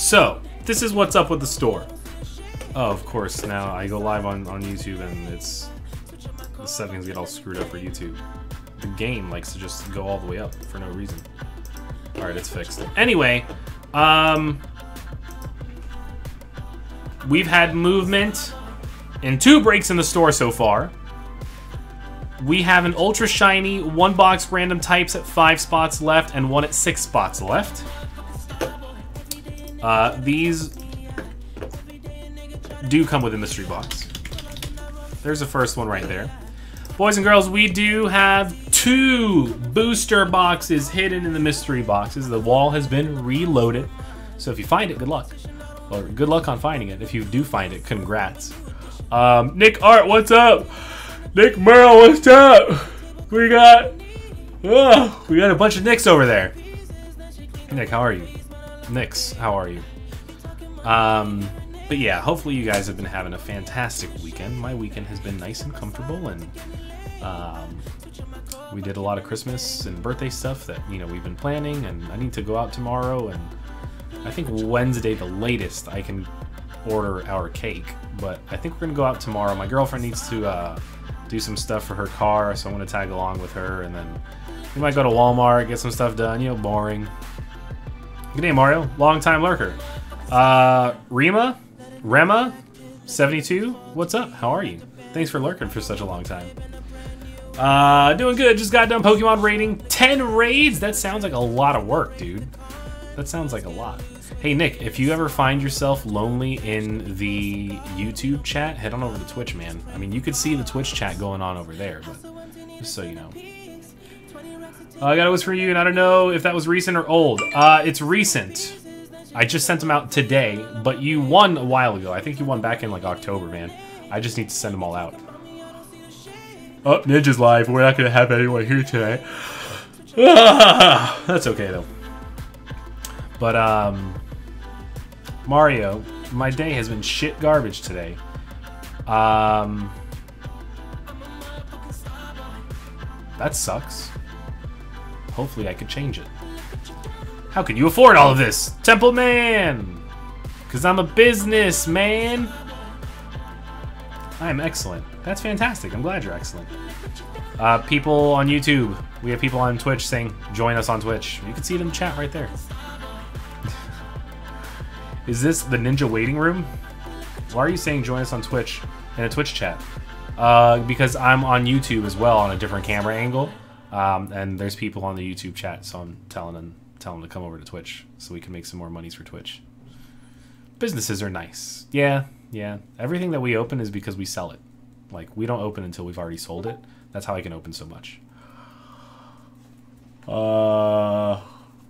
So, this is what's up with the store. Oh, of course, now I go live on, on YouTube and it's... The settings get all screwed up for YouTube. The game likes to just go all the way up for no reason. Alright, it's fixed. Anyway, um... We've had movement in two breaks in the store so far. We have an ultra shiny, one box random types at five spots left, and one at six spots left. Uh, these do come with a mystery box. There's the first one right there. Boys and girls, we do have two booster boxes hidden in the mystery boxes. The wall has been reloaded. So if you find it, good luck. Or good luck on finding it. If you do find it, congrats. Um, Nick Art, what's up? Nick Merle, what's up? We got, oh, we got a bunch of Nicks over there. Nick, how are you? Nicks, how are you? Um, but yeah, hopefully you guys have been having a fantastic weekend. My weekend has been nice and comfortable, and um, we did a lot of Christmas and birthday stuff that you know we've been planning. And I need to go out tomorrow, and I think Wednesday, the latest, I can order our cake. But I think we're gonna go out tomorrow. My girlfriend needs to uh, do some stuff for her car, so I'm gonna tag along with her, and then we might go to Walmart, get some stuff done. You know, boring. Good day, Mario. Long time lurker. Uh, Rima, Rema, 72. What's up? How are you? Thanks for lurking for such a long time. Uh, doing good. Just got done Pokemon raiding 10 raids. That sounds like a lot of work, dude. That sounds like a lot. Hey, Nick, if you ever find yourself lonely in the YouTube chat, head on over to Twitch, man. I mean, you could see the Twitch chat going on over there, but just so you know. Uh, I got it was for you, and I don't know if that was recent or old. Uh, it's recent. I just sent them out today, but you won a while ago. I think you won back in like October, man. I just need to send them all out. Oh, Ninja's live. We're not gonna have anyone here today. That's okay though. But um, Mario, my day has been shit garbage today. Um, that sucks. Hopefully I could change it. How can you afford all of this? Temple Man! Because I'm a businessman! I am excellent. That's fantastic. I'm glad you're excellent. Uh, people on YouTube. We have people on Twitch saying, join us on Twitch. You can see it in the chat right there. Is this the Ninja waiting room? Why are you saying join us on Twitch in a Twitch chat? Uh, because I'm on YouTube as well on a different camera angle. Um, and there's people on the YouTube chat, so I'm telling them, telling them to come over to Twitch so we can make some more monies for Twitch. Businesses are nice. Yeah, yeah. Everything that we open is because we sell it. Like, we don't open until we've already sold it. That's how I can open so much. Uh...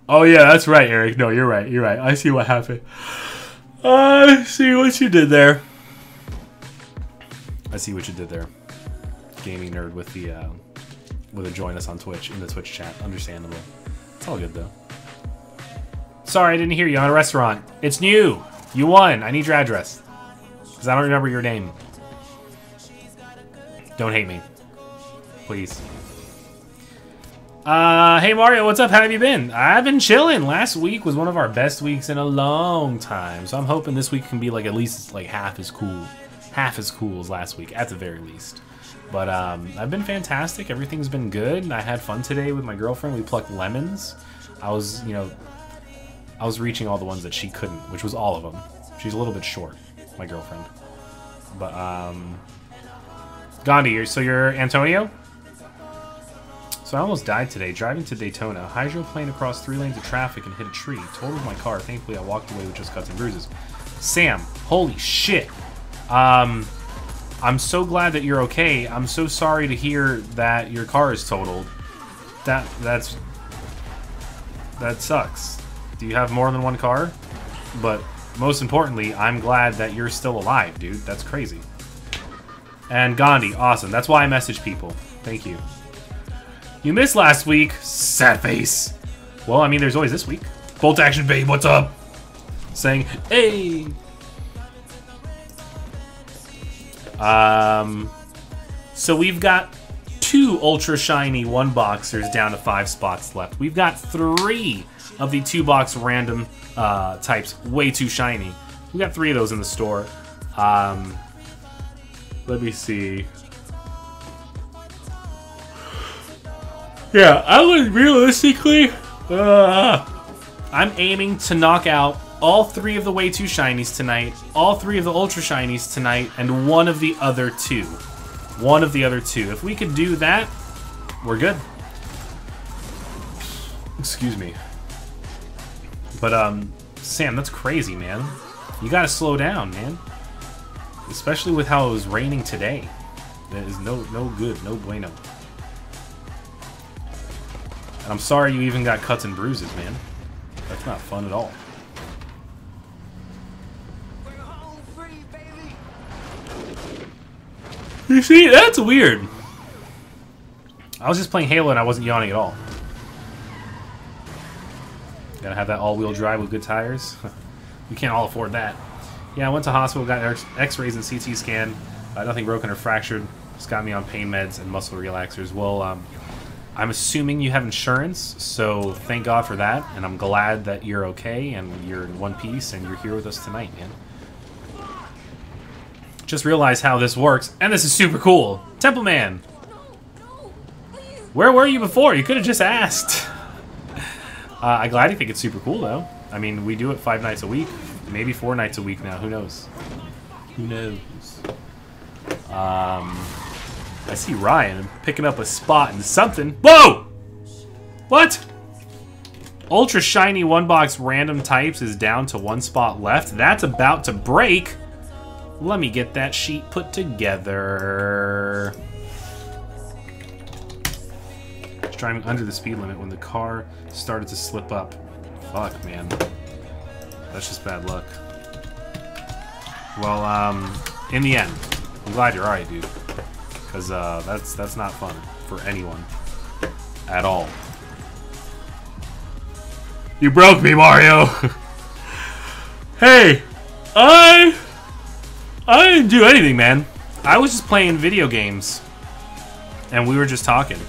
Oh, yeah, that's right, Eric. No, you're right. You're right. I see what happened. I see what you did there. I see what you did there. Gaming nerd with the, uh, with a join us on Twitch, in the Twitch chat. Understandable. It's all good, though. Sorry, I didn't hear you on a restaurant. It's new. You won. I need your address. Because I don't remember your name. Don't hate me. Please. Uh, hey Mario, what's up? How have you been? I've been chilling. Last week was one of our best weeks in a long time. So I'm hoping this week can be like at least like half as cool. Half as cool as last week, at the very least. But um, I've been fantastic. Everything's been good. I had fun today with my girlfriend. We plucked lemons. I was, you know, I was reaching all the ones that she couldn't, which was all of them. She's a little bit short, my girlfriend. But, um... Gandhi, so you're Antonio? So I almost died today, driving to Daytona. Hydroplane across three lanes of traffic and hit a tree. Totaled my car. Thankfully, I walked away with just cuts and bruises. Sam, holy shit. Um, I'm so glad that you're okay. I'm so sorry to hear that your car is totaled. That, that's... That sucks. Do you have more than one car? But most importantly, I'm glad that you're still alive, dude. That's crazy. And Gandhi, awesome. That's why I message people. Thank you. You missed last week, sad face. Well, I mean, there's always this week. Bolt action, babe, what's up? Saying, hey. Um, so we've got two ultra shiny one boxers down to five spots left. We've got three of the two box random uh, types way too shiny. We got three of those in the store. Um, let me see. Yeah, I would realistically. Uh, I'm aiming to knock out all three of the way too shinies tonight, all three of the ultra shinies tonight, and one of the other two. One of the other two. If we could do that, we're good. Excuse me. But, um, Sam, that's crazy, man. You gotta slow down, man. Especially with how it was raining today. That is no no good, no bueno. And I'm sorry you even got cuts and bruises, man. That's not fun at all. You see, that's weird. I was just playing Halo and I wasn't yawning at all. Gotta have that all-wheel drive with good tires. we can't all afford that. Yeah, I went to hospital, got x-rays and CT scan. Uh, nothing broken or fractured. Just got me on pain meds and muscle relaxers. Well, um, I'm assuming you have insurance, so thank God for that. And I'm glad that you're okay and you're in one piece and you're here with us tonight, man. Just realize how this works, and this is super cool. Temple Man! Where were you before? You could have just asked. Uh, I'm glad you think it's super cool, though. I mean, we do it five nights a week. Maybe four nights a week now. Who knows? Who knows? Um, I see Ryan picking up a spot in something. Whoa! What? Ultra shiny one box random types is down to one spot left. That's about to break. Let me get that sheet put together. driving under the speed limit when the car started to slip up. Fuck, man. That's just bad luck. Well, um, in the end, I'm glad you're alright, dude. Because, uh, that's, that's not fun for anyone. At all. You broke me, Mario! hey! I... I didn't do anything, man. I was just playing video games. And we were just talking.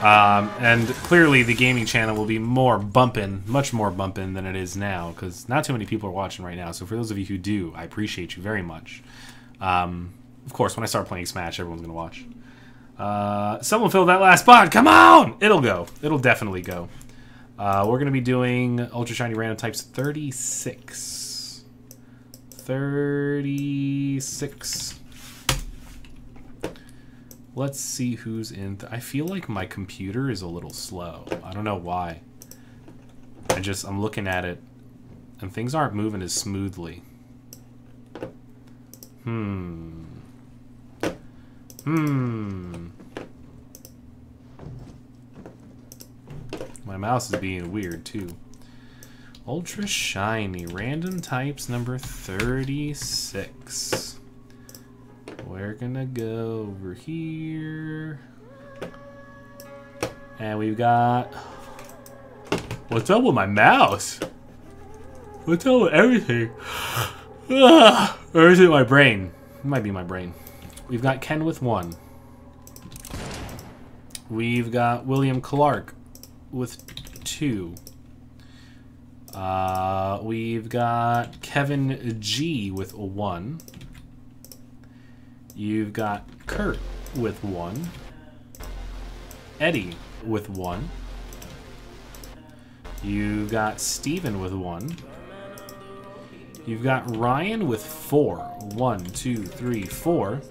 Um, and clearly, the gaming channel will be more bumping, much more bumping than it is now, because not too many people are watching right now. So for those of you who do, I appreciate you very much. Um, of course, when I start playing Smash, everyone's gonna watch. Uh, someone fill that last spot. Come on! It'll go. It'll definitely go. Uh, we're gonna be doing Ultra Shiny Random Types 36. 36. Let's see who's in. I feel like my computer is a little slow. I don't know why. I just, I'm looking at it, and things aren't moving as smoothly. Hmm. Hmm. My mouse is being weird, too. Ultra Shiny, random types number 36. We're gonna go over here. And we've got... What's up with my mouse? What's up with everything? or is it my brain? It might be my brain. We've got Ken with one. We've got William Clark with two. Uh, we've got Kevin G with a one. You've got Kurt with one. Eddie with one. You've got Steven with one. You've got Ryan with four. One, two, three, four.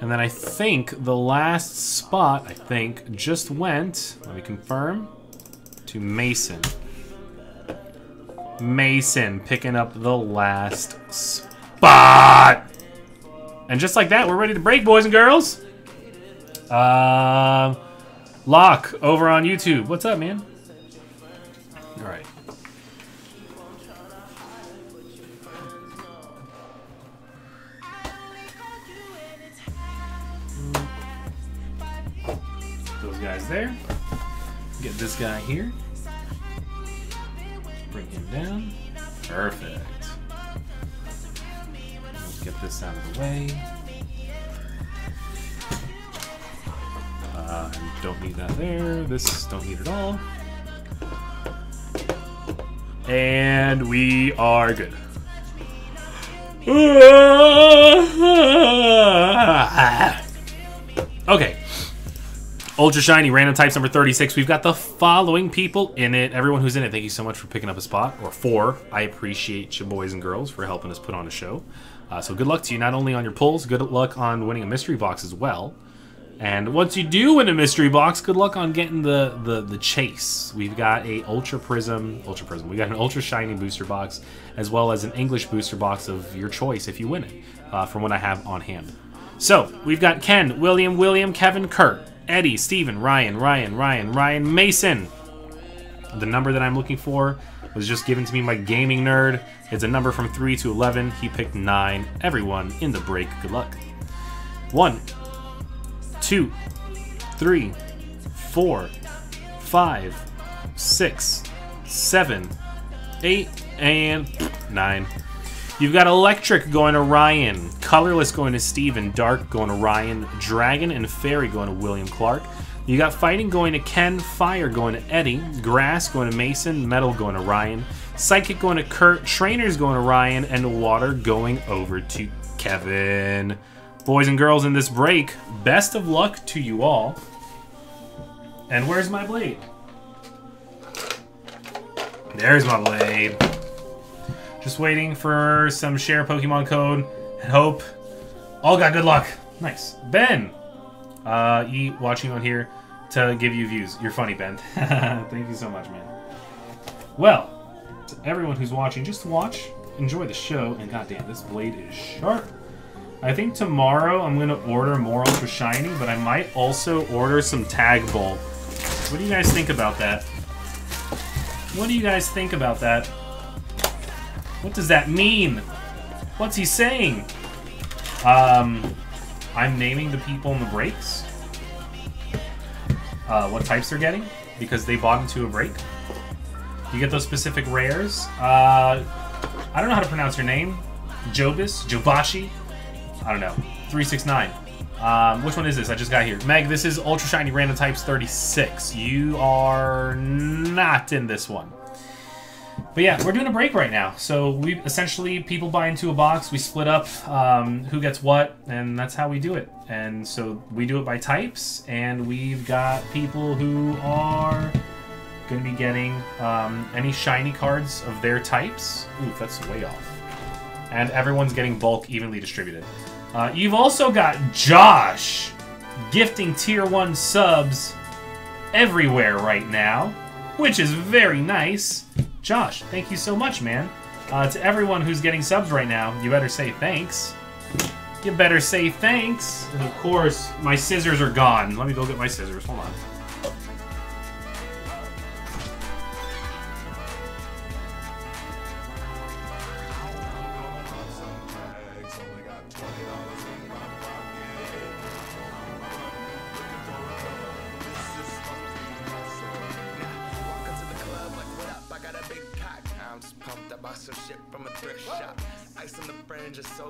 And then I think the last spot, I think, just went, let me confirm, to Mason. Mason picking up the last spot. And just like that, we're ready to break, boys and girls. Uh, Locke over on YouTube. What's up, man? All right. Those guys there. Get this guy here. Down. Perfect Let's get this out of the way. Uh, don't need that there. This don't need it all. And we are good. Okay. Ultra Shiny Random Types number 36. We've got the following people in it. Everyone who's in it, thank you so much for picking up a spot, or four. I appreciate you boys and girls for helping us put on a show. Uh, so good luck to you, not only on your pulls, good luck on winning a mystery box as well. And once you do win a mystery box, good luck on getting the, the, the chase. We've got a Ultra Prism, Ultra Prism, we got an Ultra Shiny booster box, as well as an English booster box of your choice if you win it, uh, from what I have on hand. So, we've got Ken, William, William, Kevin, Kurt, Eddie, Steven, Ryan, Ryan, Ryan, Ryan, Mason. The number that I'm looking for was just given to me by Gaming Nerd. It's a number from 3 to 11. He picked 9. Everyone in the break, good luck. 1, two, three, four, five, six, seven, eight, and nine. You've got Electric going to Ryan, Colorless going to Steven, Dark going to Ryan, Dragon and Fairy going to William Clark. You got Fighting going to Ken, Fire going to Eddie, Grass going to Mason, Metal going to Ryan, Psychic going to Kurt, Trainers going to Ryan, and Water going over to Kevin. Boys and girls in this break, best of luck to you all. And where's my blade? There's my blade. Just waiting for some share Pokemon code and hope. All got good luck. Nice. Ben, uh, you watching on here to give you views. You're funny, Ben. Thank you so much, man. Well, to everyone who's watching, just watch, enjoy the show, and goddamn, this blade is sharp. I think tomorrow I'm going to order more Ultra Shiny, but I might also order some Tag Bolt. What do you guys think about that? What do you guys think about that? What does that mean? What's he saying? Um, I'm naming the people in the breaks. Uh, what types they're getting, because they bought into a break. You get those specific rares. Uh, I don't know how to pronounce your name. Jobis? Jobashi? I don't know. 369. Um, which one is this? I just got here. Meg, this is Ultra Shiny Random Types 36. You are not in this one. But yeah, we're doing a break right now. So we essentially, people buy into a box, we split up um, who gets what, and that's how we do it. And so we do it by types, and we've got people who are going to be getting um, any shiny cards of their types. Ooh, that's way off. And everyone's getting bulk evenly distributed. Uh, you've also got Josh gifting tier 1 subs everywhere right now, which is very nice. Josh, thank you so much, man. Uh, to everyone who's getting subs right now, you better say thanks. You better say thanks. And of course, my scissors are gone. Let me go get my scissors. Hold on.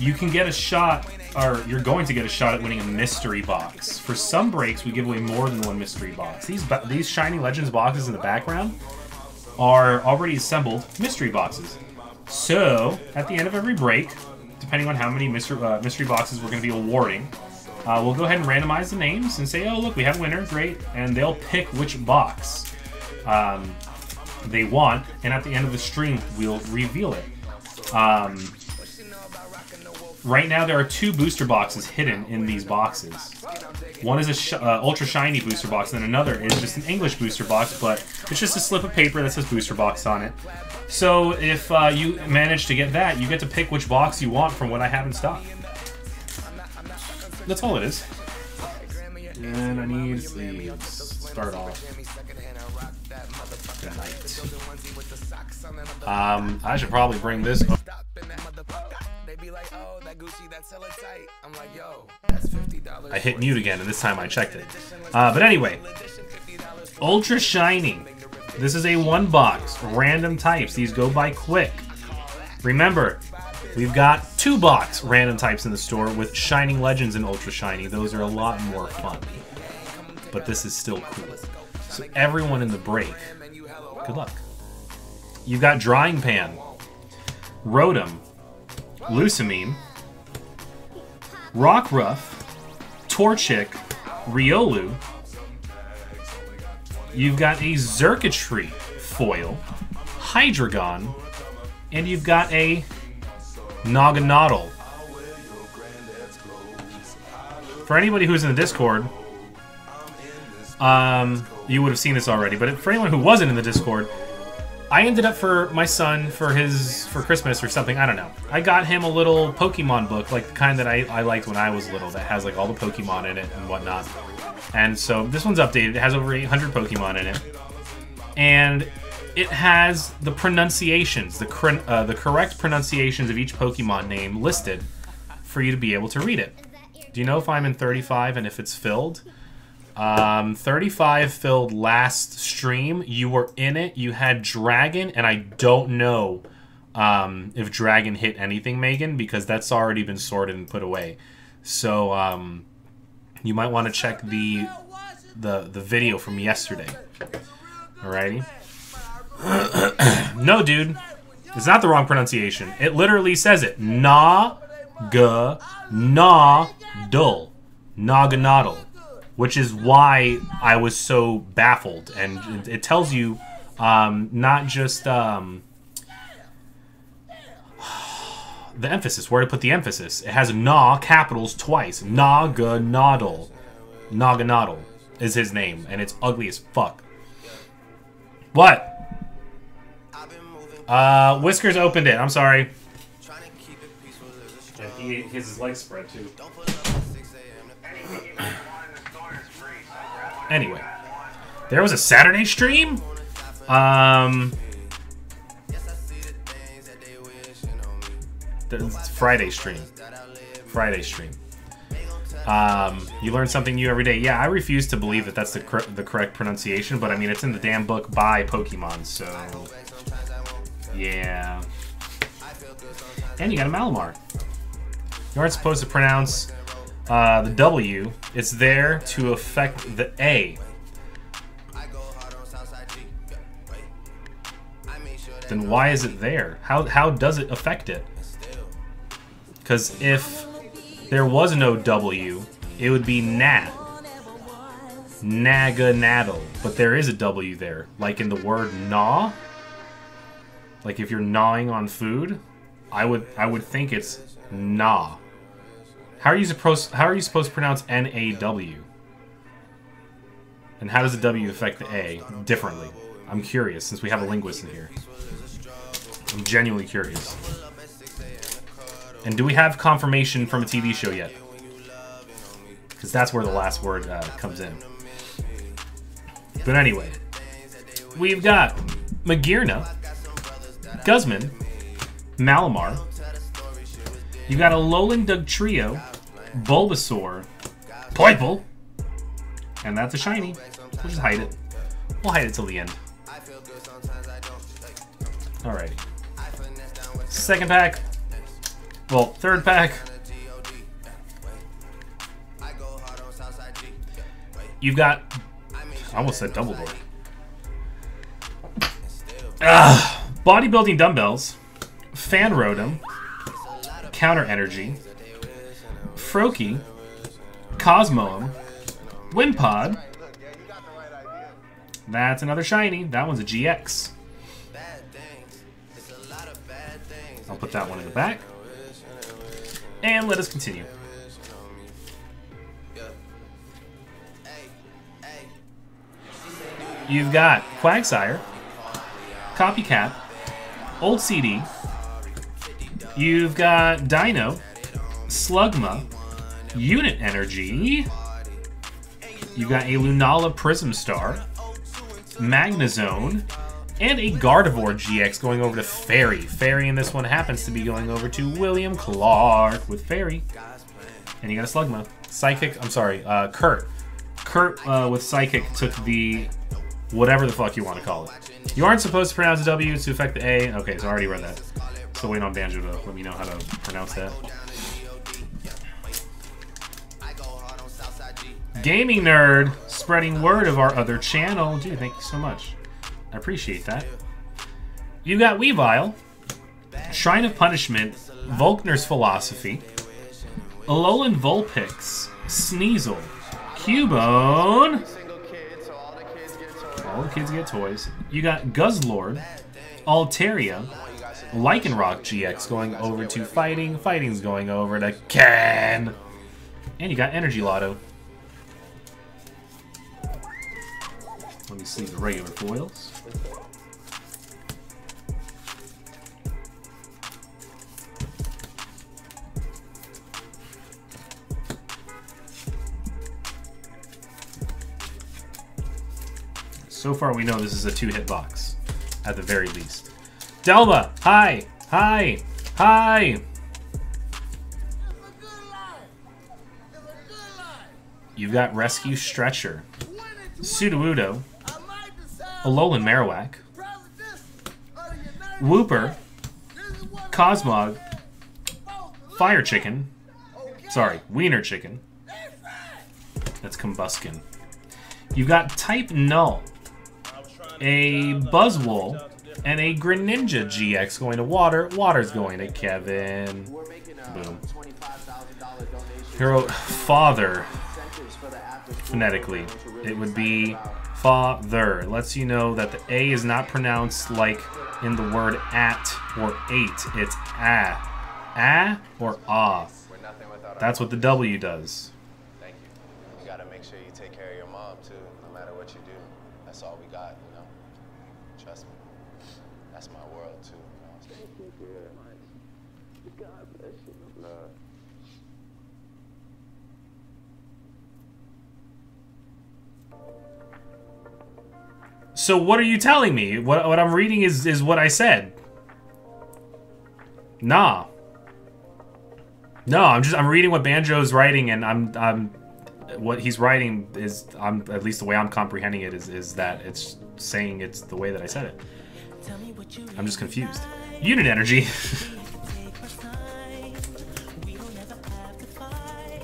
you can get a shot, or you're going to get a shot at winning a mystery box. For some breaks, we give away more than one mystery box. These these shiny Legends boxes in the background are already assembled mystery boxes. So at the end of every break, depending on how many mystery, uh, mystery boxes we're going to be awarding. Uh, we'll go ahead and randomize the names and say, oh, look, we have a winner, great. And they'll pick which box um, they want. And at the end of the stream, we'll reveal it. Um, right now there are two booster boxes hidden in these boxes. One is a sh uh, ultra shiny booster box, and another is just an English booster box, but it's just a slip of paper that says booster box on it. So if uh, you manage to get that, you get to pick which box you want from what I have in stock. That's all it is. And I need sleeves. Start off. Good night. Um, I should probably bring this. Up. I hit mute again, and this time I checked it. Uh, but anyway, Ultra Shiny. This is a one box, random types. These go by quick. Remember, we've got two box random types in the store with Shining Legends and Ultra Shiny. Those are a lot more fun. But this is still cool. So everyone in the break, good luck. You've got Drying Pan, Rotom, Lusamine, Rockruff, Torchic, Riolu. You've got a Xurkitree foil, Hydreigon, and you've got a Naganadel. For anybody who's in the Discord, um, you would have seen this already, but for anyone who wasn't in the Discord, I ended up for my son for his for Christmas or something. I don't know. I got him a little Pokemon book, like the kind that I, I liked when I was little, that has like all the Pokemon in it and whatnot. And so this one's updated. It has over 800 Pokemon in it, and it has the pronunciations, the uh, the correct pronunciations of each Pokemon name listed for you to be able to read it. Do you know if I'm in 35 and if it's filled? Um, 35 filled last stream. You were in it. You had Dragon, and I don't know um, if Dragon hit anything, Megan, because that's already been sorted and put away. So um, you might want to check the the the video from yesterday. Alrighty. no, dude, it's not the wrong pronunciation. It literally says it. Na, ga, na, dull, naganadal which is why I was so baffled. And it tells you um, not just um, the emphasis, where to put the emphasis. It has na capitals twice. Naganadal. Naganadal is his name, and it's ugly as fuck. What? Uh, Whiskers opened it. I'm sorry. And he, has his legs spread too. Anyway, there was a Saturday stream. Um, Friday stream. Friday stream. Um, you learn something new every day. Yeah, I refuse to believe that that's the cor the correct pronunciation, but I mean it's in the damn book by Pokemon, so yeah. And you got a Malamar. You aren't supposed to pronounce uh, the W, it's there to affect the A. Then why is it there? How, how does it affect it? Because if there was no W, it would be Nat. Naganadel. But there is a W there. Like in the word gnaw. Like if you're gnawing on food, I would I would think it's gnaw. How are you supposed How are you supposed to pronounce N A W? And how does the W affect the A differently? I'm curious since we have a linguist in here. I'm genuinely curious. And do we have confirmation from a TV show yet? Because that's where the last word uh, comes in. But anyway, we've got Magearna, Guzman, Malamar. You got a Alolan Dugtrio, Bulbasaur, Poipole, and that's a shiny. We'll just hide it. We'll hide it till the end. Alrighty. Second pack. Well, third pack. You've got... I almost said Dumbledore. Ah, bodybuilding dumbbells. Fan Rotom. Counter Energy. Froakie, Cosmoem, Wimpod. That's another shiny. That one's a GX. I'll put that one in the back. And let us continue. You've got Quagsire, Copycat, Old CD. You've got Dino, Slugma, Unit Energy. You've got a Lunala Prism Star, Magnezone, and a Gardevoir GX going over to Fairy. Fairy in this one happens to be going over to William Clark with Fairy. And you got a Slugma. Psychic, I'm sorry, uh, Kurt. Kurt uh, with Psychic took the whatever the fuck you want to call it. You aren't supposed to pronounce W to affect the A. Okay, so I already read that. So wait on Banjo to let me know how to pronounce that. Gaming Nerd spreading word of our other channel. Dude, thank you so much. I appreciate that. You got Weavile, Shrine of Punishment, Volkner's Philosophy, Alolan Vulpix, Sneasel, Cubone, all the kids get toys. You got Guzzlord, Altaria, Lycanroc GX going over to Fighting, Fighting's going over to Ken, and you got Energy Lotto. Let me see the regular foils. So far, we know this is a two-hit box, at the very least. Delma, hi, hi, hi. You've got Rescue Stretcher, Sudowoodo, Alolan Marowak, Wooper, Cosmog, Fire Chicken, sorry, Wiener Chicken. That's Combusken. You've got Type Null, a Buzzwole, and a Greninja GX going to Water. Water's going to Kevin. Boom. Hero Father. Phonetically, it would be father. Lets you know that the A is not pronounced like in the word at or eight. It's a. A or ah. That's what the W does. So what are you telling me? What, what I'm reading is, is what I said. Nah. No, I'm just I'm reading what Banjo's writing and I'm I'm what he's writing is I'm at least the way I'm comprehending it is is that it's saying it's the way that I said it. I'm just confused. Unit energy.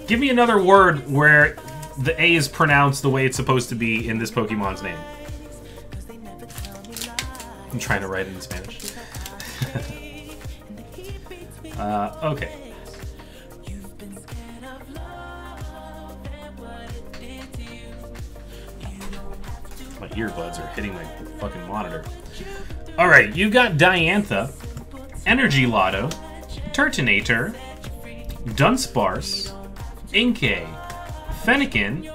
Give me another word where the A is pronounced the way it's supposed to be in this Pokemon's name. I'm trying to write it in Spanish. uh, okay. My earbuds are hitting my fucking monitor. Alright, you've got Diantha, Energy Lotto, Turtonator, Dunsparce, Inkay, Fennekin,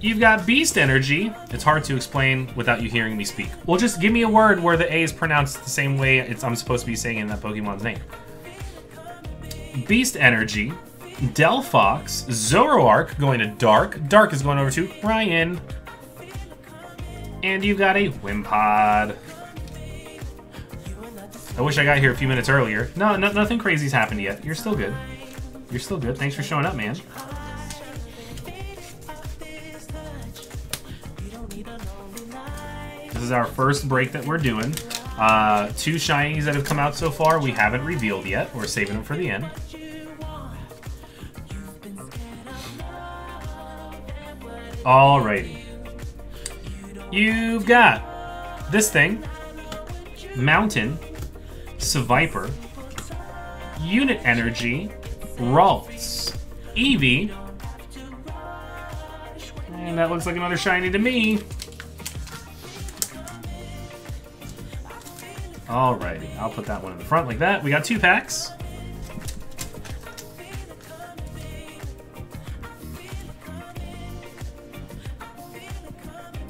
You've got Beast Energy. It's hard to explain without you hearing me speak. Well, just give me a word where the A is pronounced the same way it's, I'm supposed to be saying in that Pokemon's name. Beast Energy, Delphox, Zoroark going to Dark. Dark is going over to Ryan. And you've got a Wimpod. I wish I got here a few minutes earlier. No, no nothing crazy's happened yet. You're still good. You're still good. Thanks for showing up, man. Is our first break that we're doing. Uh, two shinies that have come out so far we haven't revealed yet. We're saving them for the end. Alrighty. You've got this thing, Mountain, Seviper, Unit Energy, Ralts, Eevee, and that looks like another shiny to me. Alrighty, I'll put that one in the front like that. We got two packs.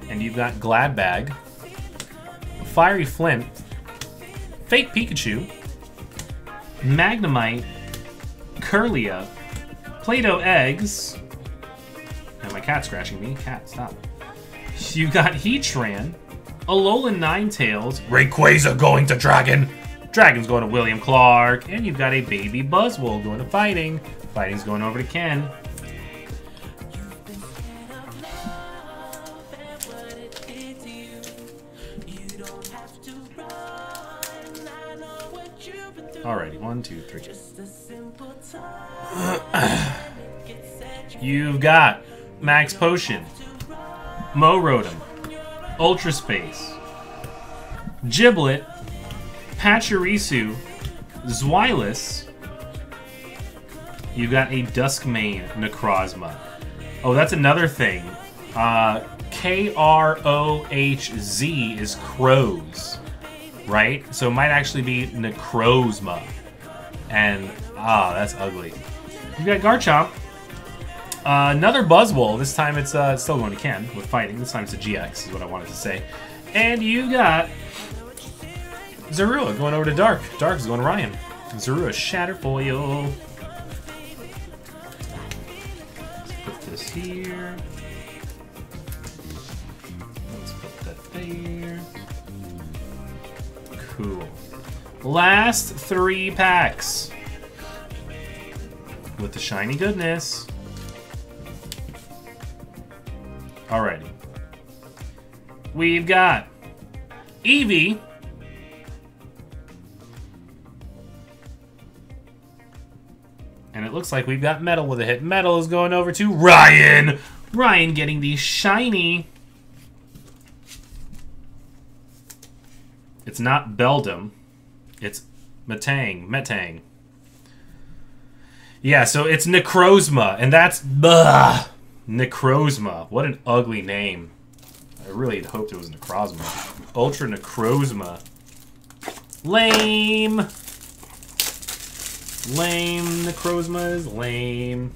And you've got Gladbag, Fiery Flint, Fake Pikachu, Magnemite, Curlia, Play-Doh Eggs, and my cat scratching me. Cat, stop. You got Heatran, Alolan Ninetales, Rayquaza going to Dragon, Dragon's going to William Clark, and you've got a baby Buzzwole going to Fighting. Fighting's going over to Ken. Alrighty, one, two, three. You've got Max Potion, Mo Ultra Space, Giblet, Pachirisu, Zweilous. You've got a Duskmane Necrozma. Oh, that's another thing. Uh, K R O H Z is crows right? So it might actually be Necrozma. And, ah, that's ugly. You got Garchomp. Uh, another Buzzwole. This time it's uh, still going to Ken with fighting. This time it's a GX, is what I wanted to say. And you got Zorua going over to Dark. Dark is going to Ryan. Zorua Shatterfoil. Let's put this here. Let's put that there. Cool. Last three packs. With the shiny goodness. Alrighty. We've got Eevee. And it looks like we've got Metal with a hit. Metal is going over to Ryan. Ryan getting the shiny It's not Beldum. It's Metang. Metang. Yeah, so it's Necrozma, and that's ugh, Necrozma. What an ugly name. I really had hoped it was Necrozma. Ultra Necrozma. Lame. Lame. Necrozma is lame.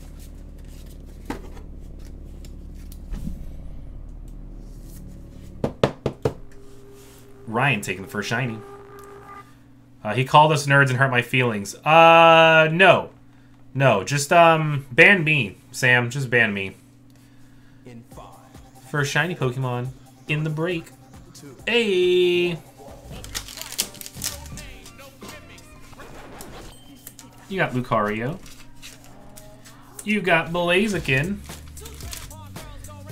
Ryan taking the first shiny. Uh, he called us nerds and hurt my feelings. Uh, no. No, just, um, ban me, Sam. Just ban me. In a shiny Pokemon in the break. Hey! You got Lucario. You got Blaziken.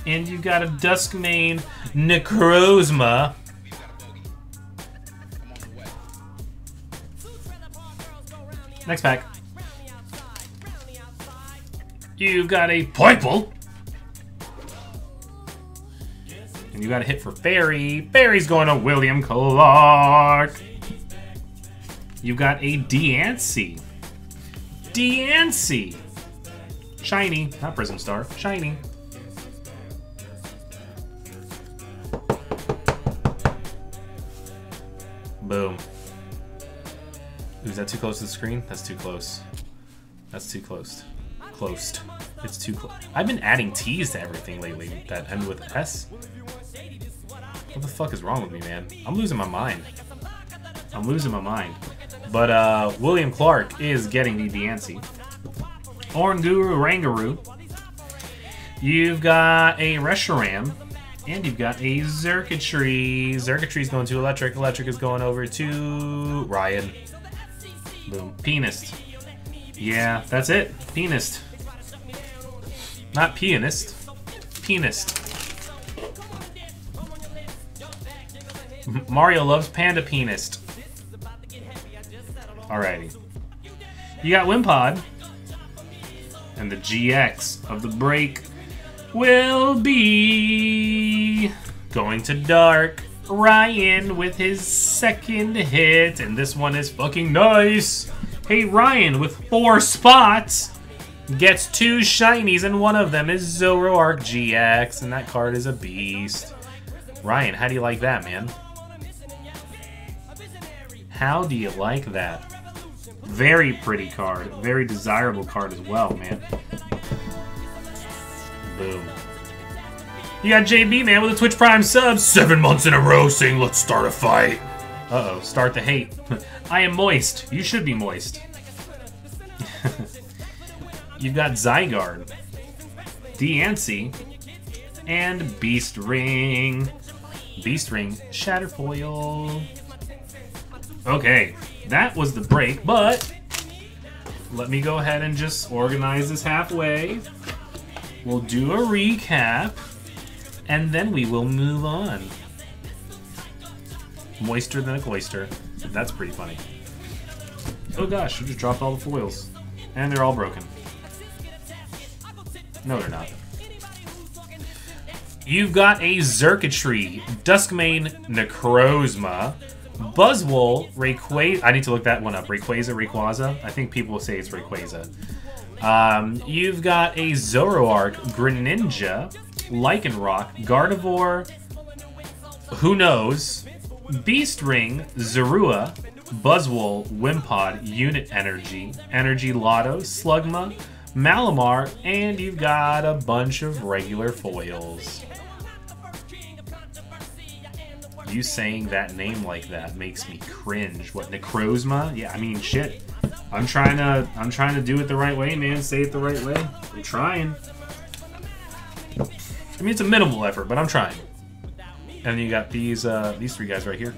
And you got a Duskmane Necrozma. Next pack. You've got a Poipole. And you got a hit for Fairy. Fairy's going to William Clark. You've got a Diancie. Diancie. Shiny, not Prism Star. Shiny. Boom. Is that too close to the screen? That's too close. That's too close. Closed. It's too close. I've been adding T's to everything lately that end with S. What the fuck is wrong with me, man? I'm losing my mind. I'm losing my mind. But uh, William Clark is getting the Diancie. Oranguru Rangaroo. You've got a Reshiram. And you've got a Xurkitree. Xurkitree's going to Electric. Electric is going over to Ryan. Boom. Pianist. Yeah, that's it. Pianist. Not pianist. Mario loves Panda Pianist. Alrighty. You got Wimpod. And the GX of the break will be going to Dark. Ryan with his second hit, and this one is fucking nice. Hey, Ryan with four spots gets two shinies, and one of them is Zoroark GX, and that card is a beast. Ryan, how do you like that, man? How do you like that? Very pretty card. Very desirable card as well, man. Boom. You got JB, man, with a Twitch Prime sub. Seven months in a row saying, let's start a fight. Uh-oh, start the hate. I am moist. You should be moist. You've got Zygarde, Diancie, and Beast Ring. Beast Ring, Shatterfoil. Okay, that was the break, but let me go ahead and just organize this halfway. We'll do a recap, and then we will move on. Moister than a cloister. That's pretty funny. Oh gosh, I just dropped all the foils. And they're all broken. No, they're not. You've got a Xurkitree, Duskmane Necrozma, Buzzwole, Rayquaza. I need to look that one up. Rayquaza, Rayquaza. I think people will say it's Rayquaza. Um, you've got a Zoroark, Greninja, Lycanroc, Gardevoir, who knows, Beast Ring, Zorua, Buzzwole, Wimpod, Unit Energy, Energy Lotto, Slugma, Malamar, and you've got a bunch of regular foils. You saying that name like that makes me cringe. What Necrozma? Yeah, I mean shit. I'm trying to I'm trying to do it the right way, man. Say it the right way. I'm trying. I mean it's a minimal effort, but I'm trying. And you got these uh, these three guys right here.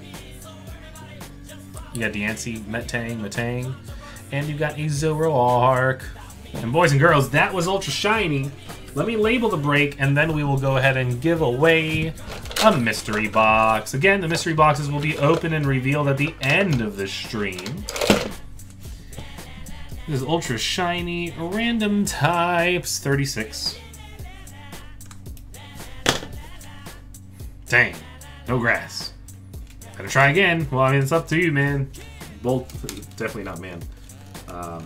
You got Diancie, Metang, Metang, and you've got a. And boys and girls, that was ultra shiny. Let me label the break, and then we will go ahead and give away a mystery box. Again, the mystery boxes will be open and revealed at the end of the stream. This is ultra shiny, random types, 36. Dang, no grass. Gotta try again. Well, I mean, it's up to you, man. Bolt, definitely not man. Um,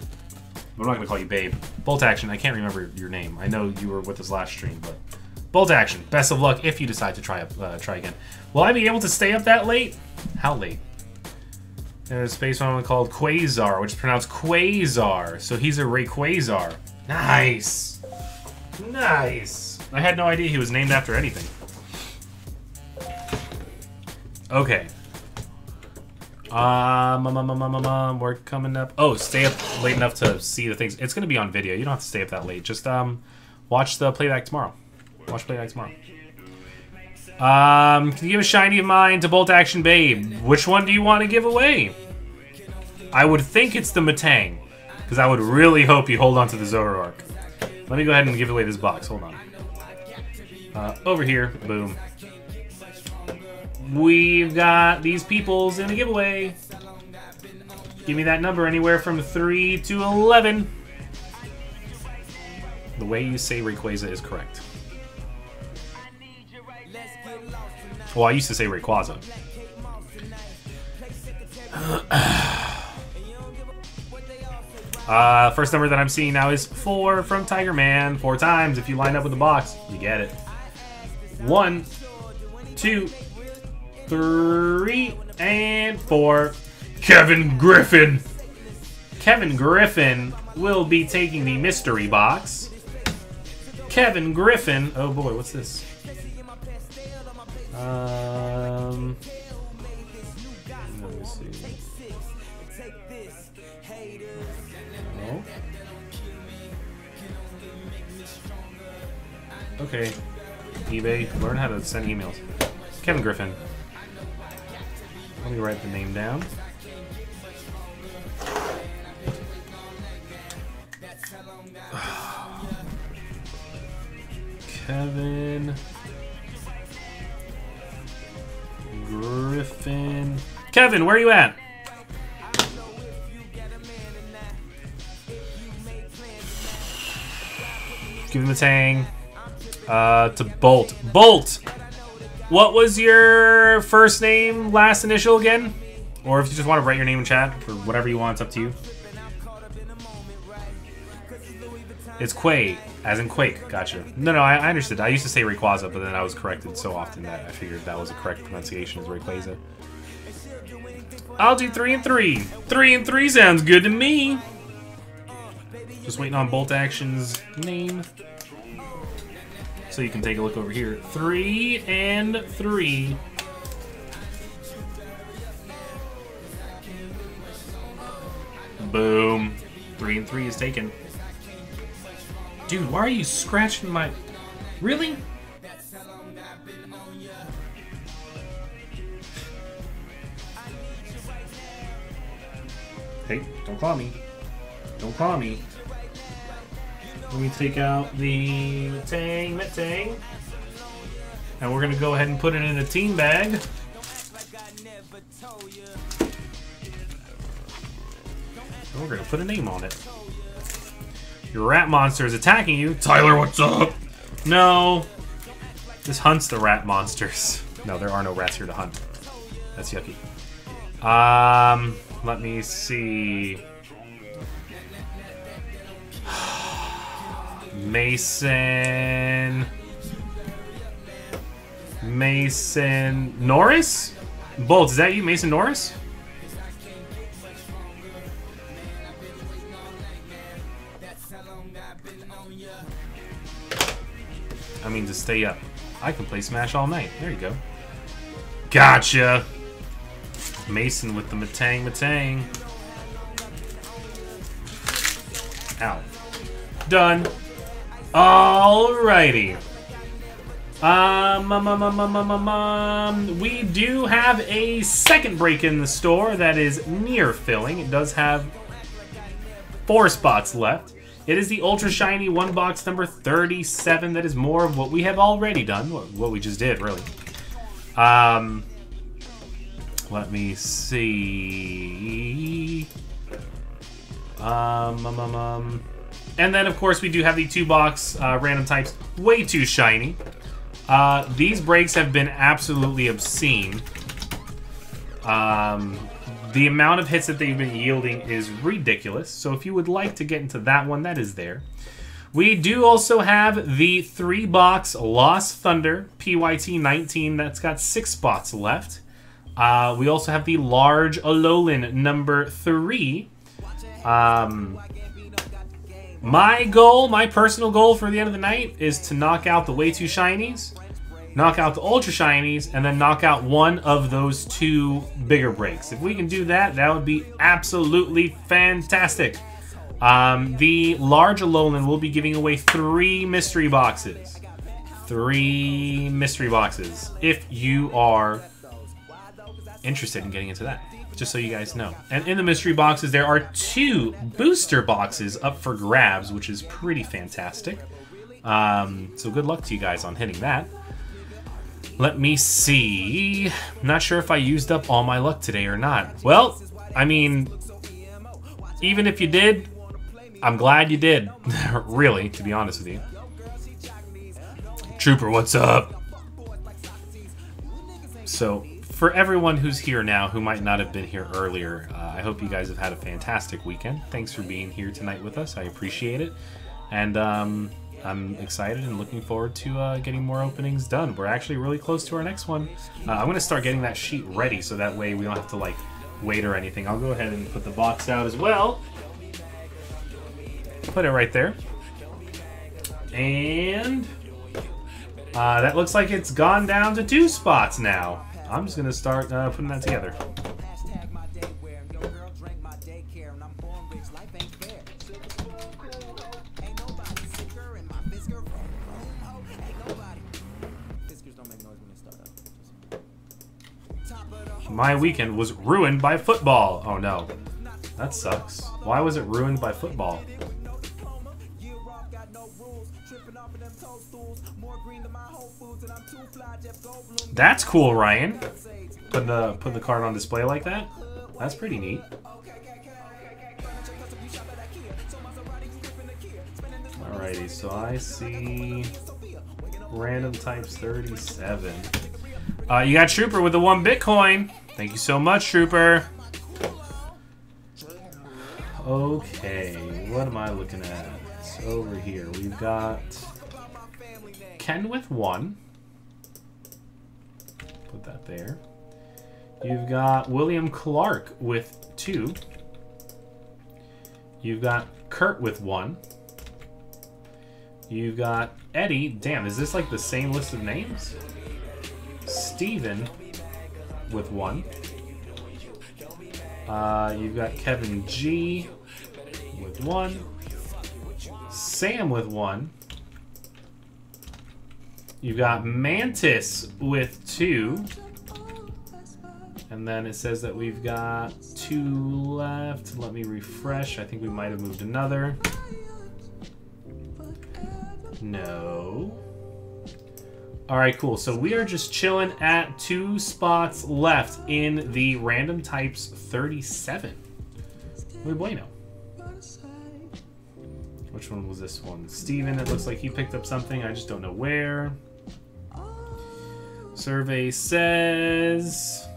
I'm not gonna call you Babe. Bolt Action, I can't remember your name. I know you were with us last stream, but Bolt Action. Best of luck if you decide to try uh, try again. Will I be able to stay up that late? How late? There's a space one called Quasar, which is pronounced Quasar. So he's a Rayquaza. Nice. Nice. I had no idea he was named after anything. Okay. Um, we're coming up. Oh, stay up late enough to see the things. It's gonna be on video. You don't have to stay up that late. Just um, watch the playback tomorrow. Watch playback tomorrow. Um, can you give a shiny of mine to Bolt Action Babe? Which one do you want to give away? I would think it's the Metang, because I would really hope you hold on to the Zoroark. Let me go ahead and give away this box. Hold on. Uh, over here. Boom. We've got these peoples in the giveaway. Give me that number anywhere from 3 to 11. The way you say Rayquaza is correct. Well, I used to say Rayquaza. uh, first number that I'm seeing now is 4 from Tiger Man. Four times. If you line up with the box, you get it. One, two, three, and four. Kevin Griffin. Kevin Griffin will be taking the mystery box. Kevin Griffin. Oh boy, what's this? Um. Let me see. No. Okay. eBay, learn how to send emails. Kevin Griffin. Let me write the name down. Kevin Griffin. Kevin, where are you at? Give him the tang. Uh, to Bolt. Bolt! What was your first name, last initial again? Or if you just want to write your name in chat, or whatever you want, it's up to you. It's Quay, as in Quake. Gotcha. No, no, I, I understood. I used to say Rayquaza, but then I was corrected so often that I figured that was a correct pronunciation as Rayquaza. I'll do three and three. Three and three sounds good to me. Just waiting on Bolt Action's name. So you can take a look over here. Three and three. Boom. Three and three is taken. Dude, why are you scratching my... Really? Hey, don't call me. Don't call me. Let me take out the Tang Metang. And we're gonna go ahead and put it in a team bag. And we're gonna put a name on it. Your rat monster is attacking you. Tyler, what's up? No. This hunts the rat monsters. No, there are no rats here to hunt. That's yucky. Um, let me see. Mason. Mason Norris? Bolt, is that you, Mason Norris? I mean, to stay up. I can play Smash all night. There you go. Gotcha! Mason with the Metang Metang. Ow. Done. Alrighty. Um, um, um, um, um, um, um, um, we do have a second break in the store that is near filling. It does have four spots left. It is the Ultra Shiny one box number 37. That is more of what we have already done, what we just did, really. Um, let me see. Um, um, um, um. And then, of course, we do have the two box uh, random types, way too shiny. Uh, these breaks have been absolutely obscene. Um, the amount of hits that they've been yielding is ridiculous. So if you would like to get into that one, that is there. We do also have the three box Lost Thunder PYT 19 that's got six spots left. Uh, we also have the large Alolan number three. Um, my goal, my personal goal for the end of the night is to knock out the way too shinies knock out the Ultra Shinies, and then knock out one of those two bigger breaks. If we can do that, that would be absolutely fantastic. Um, the large Alolan will be giving away three mystery boxes. Three mystery boxes. If you are interested in getting into that. Just so you guys know. And in the mystery boxes, there are two booster boxes up for grabs, which is pretty fantastic. Um, so good luck to you guys on hitting that. Let me see. Not sure if I used up all my luck today or not. Well, I mean, even if you did, I'm glad you did. really, to be honest with you. Trooper, what's up? So, for everyone who's here now who might not have been here earlier, uh, I hope you guys have had a fantastic weekend. Thanks for being here tonight with us. I appreciate it. And, um, I'm excited and looking forward to uh, getting more openings done. We're actually really close to our next one. Uh, I'm going to start getting that sheet ready so that way we don't have to like wait or anything. I'll go ahead and put the box out as well. Put it right there. And uh, that looks like it's gone down to two spots now. I'm just going to start uh, putting that together. My weekend was ruined by football. Oh no. That sucks. Why was it ruined by football? That's cool, Ryan. Putting the putting the card on display like that. That's pretty neat. Alrighty, so I see random types 37. Uh, you got Trooper with the one Bitcoin. Thank you so much, Trooper. Okay, what am I looking at? It's over here. We've got Ken with one. That there. You've got William Clark with two. You've got Kurt with one. You've got Eddie. Damn, is this like the same list of names? Steven with one. Uh, you've got Kevin G with one. Sam with one. You've got Mantis with two. And then it says that we've got two left. Let me refresh. I think we might have moved another. No. All right, cool. So we are just chilling at two spots left in the random types 37. Muy bueno. Which one was this one? Steven, it looks like he picked up something. I just don't know where. Survey says...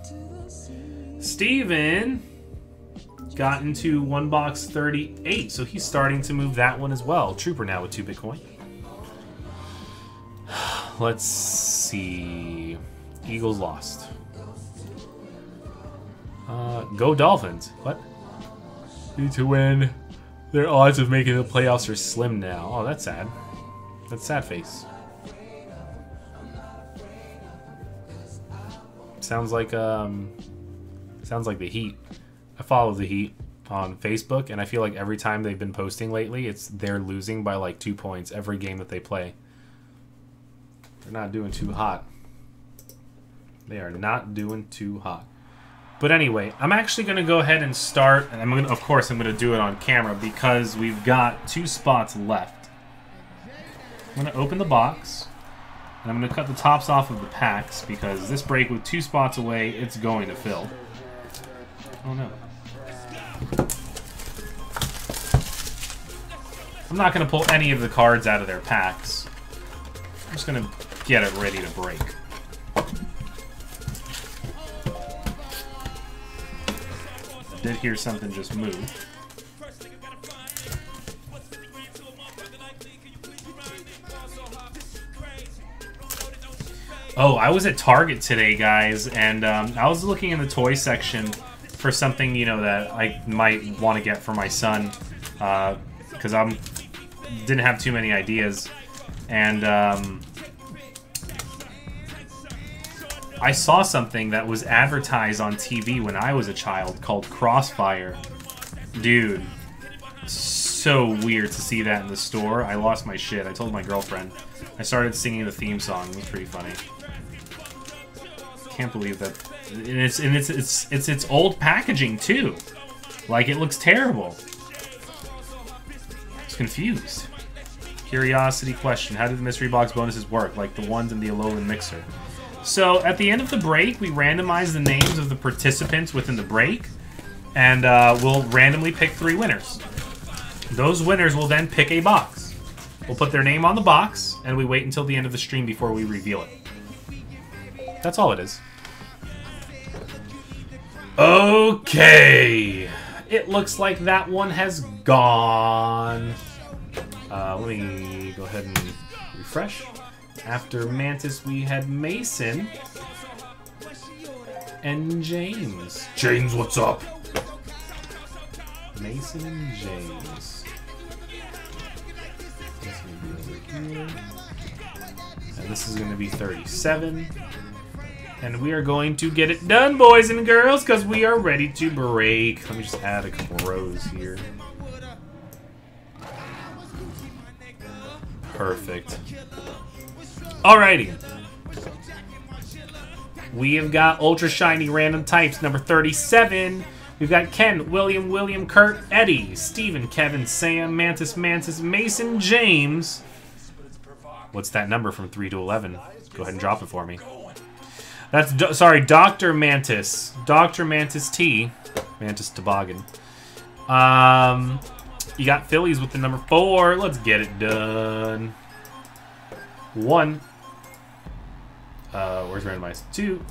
Steven got into one box 38, so he's starting to move that one as well. Trooper now with two Bitcoin. Let's see. Eagles lost. Uh, go Dolphins. What? Need to win. Their odds of making the playoffs are slim now. Oh, that's sad. That's sad face. Sounds like um sounds like the Heat. I follow the Heat on Facebook and I feel like every time they've been posting lately, it's they're losing by like 2 points every game that they play. They're not doing too hot. They are not doing too hot. But anyway, I'm actually going to go ahead and start, and I'm gonna, of course I'm going to do it on camera because we've got two spots left. I'm going to open the box, and I'm going to cut the tops off of the packs because this break with two spots away, it's going to fill. Oh no. I'm not going to pull any of the cards out of their packs. I'm just going to get it ready to break. I did hear something just move. Oh, I was at Target today, guys, and um, I was looking in the toy section for something, you know, that I might want to get for my son, because uh, I'm didn't have too many ideas, and um, I saw something that was advertised on TV when I was a child called Crossfire. Dude, so weird to see that in the store. I lost my shit. I told my girlfriend. I started singing the theme song. It was pretty funny. Can't believe that. And it's and it's it's it's it's old packaging too. Like it looks terrible. I was confused. Curiosity question: How did the mystery box bonuses work? Like the ones in the Alolan mixer? So at the end of the break, we randomize the names of the participants within the break, and uh, we'll randomly pick three winners. Those winners will then pick a box. We'll put their name on the box, and we wait until the end of the stream before we reveal it. That's all it is. Okay. It looks like that one has gone. Uh, let me go ahead and refresh. After Mantis, we had Mason and James. James, what's up? Mason and James. This be over here. And this is going to be 37. And we are going to get it done, boys and girls, because we are ready to break. Let me just add a couple rows here. Perfect. Alrighty. We have got Ultra Shiny Random Types, number 37. We've got Ken, William, William, Kurt, Eddie, Stephen, Kevin, Sam, Mantis, Mantis, Mason, James. What's that number from 3 to 11? Go ahead and drop it for me. That's, do sorry, Dr. Mantis. Dr. Mantis T. Mantis Toboggan. Um, you got Phillies with the number 4. Let's get it done. One. Uh, where's randomized? Two,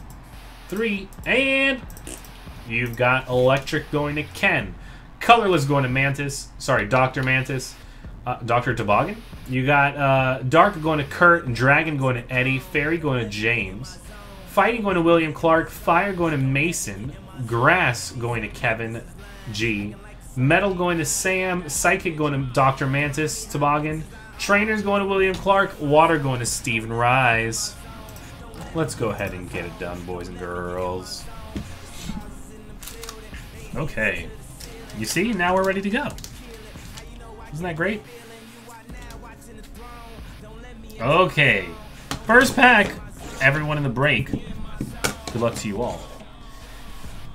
three, and you've got electric going to Ken. Colorless going to Mantis. Sorry, Dr. Mantis. Uh, Dr. Toboggan. You got uh, Dark going to Kurt, and Dragon going to Eddie, Fairy going to James, Fighting going to William Clark, Fire going to Mason, Grass going to Kevin G, Metal going to Sam, Psychic going to Dr. Mantis Toboggan, Trainers going to William Clark. Water going to Stephen Rise. Let's go ahead and get it done, boys and girls. Okay. You see, now we're ready to go. Isn't that great? Okay. First pack. Everyone in the break. Good luck to you all.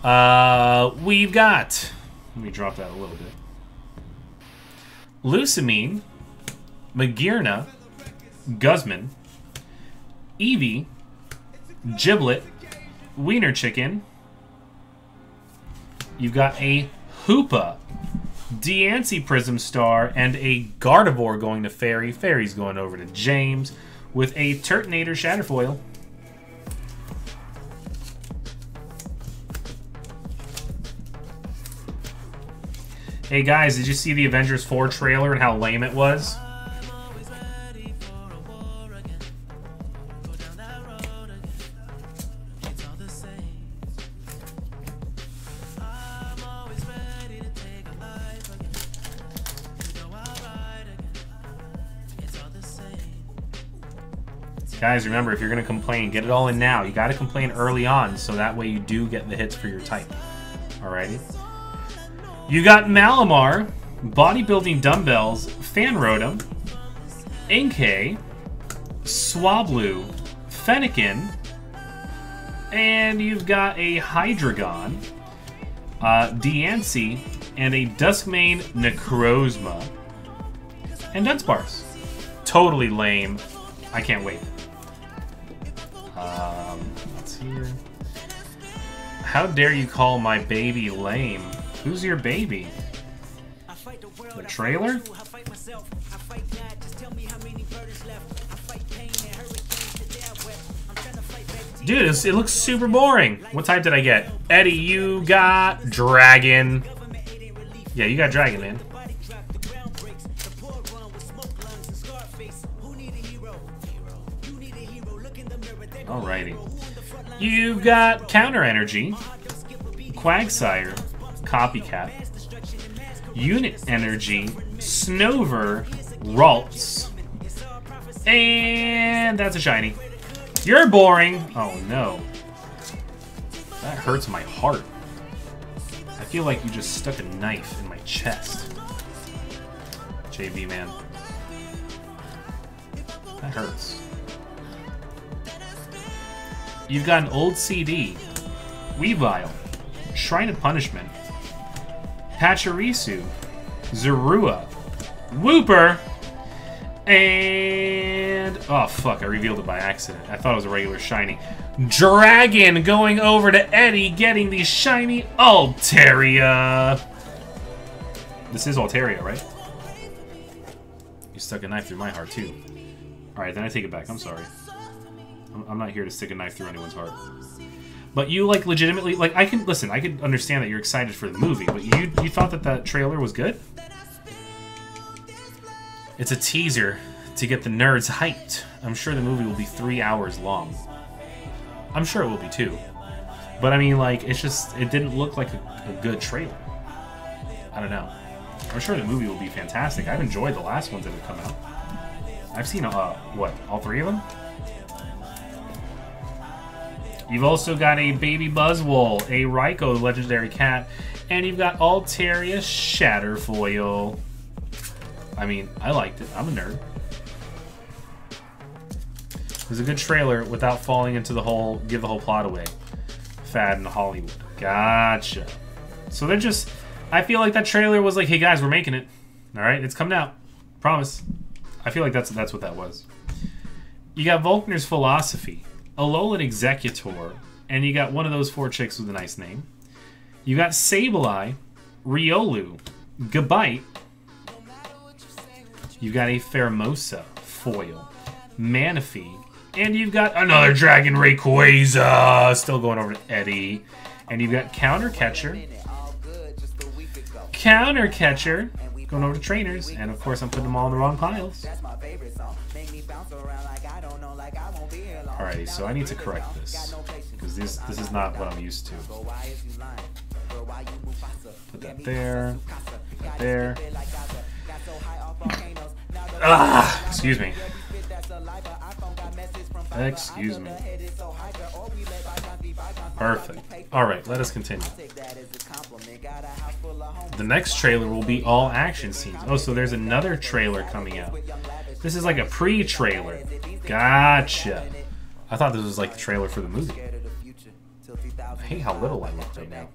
Uh, we've got... Let me drop that a little bit. Lusamine, Magearna, Guzman, Eevee, Giblet, Wiener Chicken. You've got a Hoopa, Diancie Prism Star, and a Gardevoir going to Fairy. Fairy's going over to James with a Turtonator Shatterfoil. Hey guys, did you see the Avengers 4 trailer and how lame it was? Guys, remember, if you're going to complain, get it all in now. You got to complain early on, so that way you do get the hits for your type. Alrighty? You got Malamar, Bodybuilding Dumbbells, Fanrotom, Inkay, Swablu, Fennekin, and you've got a Hydreigon, uh, Diancie, and a Duskmane Necrozma, and Dunsparce. Totally lame. I can't wait. Um, let's here. How dare you call my baby lame? Who's your baby? The trailer? Dude, it looks super boring. What type did I get? Eddie, you got Dragon. Yeah, you got Dragon, man. Alrighty. You've got Counter Energy, Quagsire, Copycat, Unit Energy, Snover, Ralts, and that's a shiny. You're boring. Oh no. That hurts my heart. I feel like you just stuck a knife in my chest. JV man. That hurts. You've got an old CD, Weavile, Shrine of Punishment, Pachirisu, Zorua, Wooper, and... Oh, fuck, I revealed it by accident. I thought it was a regular shiny. Dragon going over to Eddie, getting the shiny Altaria. This is Altaria, right? You stuck a knife through my heart, too. Alright, then I take it back. I'm sorry. I'm not here to stick a knife through anyone's heart. But you, like, legitimately... Like, I can... Listen, I can understand that you're excited for the movie, but you, you thought that that trailer was good? It's a teaser to get the nerds hyped. I'm sure the movie will be three hours long. I'm sure it will be, too. But, I mean, like, it's just... It didn't look like a, a good trailer. I don't know. I'm sure the movie will be fantastic. I've enjoyed the last ones that have come out. I've seen, uh, what, all three of them? You've also got a Baby Buzzwole, a Raikou Legendary Cat, and you've got Altaria Shatterfoil. I mean, I liked it. I'm a nerd. It was a good trailer without falling into the whole give the whole plot away. Fad in Hollywood. Gotcha. So they're just... I feel like that trailer was like, hey guys, we're making it. Alright, it's coming out. Promise. I feel like that's that's what that was. You got Volkner's Philosophy. Alolan Exeggutor, and you got one of those four chicks with a nice name. You got Sableye, Riolu, Gabite. You got a Pheromosa foil, Manaphy, and you've got another Dragon Rayquaza. Still going over to Eddie, and you've got Counter Catcher, Counter Catcher, going over to trainers, and of course I'm putting them all in the wrong piles. Alrighty, so I need to correct this. Because this this is not what I'm used to. Put that there. Put that there. Ah, excuse me. Excuse me. Perfect. All right, let us continue. The next trailer will be all action scenes. Oh, so there's another trailer coming out. This is like a pre-trailer. Gotcha. I thought this was like the trailer for the movie. I hate how little I look right now.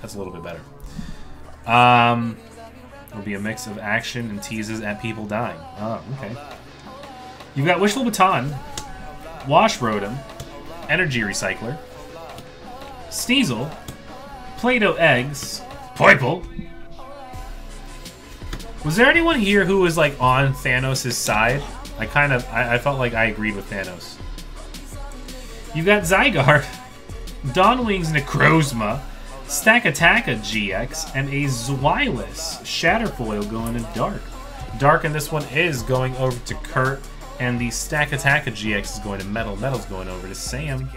That's a little bit better. Um, it'll be a mix of action and teases at people dying. Oh, okay. You've got Wishful Baton, Wash Rotom, Energy Recycler, Sneasel, Play-Doh Eggs, Poipole. Was there anyone here who was like on Thanos' side? I kind of, I, I felt like I agreed with Thanos. You've got Zygarde, Dawnwing's Necrozma, Stakataka GX, and a Zweilous Shatterfoil going to Dark. Dark in this one is going over to Kurt, and the Stakataka GX is going to Metal. Metal's going over to Sam.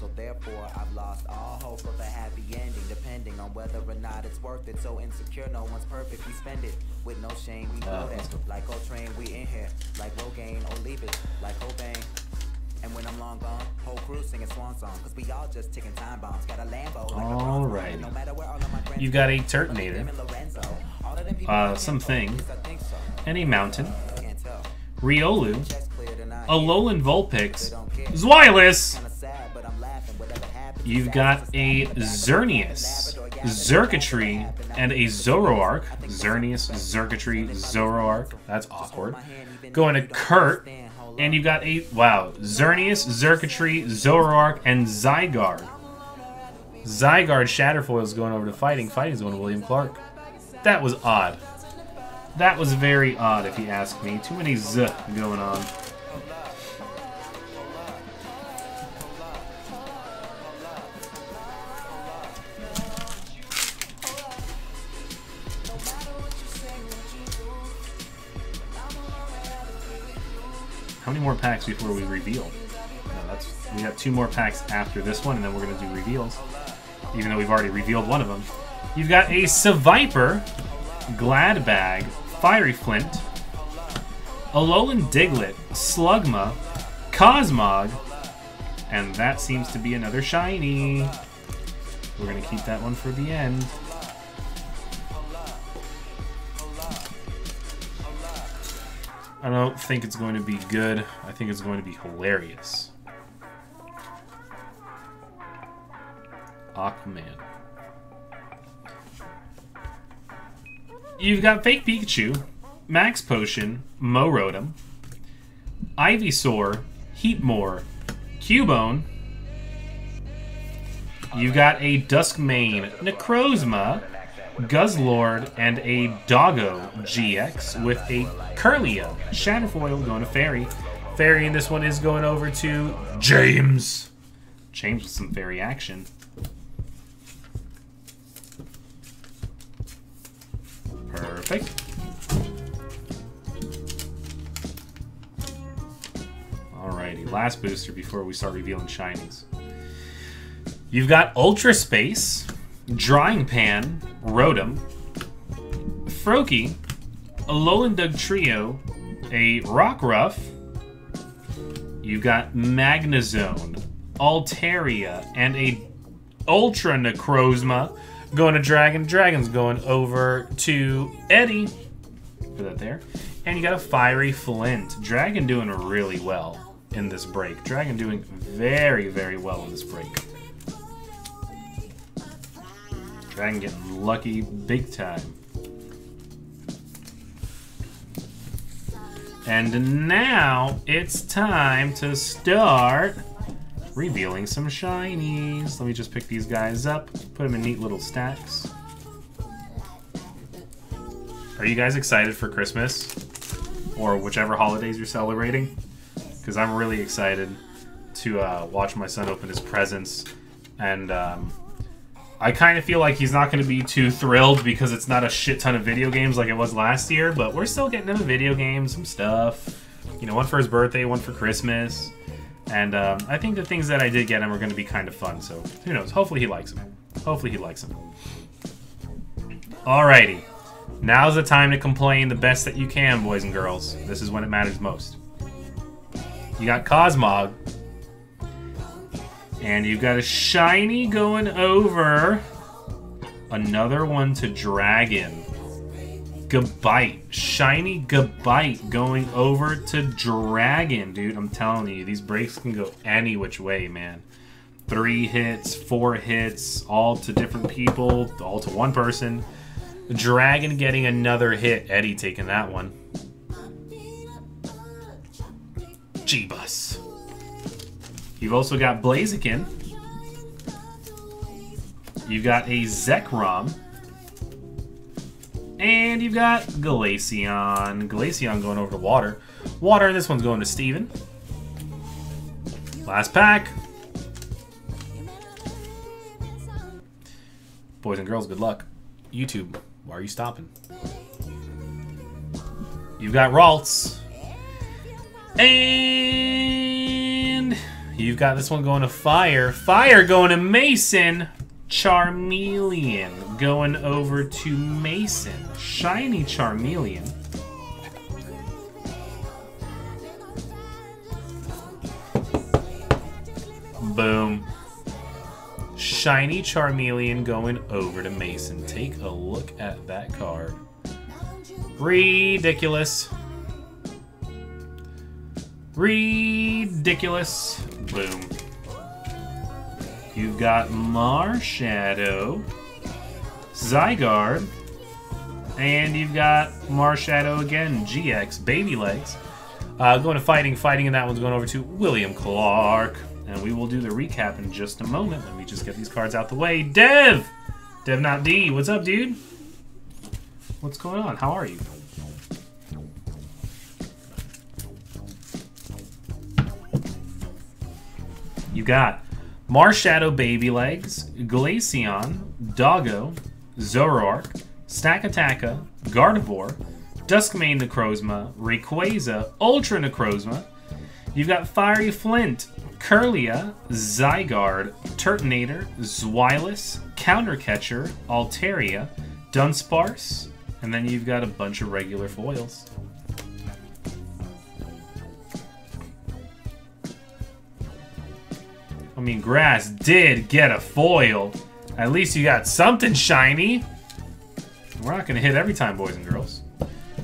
So therefore, I've lost all hope of a happy ending, depending on whether or not it's worth it. So insecure, no one's perfect. We spend it with no shame. We uh, know that. Like Coltrane, we in here. Like Rogaine, or leave it. Like Cobain. And when I'm long gone, whole crew singing swan song. Cause we all just ticking time bombs. Got a Lambo. Like Alright. No You've got a Turtonator. Uh, something. Any Mountain. Riolu. Alolan Vulpix. Zweilous! You've got a Xerneas. Xurkitree, and a Zoroark. Xerneas, Xurkitree, Zoroark. That's awkward. Going to Kurt, and you've got a, wow, Xerneas, Xurkitree, Zoroark, and Zygarde. Zygarde Shatterfoil is going over to Fighting. Fighting is going to William Clark. That was odd. That was very odd, if you ask me. Too many Z going on. How many more packs before we reveal? No, that's we have two more packs after this one, and then we're gonna do reveals. Even though we've already revealed one of them. You've got a Seviper, Glad Bag, Fiery Flint, Alolan Diglett, Slugma, Cosmog, and that seems to be another shiny. We're gonna keep that one for the end. I don't think it's going to be good. I think it's going to be hilarious. Aquaman. You've got Fake Pikachu, Max Potion, Morotom, Ivysaur, Heatmor, Cubone. You've got a Duskmane, Necrozma, Guzzlord, and a Doggo GX with a Kirlia. Shatterfoil going to Fairy. Fairy in this one is going over to James. James with some fairy action. Perfect. Alrighty, last booster before we start revealing shinies. You've got Ultra Space, Drying Pan, Rotom, Froakie, a Alolan Dugtrio, a Rockruff, you've got Magnazone, Altaria, and a Ultra Necrozma going to Dragon. Dragon's going over to Eddie. Put that there. And you got a Fiery Flint. Dragon doing really well in this break. Dragon doing very, very well in this break. Dragon get lucky big time. And now it's time to start revealing some shinies. Let me just pick these guys up, put them in neat little stacks. Are you guys excited for Christmas? Or whichever holidays you're celebrating? Because I'm really excited to uh, watch my son open his presents and um, I kind of feel like he's not going to be too thrilled because it's not a shit ton of video games like it was last year, but we're still getting him a video game, some stuff. You know, one for his birthday, one for Christmas. And um, I think the things that I did get him are going to be kind of fun. So who knows? Hopefully he likes them. Hopefully he likes them. Alrighty. Now's the time to complain the best that you can, boys and girls. This is when it matters most. You got Cosmog. And you've got a shiny going over. Another one to Dragon. Gabite. Shiny Gabite going over to Dragon, dude. I'm telling you, these breaks can go any which way, man. Three hits, four hits, all to different people, all to one person. Dragon getting another hit. Eddie taking that one. G-Bus. You've also got Blaziken. You've got a Zekrom. And you've got Glaceon. Glaceon going over to Water. Water, and this one's going to Steven. Last pack. Boys and girls, good luck. YouTube, why are you stopping? You've got Ralts. And you've got this one going to Fire. Fire going to Mason. Charmeleon going over to Mason. Shiny Charmeleon. Boom. Shiny Charmeleon going over to Mason. Take a look at that card. Ridiculous. Ridiculous. Boom. You've got Marshadow, Zygarde, and you've got Marshadow again, GX, Baby Legs. Uh, going to fighting, fighting, and that one's going over to William Clark. And we will do the recap in just a moment. Let me just get these cards out the way. Dev! Dev not D, what's up, dude? What's going on? How are you? You got Marshadow Baby Legs, Glaceon, Doggo, Zoroark, Stakataka, Gardevoir, Duskmane Necrozma, Rayquaza, Ultra Necrozma. You've got Fiery Flint, Kirlia, Zygarde, Turtonator, Zweilous, Countercatcher, Altaria, Dunsparce, and then you've got a bunch of regular foils. I mean, Grass did get a foil. At least you got something shiny. We're not gonna hit every time, boys and girls.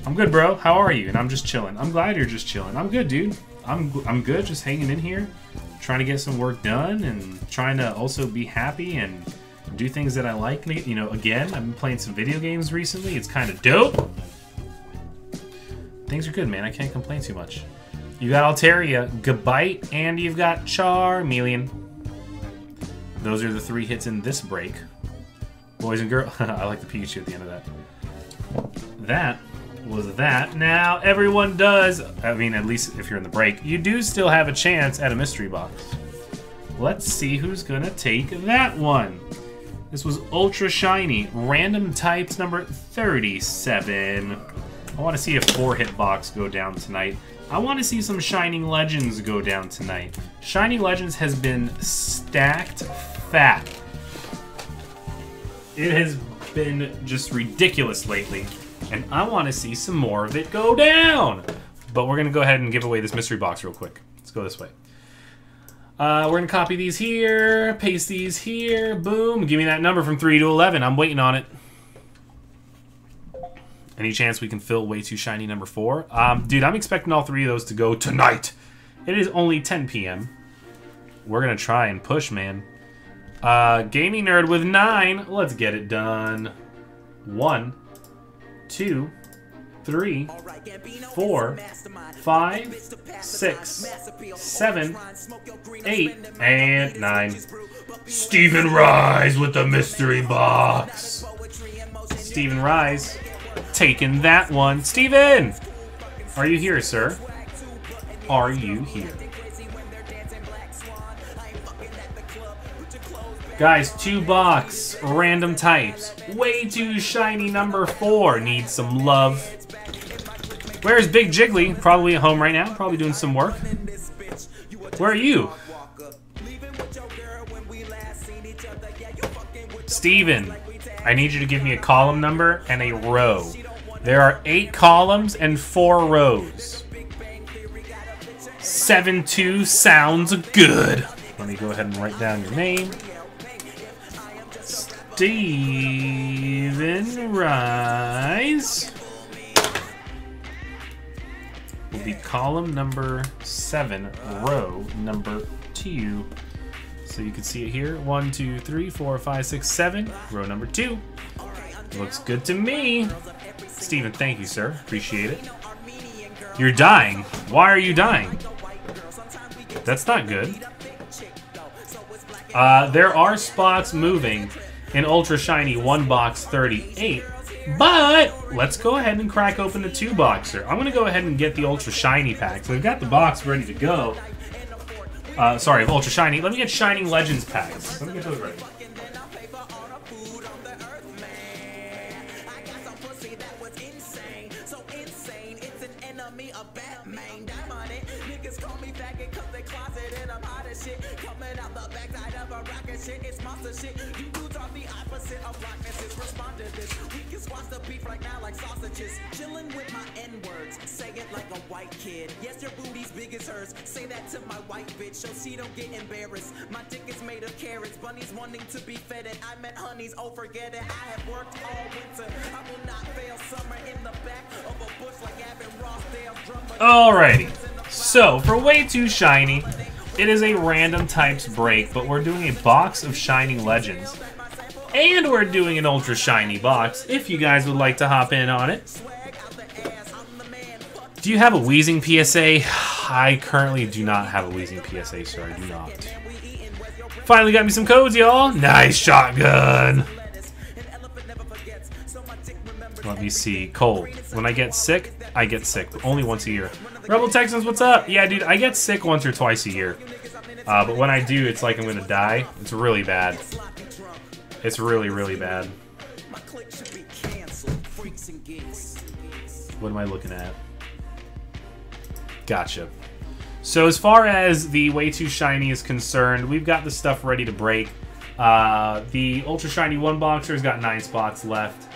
I'm good, bro. How are you? And I'm just chilling. I'm glad you're just chilling. I'm good, dude. I'm I'm good, just hanging in here, trying to get some work done, and trying to also be happy and do things that I like. You know, again, I've been playing some video games recently. It's kind of dope. Things are good, man. I can't complain too much. You got Altaria, Gabite, and you've got Charmeleon. Those are the three hits in this break. Boys and girls, I like the Pikachu at the end of that. That was that. Now, everyone does, I mean, at least if you're in the break, you do still have a chance at a mystery box. Let's see who's gonna take that one. This was Ultra Shiny, random types number 37. I want to see a four-hit box go down tonight. I want to see some Shining Legends go down tonight. Shining Legends has been stacked fat. It has been just ridiculous lately, and I want to see some more of it go down. But we're going to go ahead and give away this mystery box real quick. Let's go this way. Uh, we're going to copy these here, paste these here, boom. Give me that number from 3 to 11. I'm waiting on it. Any chance we can fill way too shiny number 4? Um, dude, I'm expecting all three of those to go tonight. It is only 10 p.m. We're going to try and push, man. Uh, Gaming Nerd with 9. Let's get it done. One, two, three, four, five, six, seven, eight, and nine. Stephen Rise with the mystery box. Stephen Rise taking that one. Steven! Are you here, sir? Are you here? Guys, two box, random types. Way too shiny number four. Needs some love. Where's Big Jiggly? Probably at home right now. Probably doing some work. Where are you? Steven, I need you to give me a column number and a row. There are eight columns and four rows. 7-2 sounds good. Let me go ahead and write down your name. Steven Rise will be column number 7, row number 2. So you can see it here. One, two, three, four, five, six, seven. Row number 2. Looks good to me. Steven, thank you, sir. Appreciate it. You're dying. Why are you dying? That's not good. Uh, there are spots moving in Ultra Shiny 1 Box 38, but let's go ahead and crack open the 2 Boxer. I'm going to go ahead and get the Ultra Shiny pack. So we've got the box ready to go. Uh, sorry, Ultra Shiny. Let me get Shining Legends packs. Let me get those ready. main shit, it's monster shit. You dudes are the opposite of blacknesses. Respond to this. We can squash the beef right now like sausages. Chilling with my N-words. Say it like a white kid. Yes, your booty's big as hers. Say that to my white bitch so she don't get embarrassed. My dick is made of carrots. Bunnies wanting to be fed it. I met honeys, oh forget it. I have worked all winter. I will not fail summer in the back of a bush like. Alrighty. So, for way too shiny, it is a random types break, but we're doing a box of Shining Legends. And we're doing an Ultra Shiny box, if you guys would like to hop in on it. Do you have a Wheezing PSA? I currently do not have a Wheezing PSA, sir. I do not. Finally got me some codes, y'all. Nice shotgun. Let me see. Cold. When I get sick, I get sick. Only once a year. Rebel Texans, what's up? Yeah, dude, I get sick once or twice a year. Uh, but when I do, it's like I'm gonna die. It's really bad. It's really, really bad. What am I looking at? Gotcha. So as far as the Way Too Shiny is concerned, we've got the stuff ready to break. Uh, the Ultra Shiny One Boxer's got nine spots left.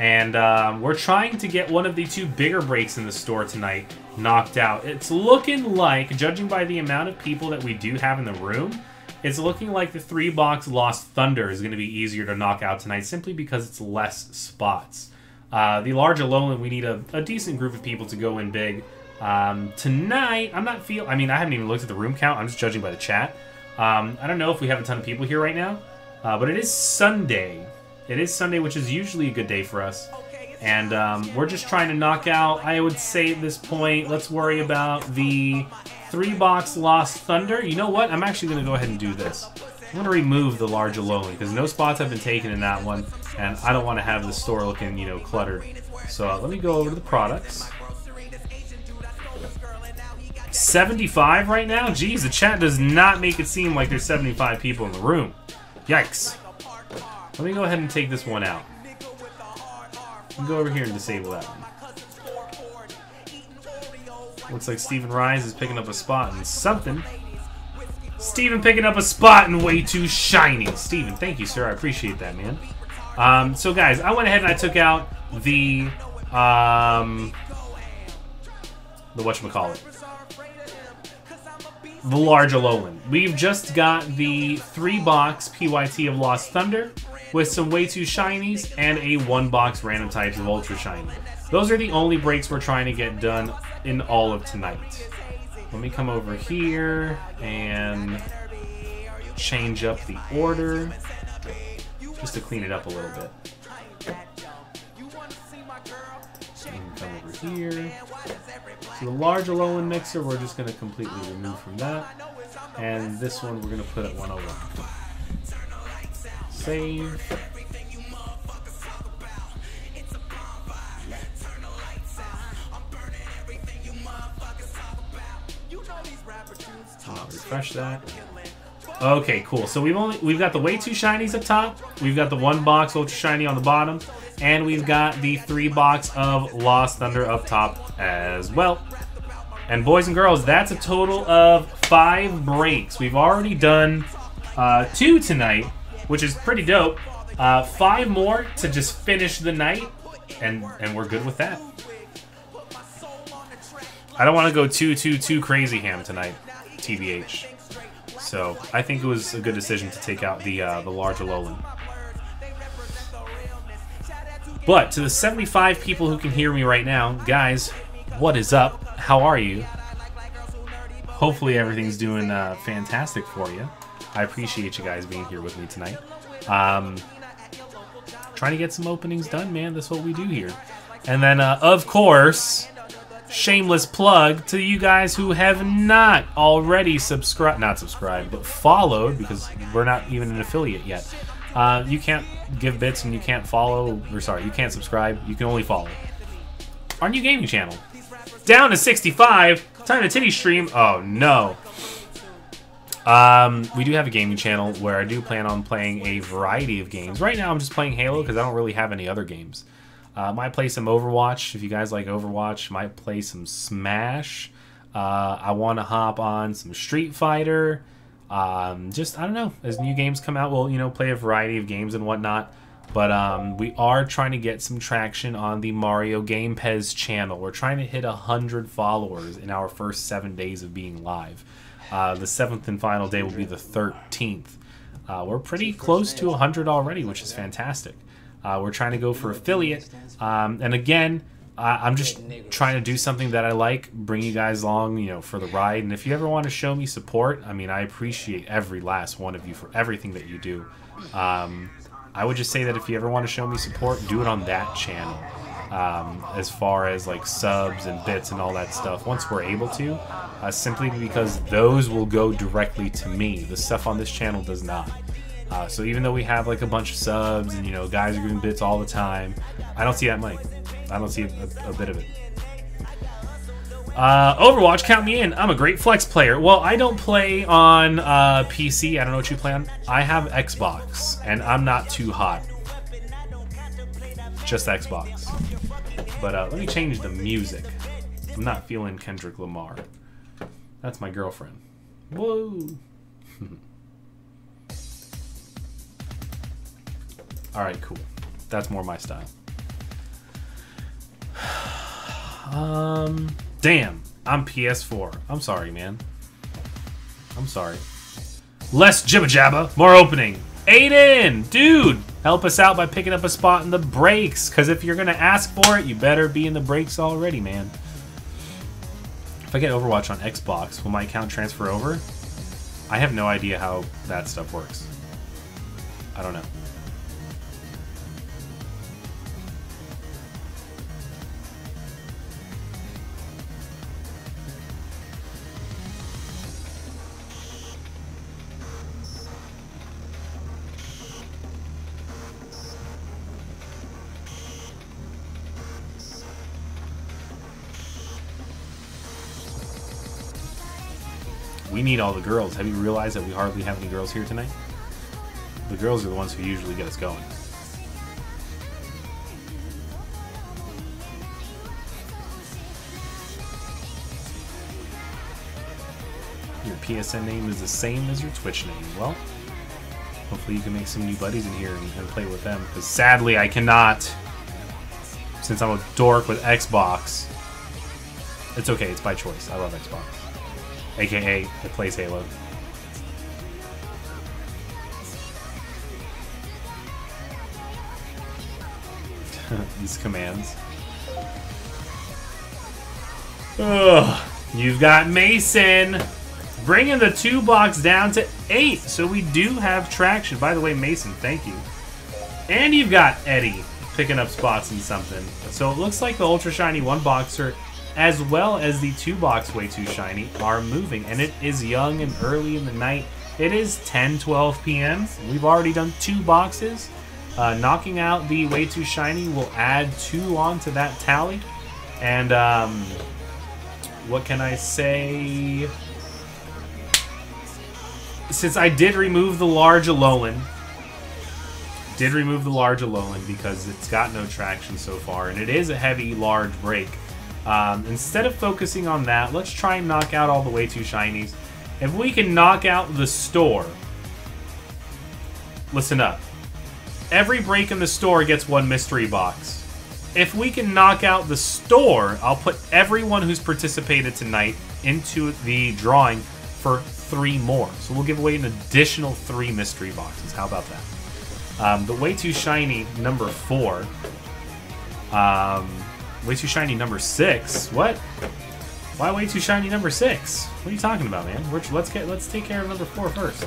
And um, we're trying to get one of the two bigger breaks in the store tonight knocked out. It's looking like, judging by the amount of people that we do have in the room, it's looking like the three box Lost Thunder is going to be easier to knock out tonight simply because it's less spots. Uh, the large Alolan, we need a, a, decent group of people to go in big. Um, tonight, I'm not feel. I mean, I haven't even looked at the room count. I'm just judging by the chat. Um, I don't know if we have a ton of people here right now, uh, but it is Sunday. It is Sunday, which is usually a good day for us. And um, we're just trying to knock out, I would say at this point, let's worry about the three-box Lost Thunder. You know what? I'm actually going to go ahead and do this. I'm going to remove the large Alolan, because no spots have been taken in that one, and I don't want to have the store looking, you know, cluttered. So uh, let me go over to the products. 75 right now? Geez, the chat does not make it seem like there's 75 people in the room. Yikes. Let me go ahead and take this one out. Go over here and disable that one. Looks like Steven Rise is picking up a spot in something. Steven picking up a spot in way too shiny. Steven, thank you, sir. I appreciate that, man. Um, so, guys, I went ahead and I took out the, um, the whatchamacallit the large Alolan. We've just got the three box PYT of Lost Thunder with some way too shinies and a one box random types of ultra shiny. Those are the only breaks we're trying to get done in all of tonight. Let me come over here and change up the order just to clean it up a little bit. come over here. So the large Alolan mixer we're just going to completely remove from that. And this one we're going to put at 101. Save. refresh that. Okay, cool. So we've only we've got the way too shinies up top. We've got the one box ultra shiny on the bottom, and we've got the three box of Lost Thunder up top as well. And boys and girls, that's a total of five breaks. We've already done uh, two tonight, which is pretty dope. Uh, five more to just finish the night, and and we're good with that. I don't want to go too too too crazy ham tonight, TBH. So I think it was a good decision to take out the uh, the large Alolan. But to the 75 people who can hear me right now, guys, what is up? How are you? Hopefully everything's doing uh, fantastic for you. I appreciate you guys being here with me tonight. Um, trying to get some openings done, man. That's what we do here. And then, uh, of course, shameless plug to you guys who have not already subscribed, not subscribed, but followed, because we're not even an affiliate yet. Uh, you can't give bits and you can't follow, or sorry, you can't subscribe. You can only follow. Our new gaming channel. Down to 65. Time to titty stream. Oh, no. Um, we do have a gaming channel where I do plan on playing a variety of games. Right now, I'm just playing Halo because I don't really have any other games. Uh, might play some Overwatch if you guys like Overwatch. Might play some Smash. Uh, I want to hop on some Street Fighter. Um, just I don't know. As new games come out, we'll you know play a variety of games and whatnot. But um, we are trying to get some traction on the Mario Game Pez channel. We're trying to hit hundred followers in our first seven days of being live. Uh, the seventh and final day will be the 13th. Uh, we're pretty close to 100 already, which is fantastic. Uh, we're trying to go for affiliate. Um, and again, I'm just trying to do something that I like, bring you guys along, you know, for the ride. And if you ever want to show me support, I mean, I appreciate every last one of you for everything that you do. Um, I would just say that if you ever want to show me support, do it on that channel um, as far as like subs and bits and all that stuff once we're able to uh, simply because those will go directly to me the stuff on this channel does not uh, so even though we have like a bunch of subs and you know guys are doing bits all the time I don't see that money I don't see a, a bit of it uh, Overwatch, count me in. I'm a great flex player. Well, I don't play on uh, PC. I don't know what you play on. I have Xbox, and I'm not too hot. Just Xbox. But uh, let me change the music. I'm not feeling Kendrick Lamar. That's my girlfriend. Whoa. Alright, cool. That's more my style. Um, damn. I'm PS4. I'm sorry, man. I'm sorry. Less jibba jabba, more opening. Aiden, dude, help us out by picking up a spot in the breaks. Because if you're going to ask for it, you better be in the breaks already, man. If I get Overwatch on Xbox, will my account transfer over? I have no idea how that stuff works. I don't know. We need all the girls. Have you realized that we hardly have any girls here tonight? The girls are the ones who usually get us going. Your PSN name is the same as your Twitch name. Well, hopefully you can make some new buddies in here and, and play with them. Because sadly, I cannot. Since I'm a dork with Xbox. It's okay, it's by choice. I love Xbox aka it plays Halo. These commands. Ugh. You've got Mason bringing the two box down to eight. So we do have traction. By the way, Mason, thank you. And you've got Eddie picking up spots and something. So it looks like the Ultra Shiny one boxer as well as the two box way too shiny are moving and it is young and early in the night. It is 10 12 p.m we've already done two boxes. Uh, knocking out the way too shiny will add two onto that tally. And um, what can i say? Since i did remove the large alolan did remove the large alolan because it's got no traction so far and it is a heavy large break Um, instead of focusing on that, let's try and knock out all the way too shinies. If we can knock out the store, listen up. Every break in the store gets one mystery box. If we can knock out the store, I'll put everyone who's participated tonight into the drawing for three more. So we'll give away an additional three mystery boxes. How about that? Um, the Way Too Shiny number four. Um, way Too Shiny number six. What? Why Way Too Shiny number six? What are you talking about, man? We're, let's get let's take care of number four first.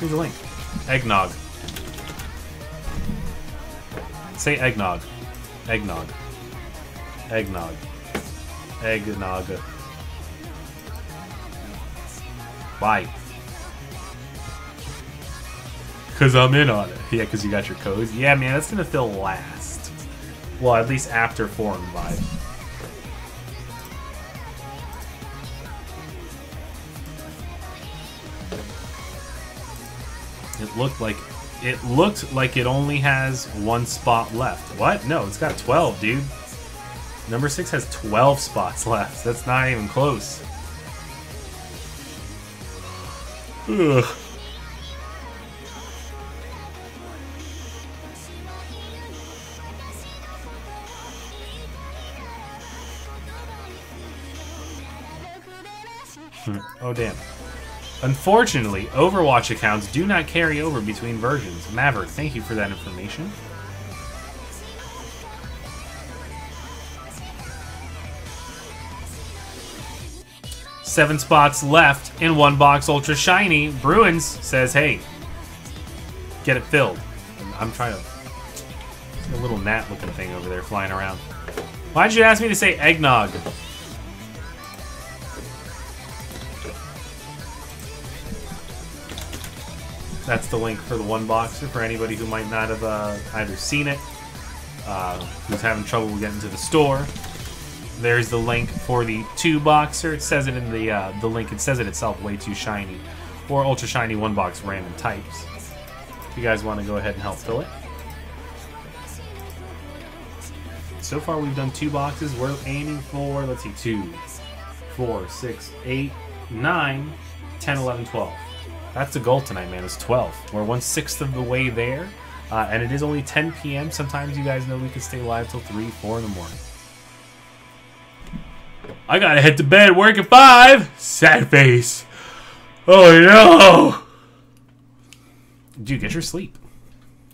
Here's the link. Eggnog. Say eggnog. Eggnog. Eggnog. Eggnog. Why? Cause I'm in on it. Yeah, cause you got your codes. Yeah, man, that's gonna fill last. Well, at least after four and five. It looked like it looked like it only has one spot left. What? No, it's got 12, dude. Number 6 has 12 spots left. That's not even close. Ugh. Oh, damn. Unfortunately, Overwatch accounts do not carry over between versions. Maverick, thank you for that information. Seven spots left in one box Ultra Shiny. Bruins says, hey, get it filled. I'm trying to... A little gnat looking thing over there flying around. Why'd you ask me to say eggnog? That's the link for the one boxer for anybody who might not have uh, either seen it, uh, who's having trouble getting to the store. There's the link for the two boxer. It says it in the uh, the link. It says it itself. Way too shiny, or ultra shiny one box random types. If you guys want to go ahead and help fill it. So far, we've done two boxes. We're aiming for let's see, two, four, six, eight, nine, 10, 11, 12. That's the goal tonight, man. It's 12. We're one sixth of the way there, uh, and it is only 10 p.m. Sometimes you guys know we can stay live till 3, 4 in the morning. I gotta head to bed. Work at 5. Sad face. Oh no. Dude, get your sleep.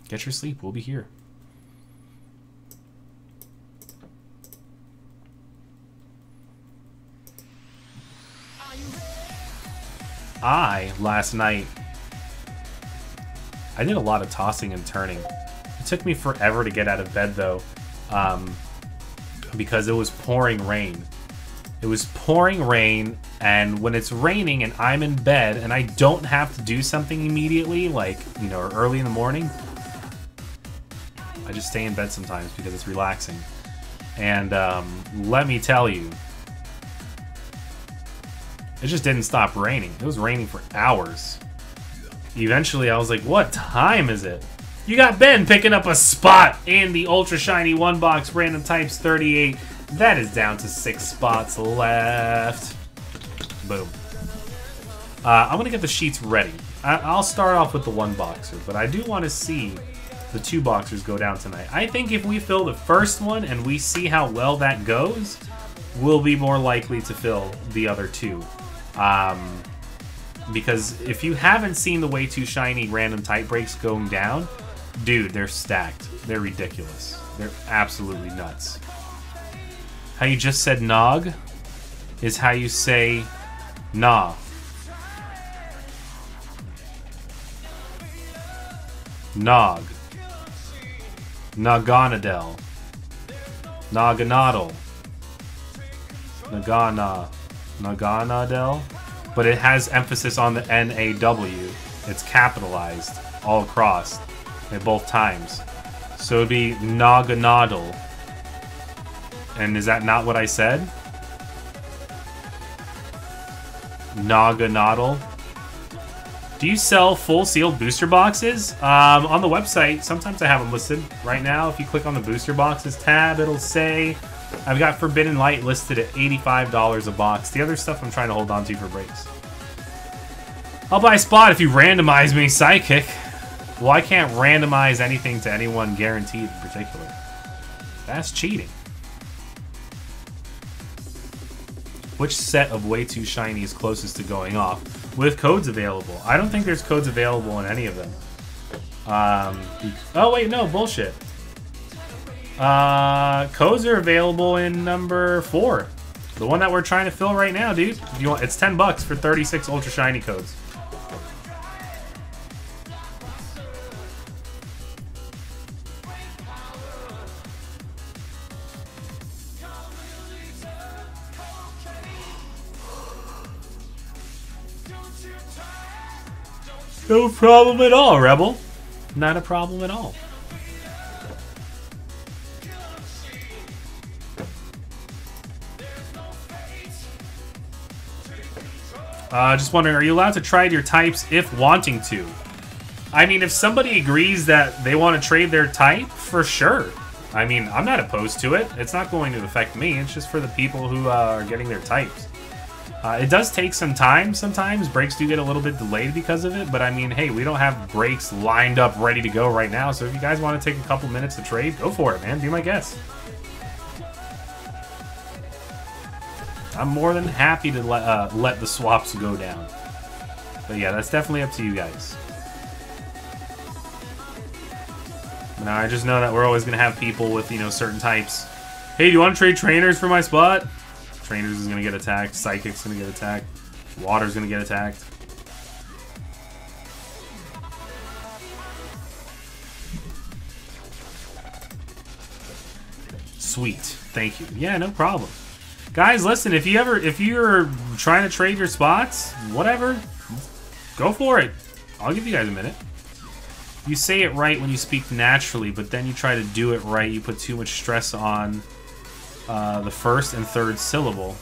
Get your sleep. We'll be here. I, last night, I did a lot of tossing and turning. It took me forever to get out of bed, though, um, because it was pouring rain. It was pouring rain, and when it's raining and I'm in bed and I don't have to do something immediately, like, you know, early in the morning, I just stay in bed sometimes because it's relaxing. And um, let me tell you, it just didn't stop raining. It was raining for hours. Eventually, I was like, what time is it? You got Ben picking up a spot in the Ultra Shiny One Box Random Types 38. That is down to six spots left. Boom. Uh, I'm going to get the sheets ready. I will start off with the one boxer, but I do want to see the two boxers go down tonight. I think if we fill the first one and we see how well that goes, we'll be more likely to fill the other two. Um, because if you haven't seen the way too shiny random type breaks going down, dude, they're stacked. They're ridiculous. They're absolutely nuts. How you just said nog is how you say nah. Nog. Naganadel. Naganadel. Nagana. Naganadel. But it has emphasis on the N-A-W. It's capitalized all across at both times. So it'd be Naganadel. And is that not what I said? Naganadel. Do you sell full sealed booster boxes? Um, on the website, sometimes I have them listed. Right now, if you click on the booster boxes tab, it'll say I've got Forbidden Light listed at $85 a box. The other stuff I'm trying to hold on to for breaks. I'll buy spot if you randomize me, Psychic. Well, I can't randomize anything to anyone guaranteed in particular. That's cheating. Which set of way too shiny is closest to going off? With codes available. I don't think there's codes available in any of them. Um, oh wait, no, bullshit. Uh, codes are available in number four. The one that we're trying to fill right now, dude. You want, it's 10 bucks for 36 ultra shiny codes. No problem at all, Rebel. Not a problem at all. Uh, just wondering, are you allowed to trade your types if wanting to? I mean, if somebody agrees that they want to trade their type, for sure. I mean, I'm not opposed to it. It's not going to affect me. It's just for the people who uh, are getting their types. Uh, it does take some time sometimes. Breaks do get a little bit delayed because of it, but I mean, hey, we don't have breaks lined up ready to go right now, so if you guys want to take a couple minutes to trade, go for it, man. Be my guest. I'm more than happy to let, uh, let the swaps go down. But yeah, that's definitely up to you guys. Now, I just know that we're always going to have people with, you know, certain types. Hey, do you want to trade trainers for my spot? Trainers is going to get attacked. Psychic's going to get attacked. Water's going to get attacked. Sweet. Thank you. Yeah, no problem. Guys, listen, if you ever if you're trying to trade your spots, whatever, go for it. I'll give you guys a minute. You say it right when you speak naturally, but then you try to do it right. You put too much stress on uh, the first and third syllable.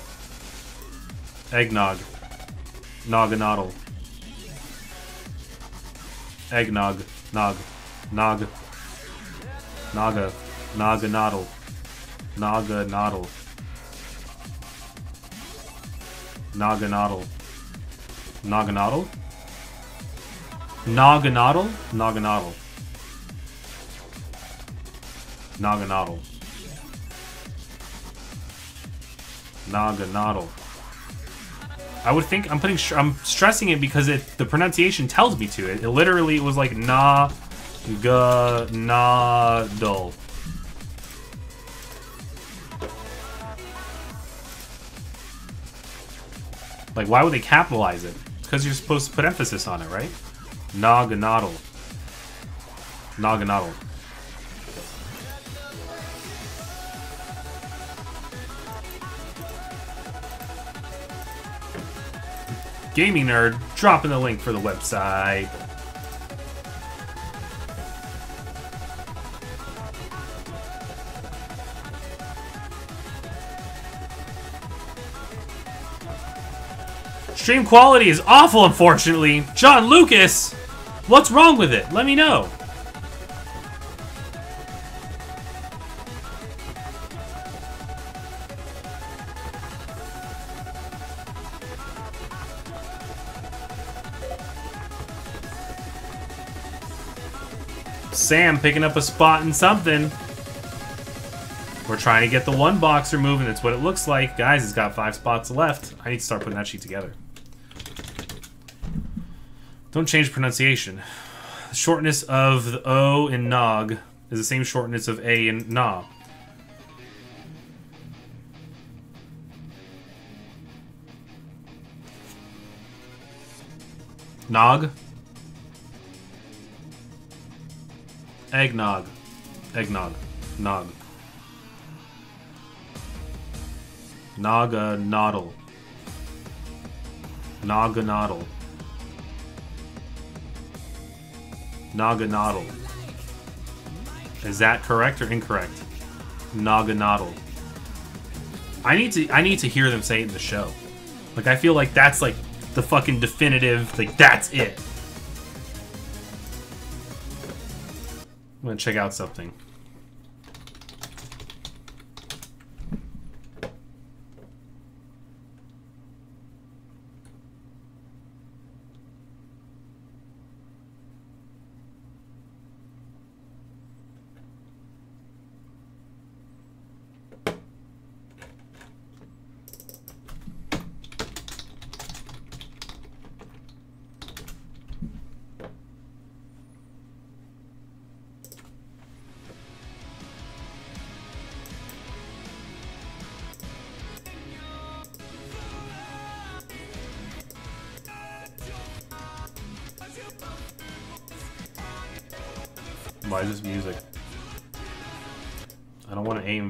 Eggnog. Nogganoddle. Eggnog. Nog. Nog. Naga. Naganoddle. Naganoddle. Naganoddle. Naganoddle? Naganoddle? Naganoddle. Naganoddle. Naganoddle. I would think I'm putting I'm stressing it because it the pronunciation tells me to. It, it literally it was like na ga noddle. Like, why would they capitalize it? Because you're supposed to put emphasis on it, right? Naganoddle. Naganoddle. Gaming Nerd, dropping the link for the website. Stream quality is awful, unfortunately. John Lucas, what's wrong with it? Let me know. Sam picking up a spot in something. We're trying to get the one boxer moving. That's what it looks like. Guys, it's got five spots left. I need to start putting that sheet together. Don't change pronunciation. The shortness of the O in Nog is the same shortness of A in Na. Nog. Eggnog. Eggnog. Nog. Naga Noddle. Naga Noddle. Naga Is that correct or incorrect? Naga I need to I need to hear them say it in the show. Like I feel like that's like the fucking definitive like that's it. I'm gonna check out something.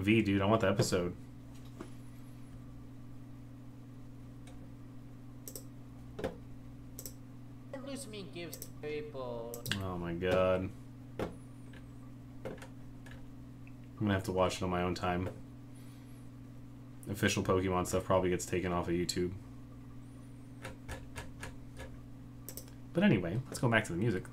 Don't want an AMV, dude. I want the episode. Introduce me gives people. Oh my god. I'm gonna have to watch it on my own time. Official Pokemon stuff probably gets taken off of YouTube. But anyway, let's go back to the music.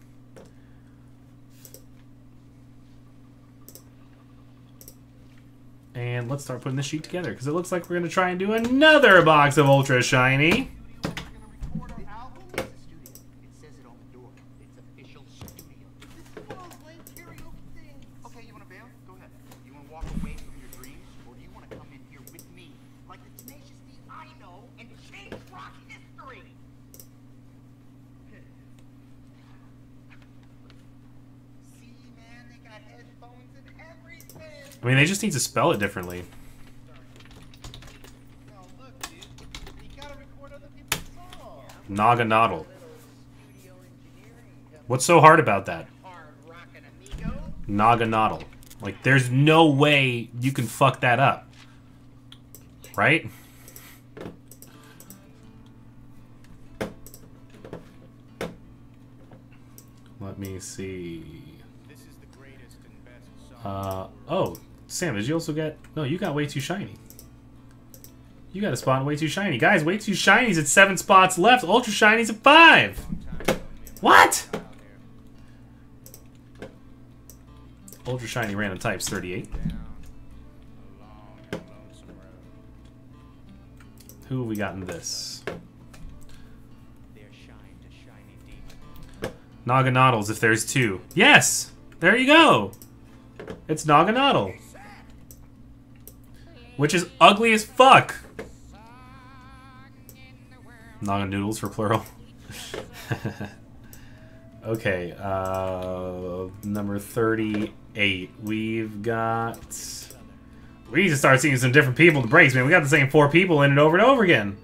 And let's start putting this sheet together, because it looks like we're going to try and do another box of Ultra Shiny. It's a studio. It says it on the door. It's official studio. This is one of those lame karaoke things. Okay, you wanna bail? Go ahead. You wanna walk away from your dreams, or do you wanna come in here with me, like the tenacious D I know, and change rock history? See, man, they got headphones and everything. I mean, they just need to spell it differently. Naga Noddle. What's so hard about that? Naga Noddle. Like, there's no way you can fuck that up. Right? Let me see. Uh, oh, Sam, did you also get... No, you got way too shiny. You got a spot way too shiny. Guys, way too shiny's at seven spots left. Ultra shiny's at five. What? Ultra shiny random types 38. Who have we gotten this? Naganoddles, if there's two. Yes! There you go! It's Naganoddle. Which is ugly as fuck! Naga noodles for plural. okay, uh, number 38. We've got... We need to start seeing some different people the breaks, man. We got the same four people in it over and over again.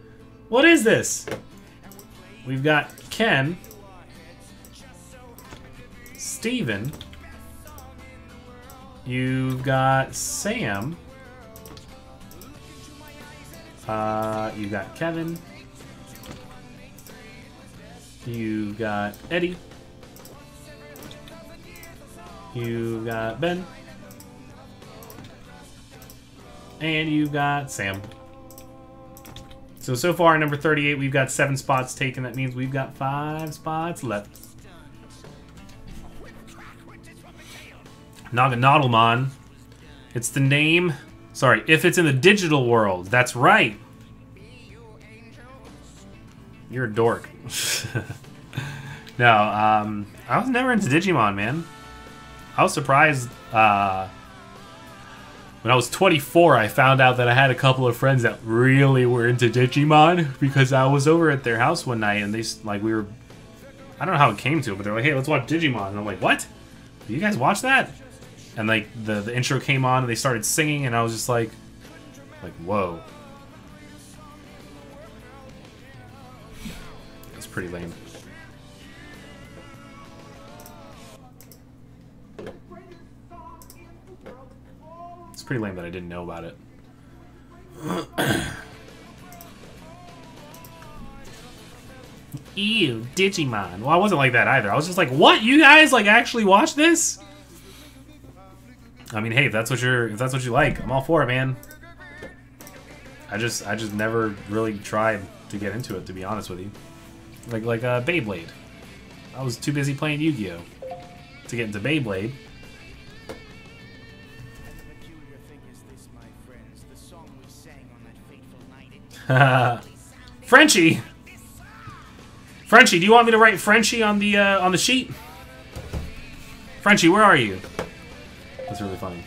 What is this? We've got Ken, Steven, you've got Sam, uh, you've got Kevin, you've got Eddie, you've got Ben, and you've got Sam. So, so far, number 38, we've got seven spots taken. That means we've got five spots left. Naganoddlemon. It's the name. Sorry, if it's in the digital world. That's right. You're a dork. no, um, I was never into Digimon, man. I was surprised, uh, when I was 24, I found out that I had a couple of friends that really were into Digimon because I was over at their house one night and they, like, we were, I don't know how it came to it, but they're like, hey, let's watch Digimon. And I'm like, what? You guys watch that? And, like, the, the intro came on and they started singing and I was just like, like, whoa. It's pretty lame. It's pretty lame that I didn't know about it. Ew, Digimon. Well, I wasn't like that either. I was just like, what? You guys like actually watch this? I mean, hey, if that's what you're, if that's what you like, I'm all for it, man. I just, I just never really tried to get into it, to be honest with you. Like, like uh, Beyblade. I was too busy playing Yu-Gi-Oh to get into Beyblade. Frenchie. Frenchie, do you want me to write Frenchie on the uh, on the sheet? Frenchie, where are you? That's really funny.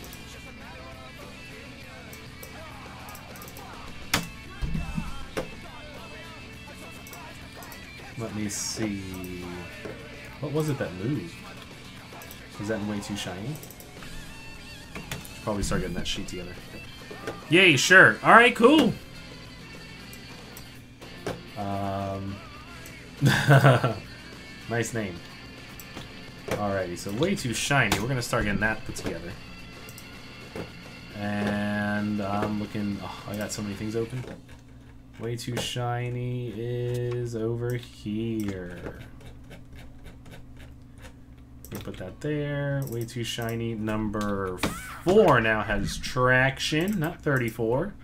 Let me see. What was it that moved? Was that way too shiny? Should probably start getting that sheet together. Yay, sure. All right, cool. Um, nice name. Alrighty, so way too shiny. We're gonna start getting that put together. And I'm looking. Oh, I got so many things open. Way too shiny is over here. We put that there. Way too shiny. Number four now has traction, not 34.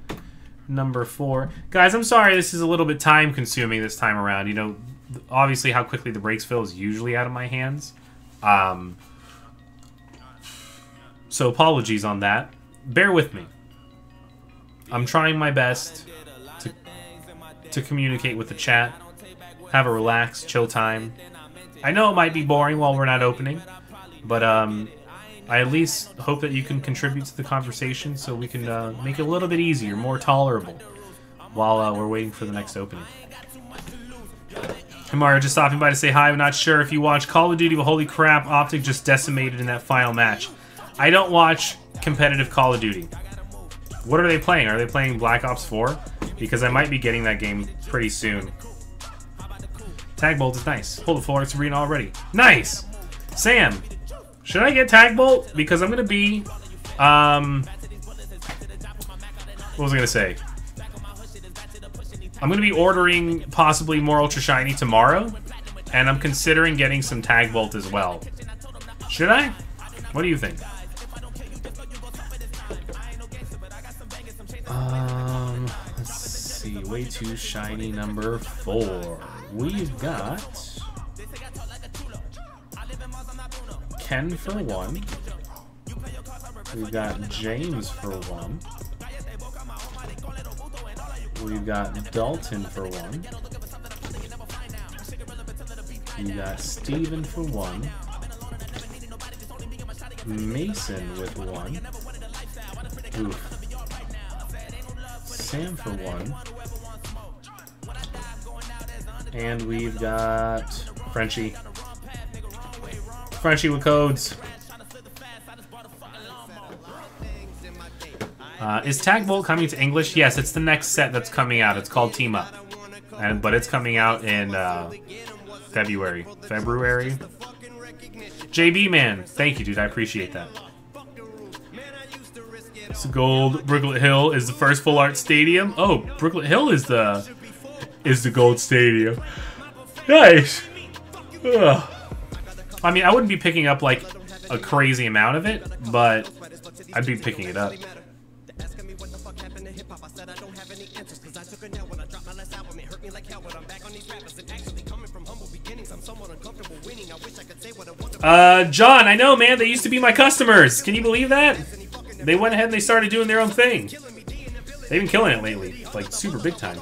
Number four. Guys, I'm sorry this is a little bit time consuming this time around. You know, obviously how quickly the brakes fill is usually out of my hands. Um, so apologies on that. Bear with me. I'm trying my best to, to communicate with the chat. Have a relaxed, chill time. I know it might be boring while we're not opening, but um, I at least hope that you can contribute to the conversation so we can uh, make it a little bit easier, more tolerable, while uh, we're waiting for the next opening. Mario, just stopping by to say hi. I'm not sure if you watch Call of Duty, but holy crap, Optic just decimated in that final match. I don't watch competitive Call of Duty. What are they playing? Are they playing Black Ops 4? Because I might be getting that game pretty soon. Tag Bolt is nice. Hold the floor, it's arena already. Nice! Sam, should I get Tag Bolt? Because I'm gonna be, um... What was I gonna say? I'm gonna be ordering possibly more Ultra Shiny tomorrow, and I'm considering getting some Tag Bolt as well. Should I? What do you think? Um, let's see. Way too shiny number four. We've got Ken for one. We've got James for one. We've got Dalton for one. We got Steven for one. Mason with one. Oof. Sam for one. And we've got Frenchie. Frenchie with codes. Uh, is Tag Bolt coming to English? Yes, it's the next set that's coming out. It's called Team Up. And but it's coming out in uh, February. February? JB man, thank you, dude. I appreciate that. It's gold. Brooklet Hill is the first full art stadium. Oh, Brooklet Hill is the is the gold stadium. Nice. Ugh. I mean, I wouldn't be picking up like a crazy amount of it, but I'd be picking it up. Uh, John, I know, man. They used to be my customers. Can you believe that? They went ahead and they started doing their own thing. They've been killing it lately, It's like super big time.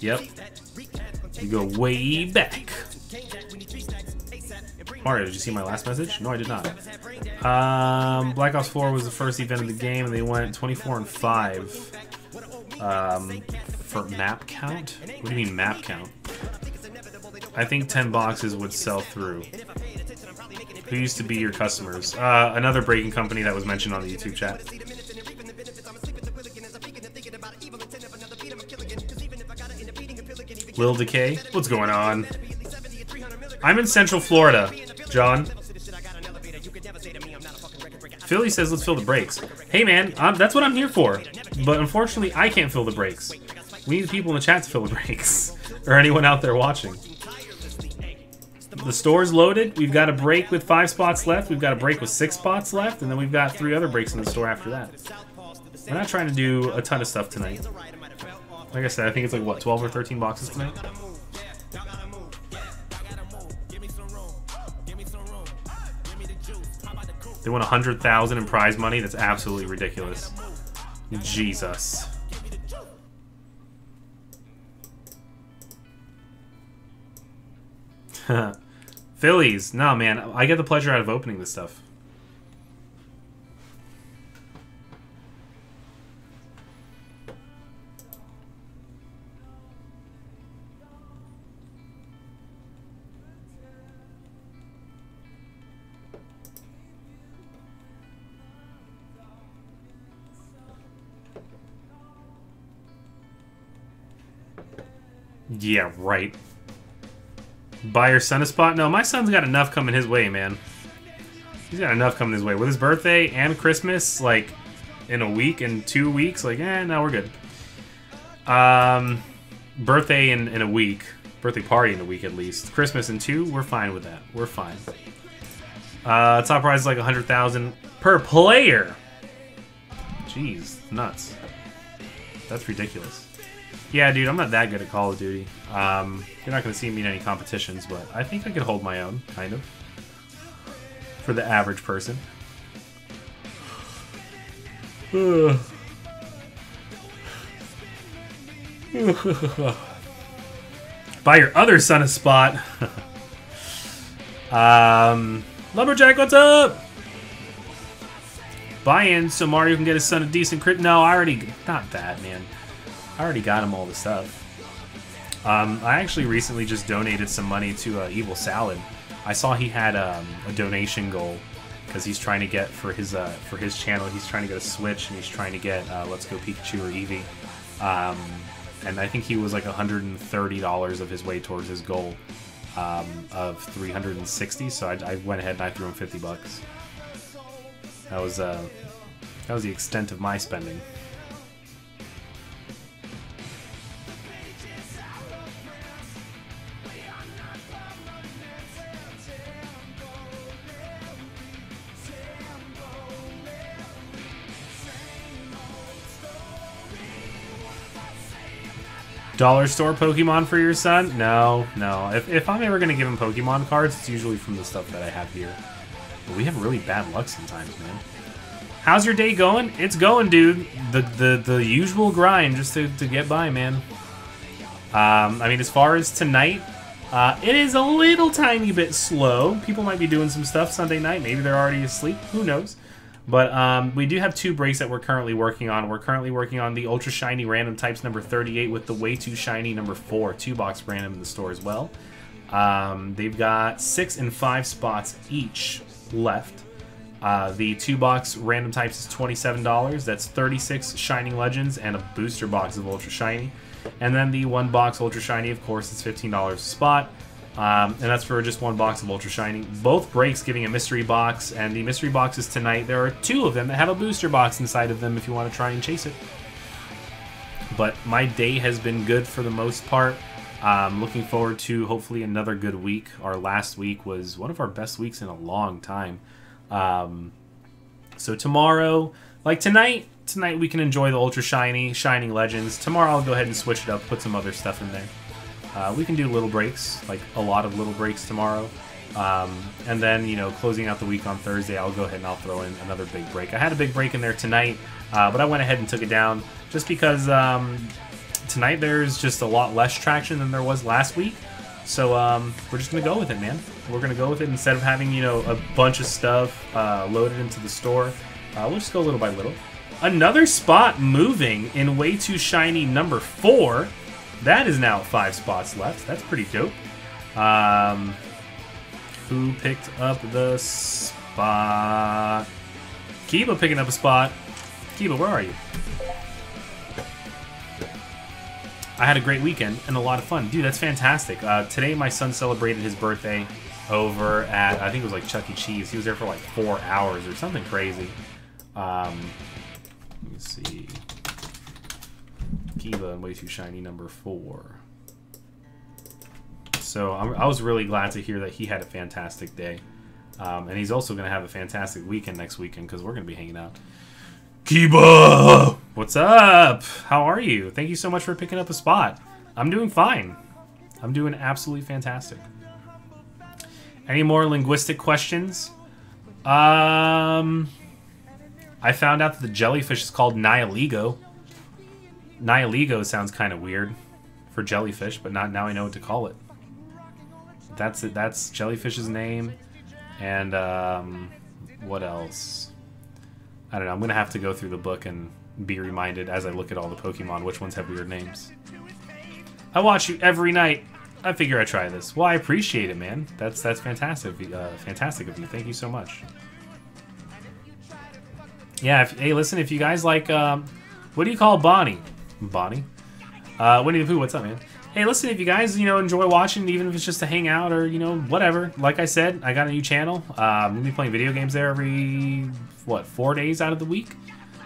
Yep. You go way back. Mario, did you see my last message? No, I did not. Um, Black Ops 4 was the first event of the game, and they went 24 and 5 um, for map count. What do you mean map count? I think 10 boxes would sell through. Who used to be your customers? Uh, another breaking company that was mentioned on the YouTube chat. Lil Decay, what's going on? I'm in Central Florida, John. Philly says let's fill the brakes. Hey man, um, that's what I'm here for. But unfortunately, I can't fill the brakes. We need people in the chat to fill the brakes. or anyone out there watching. The store's loaded. We've got a break with five spots left. We've got a break with six spots left. And then we've got three other breaks in the store after that. We're not trying to do a ton of stuff tonight. Like I said, I think it's like, what, 12 or 13 boxes tonight? They won 100,000 in prize money? That's absolutely ridiculous. Jesus. Phillies. No, man. I get the pleasure out of opening this stuff. Yeah, right. Buy your son a spot? No, my son's got enough coming his way, man. He's got enough coming his way. With his birthday and Christmas, like, in a week and two weeks, like, eh, no, we're good. Um, birthday in, in a week. Birthday party in a week, at least. Christmas in two, we're fine with that. We're fine. Uh, top prize is like 100000 per player. Jeez, nuts. That's ridiculous. Yeah, dude, I'm not that good at Call of Duty. Um, you're not going to see me in any competitions, but I think I could hold my own, kind of. For the average person. Buy your other son a spot. um, Lumberjack, what's up? Buy in so Mario can get his son a decent crit. No, I already. Not that, man. I already got him all the stuff. Um, I actually recently just donated some money to uh, Evil Salad. I saw he had um, a donation goal because he's trying to get for his uh, for his channel. He's trying to get a Switch and he's trying to get uh, Let's Go Pikachu or Eevee. Um, and I think he was like $130 of his way towards his goal um, of 360. So I, I went ahead and I threw him 50 bucks. That was uh, that was the extent of my spending. Dollar store Pokemon for your son? No, no. If, if I'm ever going to give him Pokemon cards, it's usually from the stuff that I have here. But we have really bad luck sometimes, man. How's your day going? It's going, dude. The the, the usual grind just to, to get by, man. Um, I mean, as far as tonight, uh, it is a little tiny bit slow. People might be doing some stuff Sunday night. Maybe they're already asleep. Who knows? But um, we do have two breaks that we're currently working on. We're currently working on the Ultra Shiny Random Types number 38 with the Way Too Shiny number 4, two box random in the store as well. Um, they've got six and five spots each left. Uh, the two box random types is $27. That's 36 Shining Legends and a booster box of Ultra Shiny. And then the one box Ultra Shiny, of course, is $15 a spot. Um, and that's for just one box of Ultra Shiny. Both breaks giving a mystery box, and the mystery boxes tonight, there are two of them that have a booster box inside of them if you want to try and chase it. But my day has been good for the most part. Um, looking forward to hopefully another good week. Our last week was one of our best weeks in a long time. Um, so tomorrow, like tonight, tonight we can enjoy the Ultra Shiny, Shining Legends. Tomorrow I'll go ahead and switch it up, put some other stuff in there. Uh, we can do little breaks, like a lot of little breaks tomorrow. Um, and then, you know, closing out the week on Thursday, I'll go ahead and I'll throw in another big break. I had a big break in there tonight, uh, but I went ahead and took it down just because um, tonight there's just a lot less traction than there was last week. So um, we're just going to go with it, man. We're going to go with it instead of having, you know, a bunch of stuff uh, loaded into the store. Uh, we'll just go little by little. Another spot moving in Way Too Shiny number four. That is now five spots left. That's pretty dope. Um, who picked up the spot? Kiba picking up a spot. Kiba, where are you? I had a great weekend and a lot of fun. Dude, that's fantastic. Uh, today, my son celebrated his birthday over at, I think it was like Chuck E. Cheese. He was there for like four hours or something crazy. Um, let me see. Kiba and Way Too Shiny number four. So I'm, i was really glad to hear that he had a fantastic day. Um, and he's also going to have a fantastic weekend next weekend because we're going to be hanging out. Kiba! What's up? How are you? Thank you so much for picking up a spot. I'm doing fine. I'm doing absolutely fantastic. Any more linguistic questions? Um, I found out that the jellyfish is called Nihiligo. Nihiligo sounds kind of weird for jellyfish, but not now I know what to call it. That's it. That's jellyfish's name. And um, what else? I don't know. I'm gonna have to go through the book and be reminded as I look at all the Pokemon which ones have weird names. I watch you every night. I figure I try this. Well, I appreciate it, man. That's that's fantastic. Uh, fantastic of you. Thank you so much. Yeah. If, hey, listen. If you guys like, um, what do you call Bonnie? Bonnie. Uh, Winnie the Pooh. What's up, man? Hey, listen, if you guys, you know, enjoy watching, even if it's just to hang out or, you know, whatever. Like I said, I got a new channel. Uh, I'm going to be playing video games there every, what, four days out of the week?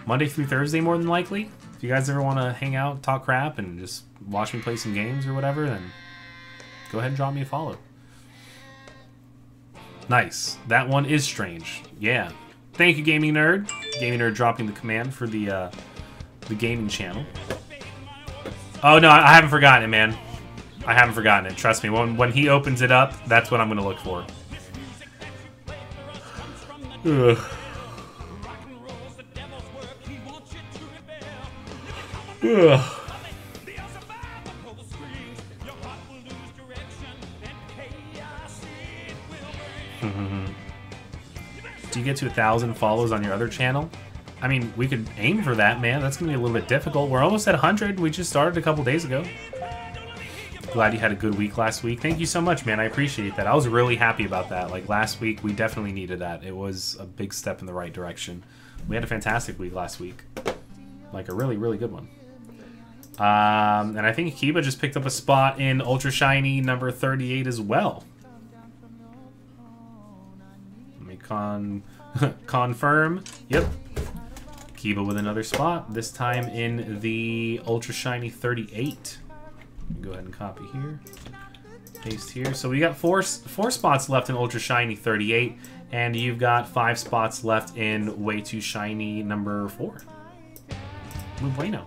Monday through Thursday, more than likely. If you guys ever want to hang out, talk crap, and just watch me play some games or whatever, then go ahead and drop me a follow. Nice. That one is strange. Yeah. Thank you, Gaming Nerd. Gaming Nerd dropping the command for the, uh, the gaming channel. Oh no, I haven't forgotten it, man. I haven't forgotten it. Trust me. When when he opens it up, that's what I'm gonna look for. Ugh. Ugh. Do you get to a thousand follows on your other channel? I mean, we could aim for that, man. That's gonna be a little bit difficult. We're almost at 100. We just started a couple days ago. Glad you had a good week last week. Thank you so much, man. I appreciate that. I was really happy about that. Like last week, we definitely needed that. It was a big step in the right direction. We had a fantastic week last week. Like a really, really good one. Um, and I think Kiba just picked up a spot in Ultra Shiny number 38 as well. Let me con confirm. Yep. Kiba with another spot, this time in the Ultra Shiny 38. Go ahead and copy here. Paste here. So we got four four spots left in Ultra Shiny 38, and you've got five spots left in Way Too Shiny number four. Muy bueno.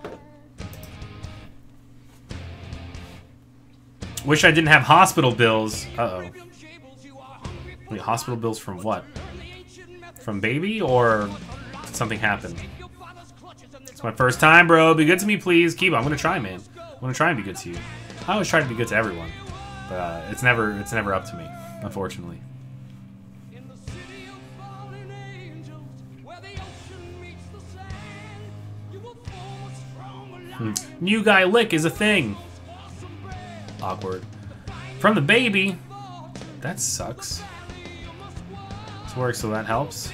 Wish I didn't have hospital bills. Uh-oh. Wait, hospital bills from what? From baby, or something happen? It's my first time, bro. Be good to me, please. Keep. I'm gonna try, man. I'm gonna try and be good to you. I always try to be good to everyone, but uh, it's never it's never up to me, unfortunately. Hmm. New guy lick is a thing. Awkward. From the baby. That sucks. This works, so that helps.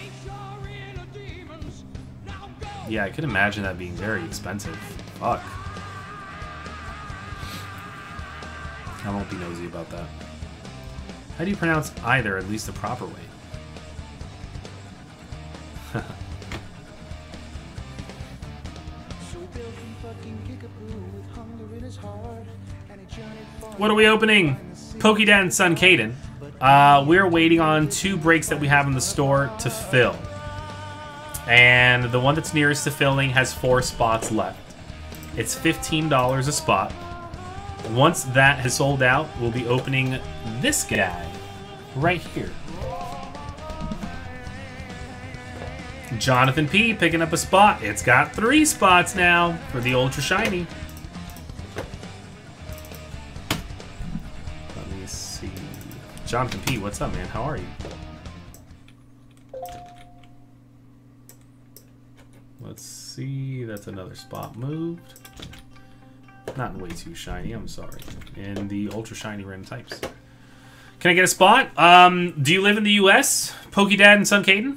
Yeah, I could imagine that being very expensive. Fuck. I won't be nosy about that. How do you pronounce either, at least the proper way? what are we opening? Pokédad and Sun Caden. Uh, we're waiting on two breaks that we have in the store to fill. And the one that's nearest to filling has four spots left. It's $15 a spot. Once that has sold out, we'll be opening this guy right here. Jonathan P picking up a spot. It's got three spots now for the Ultra Shiny. Let me see. Jonathan P, what's up, man? How are you? Let's see. That's another spot moved. Not way too shiny, I'm sorry. In the ultra shiny random types. Can I get a spot? Um, do you live in the US? Pokédad and Sun Caden?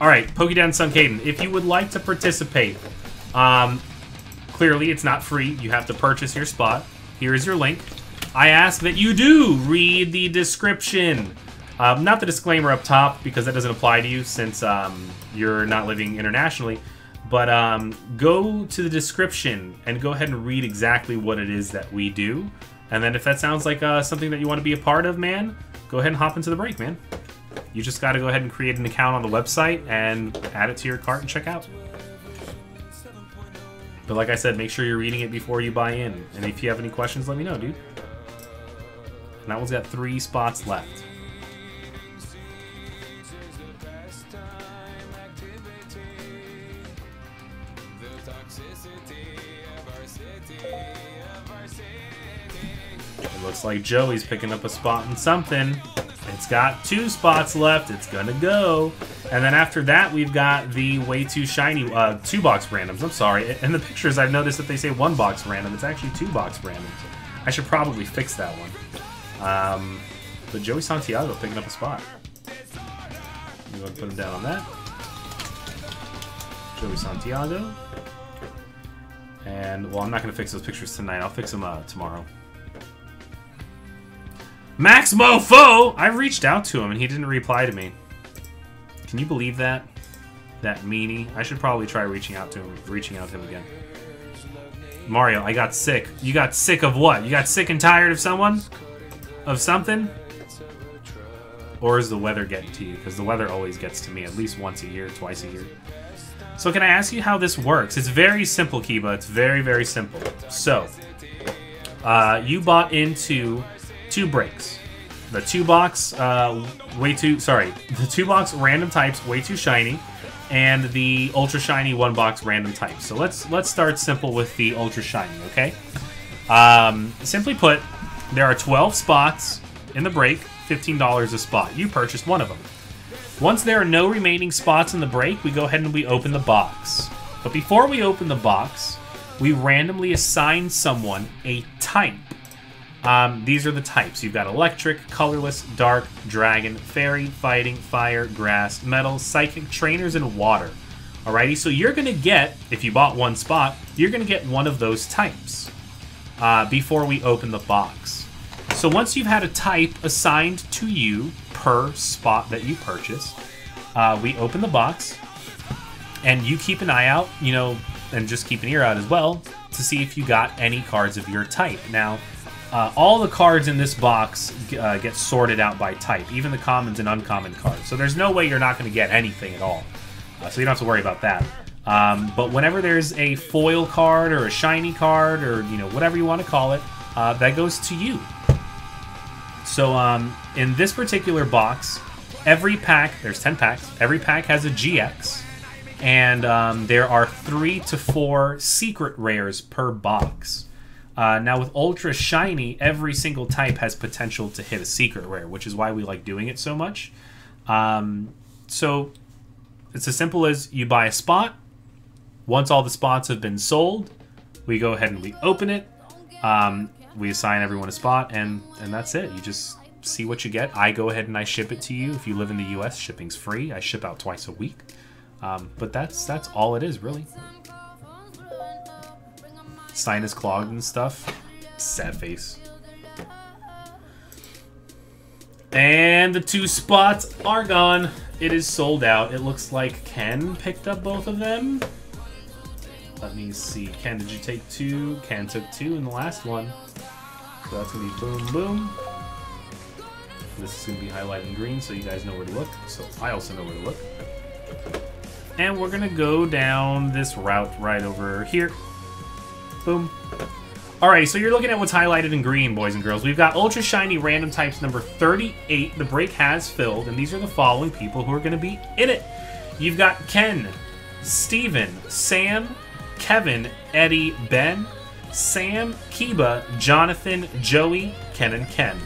Alright, Pokédad and Sun Caden. If you would like to participate, um, clearly it's not free. You have to purchase your spot. Here is your link. I ask that you do read the description. Um, not the disclaimer up top, because that doesn't apply to you since um, you're not living internationally. But um, go to the description and go ahead and read exactly what it is that we do. And then if that sounds like uh, something that you want to be a part of, man, go ahead and hop into the break, man. You just got to go ahead and create an account on the website and add it to your cart and check out. But like I said, make sure you're reading it before you buy in. And if you have any questions, let me know, dude. And that one's got three spots left. It looks like Joey's picking up a spot in something. It's got two spots left. It's gonna go. And then after that, we've got the way too shiny uh, two box randoms. I'm sorry. In the pictures, I've noticed that they say one box random. It's actually two box randoms. I should probably fix that one. Um, but Joey Santiago picking up a spot. I'm going to put him down on that. Joey Santiago. And, well, I'm not going to fix those pictures tonight. I'll fix them uh, tomorrow. Max Mofo! I reached out to him and he didn't reply to me. Can you believe that? That meanie. I should probably try reaching out to him, reaching out to him again. Mario, I got sick. You got sick of what? You got sick and tired of someone? Of something? Or is the weather getting to you? Because the weather always gets to me at least once a year, twice a year. So can I ask you how this works? It's very simple, Kiba. It's very, very simple. So, uh, you bought into two breaks. The two box, uh, way too, sorry, the two box random types, way too shiny, and the ultra shiny one box random types. So let's let's start simple with the ultra shiny, okay? Um, simply put, there are 12 spots in the break, $15 a spot. You purchased one of them. Once there are no remaining spots in the break, we go ahead and we open the box. But before we open the box, we randomly assign someone a type. Um, these are the types. You've got electric, colorless, dark, dragon, fairy, fighting, fire, grass, metal, psychic, trainers, and water. Alrighty, so you're going to get, if you bought one spot, you're going to get one of those types uh, before we open the box. So once you've had a type assigned to you per spot that you purchase, uh, we open the box, and you keep an eye out, you know, and just keep an ear out as well to see if you got any cards of your type. Now, uh, all the cards in this box uh, get sorted out by type, even the commons and uncommon cards. So there's no way you're not going to get anything at all. Uh, so you don't have to worry about that. Um, but whenever there's a foil card or a shiny card or you know whatever you want to call it, uh, that goes to you. So um, in this particular box, every pack there's 10 packs. Every pack has a GX, and um, there are three to four secret rares per box. Uh, now with Ultra Shiny, every single type has potential to hit a secret rare, which is why we like doing it so much. Um, so it's as simple as you buy a spot. Once all the spots have been sold, we go ahead and we open it. Um, we assign everyone a spot, and and that's it. You just see what you get. I go ahead and I ship it to you. If you live in the U.S., shipping's free. I ship out twice a week. Um, but that's that's all it is, really sinus clogged and stuff. Sad face. And the two spots are gone. It is sold out. It looks like Ken picked up both of them. Let me see. Ken, did you take two? Ken took two in the last one. So that's to be boom, boom. This is to be highlighted in green so you guys know where to look. So I also know where to look. And we're to go down this route right over here. Boom. Alright, so you're looking at what's highlighted in green, boys and girls. We've got Ultra Shiny Random Types number 38. The break has filled, and these are the following people who are going to be in it. You've got Ken, Steven, Sam, Kevin, Eddie, Ben, Sam, Kiba, Jonathan, Joey, Ken, and Ken.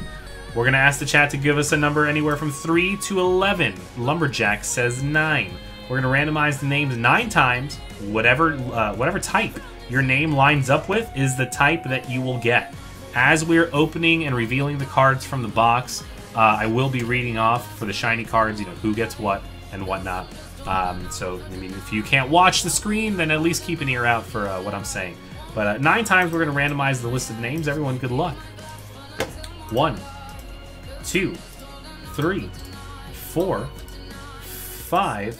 We're going to ask the chat to give us a number anywhere from 3 to 11. Lumberjack says 9. We're going to randomize the names 9 times, whatever, uh, whatever type your name lines up with is the type that you will get. As we're opening and revealing the cards from the box, uh, I will be reading off for the shiny cards, you know, who gets what and whatnot. Um, so, I mean, if you can't watch the screen, then at least keep an ear out for uh, what I'm saying. But uh, nine times we're going to randomize the list of names. Everyone, good luck. One, two, three, four, five,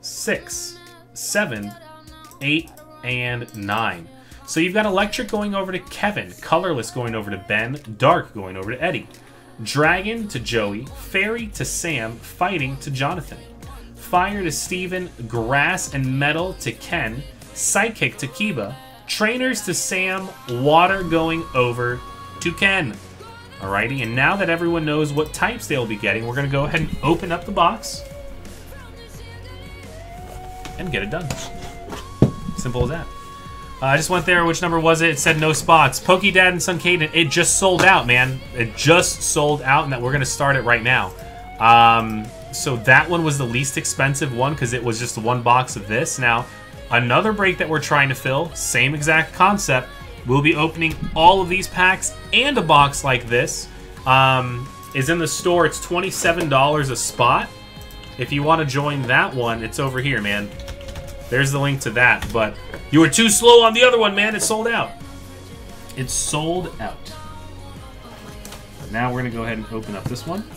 six, seven, eight, and 9. So you've got Electric going over to Kevin, Colorless going over to Ben, Dark going over to Eddie, Dragon to Joey, Fairy to Sam, Fighting to Jonathan, Fire to Steven, Grass and Metal to Ken, Psychic to Kiba, Trainers to Sam, Water going over to Ken. Alrighty, and now that everyone knows what types they'll be getting, we're going to go ahead and open up the box and get it done. Simple as that. Uh, I just went there. Which number was it? It said no spots. Pokedad and Suncaden. It just sold out, man. It just sold out, and that we're gonna start it right now. Um, so that one was the least expensive one because it was just one box of this. Now, another break that we're trying to fill, same exact concept. We'll be opening all of these packs and a box like this. Um, is in the store. It's twenty-seven dollars a spot. If you want to join that one, it's over here, man. There's the link to that. But you were too slow on the other one, man. It's sold out. It's sold out. Now we're going to go ahead and open up this one.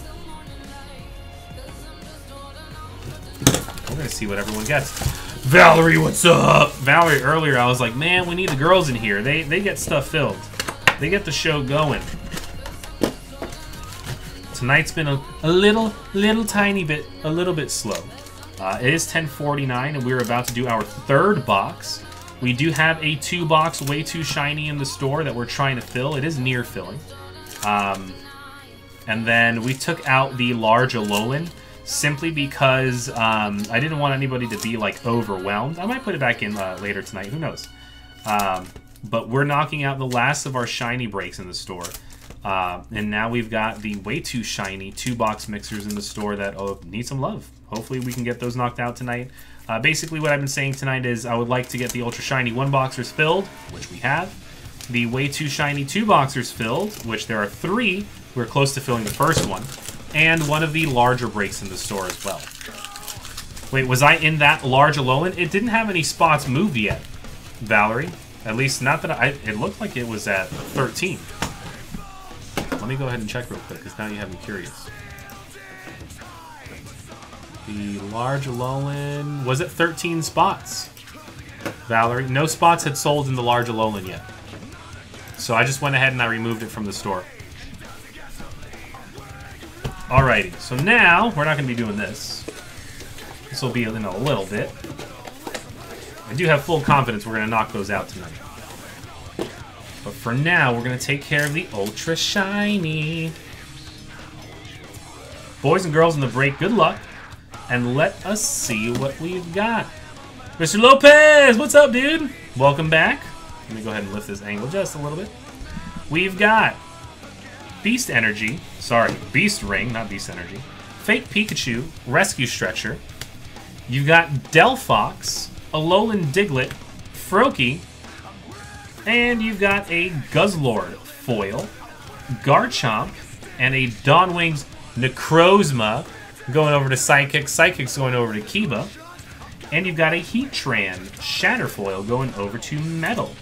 We're to see what everyone gets. Valerie, what's up? Valerie, earlier I was like, man, we need the girls in here. They, they get stuff filled. They get the show going. Tonight's been a, a little, little tiny bit, a little bit slow. Uh, it is 10:49, and we're about to do our third box. We do have a two box, way too shiny in the store that we're trying to fill. It is near filling. Um, and then we took out the large Alolan simply because um, I didn't want anybody to be like overwhelmed. I might put it back in uh, later tonight. Who knows? Um, but we're knocking out the last of our shiny breaks in the store. Uh, and now we've got the way too shiny two box mixers in the store that oh, need some love. Hopefully, we can get those knocked out tonight. Uh, basically, what I've been saying tonight is I would like to get the ultra shiny one boxers filled, which we have. The way too shiny two boxers filled, which there are three. We're close to filling the first one. And one of the larger breaks in the store as well. Wait, was I in that large Alolan? It didn't have any spots moved yet, Valerie. At least, not that I... It looked like it was at 13. Let me go ahead and check real quick, because now you have me curious. The large Alolan was it 13 spots. Valerie, no spots had sold in the large Alolan yet. So I just went ahead and I removed it from the store. Alrighty, so now we're not going to be doing this. This will be in a little bit. I do have full confidence we're going to knock those out tonight. But for now, we're going to take care of the Ultra Shiny. Boys and girls in the break, good luck. And let us see what we've got. Mr. Lopez, what's up, dude? Welcome back. Let me go ahead and lift this angle just a little bit. We've got Beast Energy. Sorry, Beast Ring, not Beast Energy. Fake Pikachu, Rescue Stretcher. You've got Delphox, Alolan Diglett, Froakie, and you've got a Guzzlord foil, Garchomp, and a Dawnwings Necrozma going over to Psychic. Psychic's going over to Kiba. And you've got a Heatran Shatterfoil going over to Metal.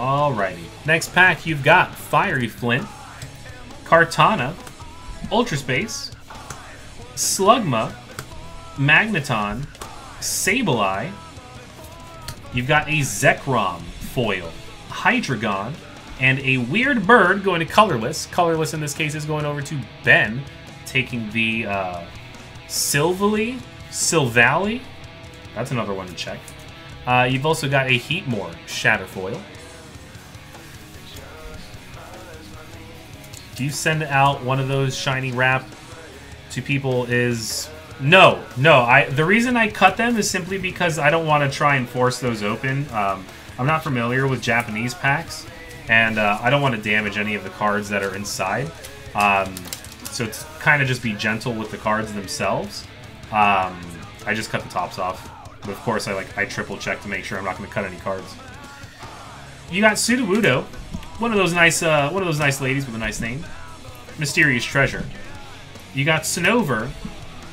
Alrighty. Next pack, you've got Fiery Flint, Kartana, Ultra Space, Slugma, Magneton, Sableye. You've got a Zekrom foil, Hydreigon, and a weird bird going to colorless. Colorless in this case is going over to Ben, taking the uh, Silvally, Silvally. That's another one to check. Uh, you've also got a Heatmor Shatterfoil. Do you send out one of those shiny wrap to people is no, no. I the reason I cut them is simply because I don't want to try and force those open. Um, I'm not familiar with Japanese packs, and uh, I don't want to damage any of the cards that are inside. Um, so it's kind of just be gentle with the cards themselves. Um, I just cut the tops off. But of course, I like I triple check to make sure I'm not going to cut any cards. You got Sudowoodo, one of those nice, uh, one of those nice ladies with a nice name. Mysterious Treasure. You got Snover,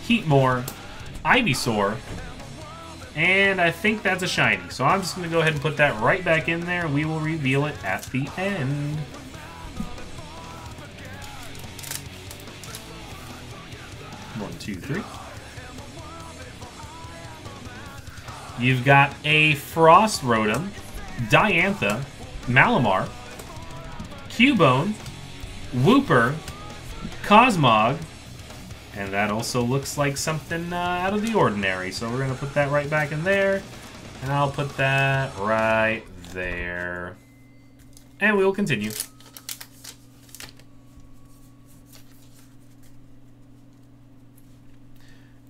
Heatmor, Ivysaur, and I think that's a shiny. So I'm just going to go ahead and put that right back in there. We will reveal it at the end. One, two, three. You've got a Frost Rotom, Diantha, Malamar, Cubone, Wooper, Cosmog, and that also looks like something uh, out of the ordinary. So we're going to put that right back in there. And I'll put that right there. And we will continue.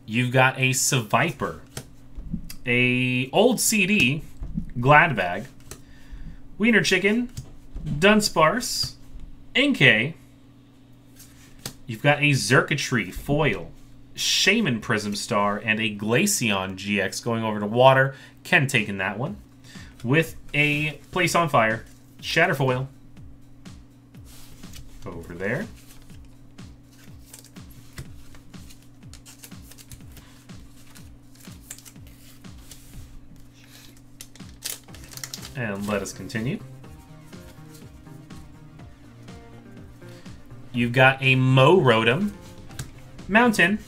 You've got a Seviper, a old CD, Gladbag, Wiener Chicken, Dunsparce, Inkay, You've got a Xurkitree foil, Shaman Prism Star, and a Glaceon GX going over to water. Ken taking that one. With a Place on Fire, Shatterfoil. Over there. And let us continue. You've got a Mow Rotom, Mountain,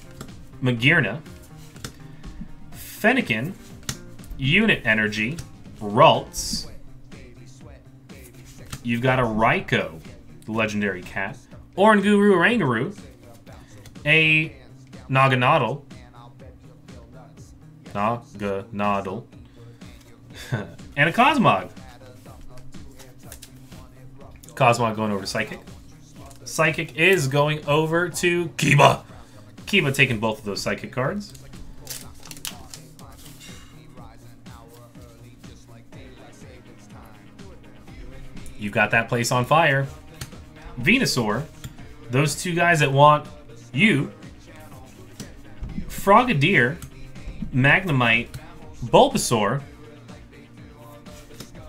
Magearna, Fennekin, Unit Energy, Ralts. You've got a Raikou, the legendary cat, Oranguru Rangaroo, a Naganadel, Naganadel, and a Cosmog. Cosmog going over to Psychic. Psychic is going over to Kiba. Kiba taking both of those Psychic cards. You've got that place on fire. Venusaur. Those two guys that want you. Frogadier. Magnemite. Bulbasaur.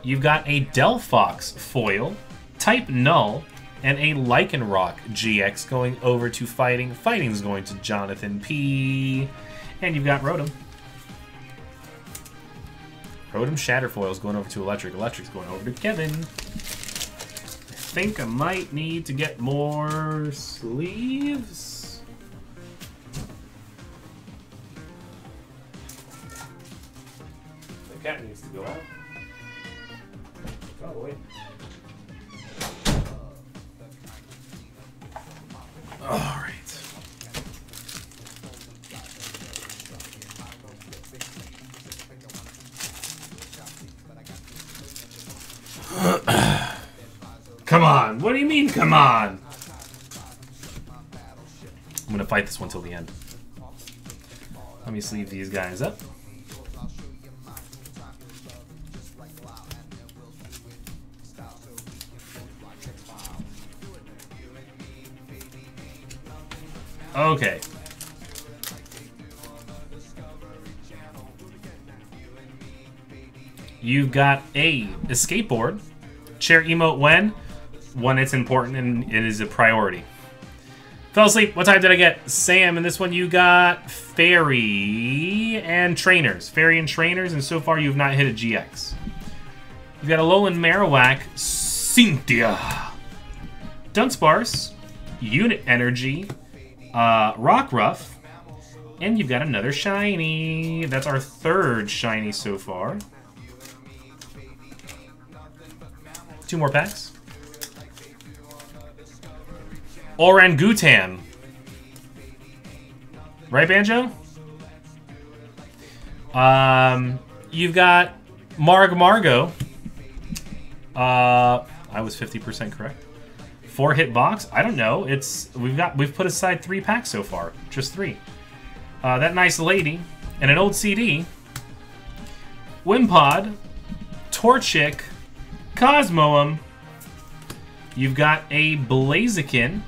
You've got a Delphox foil, Type Null, and a Lycanroc GX going over to Fighting. Fighting's going to Jonathan P. And you've got Rotom. Rotom Shatterfoil's going over to Electric. Electric's going over to Kevin. I think I might need to get more sleeves. The cat needs to go out. Probably. All right. Come on. What do you mean, come on? I'm gonna fight this one till the end. Let me sleeve these guys up. Okay. You've got a, a skateboard. Chair emote when? When it's important and it is a priority. Fell asleep. What time did I get? Sam, and this one you got Fairy and Trainers. Fairy and Trainers, and so far you've not hit a GX. You've got a Alolan Marowak, Cynthia. Dunsparce, Unit Energy, uh, Rockruff, and you've got another shiny. That's our third shiny so far. Two more packs. Orangutan. Right, Banjo? Um, you've got Marg Margo. Uh, I was 50% correct. Four hit box? I don't know. It's we've got we've put aside three packs so far. Just three. Uh, that nice lady and an old CD. Wimpod, Torchic, Cosmoem. You've got a Blaziken,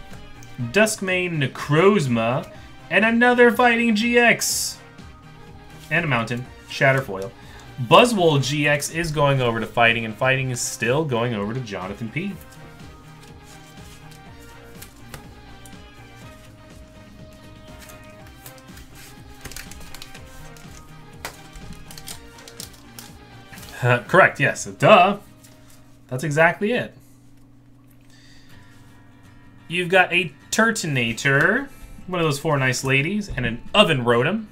Duskmane Necrozma, and another Fighting GX. And a Mountain, Shatterfoil. Buzzwole GX is going over to Fighting, and Fighting is still going over to Jonathan P. correct, yes. Duh. That's exactly it. You've got a Turtonator, one of those four nice ladies, and an Oven Rotom.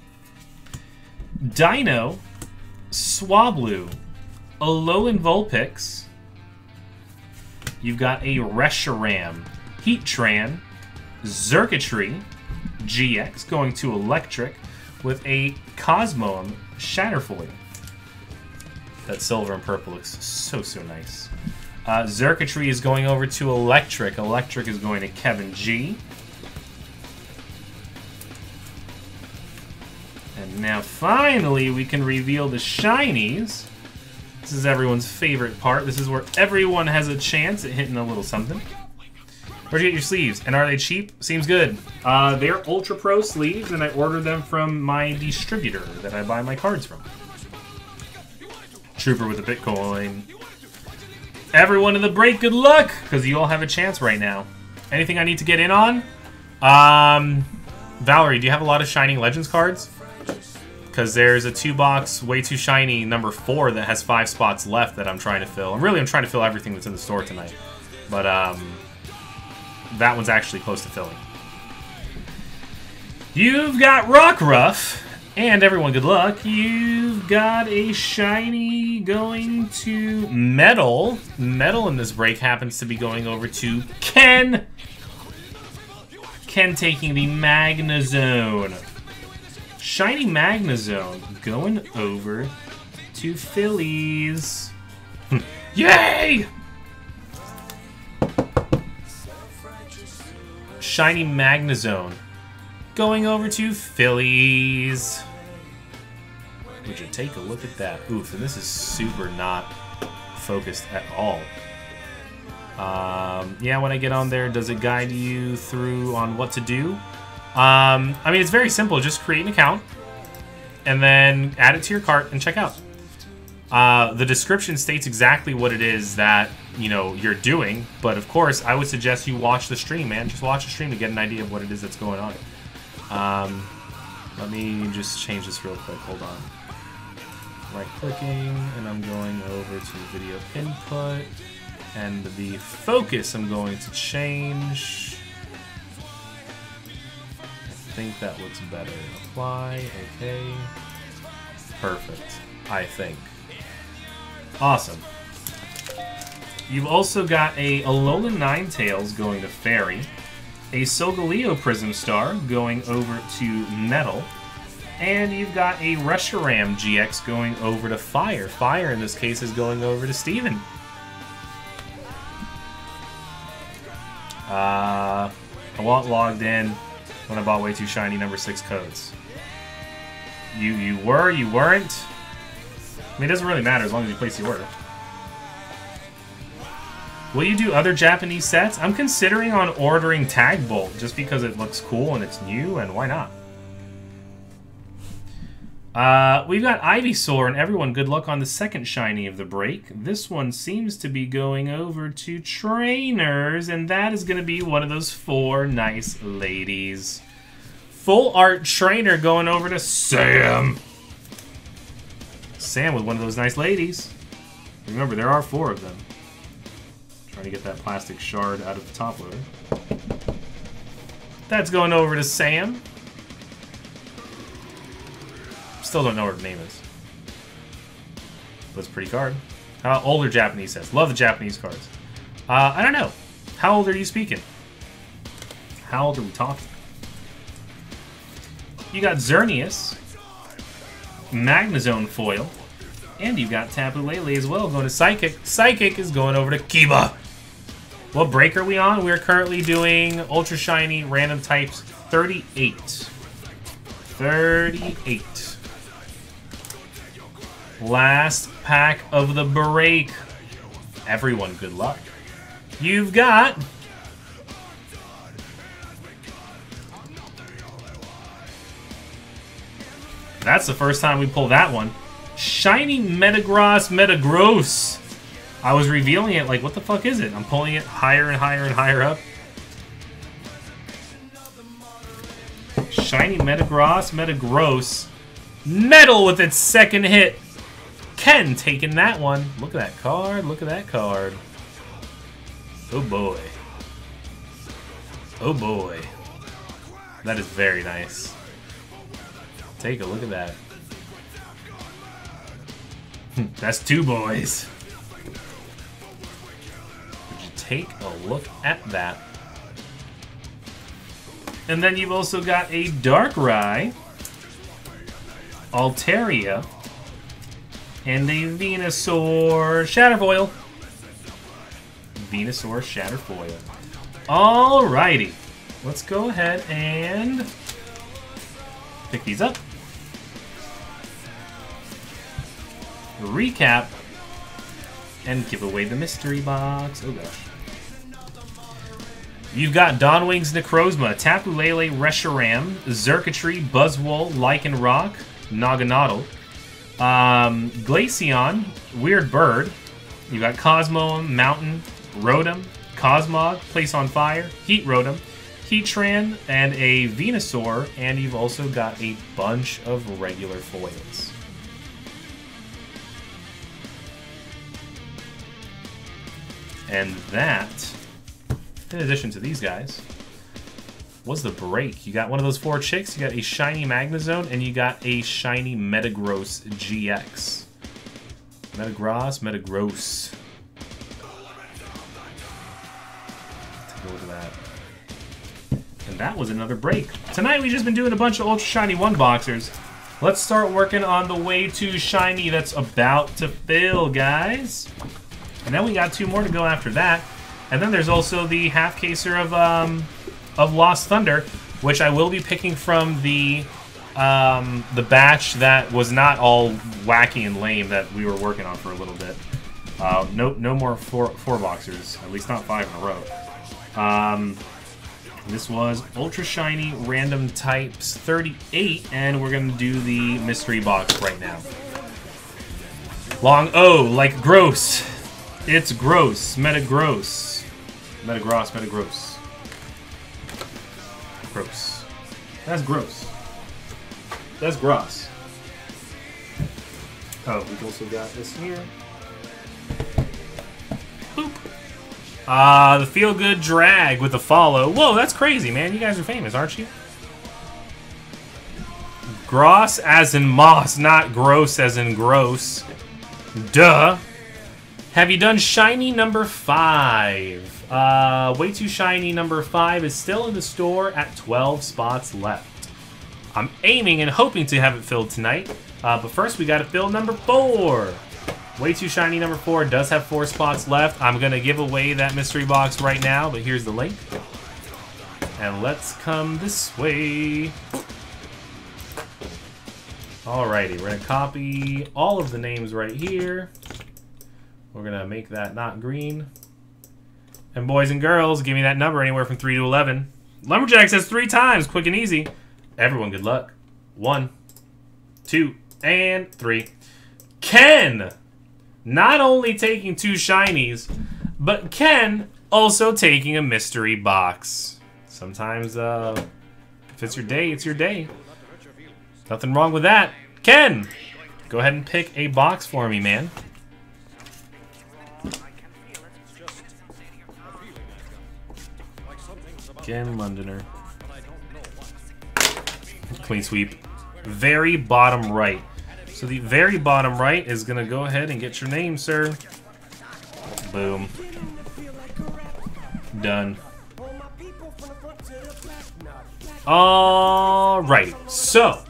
Dino, Swablu, Alolan Vulpix. You've got a Reshiram, Heatran, Xurkitree, GX going to Electric with a Cosmoem Shatterfoil. That silver and purple looks so, so nice. Uh, Xurkitree is going over to Electric. Electric is going to Kevin G. And now finally we can reveal the shinies. This is everyone's favorite part. This is where everyone has a chance at hitting a little something. Where'd you get your sleeves? And are they cheap? Seems good. Uh, they're Ultra Pro sleeves, and I ordered them from my distributor that I buy my cards from. Trooper with the Bitcoin. Everyone in the break, good luck, because you all have a chance right now. Anything I need to get in on? Um, Valerie, do you have a lot of Shining Legends cards? Because there's a two-box, way too shiny number four that has five spots left that I'm trying to fill. And really, I'm trying to fill everything that's in the store tonight. But, um, that one's actually close to filling. You've got Rock Rockruff, and everyone, good luck. You've got a shiny going to Metal. Metal in this break happens to be going over to Ken. Ken taking the Magnazone. Shiny Magnazone going over to Phillies. Hmm. Yay! Shiny Magnazone. Going over to Phillies. Would you take a look at that? Oof, and this is super not focused at all. Um, yeah, when I get on there, does it guide you through on what to do? Um, I mean, it's very simple. Just create an account and then add it to your cart and check out. Uh, the description states exactly what it is that you know you're doing, but of course, I would suggest you watch the stream, man. Just watch the stream to get an idea of what it is that's going on. Um, let me just change this real quick. Hold on. Right clicking, and I'm going over to video input, and the focus I'm going to change. I think that looks better. Apply, okay. Perfect, I think. Awesome. You've also got a Alolan Ninetales going to Fairy, a Solgaleo Prism Star going over to Metal, and you've got a Reshiram GX going over to Fire. Fire, in this case, is going over to Steven. Uh, I want logged in when I bought way too shiny number six codes. You you were, you weren't. I mean, it doesn't really matter as long as you place the order. Will you do other Japanese sets? I'm considering on ordering Tag Bolt just because it looks cool and it's new, and why not? Uh, we've got Ivysaur, and everyone, good luck on the second shiny of the break. This one seems to be going over to trainers, and that is going to be one of those four nice ladies. Full art trainer going over to Sam. Sam with one of those nice ladies. Remember, there are four of them. Trying to get that plastic shard out of the top loader. That's going over to Sam. Still don't know what her name is. But a pretty card. Uh, older Japanese sets. Love the Japanese cards. Uh, I don't know. How old are you speaking? How old are we talking? You got Xerneas, Magnazone Foil, and you've got Tapu Lele as well going to Psychic. Psychic is going over to Kiba. What break are we on? We're currently doing Ultra Shiny Random Types 38. 38. Last pack of the break. Everyone, good luck. You've got... That's the first time we pull that one. Shiny Metagross Metagross. I was revealing it like, what the fuck is it? I'm pulling it higher and higher and higher up. Shiny Metagross Metagross. Metal with its second hit. Ken taking that one. Look at that card. Look at that card. Oh boy. Oh boy. That is very nice. Take a look at that. Hmm, that's two boys. Would you take a look at that? And then you've also got a Darkrai, Altaria, and a Venusaur Shatterfoil. Venusaur Shatterfoil. Alrighty. Let's go ahead and pick these up. Recap and give away the mystery box. Oh gosh. You've got Dawnwing's Necrozma, Tapu Lele, Reshiram, Xurkitree, Buzzwole, Lycanroc, Naganadel, um, Glaceon, Weird Bird. You got Cosmo, Mountain, Rotom, Cosmog, Place on Fire, Heat Rotom, Heatran, and a Venusaur, and you've also got a bunch of regular foils. And that, in addition to these guys, was the break. You got one of those four chicks, you got a shiny Magnezone, and you got a shiny Metagross GX. Metagross, Metagross. Take a that. And that was another break. Tonight we've just been doing a bunch of Ultra Shiny One Boxers. Let's start working on the way to Shiny that's about to fill, guys. And then we got two more to go after that. And then there's also the half caser of um, of Lost Thunder, which I will be picking from the um, the batch that was not all wacky and lame that we were working on for a little bit. Uh, no, no more four four boxers, at least not five in a row. Um, this was Ultra Shiny Random Types 38, and we're gonna do the mystery box right now. Long O, like gross. It's gross. Meta gross. Meta gross, meta gross. Gross. That's gross. That's gross. Oh, we've also got this here. Boop. Ah, the feel good drag with the follow. Whoa, that's crazy, man. You guys are famous, aren't you? Gross as in moss, not gross as in gross. Duh. Have you done shiny number five? Uh, way too shiny number five is still in the store at 12 spots left. I'm aiming and hoping to have it filled tonight. Uh, but first, we got to fill number four. Way too shiny number four does have four spots left. I'm to give away that mystery box right now, but here's the link. And let's come this way. Alrighty, we're to copy all of the names right here. We're to make that not green. And boys and girls, give me that number anywhere from 3 to 11. Lumberjack says three times, quick and easy. Everyone, good luck. One, two, and three. Ken! Not only taking two shinies, but Ken also taking a mystery box. Sometimes, uh, if it's your day, it's your day. Nothing wrong with that. Ken! Go ahead and pick a box for me, man. Ken Londoner. Clean sweep. Very bottom right. So the very bottom right is going to go ahead and get your name, sir. Boom. Done. Alright, so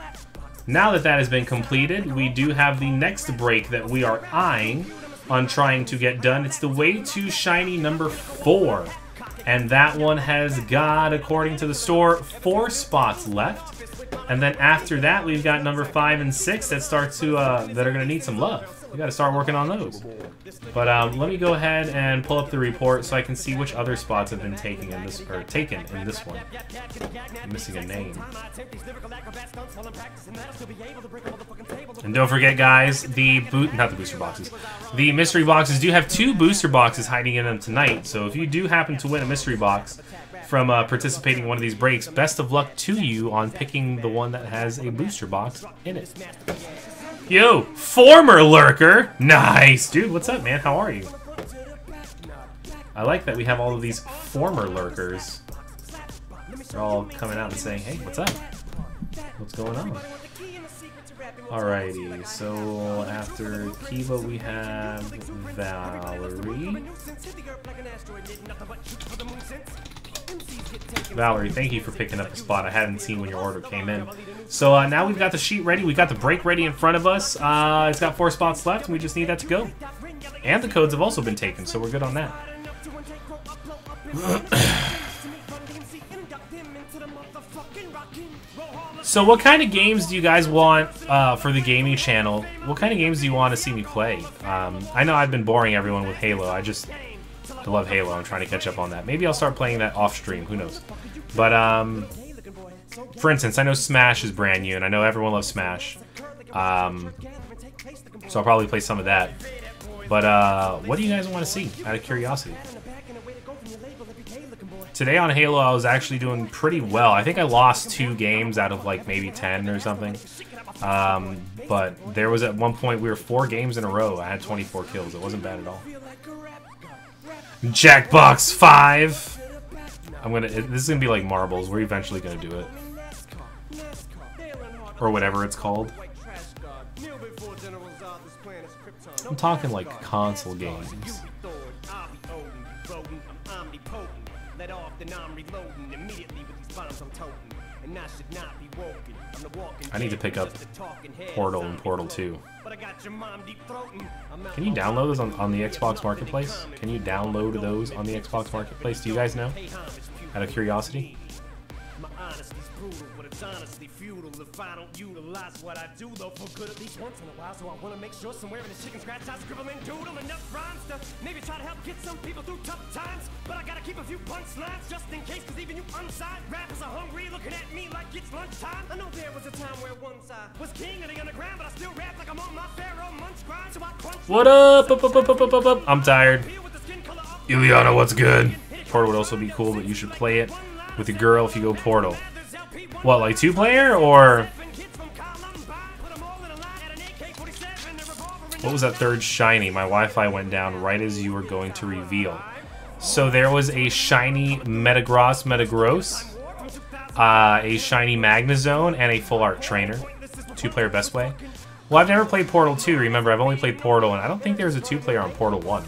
now that that has been completed, we do have the next break that we are eyeing on trying to get done. It's the way to shiny number four. And that one has got, according to the store, four spots left. And then after that, we've got number five and six that start to uh, that are going to need some love. We got to start working on those. But um, let me go ahead and pull up the report so I can see which other spots have been taken in this or taken in this one. I'm missing a name. And don't forget, guys, the boot not the booster boxes. The mystery boxes do have two booster boxes hiding in them tonight. So if you do happen to win a mystery box from uh, participating in one of these breaks, best of luck to you on picking the one that has a booster box in it. Yo, former lurker. Nice. Dude, what's up, man? How are you? I like that we have all of these former lurkers. They're all coming out and saying, hey, what's up? What's going on? Alrighty, so after Kiba we have Valerie. Valerie, thank you for picking up the spot. I hadn't seen when your order came in. So uh, now we've got the sheet ready. We've got the break ready in front of us. Uh, it's got four spots left, and we just need that to go. And the codes have also been taken, so we're good on that. so what kind of games do you guys want uh, for the gaming channel? What kind of games do you want to see me play? Um, I know I've been boring everyone with Halo. I just I love Halo. I'm trying to catch up on that. Maybe I'll start playing that off stream. Who knows? But um, for instance, I know Smash is brand new, and I know everyone loves Smash. Um, so I'll probably play some of that. But uh, what do you guys want to see? Out of curiosity. Today on Halo, I was actually doing pretty well. I think I lost two games out of like maybe ten or something. Um, but there was at one point we were four games in a row. I had 24 kills. It wasn't bad at all. Jackbox five. I'm gonna. This is gonna be like marbles. We're eventually gonna do it, or whatever it's called. I'm talking like console games. Let off, then I'm reloading immediately with these bombs I'm toting. And I should not be woken. I'm the walking I need to pick up just a talking head. Portal and Portal 2. But I got your mom deep throating. Can you download those on, on the Xbox Marketplace? Can you download those on the Xbox Marketplace? Do you guys know? Pay homage, few Out of curiosity? My honesty's brutal, but it's honestly futile if I don't utilize what I do, though, for good at least once in a while. So I want to make sure somewhere in the chicken scratch I scribble and doodle enough rhymes to maybe try to help get some people through tough times. But I gotta keep a few punchlines just in case, cause even you unside rappers are hungry, looking at me like it's lunchtime. I know there was a time where once I was king of the underground, but I still rap like I'm on my Pharoahe Monch grind. So I crunch What up? Up, up, up, up, up, up. I'm tired. here with the skin color up. Ileana, what's good? Portal would also be cool, but you should play it with a girl if you go Portal. What, like two player or what was that third shiny? My Wi-Fi went down right as you were going to reveal. So there was a shiny Metagross Metagross, uh, a shiny Magnezone, and a full art trainer. Two player best way. Well, I've never played Portal 2. Remember, I've only played Portal, and I don't think there was a two player on Portal 1.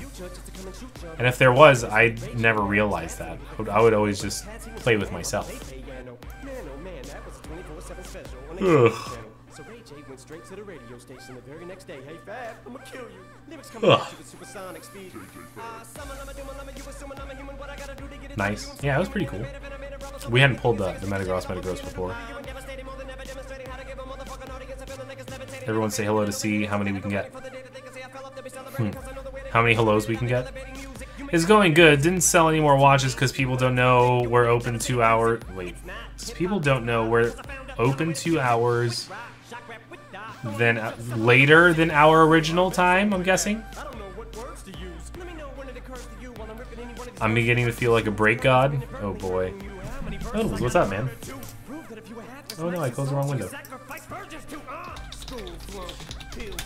And if there was, I'd never realized that. I would always just play with myself. Ugh. So Ray J went straight to the radio station the very next day. Hey Fab, I'ma kill you. Lyrics Ugh. coming at you with supersonic speed. Summon, I'm a doom, I'm a you assuming I'm a human. What I gotta do to get it Nice. Yeah, it was pretty cool. We hadn't pulled the, the Metagross Metagross before. Everyone say hello to see how many we can get. Hmm. How many hellos we can get? It's going good. Didn't sell any more watches because people don't know we're open two hour. Wait. people don't know we're open two hours. Then uh, later than our original time. I'm guessing. I'm beginning to feel like a break god. Oh boy. Oh, what's up, man? Oh no, I closed the wrong window.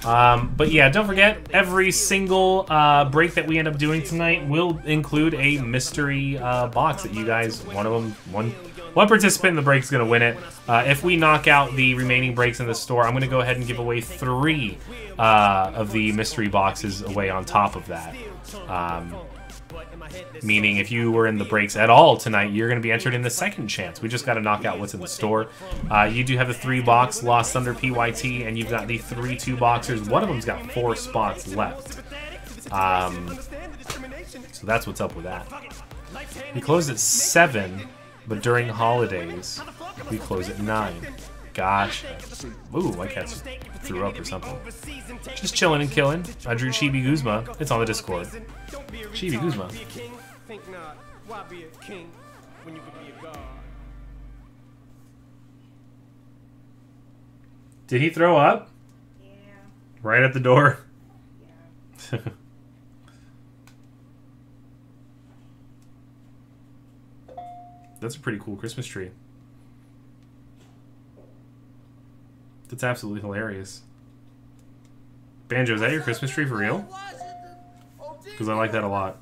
Um, but yeah, don't forget, every single uh, break that we end up doing tonight will include a mystery uh, box that you guys, one of them, one, one participant in the break is going to win it. Uh, if we knock out the remaining breaks in the store, I'm going to go ahead and give away three uh, of the mystery boxes away on top of that. Um, meaning if you were in the breaks at all tonight, you're going to be entered in the second chance. We just got to knock out what's in the store. Uh, you do have the three box Lost Thunder PYT, and you've got the three two boxers. One of them's got four spots left. Um, so that's what's up with that. We closed at seven, but during holidays, we close at nine. Gosh. Ooh, my cat threw up or something. Just chilling and killing. I drew Chibi Guzma. It's on the Discord. Chibi Guzma. be a king. Think not. Why be a king when you could be a god? Did he throw up? Yeah. Right at the door. That's a pretty cool Christmas tree. That's absolutely hilarious. Banjo, is that your Christmas tree for real? Because I like that a lot.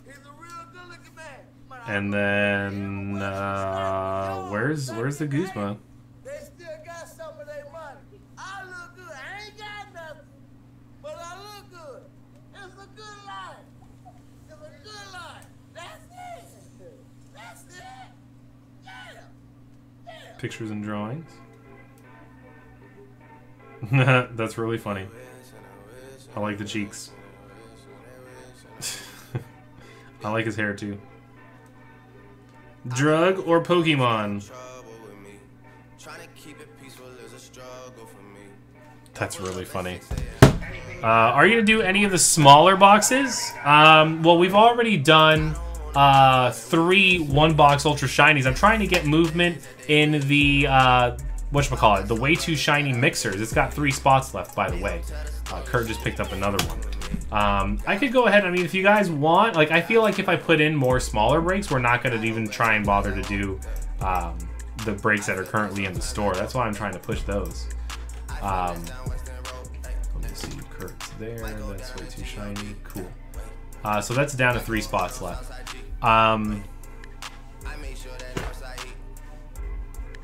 And then, uh, where's where's the Guzma? They still got some of their money. I look good. I ain't got nothing, but I look good. It's a good life. It's a good life. That's it. That's it. Yeah. Yeah. Pictures and drawings. That's really funny. I like the cheeks. I like his hair too. Drug or Pokemon? That's really funny. Uh, are you gonna do any of the smaller boxes? Um, well, we've already done uh, three one box ultra shinies. I'm trying to get movement in the uh, whatchamacallit, the way too shiny mixers. It's got three spots left, by the way. Uh, Kurt just picked up another one. Um, I could go ahead. I mean, if you guys want, like, I feel like if I put in more smaller breaks, we're not gonna even try and bother to do um, the breaks that are currently in the store. That's why I'm trying to push those. Um, let me see, Kurt's there. That's way too shiny. Cool. Uh, so that's down to three spots left. Um,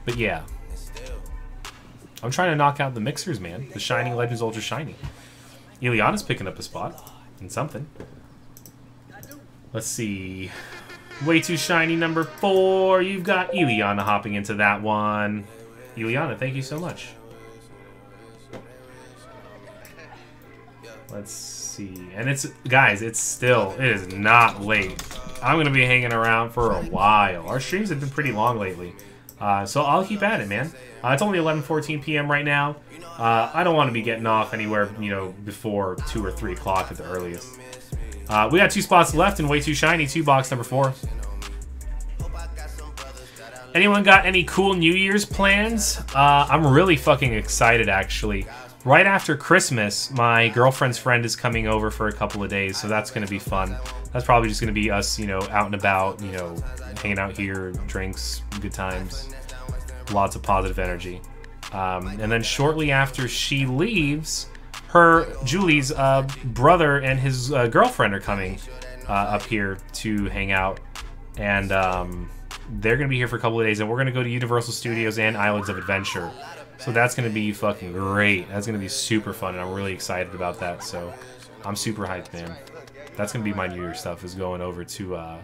but yeah. I'm trying to knock out the mixers, man. The Shining Legends Ultra Shiny. Ileana's picking up a spot in something. Let's see. Way too shiny number four. You've got Ileana hopping into that one. Ileana, thank you so much. Let's see. And it's, guys, it's still, it is not late. I'm going to be hanging around for a while. Our streams have been pretty long lately. Uh, so I'll keep at it, man. Uh, it's only 11:14 p.m. right now. Uh, I don't want to be getting off anywhere, you know, before two or three o'clock at the earliest. Uh, we got two spots left and way too shiny. Two box number four. Anyone got any cool New Year's plans? Uh, I'm really fucking excited, actually. Right after Christmas, my girlfriend's friend is coming over for a couple of days, so that's going to be fun. That's probably just going to be us, you know, out and about, you know, hanging out here, drinks, good times, lots of positive energy. Um, and then shortly after she leaves, her Julie's uh, brother and his uh, girlfriend are coming uh, up here to hang out, and um, they're gonna be here for a couple of days. And we're gonna go to Universal Studios and Islands of Adventure, so that's gonna be fucking great. That's gonna be super fun, and I'm really excited about that. So I'm super hyped, man. That's gonna be my New Year stuff. Is going over to uh,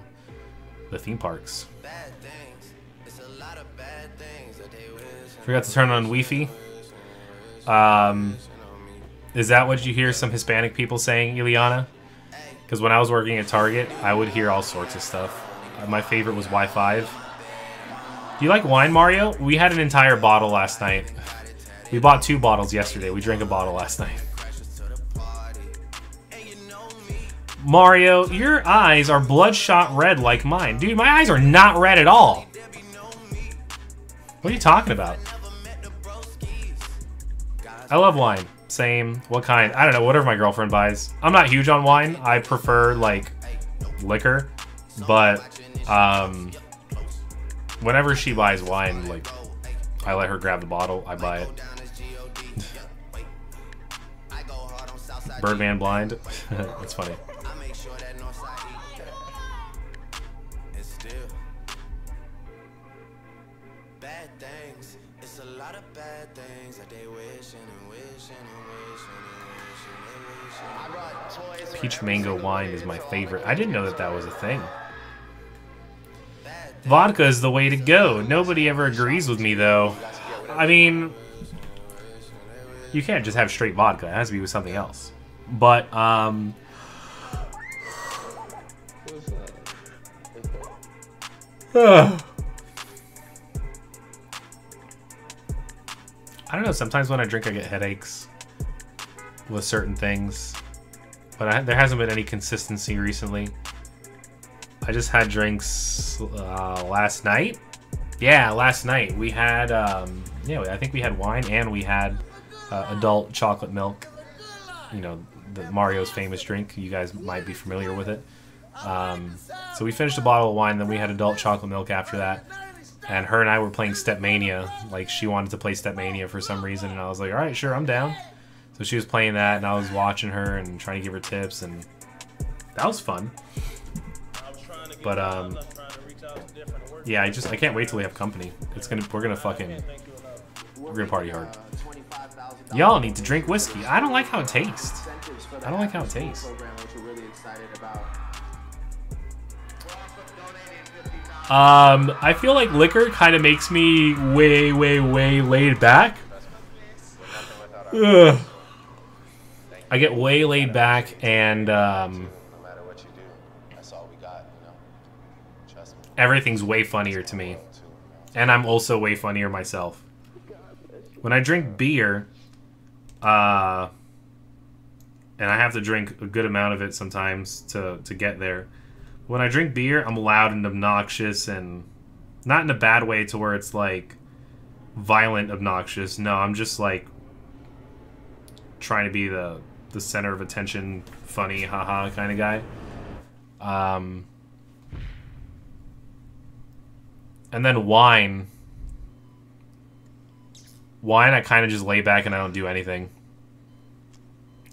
the theme parks. Forgot to turn on Wi-Fi. Um, is that what you hear some Hispanic people saying, Ileana? Because when I was working at Target, I would hear all sorts of stuff. My favorite was Wi-Fi. Do you like wine, Mario? We had an entire bottle last night. We bought two bottles yesterday. We drank a bottle last night. Mario, your eyes are bloodshot red like mine. Dude, my eyes are not red at all. What are you talking about? I love wine. Same. What kind? I don't know. Whatever my girlfriend buys. I'm not huge on wine. I prefer, like, liquor. But, um... Whenever she buys wine, like, I let her grab the bottle. I buy it. Birdman blind. That's funny. Bad things, it's a lot of bad things that they wishing and wishing and wishing and wishing and wishing. I brought toys. Peach mango wine is my favorite. I didn't know that that was a thing. Vodka is the way to go. Nobody ever agrees with me, though. I mean, you can't just have straight vodka. It has to be with something else. But, um... I don't know. Sometimes when I drink, I get headaches with certain things. But I, there hasn't been any consistency recently. I just had drinks uh, last night. Yeah, last night we had. Um, yeah, I think we had wine and we had uh, adult chocolate milk. You know, the Mario's famous drink. You guys might be familiar with it. Um, so we finished a bottle of wine, then we had adult chocolate milk after that. And her and I were playing Stepmania. Like she wanted to play Stepmania for some reason, and I was like, "All right, sure, I'm down." So she was playing that, and I was watching her and trying to give her tips, and that was fun. But um, yeah, I just I can't wait till we have company. It's gonna we're gonna fucking we're gonna party hard. Y'all need to drink whiskey. I don't like how it tastes. I don't like how it tastes. Um, I feel like liquor kind of makes me way, way, way laid back. Ugh. I get way laid back, and um, No matter what you do, that's all we got, you know. Trust me. Everything's way funnier to me. And I'm also way funnier myself. When I drink beer, uh, and I have to drink a good amount of it sometimes to to get there. When I drink beer, I'm loud and obnoxious, and not in a bad way to where it's like violent obnoxious. No, I'm just like trying to be the the center of attention, funny, haha kind of guy. Um, and then wine. Wine, I kind of just lay back and I don't do anything.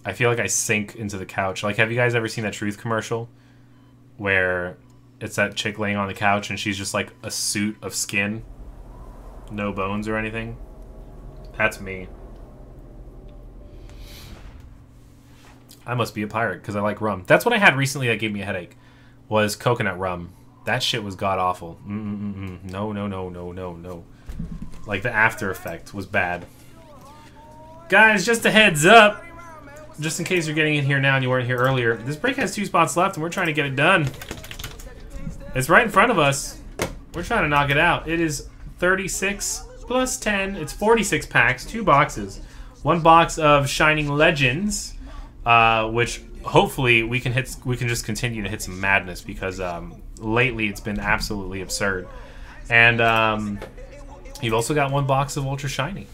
I feel like I sink into the couch. Like, have you guys ever seen that Truth commercial? Where it's that chick laying on the couch and she's just like a suit of skin, no bones or anything? That's me. I must be a pirate because I like rum. That's what I had recently that gave me a headache. Was coconut rum. That shit was god awful. No, no, no, no, no, no. Like the after effect was bad. Guys, just a heads up. Just in case you're getting in here now and you weren't here earlier, this break has two spots left and we're trying to get it done. It's right in front of us. We're trying to knock it out. It is 36 plus 10. It's 46 packs, two boxes. One box of Shining Legends, uh, which hopefully we can hit. We can just continue to hit some madness because um, lately it's been absolutely absurd. And um, you've also got one box of Ultra Shiny.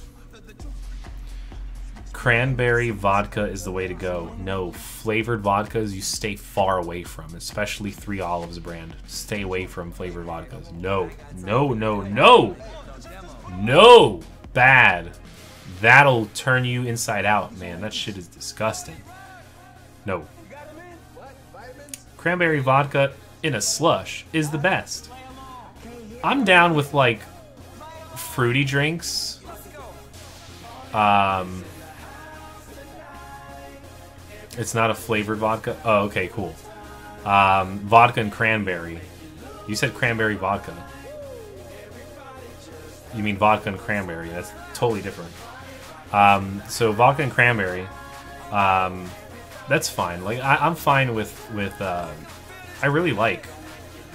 Cranberry vodka is the way to go. No, flavored vodkas you stay far away from, especially Three Olives brand. Stay away from flavored vodkas. No, no, no, no, no, bad. That'll turn you inside out, man. That shit is disgusting. No. Cranberry vodka in a slush is the best. I'm down with like fruity drinks. Um, it's not a flavored vodka. Oh, okay, cool. Um, vodka and cranberry. You said cranberry vodka. You mean vodka and cranberry? That's totally different. Um, so vodka and cranberry. Um, that's fine. Like I, I'm fine with with. Uh, I really like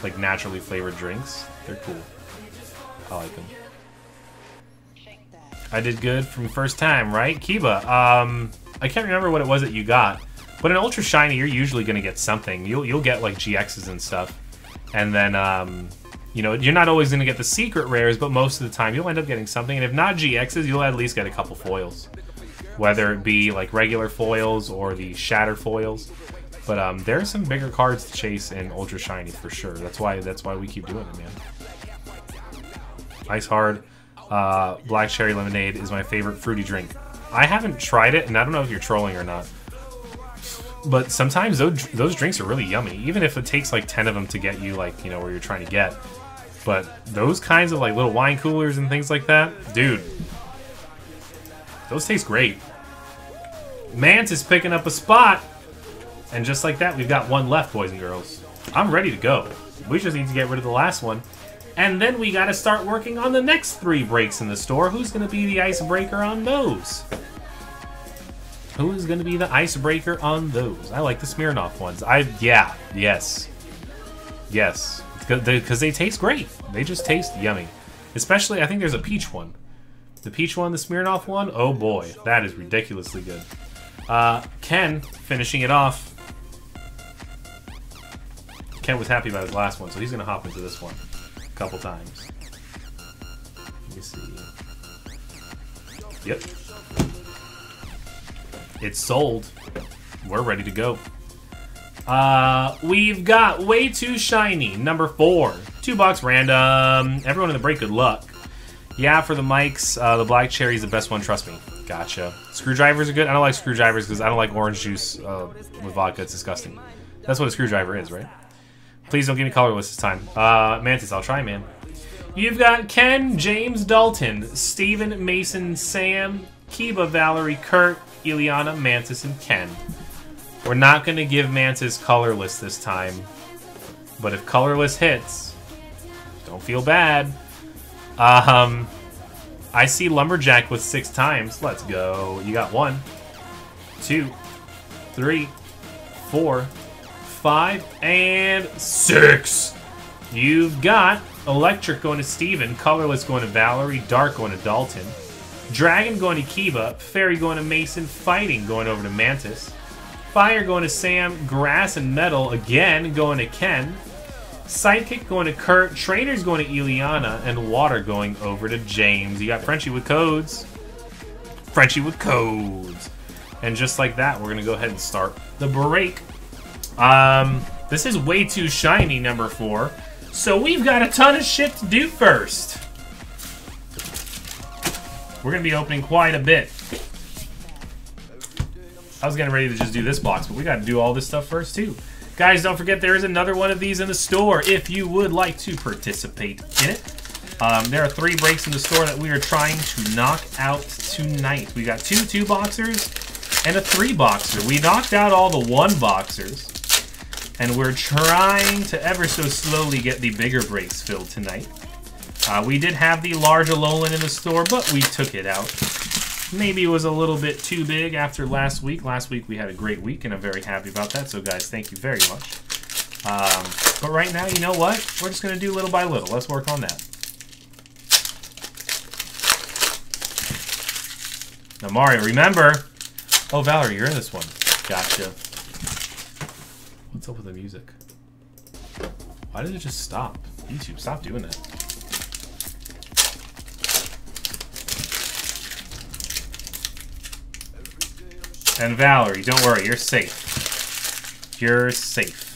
like naturally flavored drinks. They're cool. I like them. I did good from first time, right? Kiba, um, I can't remember what it was that you got, but an Ultra Shiny, you're usually going to get something. You'll, you'll get, like, GXs and stuff. And then, um, you know, you're not always going to get the secret rares, but most of the time you'll end up getting something. And if not GXs, you'll at least get a couple foils. Whether it be, like, regular foils or the Shatter foils. But um, there are some bigger cards to chase in Ultra Shiny for sure. That's why that's why we keep doing it, man. Ice Hard. Uh, Black Cherry Lemonade is my favorite fruity drink. I haven't tried it, and I don't know if you're trolling or not. But sometimes those, those drinks are really yummy, even if it takes like 10 of them to get you, like, you know, where you're trying to get. But those kinds of, like, little wine coolers and things like that, dude, those taste great. Mantis picking up a spot. And just like that, we've got one left, boys and girls. I'm ready to go. We just need to get rid of the last one. And then we gotta start working on the next three breaks in the store. Who's gonna be the icebreaker on those? Who is gonna be the icebreaker on those? I like the Smirnoff ones. I, yeah, yes. Yes. Because they taste great. They just taste yummy. Especially, I think there's a peach one. The peach one, the Smirnoff one, oh boy, that is ridiculously good. Uh, Ken, finishing it off. Ken was happy about his last one, so he's gonna hop into this one a couple times. Let me see. Yep. It's sold. We're ready to go. Uh, we've got way too shiny. Number four, two box random. Everyone in the break, good luck. Yeah, for the mics, uh, the black cherry is the best one. Trust me. Gotcha. Screwdrivers are good. I don't like screwdrivers because I don't like orange juice uh, with vodka. It's disgusting. That's what a screwdriver is, right? Please don't give me colorless this time. Uh, Mantis, I'll try, man. You've got Ken, James, Dalton, Steven, Mason, Sam, Kiba, Valerie, Kurt, Ileana, Mantis, and Ken. We're not going to give Mantis colorless this time. But if colorless hits, don't feel bad. Um, I see Lumberjack with six times. Let's go. You got one, two, three, four, five, and six. You've got Electric going to Steven, Colorless going to Valerie, Dark going to Dalton, Dragon going to Kiba, Fairy going to Mason, Fighting going over to Mantis, Fire going to Sam. Grass and Metal again going to Ken. Sidekick going to Kurt. Trainer's going to Eliana. And Water going over to James. You got Frenchie with codes. Frenchie with codes. And just like that, we're going to go ahead and start the break. Um, this is way too shiny, number four. So we've got a ton of shit to do first. We're going to be opening quite a bit. I was getting ready to just do this box, but we got to do all this stuff first, too. Guys, don't forget there is another one of these in the store if you would like to participate in it. Um, there are three breaks in the store that we are trying to knock out tonight. We got two two boxers and a three boxer. We knocked out all the one boxers, and we're trying to ever so slowly get the bigger breaks filled tonight. Uh, we did have the large Alolan in the store, but we took it out. Maybe it was a little bit too big after last week. Last week we had a great week, and I'm very happy about that. So, guys, thank you very much. Um, but right now, you know what? We're just going to do little by little. Let's work on that. Now, Mario, remember... Oh, Valerie, you're in this one. Gotcha. What's up with the music? Why did it just stop? YouTube, stop doing that. And Valerie, don't worry, you're safe. You're safe.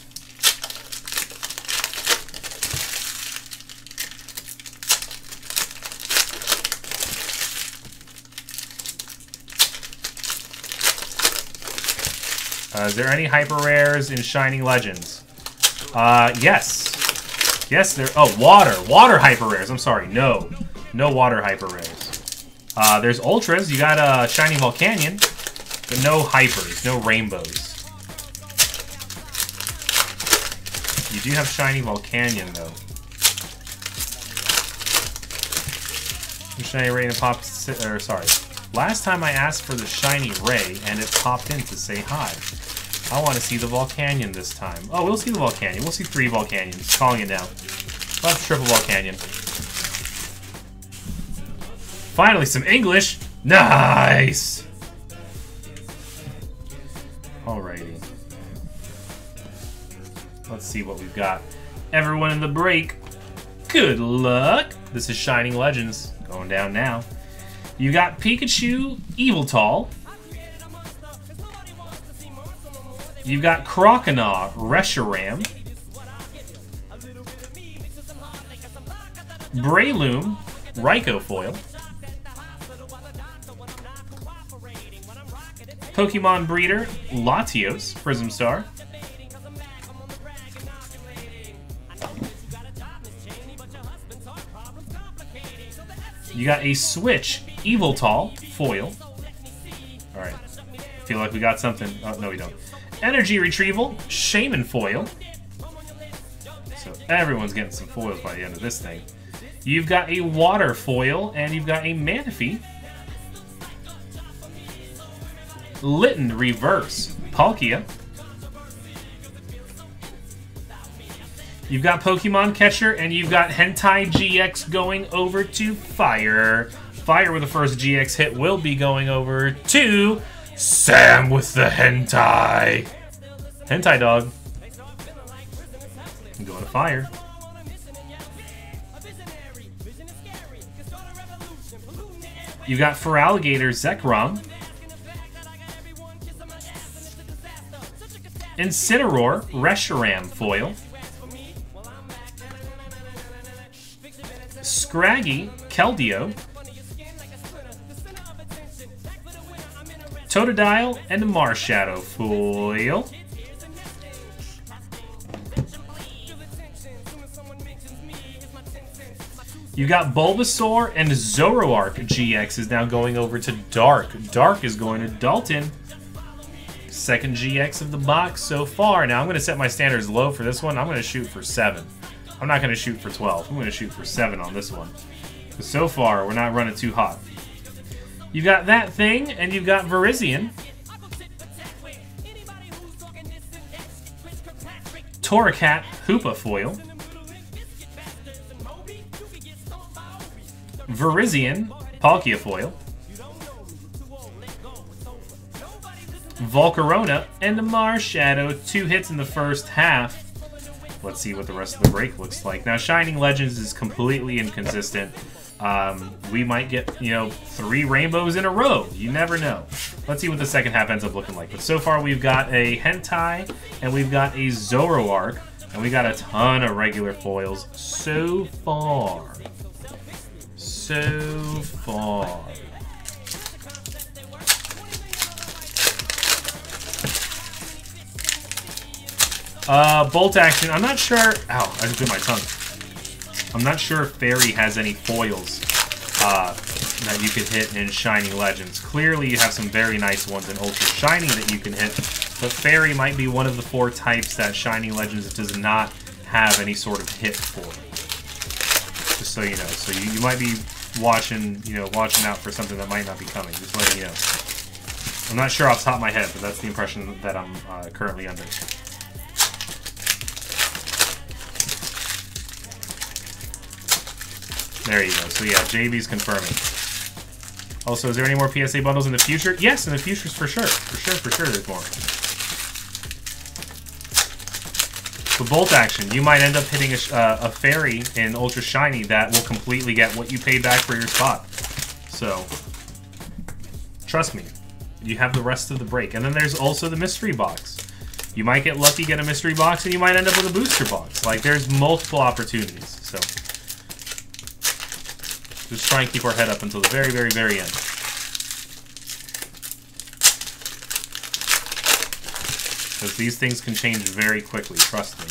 Uh, is there any hyper rares in Shining Legends? Uh, yes. Yes, there. Oh, water. Water hyper rares. I'm sorry. No. No water hyper rares. Uh, there's ultras. You got a uh, Shiny Volcanion, but no hypers. No rainbows. You do have Shiny Volcanion, though. Shiny Ray and Pop. Or sorry. Last time I asked for the Shiny Ray, and it popped in to say hi. I want to see the Volcanion this time. Oh, we'll see the Volcanion. We'll see three Volcanions. Calling it now. Let's triple Volcanion. Finally, some English. Nice! Alrighty. Let's see what we've got. Everyone in the break, good luck. This is Shining Legends. Going down now. You got Pikachu, Eviltal. You've got Croconaw, Reshiram. Breloom, Raikou Foil. Pokemon Breeder, Latios, Prism Star. You got a Switch, Eviltal, Foil. Alright. Feel like we got something. Oh, no, we don't. Energy Retrieval, Shaymin Foil. So everyone's getting some foils by the end of this thing. You've got a Water Foil, and you've got a Manaphy. Litten Reverse, Palkia. You've got Pokemon Catcher, and you've got Hentai GX going over to Fire. Fire with the first GX hit will be going over to Sam with the hentai. Hentai dog. I'm going to fire. You got Feraligatr Zekrom. Incineroar Reshiram foil. Scraggy Keldeo. Totodile and Marshadow foil. You got Bulbasaur and Zoroark GX is now going over to Dark. Dark is going to Dalton. Second GX of the box so far. Now I'm going to set my standards low for this one. I'm going to shoot for 7. I'm not going to shoot for 12. I'm going to shoot for 7 on this one. But so far, we're not running too hot. You've got that thing, and you've got Virizion. Torracat Hoopa Foil. Virizion Palkia Foil. Volcarona, and Marshadow. Two hits in the first half. Let's see what the rest of the break looks like. Now, Shining Legends is completely inconsistent. Um, we might get, you know, three rainbows in a row. You never know. Let's see what the second half ends up looking like. But so far, we've got a Hentai, and we've got a Zoroark, and we got a ton of regular foils so far. So far. Uh, bolt action. I'm not sure. Ow, I just bit my tongue. I'm not sure if Fairy has any foils uh, that you could hit in Shiny Legends. Clearly, you have some very nice ones in Ultra Shiny that you can hit, but Fairy might be one of the four types that Shiny Legends does not have any sort of hit for. Just so you know. So you, you might be watching, you know, watching out for something that might not be coming. Just letting you know. I'm not sure off the top of my head, but that's the impression that I'm uh, currently under. There you go. So yeah, JB's confirming. Also, is there any more PSA bundles in the future? Yes, in the future for sure. For sure, for sure there's more. The bolt action, you might end up hitting a, uh, a fairy in Ultra Shiny that will completely get what you paid back for your spot. So, trust me, you have the rest of the break. And then there's also the mystery box. You might get lucky, get a mystery box, and you might end up with a booster box. Like, there's multiple opportunities. So, just try and keep our head up until the very, very, very end. Because these things can change very quickly, trust me.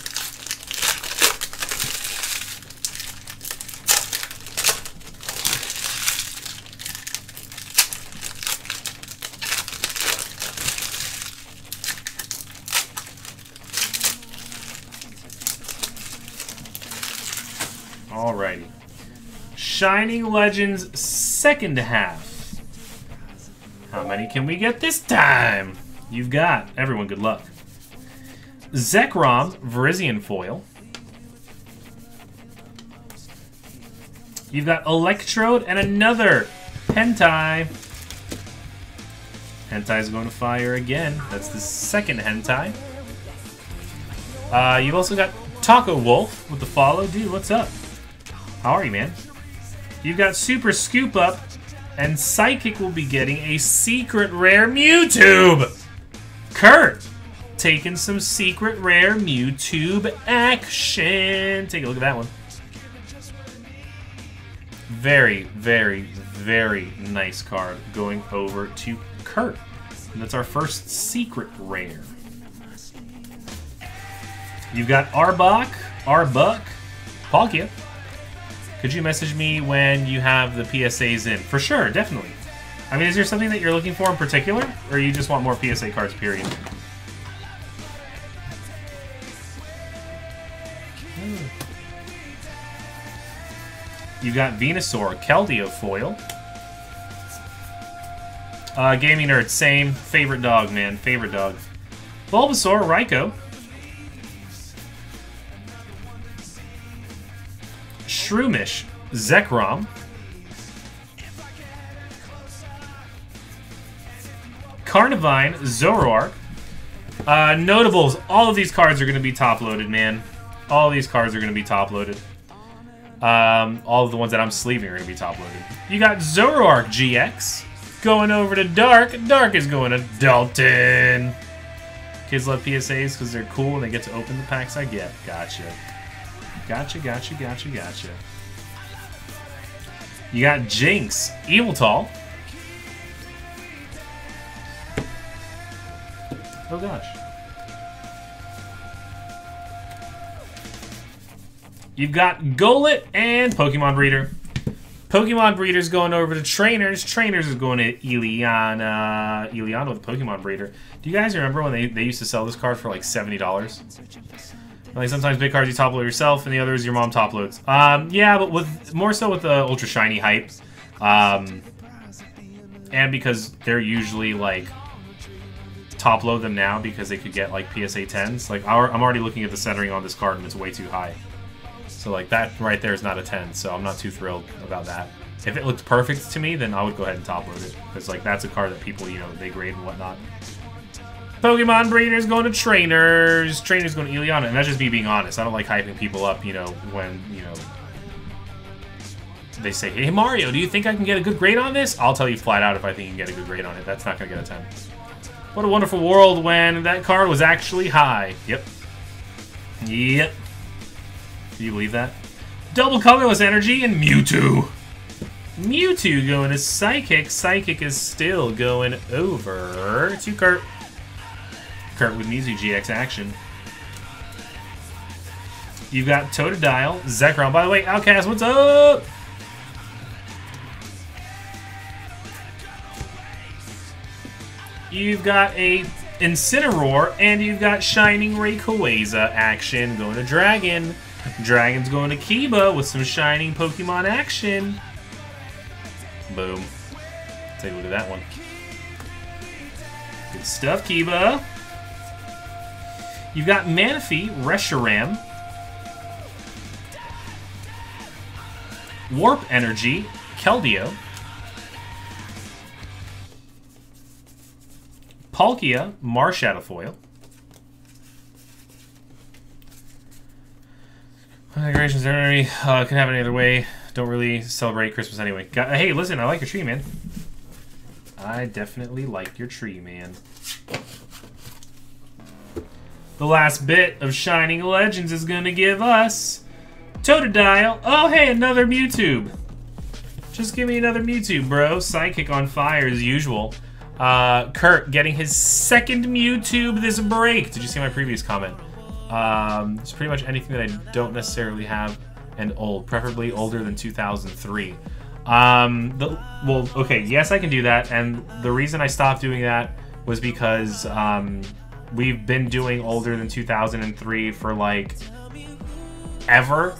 Alrighty. Shining Legends second half. How many can we get this time? You've got. Everyone, good luck. Zekrom, Virizion Foil. You've got Electrode and another Hentai. Hentai's going to fire again. That's the second Hentai. Uh, you've also got Taco Wolf with the follow. Dude, what's up? How are you, man? You've got Super Scoop Up, and Psychic will be getting a secret rare Mewtube. Kurt, taking some secret rare Mewtube action. Take a look at that one. Very, very, very nice card going over to Kurt. And that's our first secret rare. You've got Arbok, Arbuck, Palkia. Could you message me when you have the PSAs in? For sure, definitely. I mean, is there something that you're looking for in particular? Or you just want more PSA cards, period? You got Venusaur, Keldeo foil. Uh, Gaming Nerd, same. Favorite dog, man. Favorite dog. Bulbasaur, Raikou. Shroomish, Zekrom. Carnivine, Zoroark. Uh, notables, all of these cards are going to be top-loaded, man. All these cards are going to be top-loaded. Um, all of the ones that I'm sleeving are going to be top-loaded. You got Zoroark GX going over to Dark. Dark is going to Dalton. Kids love PSAs because they're cool and they get to open the packs I get. Gotcha. Gotcha, gotcha, gotcha, gotcha. You got Jynx, Eviltall. Oh gosh. You've got Golett and Pokemon Breeder. Pokemon Breeder's going over to Trainers. Trainers is going to Eliana. Eliana with Pokemon Breeder. Do you guys remember when they, they used to sell this card for like $70? Like sometimes big cards you top load yourself, and the others your mom top loads. Um, yeah, but with more so with the ultra shiny hype, um, and because they're usually like top load them now because they could get like PSA 10s. Like our, I'm already looking at the centering on this card and it's way too high. So like that right there is not a 10, so I'm not too thrilled about that. If it looked perfect to me, then I would go ahead and top load it because like that's a card that people you know they grade and whatnot. Pokemon breeders going to trainers. Trainers going to Ileana. And that's just me being honest. I don't like hyping people up, you know, when, you know, they say, hey, Mario, do you think I can get a good grade on this? I'll tell you flat out if I think you can get a good grade on it. That's not going to get a 10. What a wonderful world when that card was actually high. Yep. Yep. Do you believe that? Double colorless energy and Mewtwo. Mewtwo going to Psychic. Psychic is still going over to Kurt. Kurt with Mizu GX action. You've got Totodile, Zekrom. By the way, Outcast, what's up? You've got a Incineroar, and you've got Shining Rayquaza action going to Dragon. Dragon's going to Kiba with some Shining Pokemon action. Boom. Take a look at that one. Good stuff, Kiba. You've got Manaphy, Reshiram. Warp Energy, Keldeo. Palkia, Marshadow Foil. Decorations are uh, can happen any other way. Don't really celebrate Christmas anyway. Got, hey, listen, I like your tree, man. I definitely like your tree, man. The last bit of Shining Legends is going to give us Totodile. Oh, hey, another Mewtube. Just give me another Mewtube, bro. Psychic on fire as usual. Uh, Kurt getting his second Mewtube this break. Did you see my previous comment? Um, it's pretty much anything that I don't necessarily have and old, preferably older than 2003. Um, the, well, okay, yes, I can do that, and the reason I stopped doing that was because um, we've been doing older than 2003 for like ever.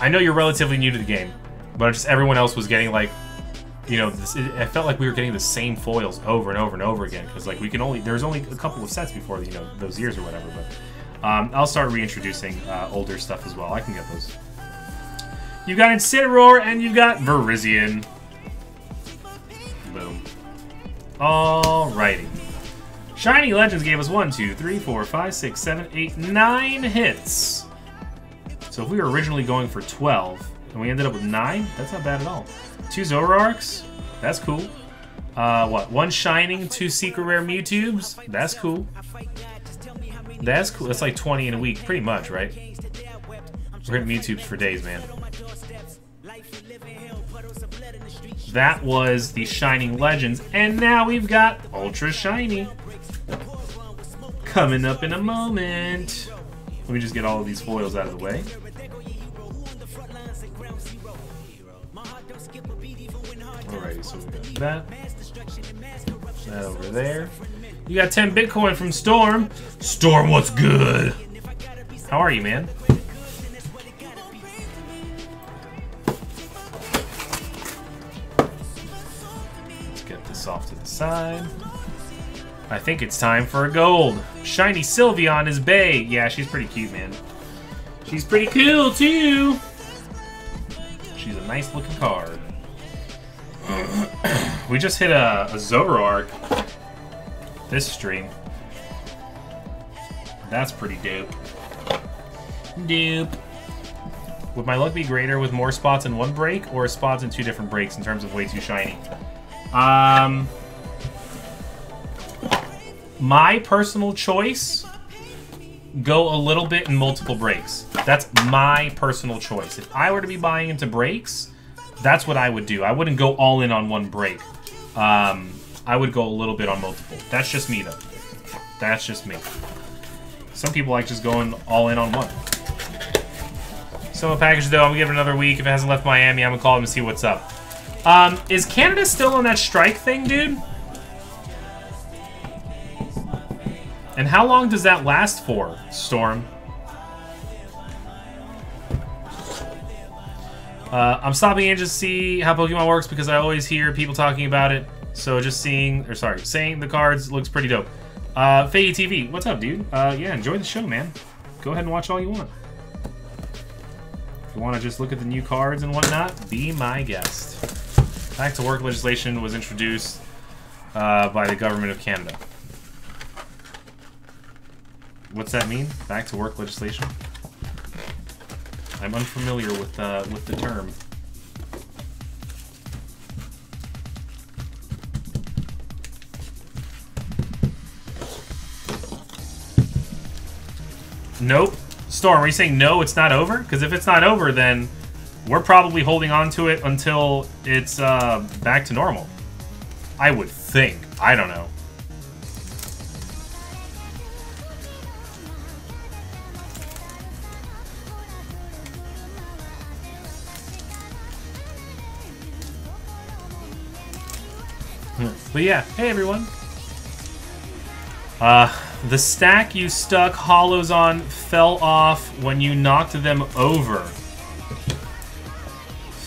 I know you're relatively new to the game, but just everyone else was getting like, you know, this, it, I felt like we were getting the same foils over and over and over again because like we can only there's only a couple of sets before you know those years or whatever. But um, I'll start reintroducing uh, older stuff as well. I can get those. You've got Incineroar and you've got Virizion. Boom. Alrighty. Shiny Legends gave us one, two, three, four, five, six, seven, eight, nine hits. So if we were originally going for 12, and we ended up with 9, that's not bad at all. Two Zoroarks, that's cool. Uh, what, one Shining, two Secret Rare Mewtubes, that's cool. That's cool, that's like 20 in a week, pretty much, right? We're hitting Mewtubes for days, man. That was the Shining Legends, and now we've got Ultra Shiny. Coming up in a moment. Let me just get all of these foils out of the way. Alrighty, so we got that. That over there. You got 10 Bitcoin from Storm. Storm, what's good? How are you, man? Let's get this off to the side. I think it's time for a gold. Shiny Sylveon is Bay. Yeah, she's pretty cute, man. She's pretty cool, too. She's a nice looking card. we just hit a, a Zoroark this stream. That's pretty dope. Dope. Would my luck be greater with more spots in one break or spots in two different breaks in terms of way too shiny? Um, my personal choice, go a little bit in multiple breaks. That's my personal choice. If I were to be buying into breaks, that's what I would do. I wouldn't go all in on one break. Um, I would go a little bit on multiple. That's just me, though. That's just me. Some people like just going all in on one. Summer package, though, I'm gonna give it another week. If it hasn't left Miami, I'm gonna call them and see what's up. Um, is Canada still on that strike thing, dude? And how long does that last for, Storm? Uh, I'm stopping in to see how Pokemon works because I always hear people talking about it. So just seeing, or sorry, saying the cards looks pretty dope. Uh, TV, what's up, dude? Uh, yeah, enjoy the show, man. Go ahead and watch all you want. If you want to just look at the new cards and whatnot, be my guest. Back to work legislation was introduced uh, by the government of Canada. What's that mean? Back to work legislation? I'm unfamiliar with uh, with the term. Nope. Storm, are you saying no, it's not over? Because if it's not over, then we're probably holding on to it until it's uh, back to normal. I would think. I don't know. But yeah, hey everyone. Uh, the stack you stuck hollows on fell off when you knocked them over.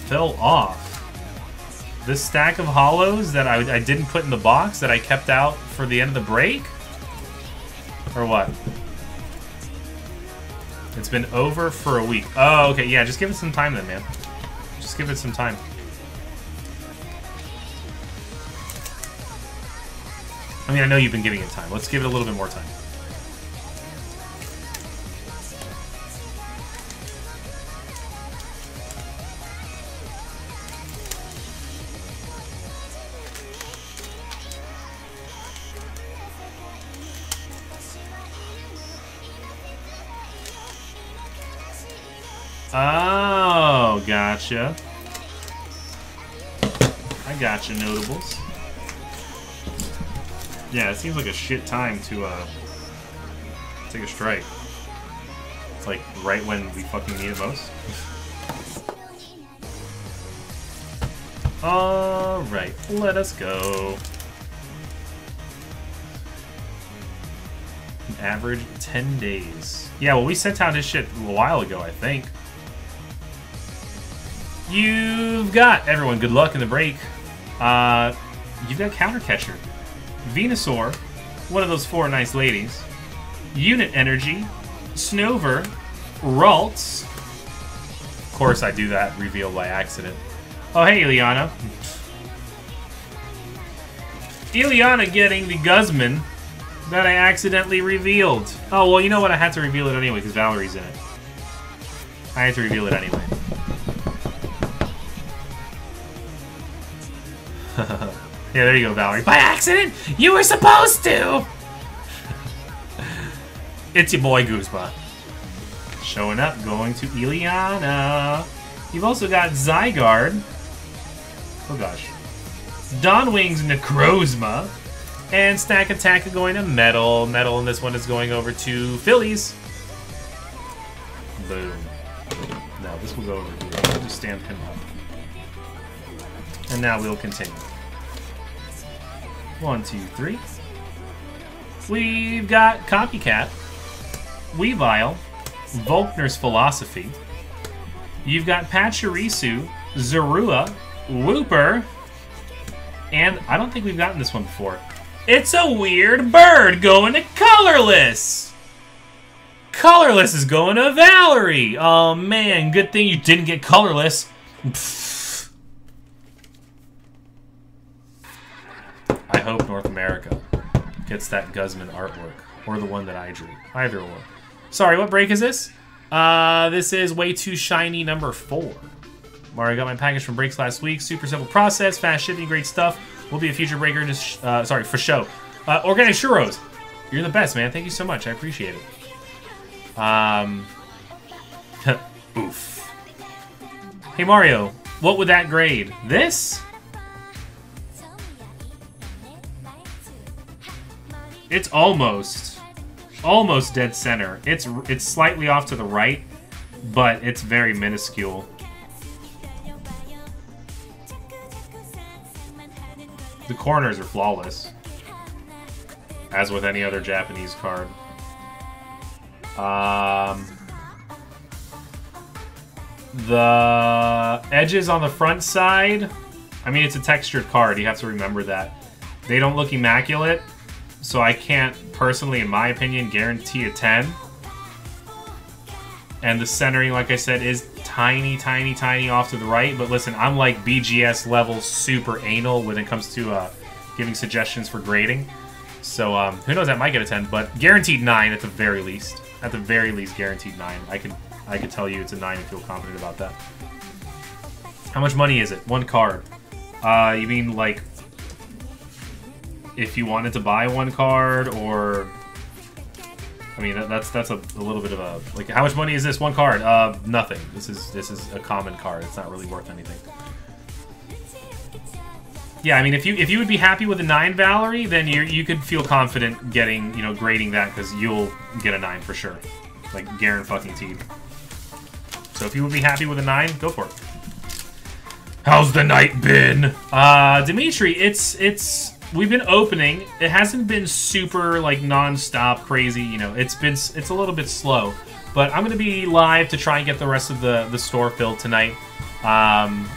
Fell off. This stack of hollows that I, I didn't put in the box that I kept out for the end of the break? Or what? It's been over for a week. Oh, okay. Yeah, just give it some time then, man. Just give it some time. I mean, I know you've been giving it time. Let's give it a little bit more time. Oh, gotcha. I gotcha, notables. Yeah, it seems like a shit time to uh take a strike. It's like right when we fucking need it most. Alright, let us go. An average 10 days. Yeah, well we sent out his shit a while ago, I think. You've got everyone good luck in the break. Uh you've got counter catcher. Venusaur, one of those four nice ladies, Unit Energy, Snover, Ralts. Of course, I do that reveal by accident. Oh, hey, Ileana. Ileana getting the Guzma that I accidentally revealed. Oh, well, you know what? I had to reveal it anyway because Valerie's in it. I had to reveal it anyway. Yeah, there you go, Valerie. By accident! You were supposed to! it's your boy Goosebump. Showing up, going to Ileana. You've also got Zygarde. Oh gosh. Dawn Wings Necrozma. And Stakataka going to Metal. Metal, and this one is going over to Phillies. Boom. No, this will go over here. I'll just stamp him up. And now we'll continue. One, two, three. We've got Copycat, Weavile, Volkner's Philosophy. You've got Pachirisu, Zorua, Wooper, and I don't think we've gotten this one before. It's a weird bird going to Colorless! Colorless is going to Valerie! Oh man, good thing you didn't get Colorless. Pfft. I hope North America gets that Guzma artwork, or the one that I drew. Either or. Sorry, what break is this? Uh, this is way too shiny number four. Mario got my package from breaks last week. Super simple process, fast shipping, great stuff. Will be a future breaker. This, uh, sorry, for show. Uh, Organic churros, you're the best, man. Thank you so much. I appreciate it. Um, oof. Hey Mario, what would that grade? This? It's almost, almost dead center. It's it's slightly off to the right, but it's very minuscule. The corners are flawless, as with any other Japanese card. Um, the edges on the front side, I mean, it's a textured card. You have to remember that. They don't look immaculate, so I can't personally, in my opinion, guarantee a 10. And the centering, like I said, is tiny, tiny, tiny off to the right. But listen, I'm like BGS level super anal when it comes to uh, giving suggestions for grading. So um, who knows? That might get a 10, but guaranteed nine at the very least. At the very least, guaranteed nine. I can I can tell you it's a nine and feel confident about that. How much money is it? One card. Uh, you mean like if you wanted to buy one card, or I mean that, that's that's a, a little bit of a like how much money is this one card? Uh, nothing. This is this is a common card. It's not really worth anything. Yeah, I mean, if you if you would be happy with a nine Valerie, then you you could feel confident getting you know grading that because you'll get a nine for sure, like Garen fucking teed. So if you would be happy with a nine, go for it. How's the night been? Uh, Dimitri, it's it's we've been opening. It hasn't been super like non-stop crazy. You know, it's been it's a little bit slow, but I'm gonna be live to try and get the rest of the the store filled tonight. Um,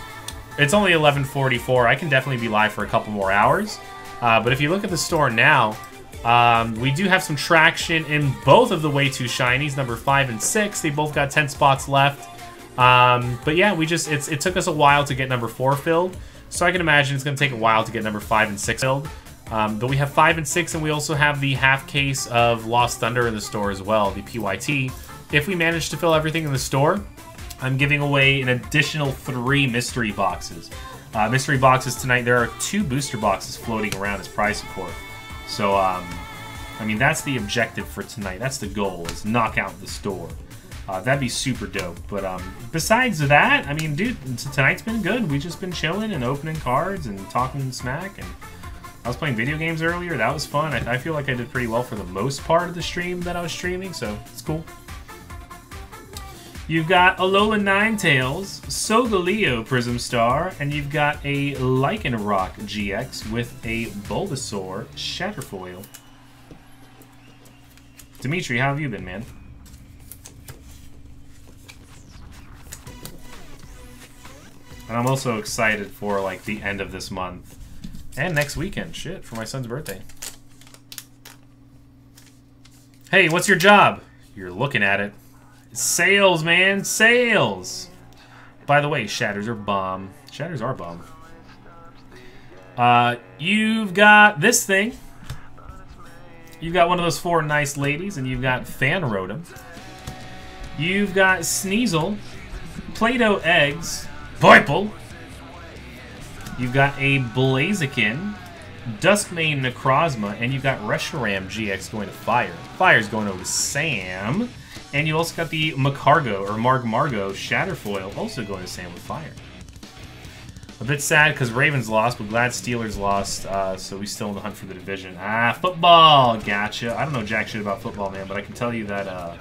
it's only 11:44. I can definitely be live for a couple more hours. Uh, but if you look at the store now, um, we do have some traction in both of the way two shinies, number five and six. They both got 10 spots left. Um, but yeah, we just it took us a while to get number four filled, so I can imagine it's going to take a while to get number five and six filled. Um, but we have five and six, and we also have the half case of Lost Thunder in the store as well, the PYT. If we manage to fill everything in the store, I'm giving away an additional three mystery boxes. Uh, mystery boxes tonight. There are two booster boxes floating around as prize support. So, um, I mean, that's the objective for tonight. That's the goal, is knock out the store. Uh, that'd be super dope. But um, besides that, I mean, dude, tonight's been good. We've just been chilling and opening cards and talking smack. And I was playing video games earlier. That was fun. I, I feel like I did pretty well for the most part of the stream that I was streaming, so it's cool. You've got Alola Ninetales, Solgaleo Prism Star, and you've got a Lycanroc GX with a Bulbasaur Shatterfoil. Dimitri, how have you been, man? And I'm also excited for like the end of this month and next weekend. Shit, for my son's birthday. Hey, what's your job? You're looking at it. Sales, man, sales. By the way, shatters are bomb. Shatters are bomb. Uh, you've got this thing. You've got one of those four nice ladies, and you've got Fan Rotom. You've got Sneasel, Play-Doh eggs, Poipole. You've got a Blaziken, Duskmane Necrozma, and you've got Reshiram GX going to Fire. Fire's going over to Sam. And you also got the Magcargo, or Marg Margo Shatterfoil, also going to Sam with Fire. A bit sad because Ravens lost, but glad Steelers lost, uh, so we still in the hunt for the division. Ah, football! Gotcha. I don't know jack shit about football, man, but I can tell you that uh,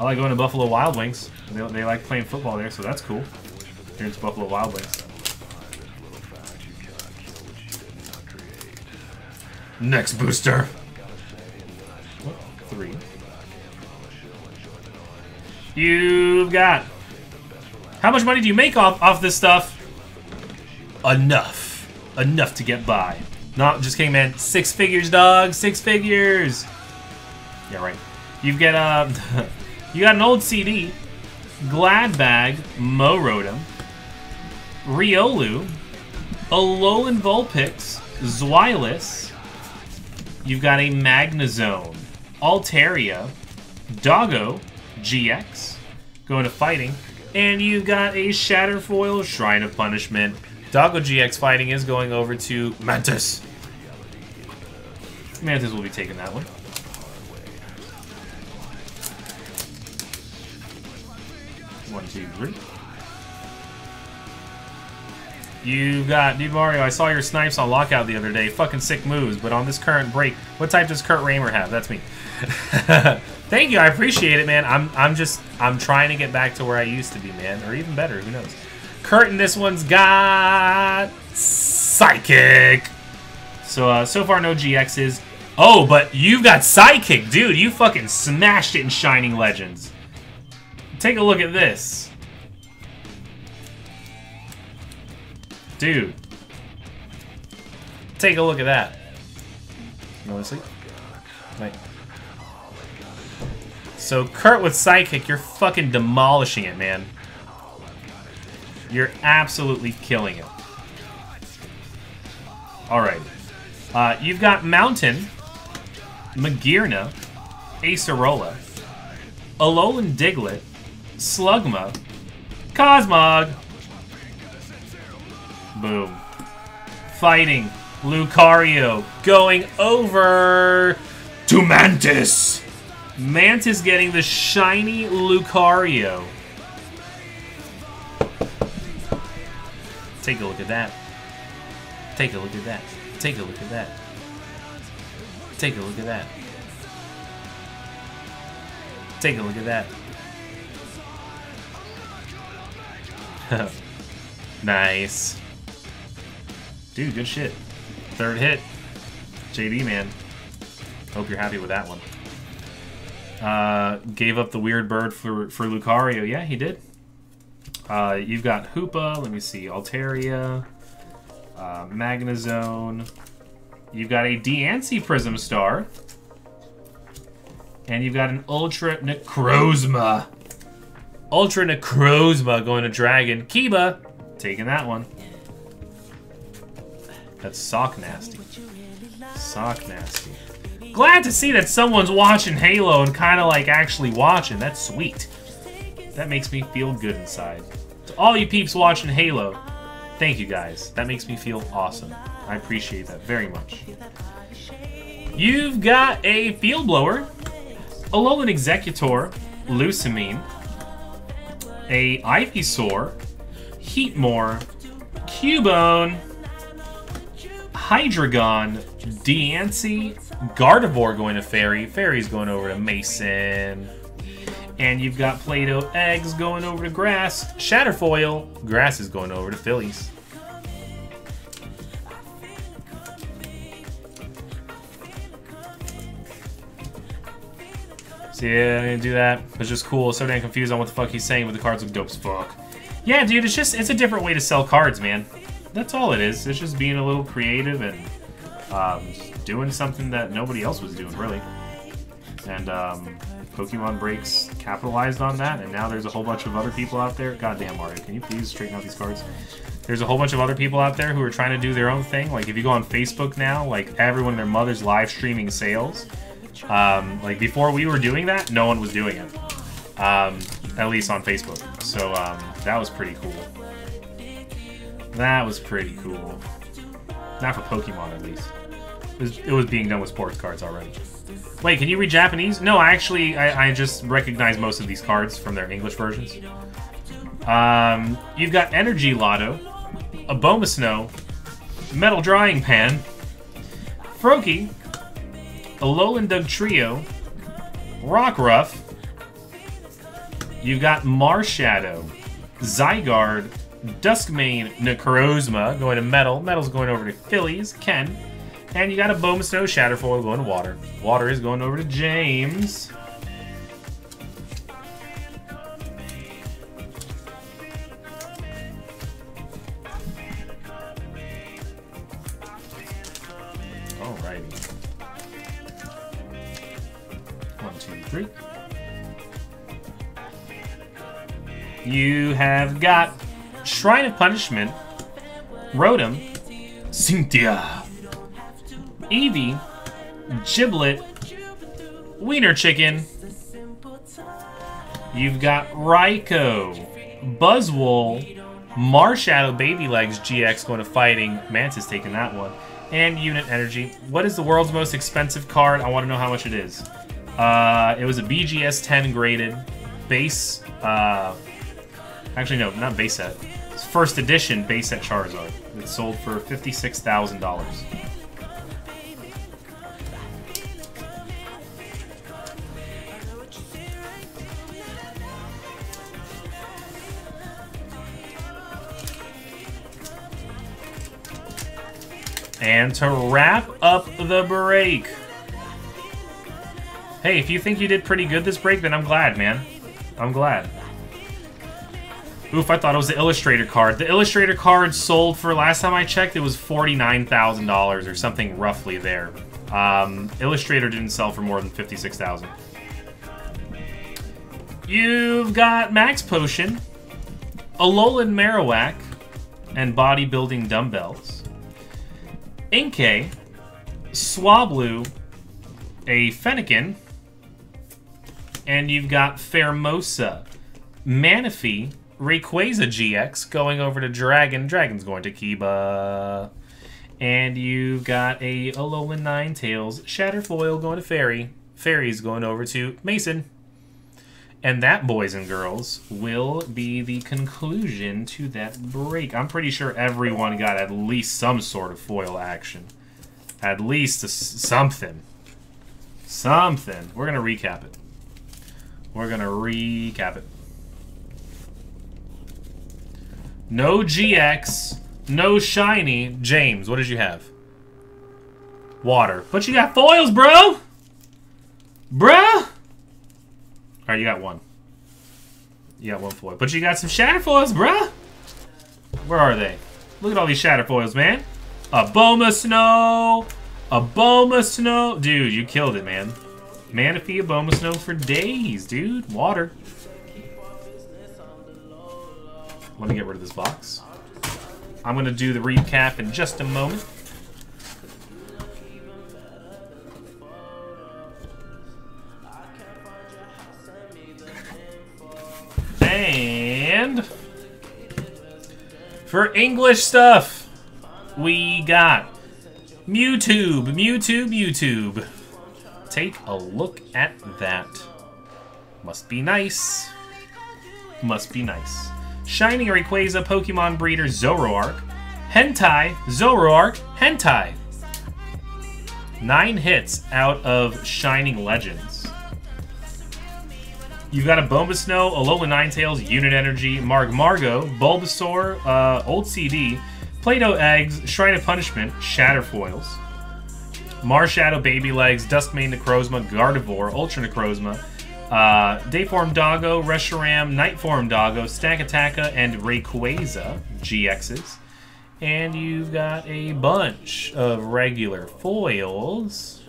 I like going to Buffalo Wild Wings. They, they like playing football there, so that's cool. Here Buffalo Wild Wings. Next booster. Three. You've got. How much money do you make off off this stuff? Enough. Enough to get by. Not just kidding, man. Six figures, dog. Six figures. Yeah, right. You've got uh, you got an old CD, Glad Bag, Mow Rotom, Riolu, Alolan Vulpix, Zweilous. You've got a Magnezone, Altaria, Doggo, GX, going to fighting, and you've got a Shatterfoil Shrine of Punishment. Doggo GX fighting is going over to Mantis. Mantis will be taking that one. One, two, three. You got, dude Mario, I saw your snipes on lockout the other day. Fucking sick moves, but on this current break, what type does Kurt Raymer have? That's me. Thank you, I appreciate it, man. I'm I'm just I'm trying to get back to where I used to be, man. Or even better, who knows. Kurt and this one's got Psychic. So uh, so far no GXs. Oh, but you've got Psychic, dude. You fucking smashed it in Shining Legends. Take a look at this. Dude. Take a look at that. You want to sleep? So, Kurt with Psychic, you're fucking demolishing it, man. You're absolutely killing it. Alright. Uh, you've got Mountain, Magearna, Acerola, Alolan Diglett, Slugma, Cosmog. Boom. Fighting Lucario going over to Mantis. Mantis getting the shiny Lucario. Take a look at that. Take a look at that. Take a look at that. Take a look at that. Take a look at that. nice. Dude, good shit. Third hit. JD, man. Hope you're happy with that one. Uh, gave up the weird bird for, for Lucario. Yeah, he did. Uh, you've got Hoopa. Let me see. Altaria. Uh, Magnezone. You've got a Diancie Prism Star. And you've got an Ultra Necrozma. Ultra Necrozma going to Dragon. Kiba taking that one. That's sock nasty. Sock nasty. Glad to see that someone's watching Halo and kind of like actually watching. That's sweet. That makes me feel good inside. To all you peeps watching Halo, thank you guys. That makes me feel awesome. I appreciate that very much. You've got a Field Blower, a Alolan Exeggutor, Lusamine, a Ivysaur, Heatmor, Cubone, Hydreigon, Diancie, Gardevoir going to Fairy, Fairy's going over to Mason, and you've got Play-Doh Eggs going over to Grass, Shatterfoil, Grass is going over to Phillies. So yeah, I'm gonna do that. It's just cool. So damn confused on what the fuck he's saying, but the cards look dope as fuck. Yeah, dude, it's just it's a different way to sell cards, man. That's all it is. It's just being a little creative and um, doing something that nobody else was doing, really. And um, Pokemon Breaks capitalized on that, and now there's a whole bunch of other people out there. Goddamn, Mario, can you please straighten out these cards? There's a whole bunch of other people out there who are trying to do their own thing. Like, if you go on Facebook now, like, everyone their mother's live streaming sales. Um, like, before we were doing that, no one was doing it. Um, at least on Facebook. So, um, that was pretty cool. That was pretty cool. Not for Pokemon, at least. It was, it was being done with sports cards already. Wait, can you read Japanese? No, I actually, I, I just recognize most of these cards from their English versions. Um, you've got Energy Lotto, Abomasnow, Metal Frying Pan, Froakie, a Alolan Dugtrio, Rockruff, you've got Marshadow, Zygarde, Duskmane, Necrozma going to Metal, Metal's going over to Phillies, Ken, and you got a Abomasnow Shatterfoil going to Water. Water is going over to James. Alrighty. One, two, three. You have got Shrine of Punishment, Rotom, Cynthia, Eevee, Gible, Wiener Chicken. You've got Raikou, Buzzwole, Marshadow Baby Legs GX going to fighting. Mantis taking that one. And Unit Energy. What is the world's most expensive card? I want to know how much it is. Uh, it was a BGS 10 graded base. Uh, actually, no, not base set. It's first edition base set Charizard. It sold for $56,000. And to wrap up the break. Hey, if you think you did pretty good this break, then I'm glad, man. I'm glad. Oof, I thought it was the Illustrator card. The Illustrator card sold for, last time I checked, it was $49,000 or something roughly there. Um, Illustrator didn't sell for more than 56000 You've got Max Potion, Alolan Marowak, and Bodybuilding Dumbbells. Inkay, Swablu, a Fennekin, and you've got Pheromosa, Manaphy, Rayquaza GX going over to Dragon. Dragon's going to Kiba. And you've got a Alolan Ninetales, Shatterfoil going to Fairy, Fairy's going over to Mason. And that, boys and girls, will be the conclusion to that break. I'm pretty sure everyone got at least some sort of foil action. At least something. Something. We're going to recap it. We're going to recap it. No GX, no shiny. James, what did you have? Water. But you got foils, bro! Bruh! Alright, you got one. You got one foil. But you got some shatter foils, bruh! Where are they? Look at all these shatter foils, man. Abomasnow! A Boma Snow! Dude, you killed it, man. Manaphy, Abomasnow for days, dude. Water. Let me get rid of this box. I'm going to do the recap in just a moment. And for English stuff, we got Mewtube, Mewtube, Mewtube. Take a look at that. Must be nice. Must be nice. Shining Rayquaza Pokemon Breeder Zoroark. Hentai Zoroark Hentai. Nine hits out of Shining Legends. You've got a Bombasnow, Alola Ninetales, Unit Energy, Margmargo, Bulbasaur, uh, Old CD, Play-Doh Eggs, Shrine of Punishment, Shatterfoils, Marshadow Baby Legs, Duskmane Necrozma, Gardevoir, Ultra Necrozma, uh, Dayform Doggo, Reshiram, Nightform Doggo, Stakataka, and Rayquaza GXs. And you've got a bunch of regular foils.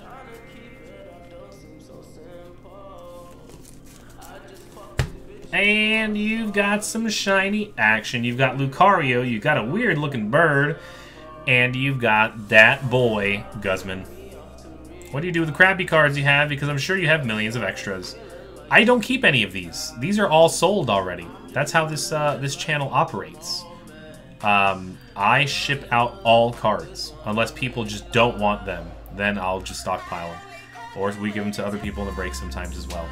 And you've got some shiny action. You've got Lucario, you've got a weird looking bird, and you've got that boy, Guzma. What do you do with the crappy cards you have? Because I'm sure you have millions of extras. I don't keep any of these. These are all sold already. That's how this uh, this channel operates. Um, I ship out all cards. Unless people just don't want them, then I'll just stockpile them. Or we give them to other people in the break sometimes as well.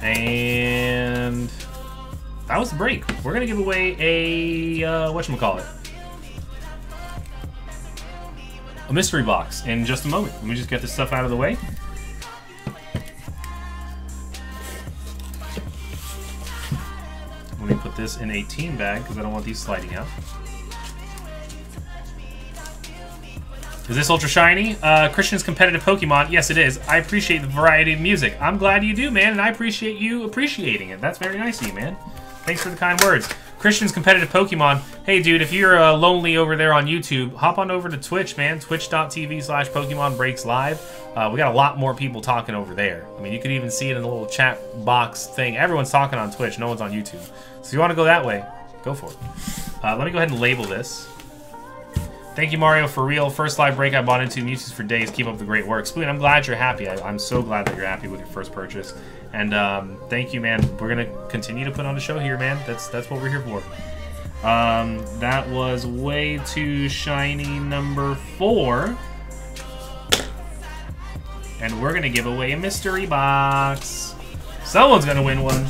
And that was the break. We're gonna give away a uh, whatchamacallit. A mystery box in just a moment. Let me just get this stuff out of the way. This in a team bag because I don't want these sliding out. Is this Ultra Shiny? Uh, Christian's competitive Pokemon? Yes, it is. I appreciate the variety of music. I'm glad you do, man, and I appreciate you appreciating it. That's very nice of you, man. Thanks for the kind words. Christian's competitive Pokemon. Hey, dude, if you're uh, lonely over there on YouTube, hop on over to Twitch, man. Twitch.tv slash Pokemon Breaks Live. Uh, we got a lot more people talking over there. I mean, you could even see it in the little chat box thing. Everyone's talking on Twitch. No one's on YouTube. So you want to go that way, go for it. Uh, let me go ahead and label this. Thank you, Mario, for real. First live break I bought into Mewtwo's for days. Keep up the great work. Spleen, I'm glad you're happy. I, am so glad that you're happy with your first purchase. And um, thank you, man. We're going to continue to put on a show here, man. That's that's what we're here for. Um, that was way too shiny number four. And we're going to give away a mystery box. Someone's going to win one.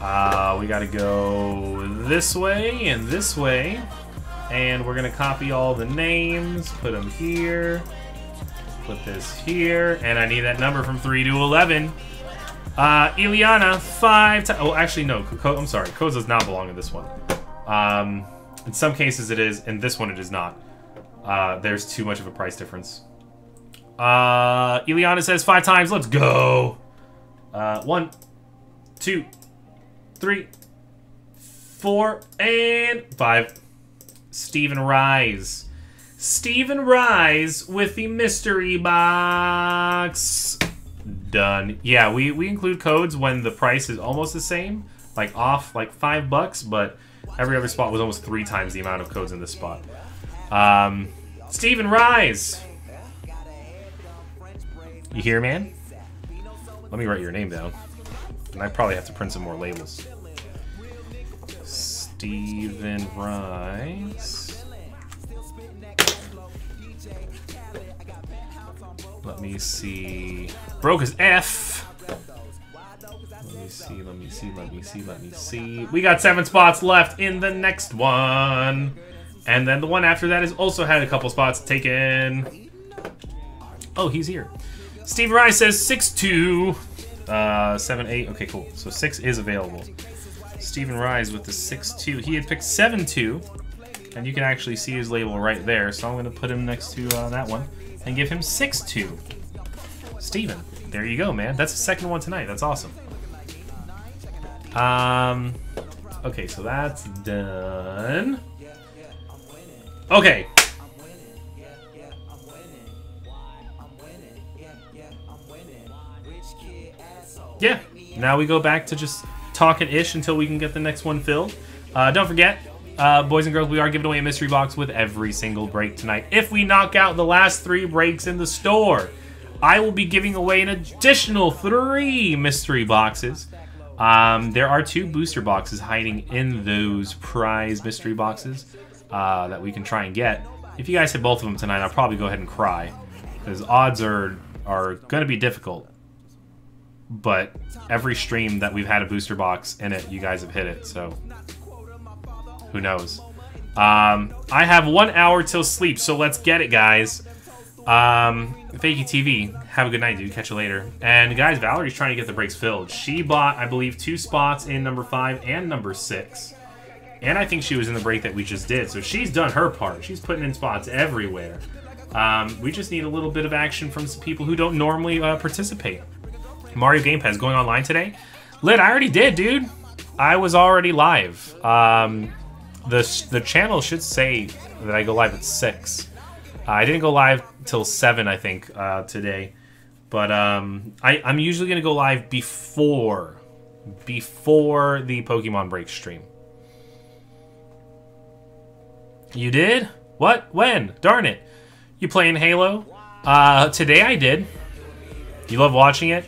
Uh, we gotta go this way and this way. And we're gonna copy all the names, put them here, put this here, and I need that number from 3 to 11. Uh, Ileana, five times. Oh, actually, no. Ko I'm sorry. Koza does not belong in this one. Um, in some cases it is, in this one it is not. Uh, there's too much of a price difference. Uh, Ileana says five times. Let's go. Uh, one, two, three, four, and five. Stephen Rise. Stephen Rise with the mystery box. Done. Yeah, we, we include codes when the price is almost the same, like off like five bucks, but Every other spot was almost three times the amount of codes in this spot. Um, Steven Rise. You here, man? Let me write your name down. And I probably have to print some more labels. Steven Rice. Let me see. Broke his F. Let me see, let me see, let me see, let me see. We got seven spots left in the next one. And then the one after that has also had a couple spots taken. Oh, he's here. Steve Rice says 6'2". Uh, 7, 8. Okay, cool. So 6 is available. Stephen Rise with the 6 2. He had picked 7 2, And you can actually see his label right there. So I'm going to put him next to uh, that one. And give him 6 2. Steven, there you go, man. That's the second one tonight. That's awesome. Um, okay, so that's done. Okay. Yeah, now we go back to just talking ish until we can get the next one filled. Uh, don't forget, uh, boys and girls, we are giving away a mystery box with every single break tonight. If we knock out the last three breaks in the store, I will be giving away an additional three mystery boxes. Um, there are two booster boxes hiding in those prize mystery boxes uh, that we can try and get. If you guys hit both of them tonight, I'll probably go ahead and cry because odds are are going to be difficult. But every stream that we've had a booster box in it, you guys have hit it, so who knows? Um, I have one hour till sleep, so let's get it, guys. Um, Fakey TV, have a good night, dude. Catch you later. And guys, Valerie's trying to get the breaks filled. She bought, I believe, two spots in number five and number six. And I think she was in the break that we just did. So she's done her part. She's putting in spots everywhere. Um, we just need a little bit of action from some people who don't normally uh, participate. Mario Game Pass going online today. Lit, I already did, dude. I was already live. Um, the the channel should say that I go live at six. Uh, I didn't go live till seven, I think, uh, today. But um, I, I'm usually gonna go live before before the Pokemon Break stream. You did? What? When? Darn it! You playing Halo? Uh, today I did. You love watching it?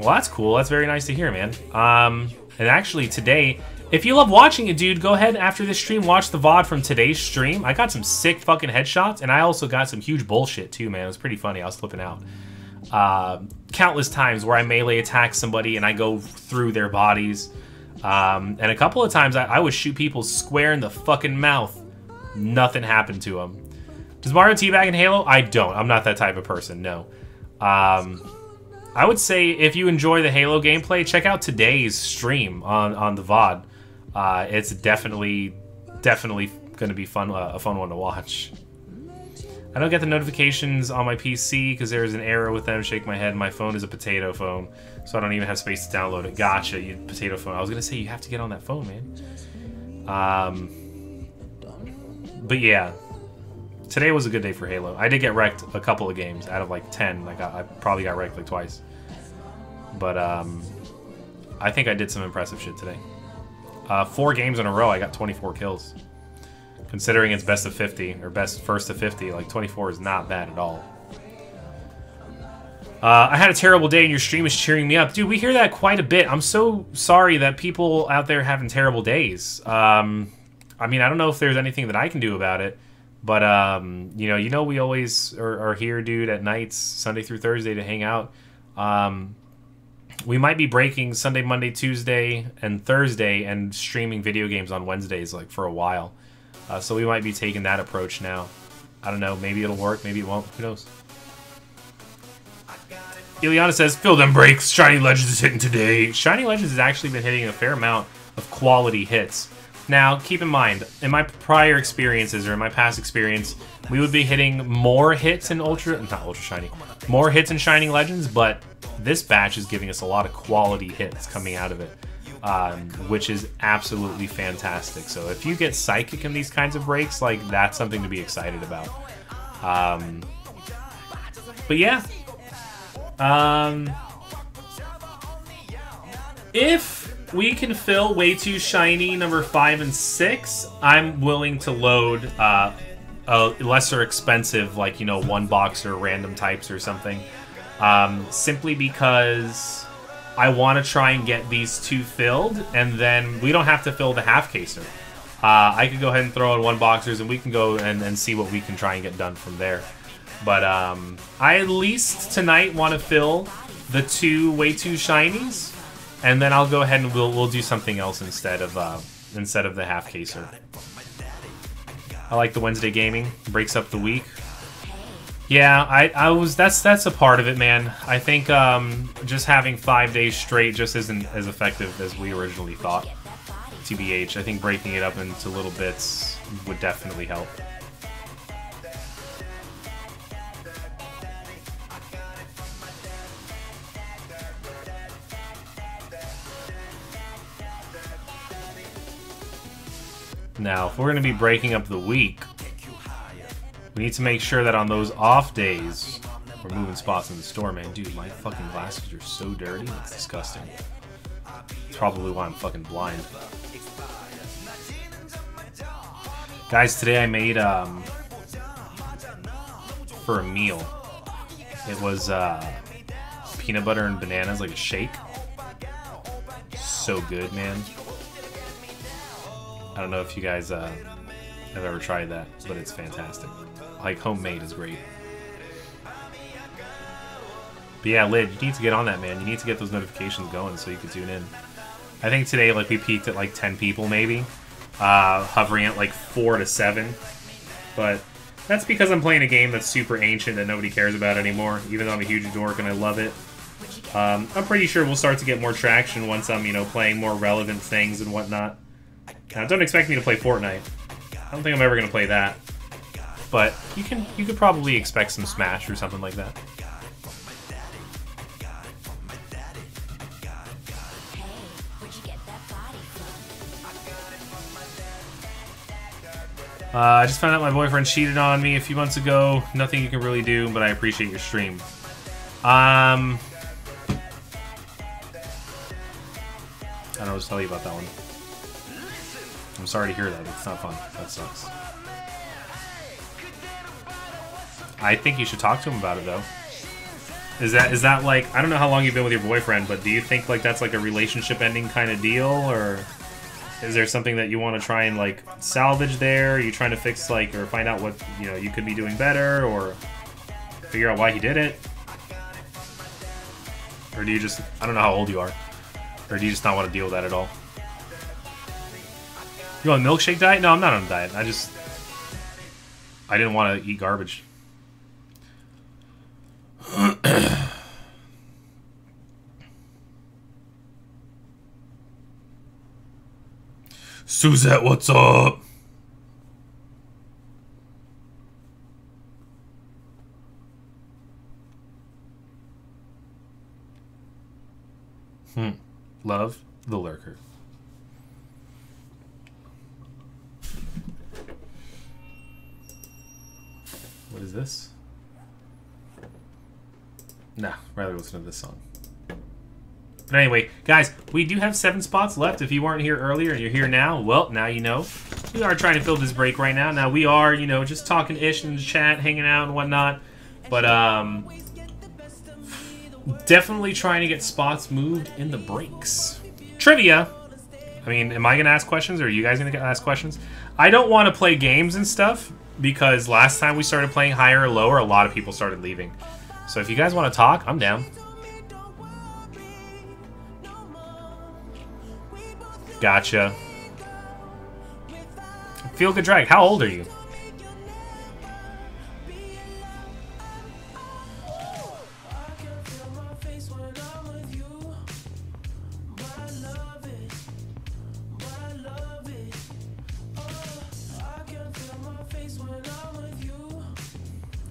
Well, that's cool. That's very nice to hear, man. Um, and actually today, if you love watching it, dude, go ahead after this stream, watch the VOD from today's stream. I got some sick fucking headshots, and I also got some huge bullshit, too, man. It was pretty funny. I was flipping out. Uh, countless times where I melee attack somebody and I go through their bodies. Um, and a couple of times I, I would shoot people square in the fucking mouth. Nothing happened to them. Does Mario teabag in Halo? I don't. I'm not that type of person, no. Um, I would say if you enjoy the Halo gameplay, check out today's stream on, on the VOD. Uh, it's definitely, definitely going to be fun, uh, a fun one to watch. I don't get the notifications on my PC because there's an error with them. Shake my head. My phone is a potato phone, so I don't even have space to download it. Gotcha, you potato phone. I was gonna say you have to get on that phone, man. Um, but yeah, today was a good day for Halo. I did get wrecked a couple of games out of like ten. Like I, I probably got wrecked like twice, but um, I think I did some impressive shit today. Uh, four games in a row, I got 24 kills. Considering it's best of 50, or best first to 50, like 24 is not bad at all. Uh, I had a terrible day and your stream is cheering me up. Dude, we hear that quite a bit. I'm so sorry that people out there having terrible days. Um, I mean, I don't know if there's anything that I can do about it. But, um, you know, you know we always are, are, here, dude, at nights, Sunday through Thursday to hang out. Um, we might be breaking Sunday, Monday, Tuesday, and Thursday and streaming video games on Wednesdays, like, for a while. Uh, so we might be taking that approach now. I don't know. Maybe it'll work. Maybe it won't. Who knows? Ileana says, fill them breaks. Shiny Legends is hitting today. Shiny Legends has actually been hitting a fair amount of quality hits. Now, keep in mind, in my prior experiences or in my past experience, we would be hitting more hits in Ultra, not Ultra Shiny, more hits in Shining Legends, but this batch is giving us a lot of quality hits coming out of it, um, which is absolutely fantastic. So if you get Psychic in these kinds of breaks, like, that's something to be excited about. Um, but yeah. Um, if we can fill way too shiny number five and six. I'm willing to load uh, a lesser expensive, like you know, one box or random types or something, um, simply because I want to try and get these two filled, and then we don't have to fill the half caser. Uh, I could go ahead and throw in one boxers, and we can go and, and see what we can try and get done from there. But um, I at least tonight want to fill the two way too shinies, and then I'll go ahead and we'll we'll do something else instead of uh, instead of the half caser. I like the Wednesday gaming breaks up the week. Yeah, I, I was that's that's a part of it, man. I think um, just having five days straight just isn't as effective as we originally thought. TBH, I think breaking it up into little bits would definitely help. Now, if we're going to be breaking up the week, we need to make sure that on those off days, we're moving spots in the store, man. Dude, my fucking glasses are so dirty, it's disgusting. It's probably why I'm fucking blind. Guys, today I made, um, for a meal, it was, uh, peanut butter and bananas, like a shake. So good, man. I don't know if you guys uh, have ever tried that, but it's fantastic. Like homemade is great. But yeah, Lid, you need to get on that, man. You need to get those notifications going so you can tune in. I think today, like, we peaked at like 10 people, maybe, uh, hovering at like 4 to 7. But that's because I'm playing a game that's super ancient that nobody cares about anymore, even though I'm a huge dork and I love it. Um, I'm pretty sure we'll start to get more traction once I'm, you know, playing more relevant things and whatnot. Now, don't expect me to play Fortnite. I don't think I'm ever to play that. But you can you could probably expect some Smash or something like that. Uh, I just found out my boyfriend cheated on me a few months ago. Nothing you can really do, but I appreciate your stream. Um, I don't know what to tell you about that one. I'm sorry to hear that. It's not fun. That sucks. I think you should talk to him about it, though. Is that is that like I don't know how long you've been with your boyfriend, but do you think like that's like a relationship ending kind of deal, or is there something that you want to try and like salvage there? Are you trying to fix like or find out what you know you could be doing better, or figure out why he did it, or do you just I don't know how old you are, or do you just not want to deal with that at all? You want a milkshake diet? No, I'm not on a diet. I just I didn't want to eat garbage. Suzette, what's up? Hmm. Love the lurker. What is this? Nah, rather listen to this song. But anyway, guys, we do have seven spots left. If you weren't here earlier and you're here now, well, now you know. We are trying to fill this break right now. Now, we are, you know, just talking ish in the chat, hanging out and whatnot. But, um, definitely trying to get spots moved in the breaks. Trivia. I mean, am I going to ask questions or are you guys going to ask questions? I don't want to play games and stuff because last time we started playing higher or lower, a lot of people started leaving. So if you guys want to talk, I'm down. Gotcha. Feel good drag. How old are you?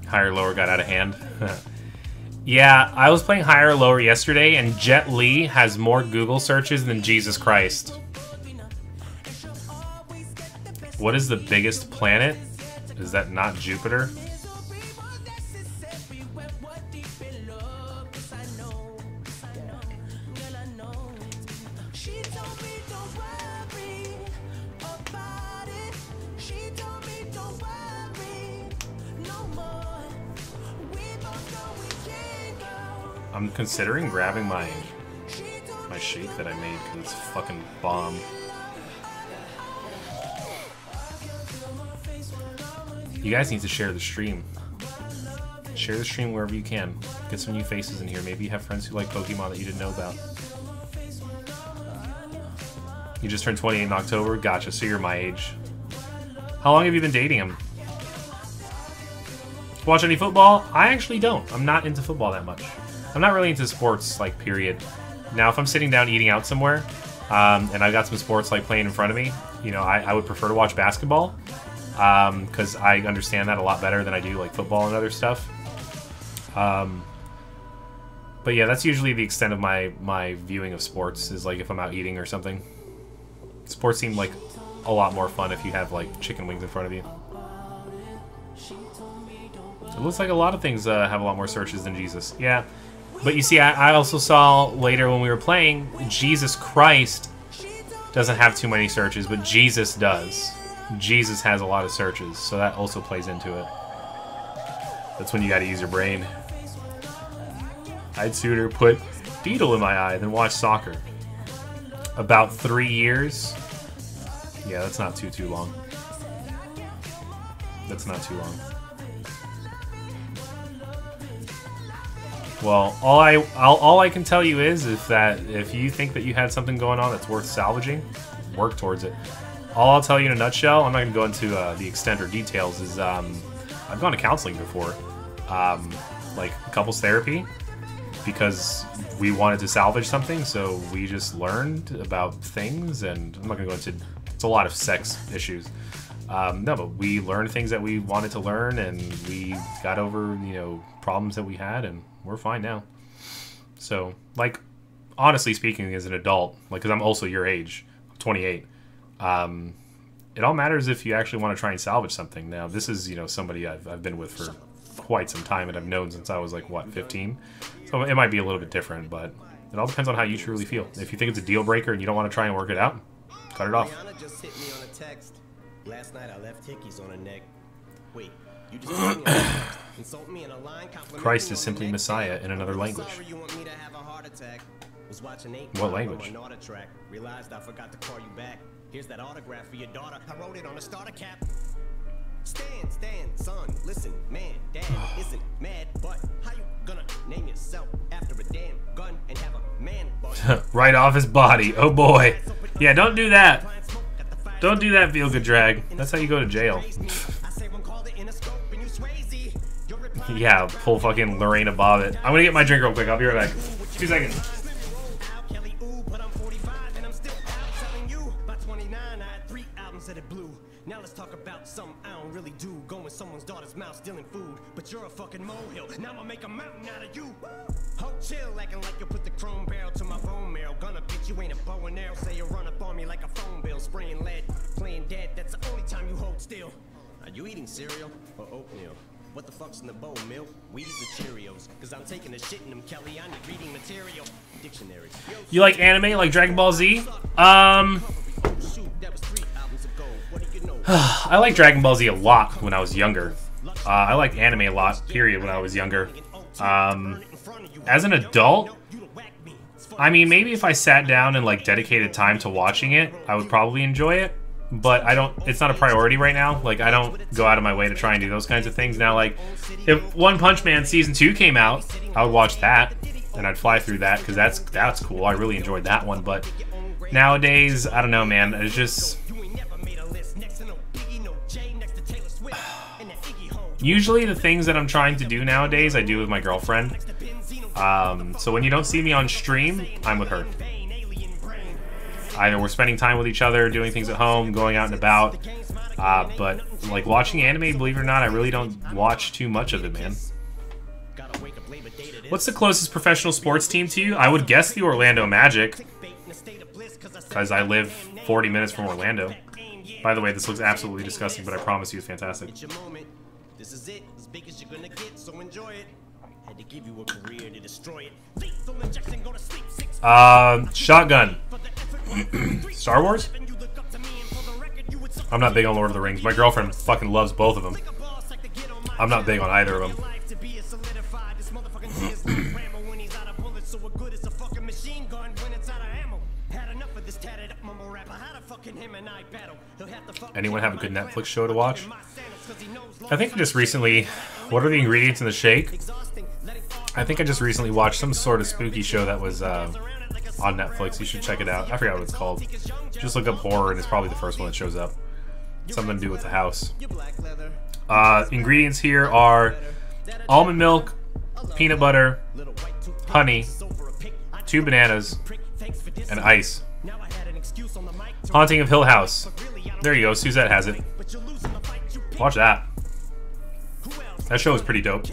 Higher lower got out of hand. yeah, I was playing higher lower yesterday, and Jet Li has more Google searches than Jesus Christ. What is the biggest planet? Is that not Jupiter? I'm considering grabbing my my shake that I made because it's fucking bomb. You guys need to share the stream. Share the stream wherever you can. Get some new faces in here. Maybe you have friends who like Pokemon that you didn't know about. You just turned 28 in October? Gotcha, so you're my age. How long have you been dating him? Watch any football? I actually don't. I'm not into football that much. I'm not really into sports, like, period. Now, if I'm sitting down eating out somewhere, um, and I've got some sports, like, playing in front of me, you know, I, I would prefer to watch basketball, because I understand that a lot better than I do, like, football and other stuff. Um, but yeah, that's usually the extent of my, my viewing of sports, is, like, if I'm out eating or something. Sports seem like a lot more fun if you have, like, chicken wings in front of you. It looks like a lot of things uh, have a lot more searches than Jesus. Yeah. But you see, I, I also saw later when we were playing, Jesus Christ doesn't have too many searches, but Jesus does. Jesus has a lot of searches, so that also plays into it. That's when you gotta use your brain. I'd sooner put Beetle in my eye than watch soccer. About three years. Yeah, that's not too, too long. That's not too long. Well, all I all, all I can tell you is if that if you think that you had something going on that's worth salvaging, work towards it. All I'll tell you in a nutshell, I'm not going to go into uh, the extent or details, is um, I've gone to counseling before, um, like couples therapy, because we wanted to salvage something, so we just learned about things, and I'm not going to go into it's a lot of sex issues. Um, no, but we learned things that we wanted to learn, and we got over you know problems that we had, and we're fine now. So, like, honestly speaking, as an adult, like, because I'm also your age, I'm 28. Um, it all matters if you actually want to try and salvage something. Now, this is you know somebody I've, I've been with for quite some time, and I've known since I was like what 15. So it might be a little bit different, but it all depends on how you truly feel. If you think it's a deal breaker and you don't want to try and work it out, cut it off. Just hit me on a text. Last night I left hickeys on her neck. Wait, you just me on a text, insult me in a line, Christ is simply Messiah in another language. Sorry you want me to have a heart attack. Was watching What language? on an auto track. Realized I forgot to call you back. Here's that autograph for your daughter. I wrote it on a starter cap. Stand, stand, son. Listen, man, dad isn't mad, but how you gonna name yourself after a damn gun and have a man right off his body. Oh boy. Yeah, don't do that. Don't do that, feel good drag. That's how you go to jail. Yeah, pull fucking Lorena Bobbitt. I'm gonna get my drink real quick. I'll be right back. Two seconds. Now let's talk about something I don't really do. Go in someone's daughter's mouth stealing food. But you're a fucking molehill. Now I'ma make a mountain out of you. Ho chill, acting like you put the chrome barrel to my bone marrow. Gonna bitch, you ain't a bow and arrow. Say you run up on me like a phone bill. Spraying lead, playing dead. That's the only time you hold still. Are you eating cereal or oatmeal? What the fuck's in the bowl, milk? Wheaties or Cheerios? Cause I'm taking a shit in them, reading material. Dictionary. You like anime, like Dragon Ball Z? Um? I like Dragon Ball Z a lot when I was younger. Uh, I liked anime a lot, period, when I was younger. Um, as an adult, I mean, maybe if I sat down and like dedicated time to watching it, I would probably enjoy it. But I don't. It's not a priority right now. Like I don't go out of my way to try and do those kinds of things now. Like if One Punch Man season two came out, I would watch that and I'd fly through that because that's that's cool. I really enjoyed that one. But nowadays, I don't know, man. It's just usually the things that I'm trying to do nowadays, I do with my girlfriend. Um, so when you don't see me on stream, I'm with her. Either we're spending time with each other, doing things at home, going out and about. Uh, but like watching anime, believe it or not, I really don't watch too much of it, man. What's the closest professional sports team to you? I would guess the Orlando Magic, because I live 40 minutes from Orlando. By the way, this looks absolutely disgusting, but I promise you it's fantastic. This is it, as big as you're gonna get, so enjoy it. Had to give you a career to destroy it. Um, shotgun. Star Wars? I'm not big on Lord of the Rings. My girlfriend fucking loves both of them. I'm not big on either of them. Anyone have a good Netflix show to watch? I think I just recently. What are the ingredients in the shake? I think I just recently watched some sort of spooky show that was uh, on Netflix. You should check it out. I forgot what it's called. Just look up horror, and it's probably the first one that shows up. Something to do with the house. Uh, ingredients here are almond milk, peanut butter, honey, two bananas, and ice. Haunting of Hill House. There you go. Suzette has it. Watch that. That show is pretty dope.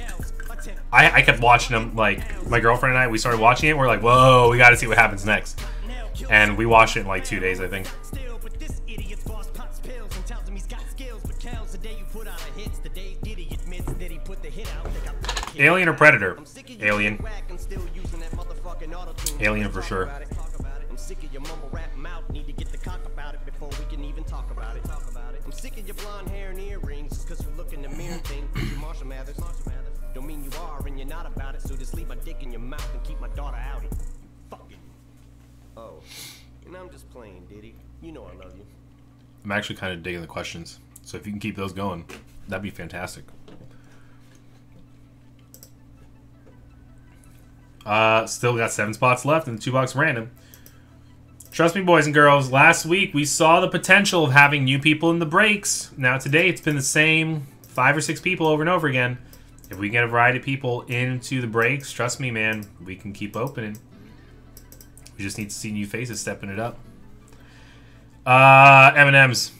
I, I kept watching them. Like my girlfriend and I, we started watching it. We're like, whoa, we got to see what happens next. And we watched it in like two days, I think. Alien or Predator? Alien. Alien for sure. I'm sick of your mumble rap mouth. Need to get the cock about it before we can even talk about it. Talk about it. I'm sick of your blonde hair and earrings. Cause you look in the mirror you Marshall Mathers. Marshall. Don't mean you are and you're not about it. So just leave my dick in your mouth and keep my daughter out it. You fucking. Oh. And I'm just playing, Diddy. You know I love you. I'm actually kind of digging the questions. So if you can keep those going, that'd be fantastic. Uh, still got seven spots left in the two box random. Trust me, boys and girls, last week we saw the potential of having new people in the breaks. Now, today it's been the same five or six people over and over again. If we get a variety of people into the breaks, trust me, man, we can keep opening. We just need to see new faces stepping it up. Uh, M&M's.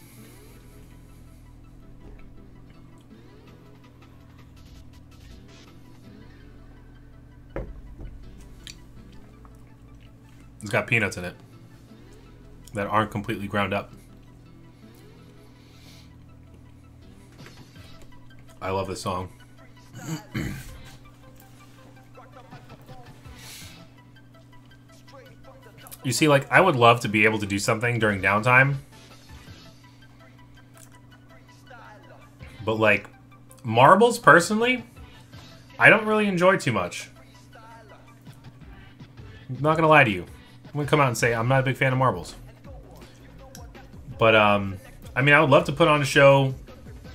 It's got peanuts in it that aren't completely ground up. I love this song. you see, like, I would love to be able to do something during downtime. But, like, marbles, personally, I don't really enjoy too much. I'm not gonna lie to you. I'm gonna come out and say I'm not a big fan of marbles. But um, I mean, I would love to put on a show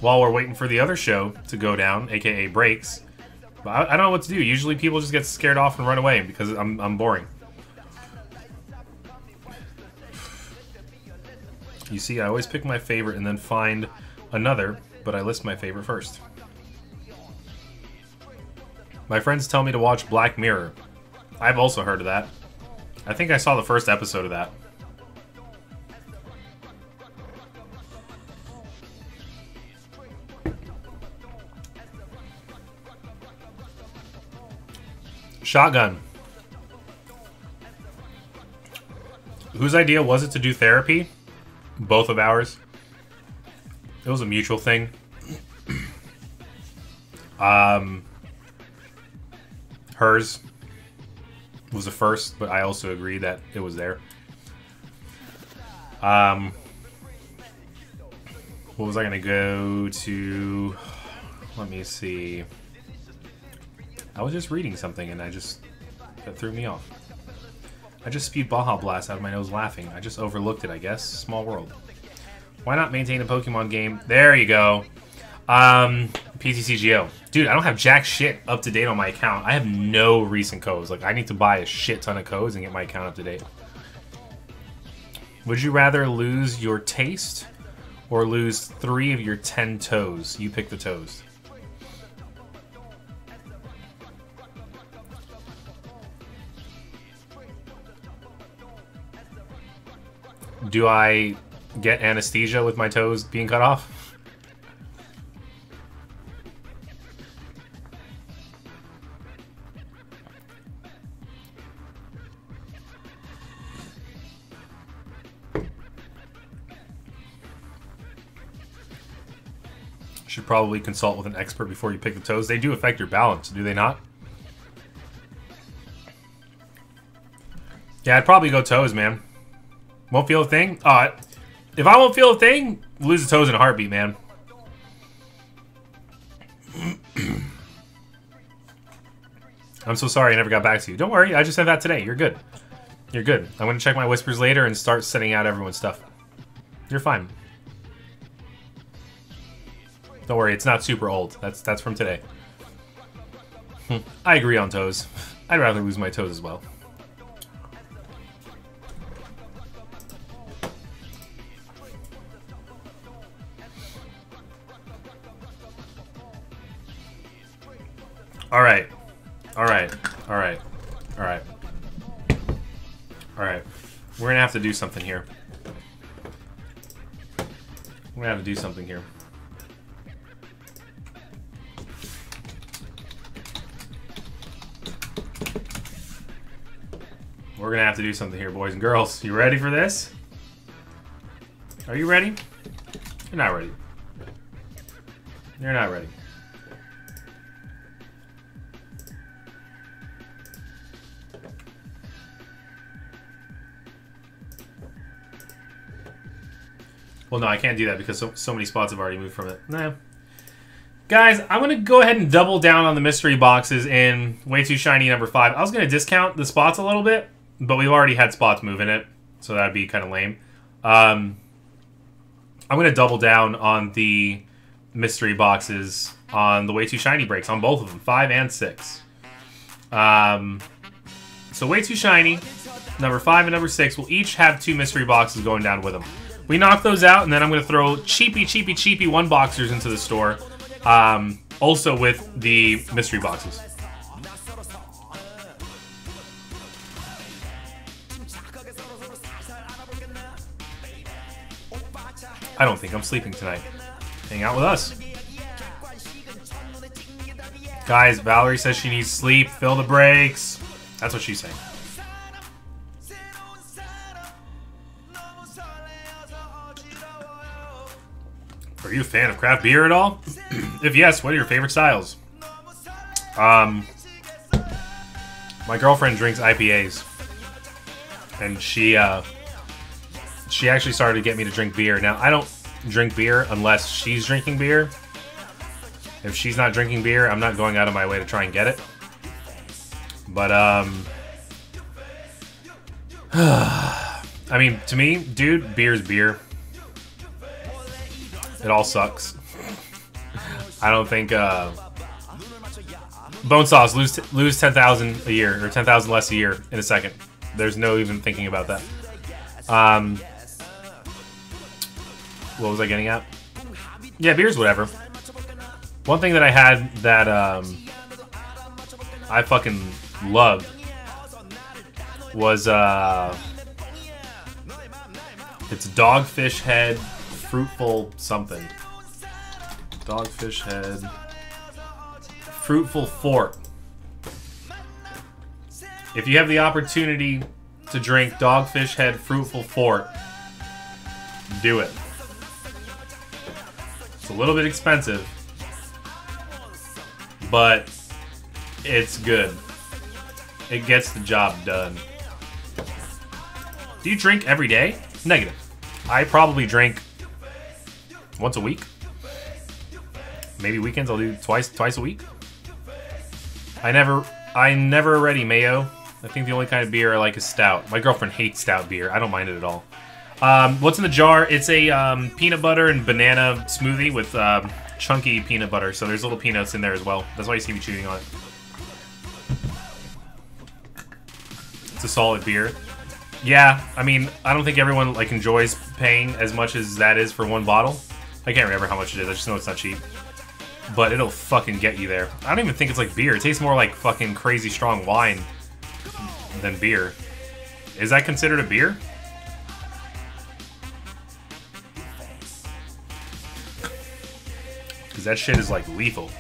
while we're waiting for the other show to go down, aka breaks. But I, I don't know what to do. Usually, people just get scared off and run away because I'm I'm boring. You see, I always pick my favorite and then find another, but I list my favorite first. My friends tell me to watch Black Mirror. I've also heard of that. I think I saw the first episode of that. Shotgun. Whose idea was it to do therapy? Both of ours. It was a mutual thing. um, hers was the first, but I also agree that it was there. Um, what was I gonna go to? Let me see. I was just reading something and I just that threw me off. I just spewed Baja Blast out of my nose laughing. I just overlooked it, I guess. Small world. Why not maintain a Pokemon game? There you go. Um, PTCGO. Dude, I don't have jack shit up to date on my account. I have no recent codes. Like, I need to buy a shit ton of codes and get my account up to date. Would you rather lose your taste or lose three of your ten toes? You pick the toes. Do I get anesthesia with my toes being cut off? Should probably consult with an expert before you pick the toes. They do affect your balance, do they not? Yeah, I'd probably go toes, man. Won't feel a thing? Uh, if I won't feel a thing, lose the toes in a heartbeat, man. I'm so sorry I never got back to you. Don't worry, I just said that today. You're good. You're good. I'm gonna check my whispers later and start sending out everyone's stuff. You're fine. Don't worry, it's not super old. That's that's from today. I agree on toes. I'd rather lose my toes as well. All right. All right. All right. All right. All right. We're going to have to do something here. We're going to have to do something here. We're going to have to do something here, boys and girls. You ready for this? Are you ready? You're not ready. You're not ready. Well, no, I can't do that because so, so many spots have already moved from it. Nah. Guys, I'm going to go ahead and double down on the mystery boxes in Way Too Shiny number 5. I was going to discount the spots a little bit, but we've already had spots move in it, so that'd be kind of lame. Um, I'm going to double down on the mystery boxes on the Way Too Shiny breaks, on both of them, 5 and 6. Um, so Way Too Shiny, number 5 and number 6 will each have two mystery boxes going down with them. We knock those out, and then I'm going to throw cheapy, cheapy, cheapy one boxers into the store. Um, also with the mystery boxes. I don't think I'm sleeping tonight. Hang out with us. Guys, Valerie says she needs sleep. Fill the breaks. That's what she's saying. Are you a fan of craft beer at all? if yes, what are your favorite styles? Um, my girlfriend drinks IPAs, and she uh, she actually started to get me to drink beer. Now I don't drink beer unless she's drinking beer. If she's not drinking beer, I'm not going out of my way to try and get it. But um, I mean, to me, dude, beer's beer. It all sucks. I don't think uh, Bone Sauce lose lose ten thousand a year or ten thousand less a year in a second. There's no even thinking about that. Um, what was I getting at? Yeah, beer's whatever. One thing that I had that um, I fucking loved was uh, it's a Dogfish Head Fruitful something. Dogfish Head Fruitful Fort. If you have the opportunity to drink Dogfish Head Fruitful Fort, do it. It's a little bit expensive, but it's good. It gets the job done. Do you drink every day? Negative. I probably drink once a week. Maybe weekends I'll do twice twice a week. I never I never ready mayo. I think the only kind of beer I like is stout. My girlfriend hates stout beer. I don't mind it at all. Um, what's in the jar? It's a um, peanut butter and banana smoothie with um, chunky peanut butter. So there's little peanuts in there as well. That's why you see me chewing on it. It's a solid beer. Yeah, I mean, I don't think everyone like enjoys paying as much as that is for one bottle. I can't remember how much it is. I just know it's not cheap. But it'll fucking get you there. I don't even think it's like beer. It tastes more like fucking crazy strong wine than beer. Is that considered a beer? Because that shit is like lethal.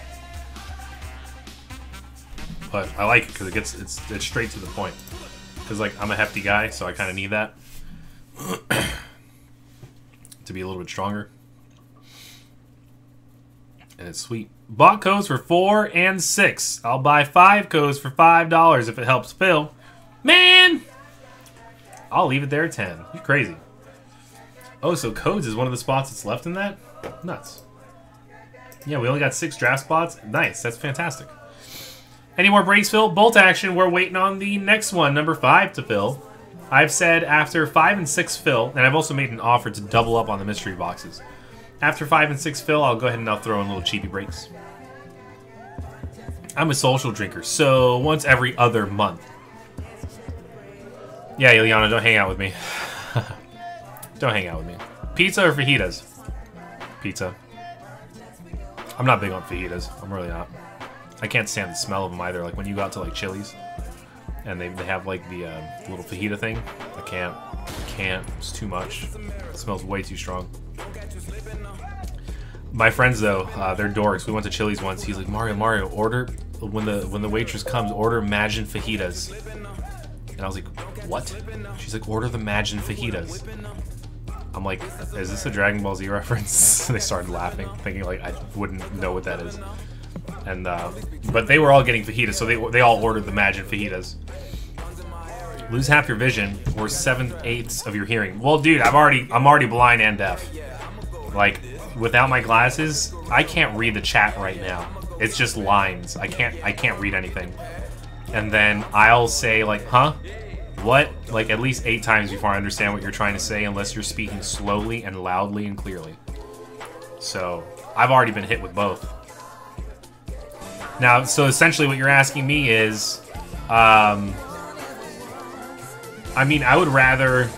But I like it because it gets it's it's straight to the point. Because like I'm a hefty guy, so I kind of need that to be a little bit stronger. And it's sweet. Bought codes for four and six. I'll buy five codes for five dollars if it helps Phil. Man, I'll leave it there at ten. You're crazy? Oh, so codes is one of the spots that's left in that? Nuts. Yeah, we only got six draft spots. Nice, that's fantastic. Any more breaks, Phil? Bolt action. We're waiting on the next one, number five, to fill. I've said after five and six fill, and I've also made an offer to double up on the mystery boxes. After five and six fill, I'll go ahead and I'll throw in little cheapy breaks. I'm a social drinker, so once every other month. Yeah, Ileana, don't hang out with me. don't hang out with me. Pizza or fajitas? Pizza. I'm not big on fajitas. I'm really not. I can't stand the smell of them either. Like when you go out to like Chili's, and they, they have like the uh, little fajita thing. I can't. I can't. It's too much. It smells way too strong. My friends though, uh, they're dorks. We went to Chili's once. He's like, Mario, Mario, order when the when the waitress comes, order Imagine fajitas. And I was like, what? She's like, order the Imagine fajitas. I'm like, is this a Dragon Ball Z reference? they started laughing, thinking like I wouldn't know what that is. And uh, but they were all getting fajitas, so they they all ordered the Imagine fajitas. Lose half your vision or seven eighths of your hearing. Well, dude, I'm already I'm already blind and deaf. Like without my glasses, I can't read the chat right now. It's just lines. I can't I can't read anything. And then I'll say like, "Huh? What?" like at least 8 times before I understand what you're trying to say unless you're speaking slowly and loudly and clearly. So, I've already been hit with both. Now, so essentially what you're asking me is um I mean, I would rather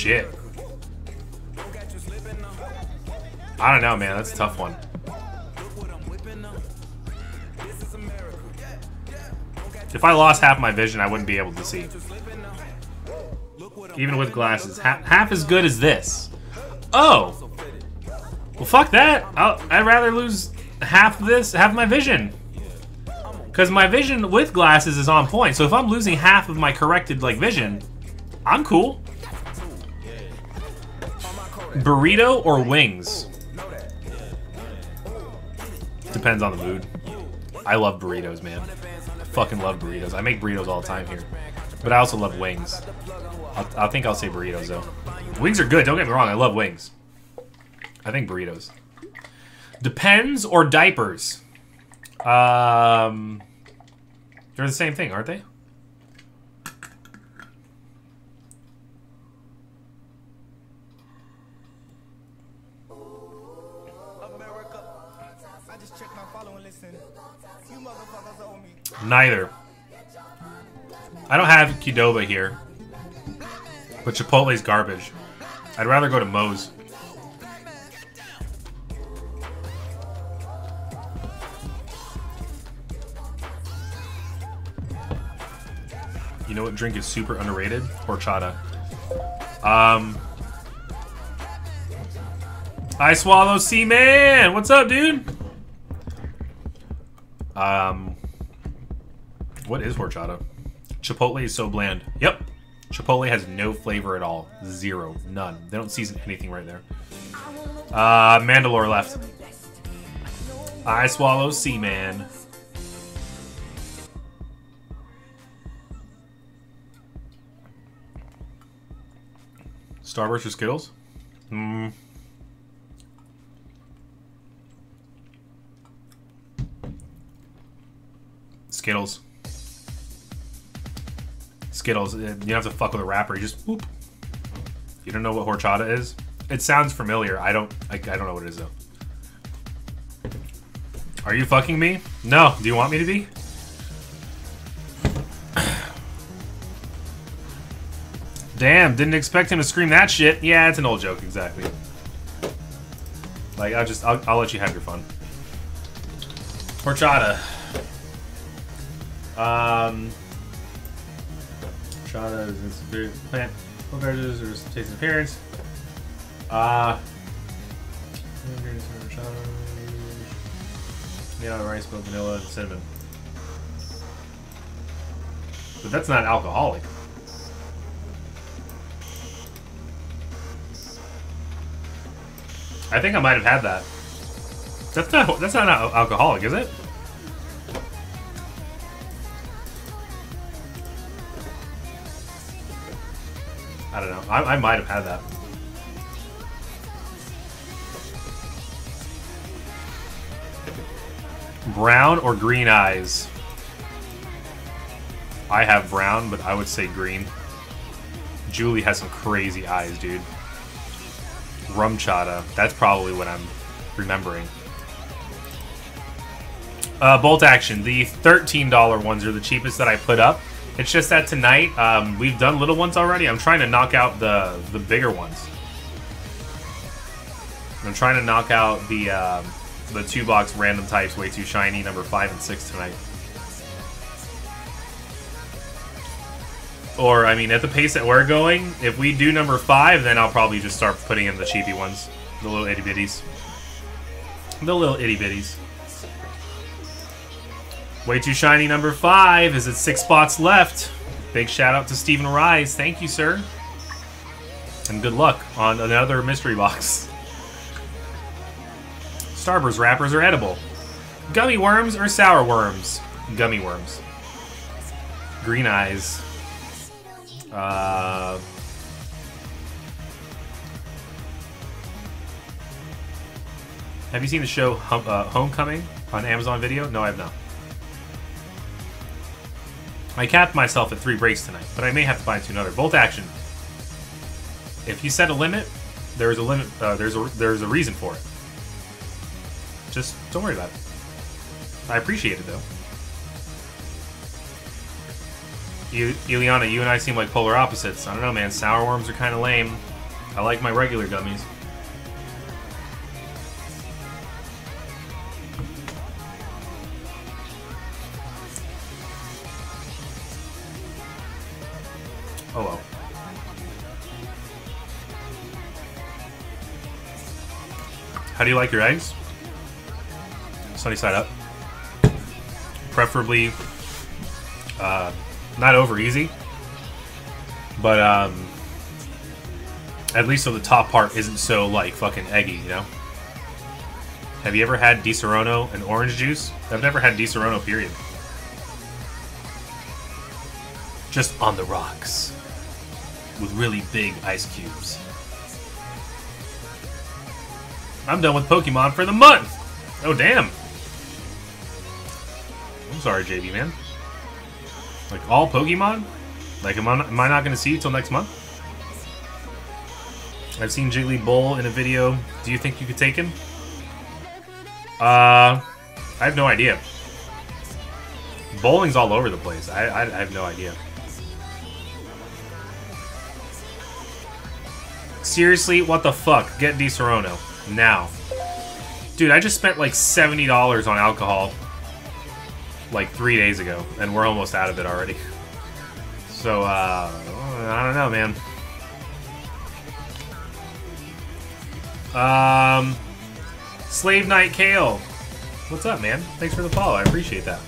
Shit. I don't know, man. That's a tough one. If I lost half my vision, I wouldn't be able to see. Even with glasses. Half, half as good as this. Oh! Well, fuck that. I'll, I'd rather lose half this, half my vision. Because my vision with glasses is on point. So if I'm losing half of my corrected, like, vision, I'm cool. Burrito or wings? Depends on the mood. I love burritos, man. Fucking love burritos. I make burritos all the time here. But I also love wings. I think I'll say burritos, though. Wings are good, don't get me wrong. I love wings. I think burritos. Depends or diapers? Um, they're the same thing, aren't they? Neither. I don't have Qdoba here. But Chipotle's garbage. I'd rather go to Moe's. You know what drink is super underrated? Horchata. Um, I swallow C-Man! What's up, dude? Um, what is horchata? Chipotle is so bland. Yep. Chipotle has no flavor at all. Zero. None. They don't season anything right there. Uh, Mandalore left. I swallow Seaman. Starburst or Skittles? Hmm. Skittles. Skittles. uh, You don't have to fuck with a rapper. You just whoop. You don't know what horchata is? It sounds familiar. I don't. I, I don't know what it is though. Are you fucking me? No. Do you want me to be? Damn, didn't expect him to scream that shit. Yeah, it's an old joke, exactly. Like, I'll just, I'll, I'll let you have your fun. Horchata. Um, horchata is very plant. What beverages or taste and appearance? Uh, yeah, rice, milk, vanilla, and cinnamon. But that's not alcoholic. I think I might have had that. That's not that's not alcoholic, is it? I don't know. I, I might have had that. Brown or green eyes? I have brown, but I would say green. Julie has some crazy eyes, dude. RumChata. That's probably what I'm remembering. Uh, bolt action. The $13 ones are the cheapest that I put up. It's just that tonight, um, we've done little ones already. I'm trying to knock out the, the bigger ones. I'm trying to knock out the um, the two box random types way too shiny number five and six tonight. Or I mean, at the pace that we're going, if we do number five, then I'll probably just start putting in the cheapy ones, the little itty bitties, the little itty bitties. Way too shiny number five. Is it six spots left? Big shout out to Stephen Rise. Thank you, sir. And good luck on another mystery box. Starburst wrappers are edible. Gummy worms or sour worms? Gummy worms. Green eyes. Uh, have you seen the show uh, Homecoming on Amazon Video? No, I have not. I capped myself at three breaks tonight, but I may have to buy into another. Bolt action. If you set a limit, there is a limit. Uh, there's a there's a reason for it. Just don't worry about it. I appreciate it though. You, you and I seem like polar opposites. I don't know, man. Sour worms are kind of lame. I like my regular gummies. Oh well. How do you like your eggs? Sunny side up. Preferably uh, not over easy, but um, at least so the top part isn't so like fucking eggy, you know. Have you ever had DiSaronno and orange juice? I've never had DiSaronno, period. Just on the rocks with really big ice cubes. I'm done with Pokemon for the month. Oh damn. I'm sorry, JB man. Like all Pokemon? Like am I, am I not going to see you till next month? I've seen Jiggly Bull in a video. Do you think you could take him? Uh, I have no idea. Bowling's all over the place. I, I, I have no idea. Seriously, what the fuck? Get DiSaronno. Now. Dude, I just spent like $70 on alcohol like three days ago, and we're almost out of it already. So, uh, I don't know, man. Um, Slave Knight Kale. What's up, man? Thanks for the follow. I appreciate that.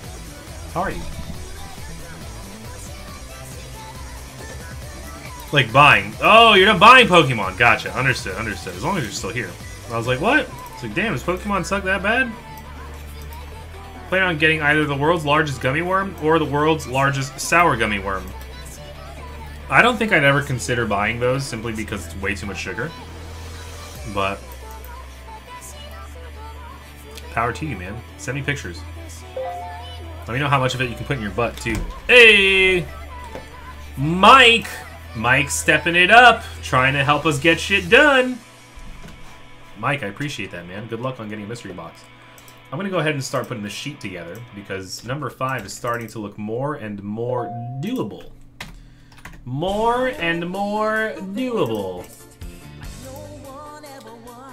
How are you? Like buying. Oh, you're not buying Pokemon. Gotcha. Understood. Understood. As long as you're still here. I was like, what? It's like, damn, does Pokemon suck that bad? Plan on getting either the world's largest gummy worm or the world's largest sour gummy worm. I don't think I'd ever consider buying those simply because it's way too much sugar. But power to you, man. Send me pictures. Let me know how much of it you can put in your butt too. Hey, Mike. Mike stepping it up, trying to help us get shit done. Mike, I appreciate that, man. Good luck on getting a mystery box. I'm going to go ahead and start putting the sheet together because number five is starting to look more and more doable. More and more doable.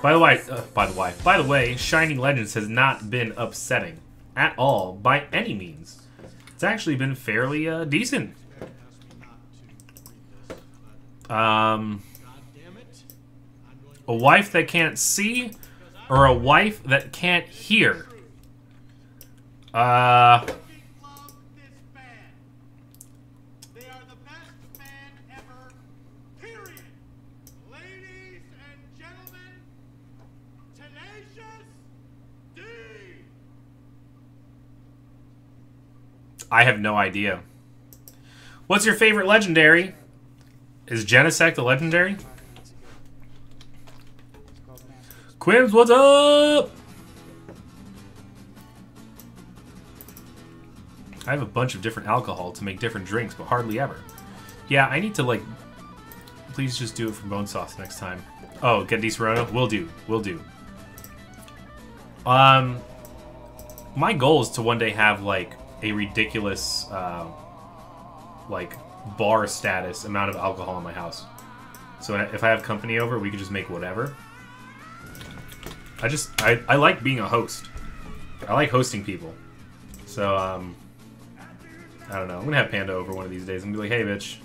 By the way, uh, by the way, by the way, Shining Legends has not been upsetting at all by any means. It's actually been fairly uh, decent. Um, a wife that can't see, or a wife that can't hear. Uh, the. I have no idea. What's your favorite legendary? Is Genesect a legendary? Quims, what's up? I have a bunch of different alcohol to make different drinks, but hardly ever. Yeah, I need to like. Please just do it for bone sauce next time. Oh, get these Corona? Will do. Will do. Um, my goal is to one day have like a ridiculous, uh, like bar status amount of alcohol in my house. So if I have company over, we could just make whatever. I just I, I like being a host. I like hosting people. So um, I don't know. I'm gonna have Panda over one of these days and be like, hey, bitch,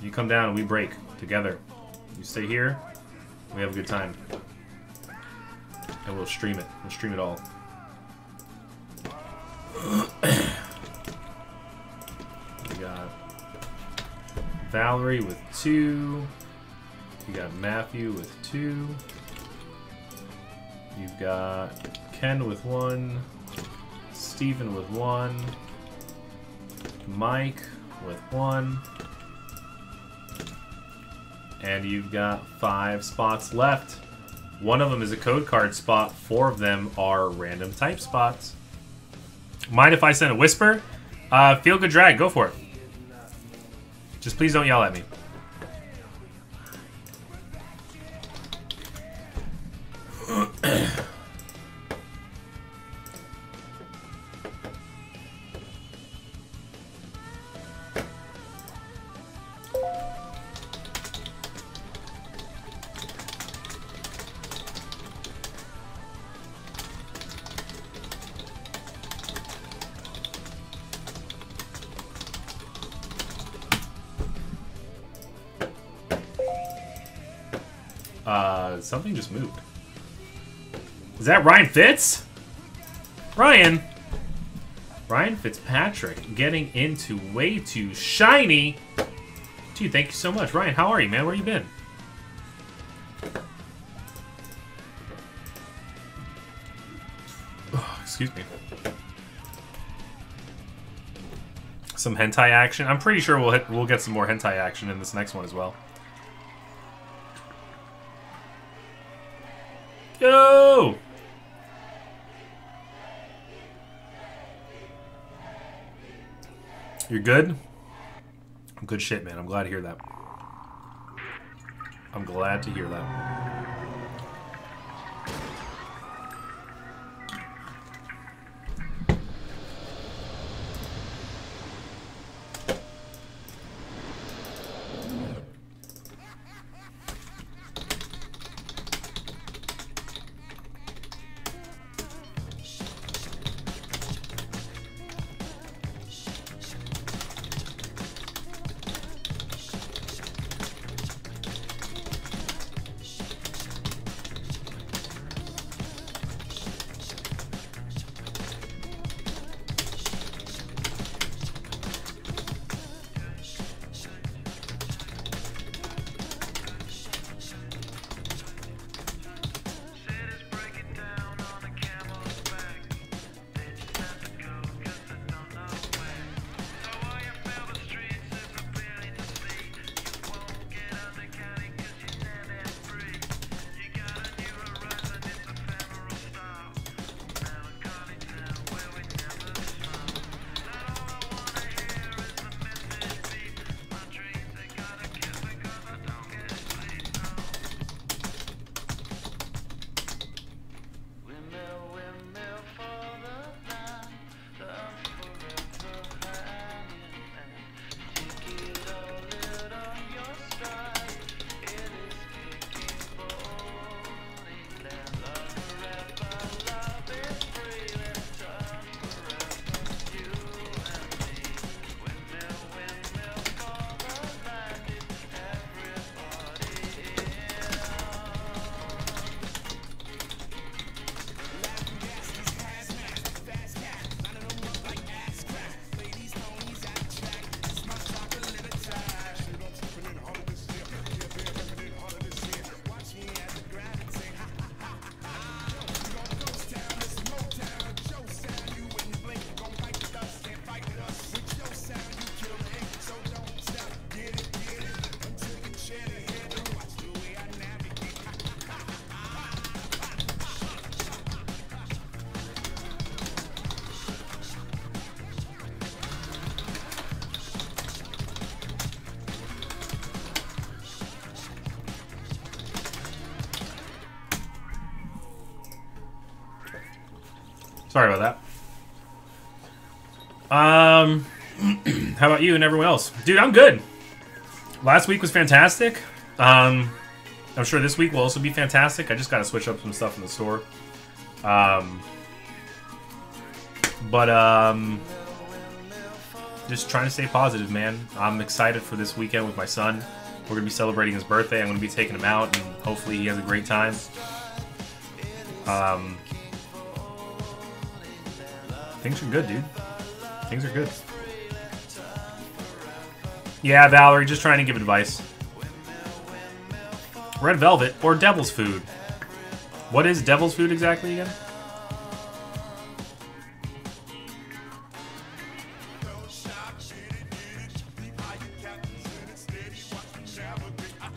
you come down and we break together. You stay here, we have a good time, and we'll stream it. We'll stream it all. we got Valerie with two. You got Matthew with two. You've got Ken with one. Steven with one. Mike with one. And you've got five spots left. One of them is a code card spot. Four of them are random type spots. Mind if I send a whisper? Uh, feel good drag. Go for it. Just please don't yell at me. something just moved. Is that Ryan Fitz? Ryan? Ryan Fitzpatrick getting into way too shiny. Dude, thank you so much. Ryan, how are you, man? Where you been? Oh, excuse me. Some hentai action. I'm pretty sure we'll hit, we'll get some more hentai action in this next one as well. You're good? Good shit, man. I'm glad to hear that. I'm glad to hear that. Sorry about that. Um, how about you and everyone else? Dude, I'm good. Last week was fantastic. Um, I'm sure this week will also be fantastic. I just got to switch up some stuff in the store. Um, but um, just trying to stay positive, man. I'm excited for this weekend with my son. We're gonna be celebrating his birthday. I'm gonna be taking him out, and hopefully he has a great time. Um, things are good, dude. Things are good. Yeah, Valerie, just trying to give advice. Red Velvet or Devil's Food? What is Devil's Food exactly again?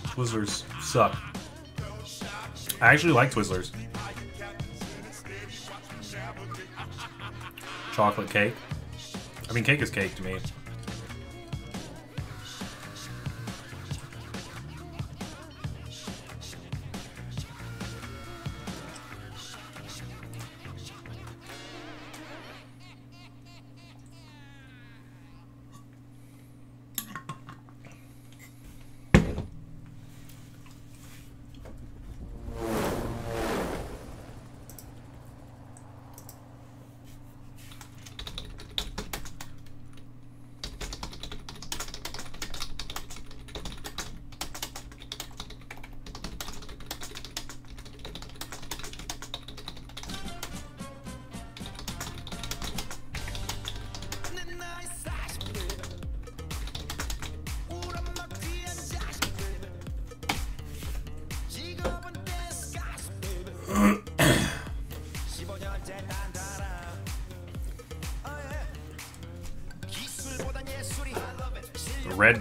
Twizzlers suck. I actually like Twizzlers. Chocolate cake. I mean, cake is cake to me.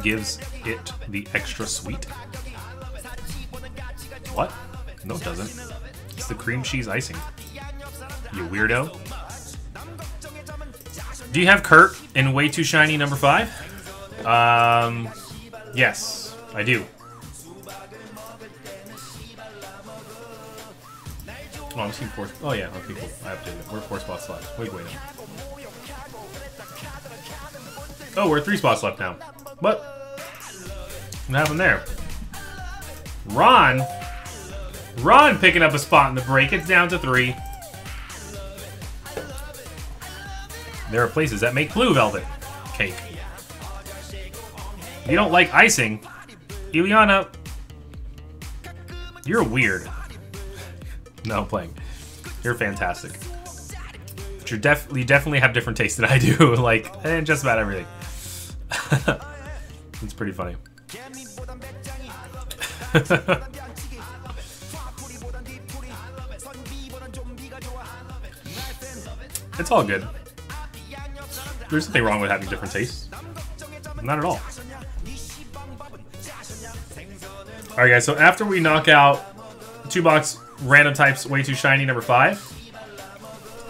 Gives it the extra sweet. What? No, it doesn't. It's the cream cheese icing. You weirdo. Do you have Kurt in Way Too Shiny number five? Um, yes, I do. Oh, I'm seeing four. Oh yeah, okay, cool. I have to. We're four spots left. Wait, wait. Oh, we're three spots left now. What? What happened there? Ron? Ron picking up a spot in the break. It's down to three. There are places that make blue velvet cake. You don't like icing. Ileana, you're weird. No, I'm playing. You're fantastic. But you're definitely definitely have different tastes than I do, like, and just about everything. it's pretty funny. it's all good. There's nothing wrong with having different tastes. Not at all. Alright guys, so after we knock out two box random types way too shiny number five,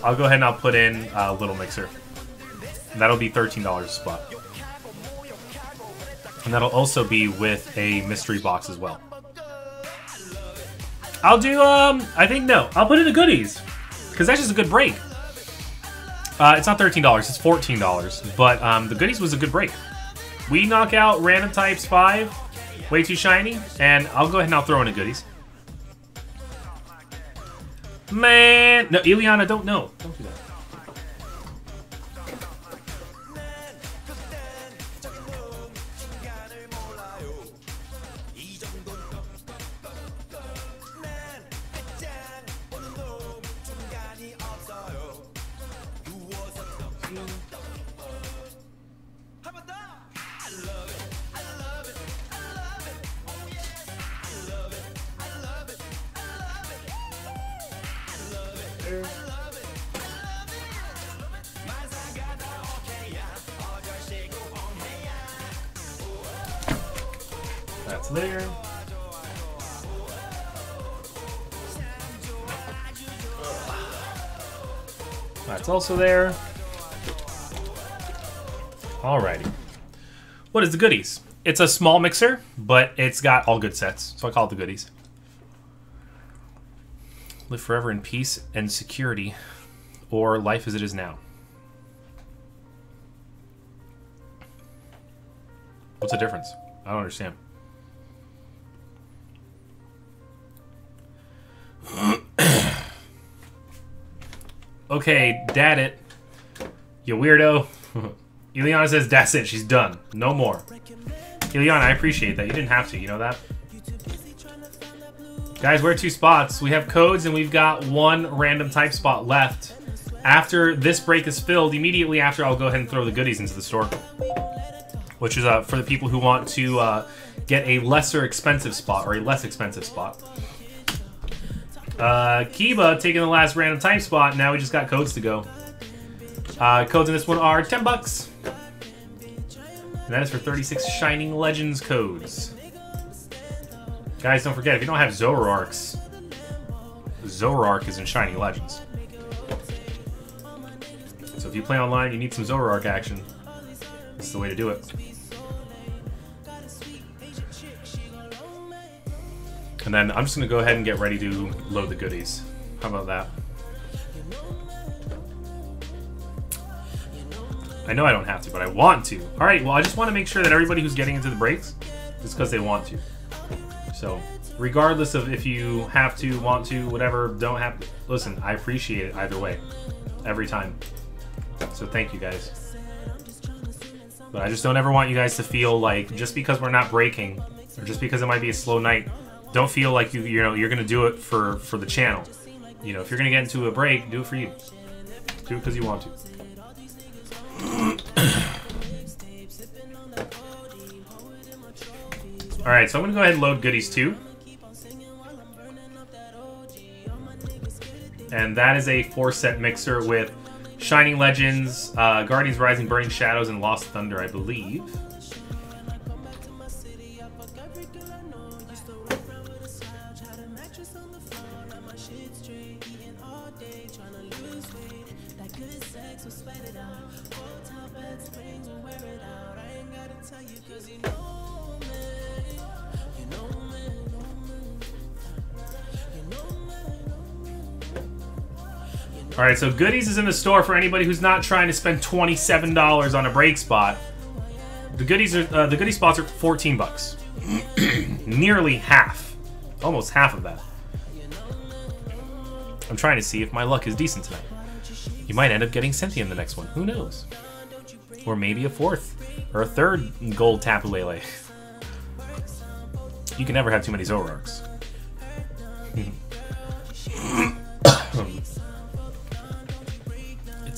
I'll go ahead and I'll put in a little mixer. And that'll be $13 a spot. And that'll also be with a mystery box as well. I'll do, um, I think no. I'll put in the goodies. Because that's just a good break. Uh, it's not $13, it's $14. But um, the goodies was a good break. We knock out random types 5, way too shiny, and I'll go ahead and I'll throw in the goodies. Man, no, Ileana, don't know. Don't also there. Alrighty. What is the goodies? It's a small mixer, but it's got all good sets, so I call it the goodies. Live forever in peace and security. or life as it is now? What's the difference? I don't understand. okay, dad it. You weirdo. Ileana says that's it, she's done. No more. Ileana, I appreciate that. You didn't have to, you know that? Guys, we're two spots. We have codes and we've got one random type spot left. After this break is filled, immediately after I'll go ahead and throw the goodies into the store. Which is uh, for the people who want to uh, get a lesser expensive spot or a less expensive spot. Uh, Kiba taking the last random type spot. Now we just got codes to go. Uh, codes in this one are 10 bucks. And that is for 36 Shining Legends codes. Guys, don't forget, if you don't have Zoroarks, Zoroark is in Shining Legends. So if you play online, you need some Zoroark action. Is the way to do it. And then I'm just going to go ahead and get ready to load the goodies. How about that? I know I don't have to, but I want to. Alright, well, I just want to make sure that everybody who's getting into the breaks is because they want to. So, regardless of if you have to, want to, whatever, don't have to, listen, I appreciate it either way. Every time. So thank you guys. But I just don't ever want you guys to feel like just because we're not breaking, or just because it might be a slow night, don't feel like you you know you're gonna do it for for the channel. You know, if you're gonna get into a break, do it for you. Do it because you want to. All right, so I'm gonna go ahead and load goodies too. And that is a four set mixer with Shining Legends, uh, Guardians Rising, Burning Shadows, and Lost Thunder, I believe. All right, so goodies is in the store for anybody who's not trying to spend twenty-seven dollars on a break spot. The goodies are uh, the goodie spots are fourteen bucks, nearly half, almost half of that. I'm trying to see if my luck is decent tonight. You might end up getting Cynthia in the next one. Who knows? Or maybe a fourth or a third gold Tapu Lele. You can never have too many Zoroarks.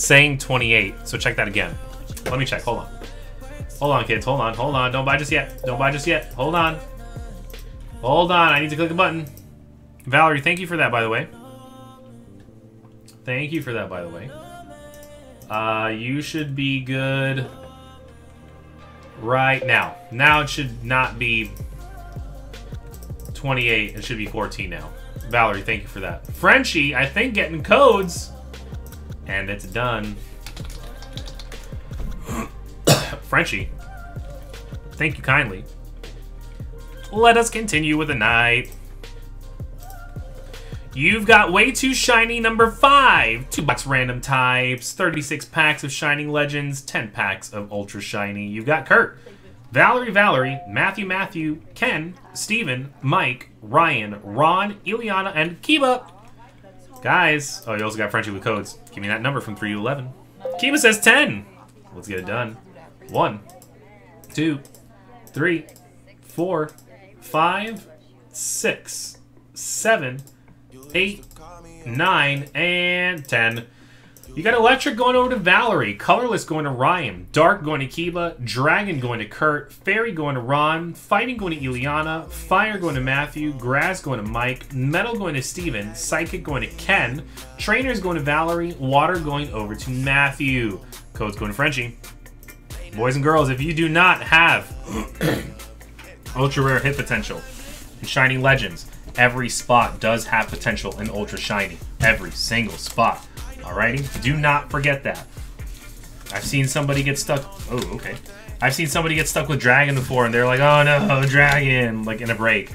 saying 28, so check that again. Let me check. Hold on. Hold on, kids. Hold on. Hold on. Don't buy just yet. Don't buy just yet. Hold on. Hold on. I need to click a button. Valerie, thank you for that, by the way. Thank you for that, by the way. Uh, you should be good right now. Now it should not be 28. It should be 14 now. Valerie, thank you for that. Frenchie, I think getting codes. And it's done. Frenchie, thank you kindly. Let us continue with the night. You've got way too shiny number five. Two bucks random types, 36 packs of Shining Legends, 10 packs of Ultra Shiny. You've got Kurt, Valerie Valerie, Matthew Matthew, Ken, Steven, Mike, Ryan, Ron, Ileana, and Kiba. Guys, oh, you also got Frenchie with codes. Give me that number from 3 to 11. Kiba says 10. Let's get it done. One, two, three, four, five, six, seven, eight, nine, and 10. You got Electric going over to Valerie, Colorless going to Ryan, Dark going to Kiba, Dragon going to Kurt, Fairy going to Ron, Fighting going to Ileana, Fire going to Matthew, Grass going to Mike, Metal going to Steven, Psychic going to Ken, Trainers going to Valerie, Water going over to Matthew. Code's going to Frenchie. Boys and girls, if you do not have Ultra Rare Hit Potential in Shining Legends, every spot does have potential in Ultra Shiny. Every single spot. Alrighty? Do not forget that. I've seen somebody get stuck. Oh, okay. I've seen somebody get stuck with Dragon before, and they're like, oh no, Dragon, like in a break.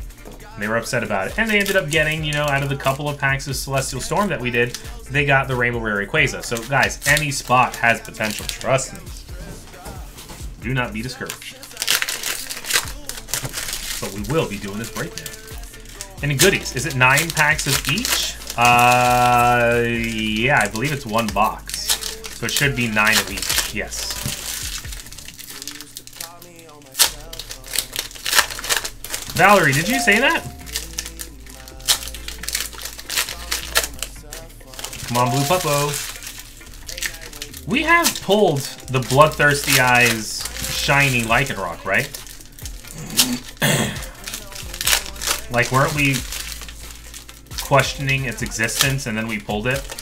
They were upset about it. And they ended up getting, you know, out of the couple of packs of Celestial Storm that we did, they got the Rainbow Rare Rayquaza. So, guys, any spot has potential. Trust me. Do not be discouraged. But we will be doing this breakdown. Any goodies? Is it nine packs of each? Uh, yeah, I believe it's one box. So it should be nine of each. Yes. Valerie, did you say that? Come on, Blue Puppo. We have pulled the Bloodthirsty Eyes shiny Lycanroc, right? like, weren't we questioning its existence and then we pulled it?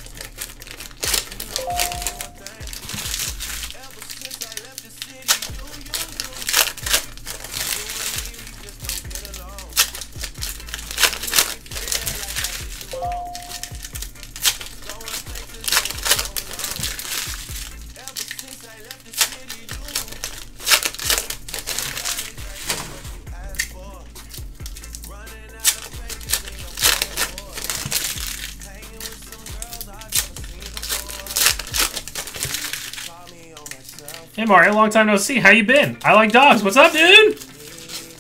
Hey Mario, long time no see. How you been? I like dogs. What's up, dude?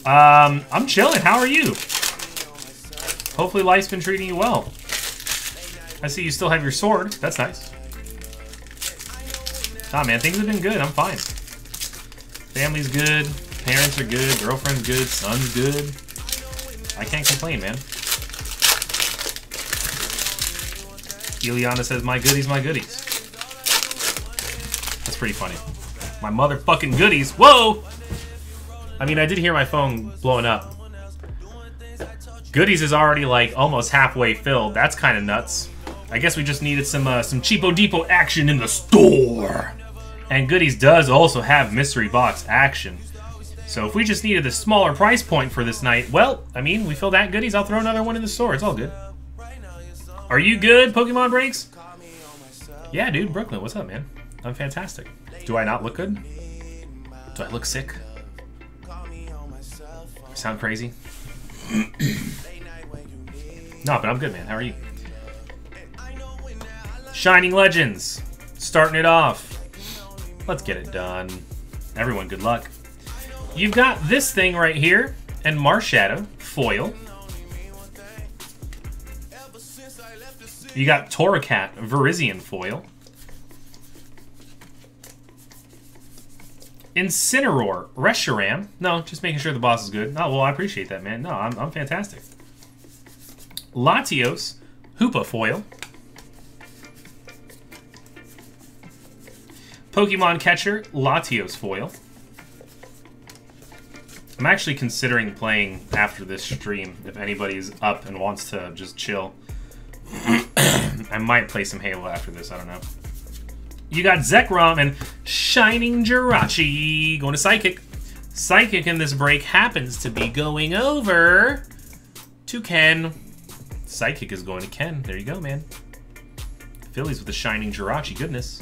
Um, I'm chilling. How are you? Hopefully life's been treating you well. I see you still have your sword. That's nice. Ah, man, things have been good. I'm fine. Family's good. Parents are good. Girlfriend's good. Son's good. I can't complain, man. Eliana says, my goodies, my goodies. That's pretty funny. My motherfucking goodies. Whoa! I mean, I did hear my phone blowing up. Goodies is already like almost halfway filled. That's kind of nuts. I guess we just needed some uh, some cheapo depot action in the store. And Goodies does also have mystery box action. So if we just needed a smaller price point for this night, well, I mean, we fill that Goodies. I'll throw another one in the store. It's all good. Are you good, Pokemon Breaks? Yeah, dude, Brooklyn, what's up, man? I'm fantastic. Do I not look good? Do I look sick? Sound crazy? no, but I'm good, man. How are you? Shining Legends. Starting it off. Let's get it done. Everyone, good luck. You've got this thing right here, and Marshadow, foil. You got Torracat, Virizion foil. Incineroar, Reshiram. No, just making sure the boss is good. Oh, well, I appreciate that, man. No, I'm, I'm fantastic. Latios, Hoopa foil. Pokemon Catcher, Latios foil. I'm actually considering playing after this stream if anybody's up and wants to just chill. I might play some Halo after this, I don't know. You got Zekrom and Shining Jirachi going to Psychic. Psychic in this break happens to be going over to Ken. Psychic is going to Ken. There you go, man. Phillies with the Shining Jirachi. Goodness.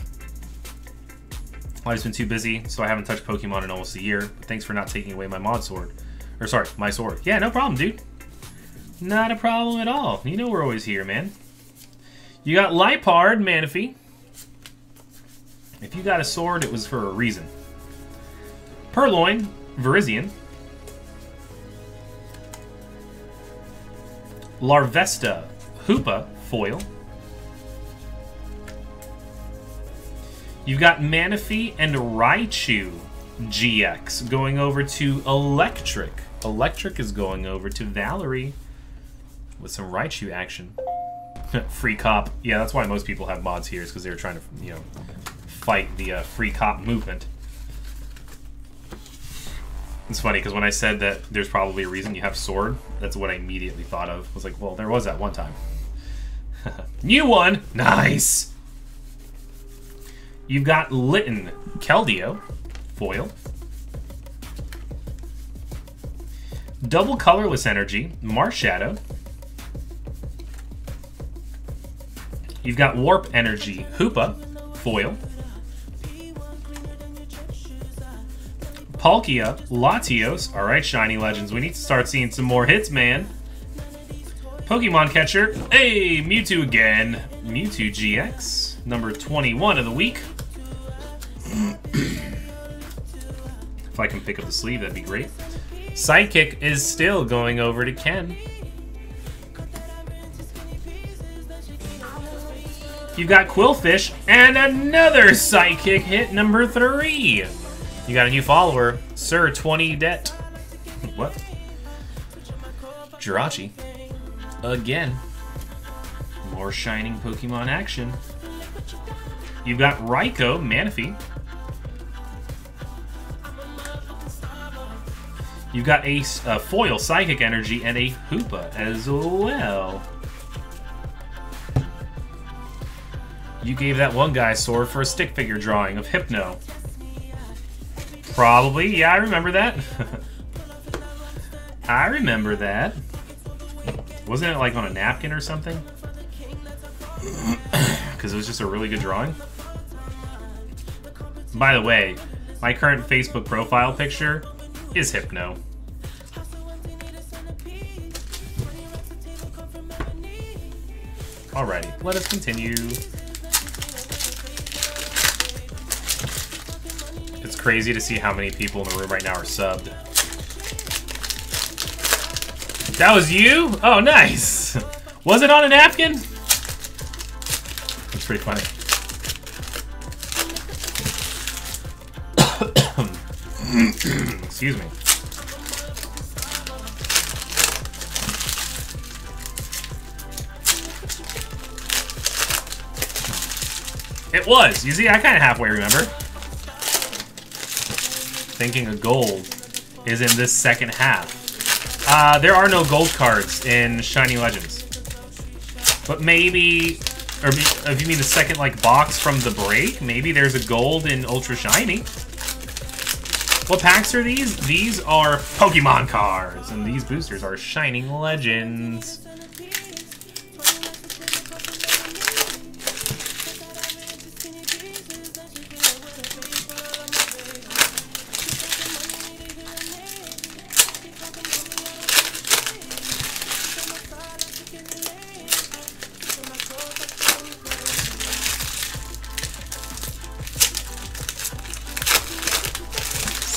Life's been too busy, so I haven't touched Pokemon in almost a year. But thanks for not taking away my mod sword. Or sorry, my sword. Yeah, no problem, dude. Not a problem at all. You know we're always here, man. You got Liepard, Manaphy. If you got a sword, it was for a reason. Purrloin, Virizion. Larvesta, Hoopa, foil. You've got Manaphy and Raichu GX going over to Electric. Electric is going over to Valerie with some Raichu action. free cop. Yeah, that's why most people have mods here, is because they were trying to, you know, fight the uh, free cop movement. It's funny, because when I said that there's probably a reason you have sword, that's what I immediately thought of. I was like, well, there was that one time. New one! Nice! You've got Litten Keldeo, foil. Double Colorless Energy, Marshadow. You've got Warp Energy, Hoopa, foil. Palkia, Latios. Alright, Shiny Legends. We need to start seeing some more hits, man. Pokemon catcher. Hey, Mewtwo again. Mewtwo GX, number 21 of the week. if I can pick up the sleeve, that'd be great. Psychic is still going over to Ken. You've got Qwilfish and another Psychic hit number three. You got a new follower, Sir 20 Debt. what? Jirachi. Again. More shining Pokemon action. You've got Raikou, Manaphy. You've got a foil Psychic Energy and a Hoopa as well. You gave that one guy sword for a stick figure drawing of Hypno. Probably, yeah, I remember that. I remember that. Wasn't it like on a napkin or something? Because it was just a really good drawing. By the way, my current Facebook profile picture is Hypno. Alrighty, let us continue. It's crazy to see how many people in the room right now are subbed. That was you? Oh, nice! Was it on a napkin? That's pretty funny. Excuse me. It was. You see, I kind of halfway remember. Thinking of gold is in this second half. Uh, there are no gold cards in Shiny Legends. But maybe, or if you mean the second like box from the break, maybe there's a gold in Ultra Shiny. What packs are these? These are Pokemon cards, and these boosters are Shining Legends.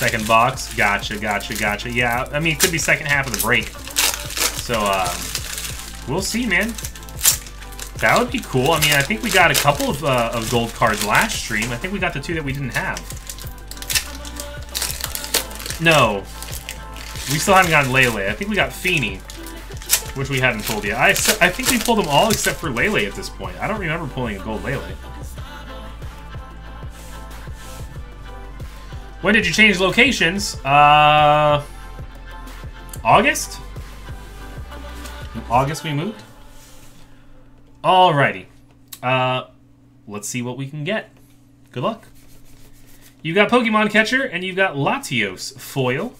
Second box. Gotcha, gotcha, gotcha. Yeah, I mean, it could be second half of the break. So, um, we'll see, man. That would be cool. I mean, I think we got a couple of, uh, of gold cards last stream. I think we got the two that we didn't have. No. We still haven't gotten Lele. I think we got Feeny, which we hadn't pulled yet. I, I think we pulled them all except for Lele at this point. I don't remember pulling a gold Lele. When did you change locations? Uh, August? In August we moved? Alrighty. Uh, let's see what we can get. Good luck. You've got Pokemon Catcher, and you've got Latios Foil.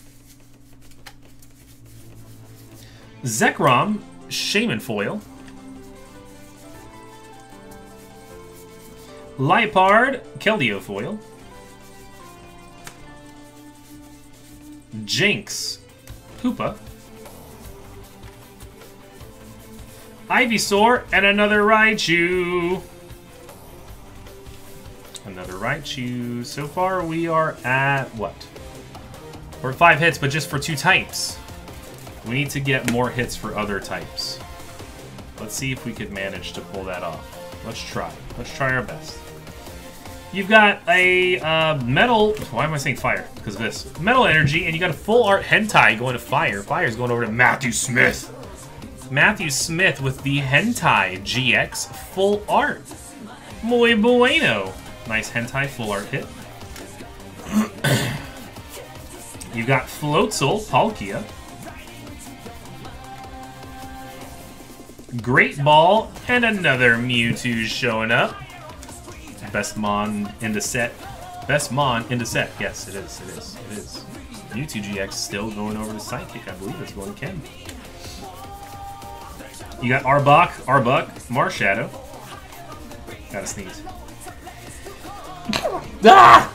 Zekrom, Shaymin Foil. Liepard, Keldeo Foil. Jynx, Hoopa. Ivysaur, and another Raichu. Another Raichu. So far, we are at what? We're at five hits, but just for two types. We need to get more hits for other types. Let's see if we could manage to pull that off. Let's try. Let's try our best. You've got a uh, metal. Why am I saying fire? Because of this. Metal energy, and you got a full art hentai going to fire. Fire's going over to Matthew Smith. Matthew Smith with the hentai GX full art. Muy bueno. Nice hentai full art hit. You've got Floatzel, Palkia. Great Ball, and another Mewtwo showing up. Best Mon in the set. Best Mon in the set. Yes, it is. It is. It is. Mewtwo GX still going over to Psychic. I believe it's going to Ken. You got Arbok, Arbok, Marshadow. Gotta sneeze. Ah!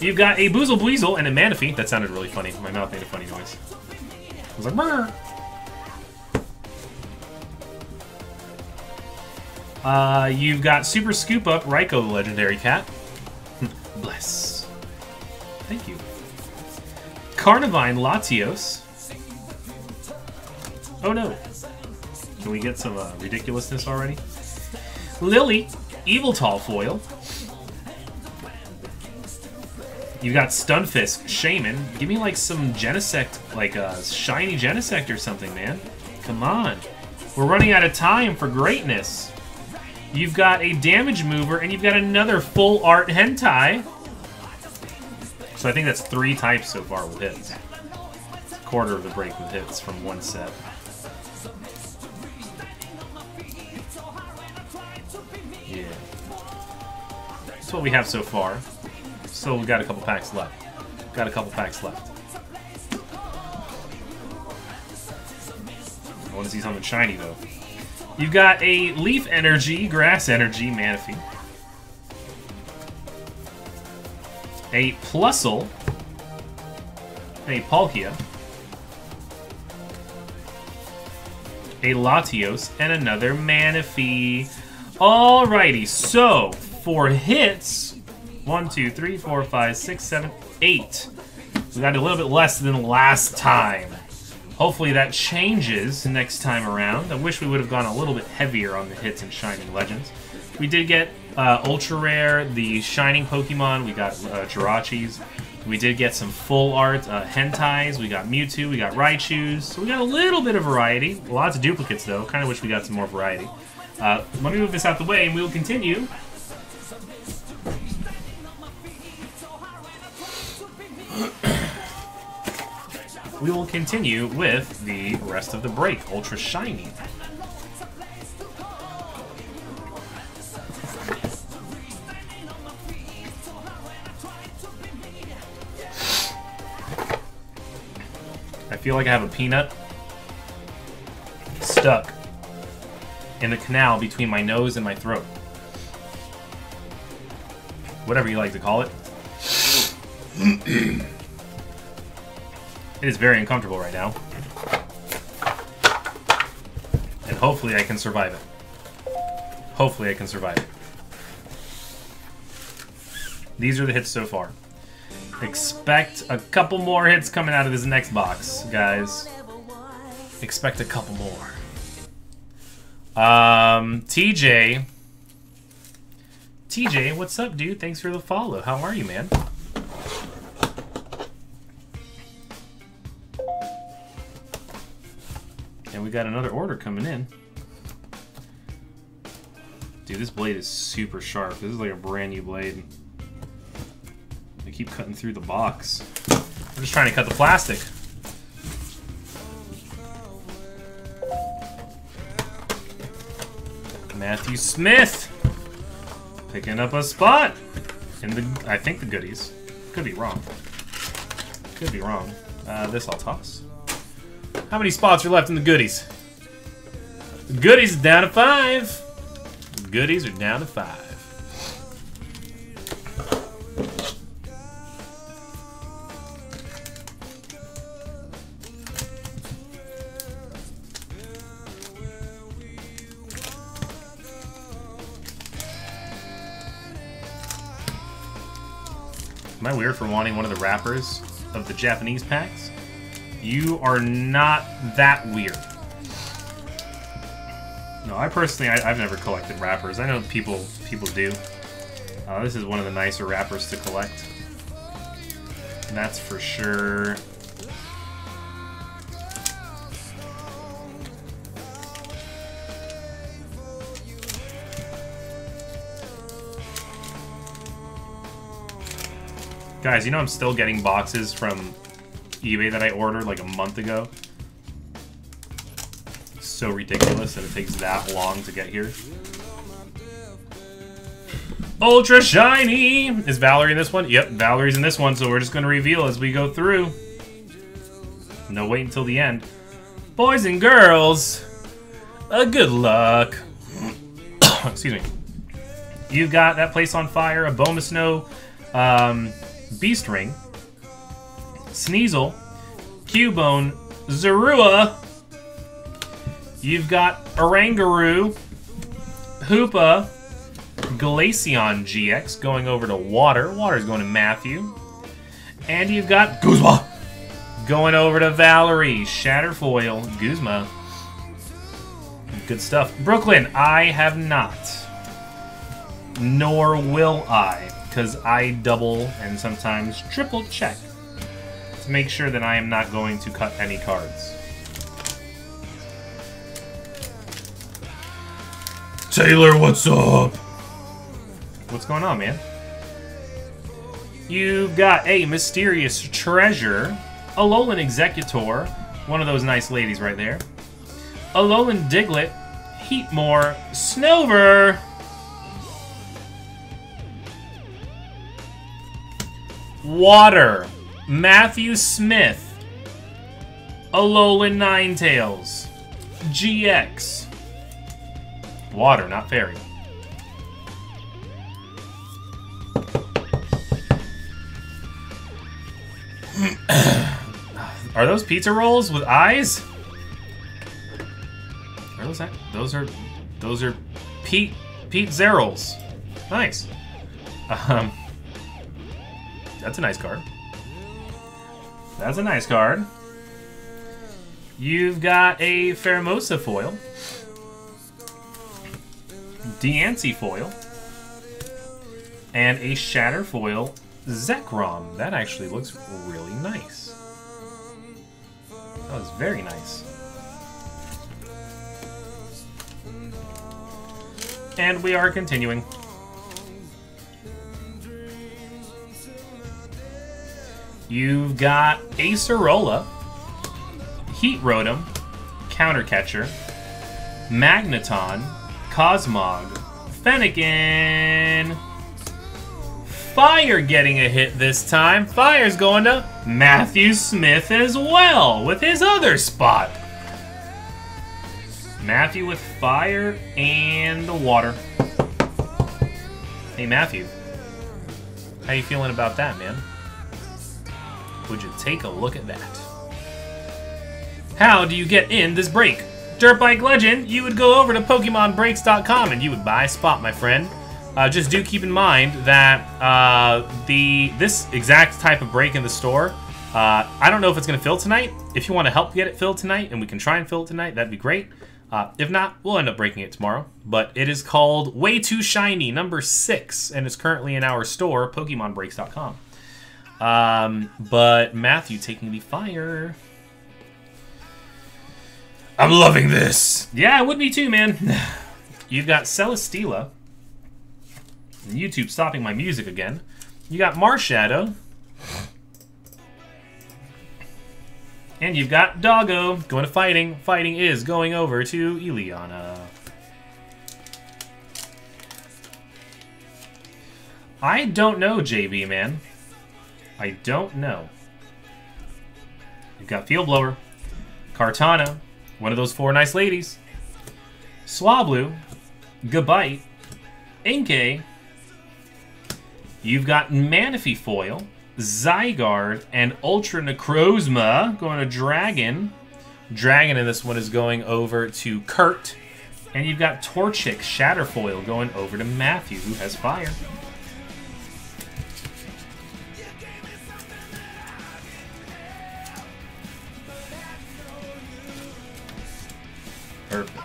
You've got a Boozle Buizel and a Manaphy. That sounded really funny. My mouth made a funny noise. I was like, Brr. Uh, you've got Super Scoop Up Raikou the Legendary Cat. Bless. Thank you. Carnivine Latios. Oh no. Can we get some uh, ridiculousness already? Lily, Evil Tall Foil. You've got Stunfisk, Shaymin. Give me like some Genesect, like a shiny Genesect or something, man. Come on. We're running out of time for greatness. You've got a damage mover, and you've got another full art hentai. So I think that's three types so far with hits. Quarter of the break with hits from one set. Yeah. That's what we have so far. So we've got a couple packs left. Got a couple packs left. I want to see something shiny though. You've got a Leaf Energy, Grass Energy, Manaphy. A Plusle. A Palkia. A Latios, and another Manaphy. Alrighty, so for hits, one, two, three, four, five, six, seven, eight. We got a little bit less than last time. Hopefully that changes next time around. I wish we would have gone a little bit heavier on the hits and Shining Legends. We did get uh, Ultra Rare, the Shining Pokemon. We got uh, Jirachis. We did get some full art uh, Hentais. We got Mewtwo. We got Raichus. So we got a little bit of variety. Lots of duplicates, though. Kind of wish we got some more variety. Uh, let me move this out the way, and we will continue. We will continue with the rest of the break. Ultra Shiny. I feel like I have a peanut stuck in the canal between my nose and my throat. Whatever you like to call it. it is very uncomfortable right now. And hopefully I can survive it. Hopefully I can survive it. These are the hits so far. Expect a couple more hits coming out of this next box, guys. Expect a couple more. Um, TJ. TJ, what's up, dude? Thanks for the follow. How are you, man? We got another order coming in. Dude, this blade is super sharp. This is like a brand new blade. I keep cutting through the box. I'm just trying to cut the plastic. Matthew Smith picking up a spot in the I think the goodies. Could be wrong. Could be wrong. Uh, this I'll toss. How many spots are left in the goodies? The goodies are down to five. The goodies are down to five. Am I weird for wanting one of the wrappers of the Japanese packs? You are not that weird. No, I personally, I, have never collected wrappers. I know people people do. Uh, this is one of the nicer wrappers to collect. That's for sure. Guys, you know I'm still getting boxes from eBay that I ordered like a month ago? so ridiculous that it takes that long to get here. Ultra Shiny! Is Valerie in this one? Yep, Valerie's in this one, so we're just going to reveal as we go through. No, wait until the end. Boys and girls, uh, good luck. Excuse me. You've got that place on fire, Abomasnow, um, Beast Ring, Sneasel, Cubone, Zorua. You've got Oranguru, Hoopa Glaceon GX going over to Water. Water's going to Matthew. And you've got Guzma going over to Valerie. Shatterfoil, Guzma. Good stuff. Brooklyn, I have not. Nor will I, because I double and sometimes triple check to make sure that I am not going to cut any cards. Taylor, what's up? What's going on, man? You've got a mysterious treasure, a Alolan Exeggutor, one of those nice ladies right there. A Alolan Diglett, Heatmor, Snover. Water, Matthew Smith, Alolan Ninetales, GX. Water, not fairy. Are those pizza rolls with eyes? Are those that? Those are, those are Pete Pete Zerrolls. Nice. Um, that's a nice card. That's a nice card. You've got a Pheromosa foil. Diancie foil. And a Shatter foil Zekrom. That actually looks really nice. That was very nice. And we are continuing. You've got Acerola, Heat Rotom, Counter Catcher, Magneton, Cosmog, Fennekin, Fire getting a hit this time. Fire's going to Matthew Smith as well with his other spot. Matthew with fire and the water. Hey Matthew, how you feeling about that, man? Would you take a look at that? How do you get in this break? Dirt Bike Legend, you would go over to PokemonBreaks.com and you would buy a spot, my friend. Uh, just do keep in mind that uh, the this exact type of break in the store, uh, I don't know if it's going to fill tonight. If you want to help get it filled tonight, and we can try and fill it tonight, that'd be great. Uh, if not, we'll end up breaking it tomorrow. But it is called Way Too Shiny, number six, and it's currently in our store, PokemonBreaks.com. Um, but Matthew taking the fire. I'm loving this. Yeah, it would be too, man. You've got Celesteela. YouTube stopping my music again. You got Marshadow. And you've got Doggo going to fighting. Fighting is going over to Eliana. I don't know, JB, man. I don't know. You've got Field Blower, Kartana, one of those four nice ladies, Swablu, Gabite, Inkay, You've got Manaphy Foil, Zygarde, and Ultra Necrozma going to Dragon. Dragon in this one is going over to Kurt. And you've got Torchic Shatterfoil going over to Matthew, who has fire. Perfect.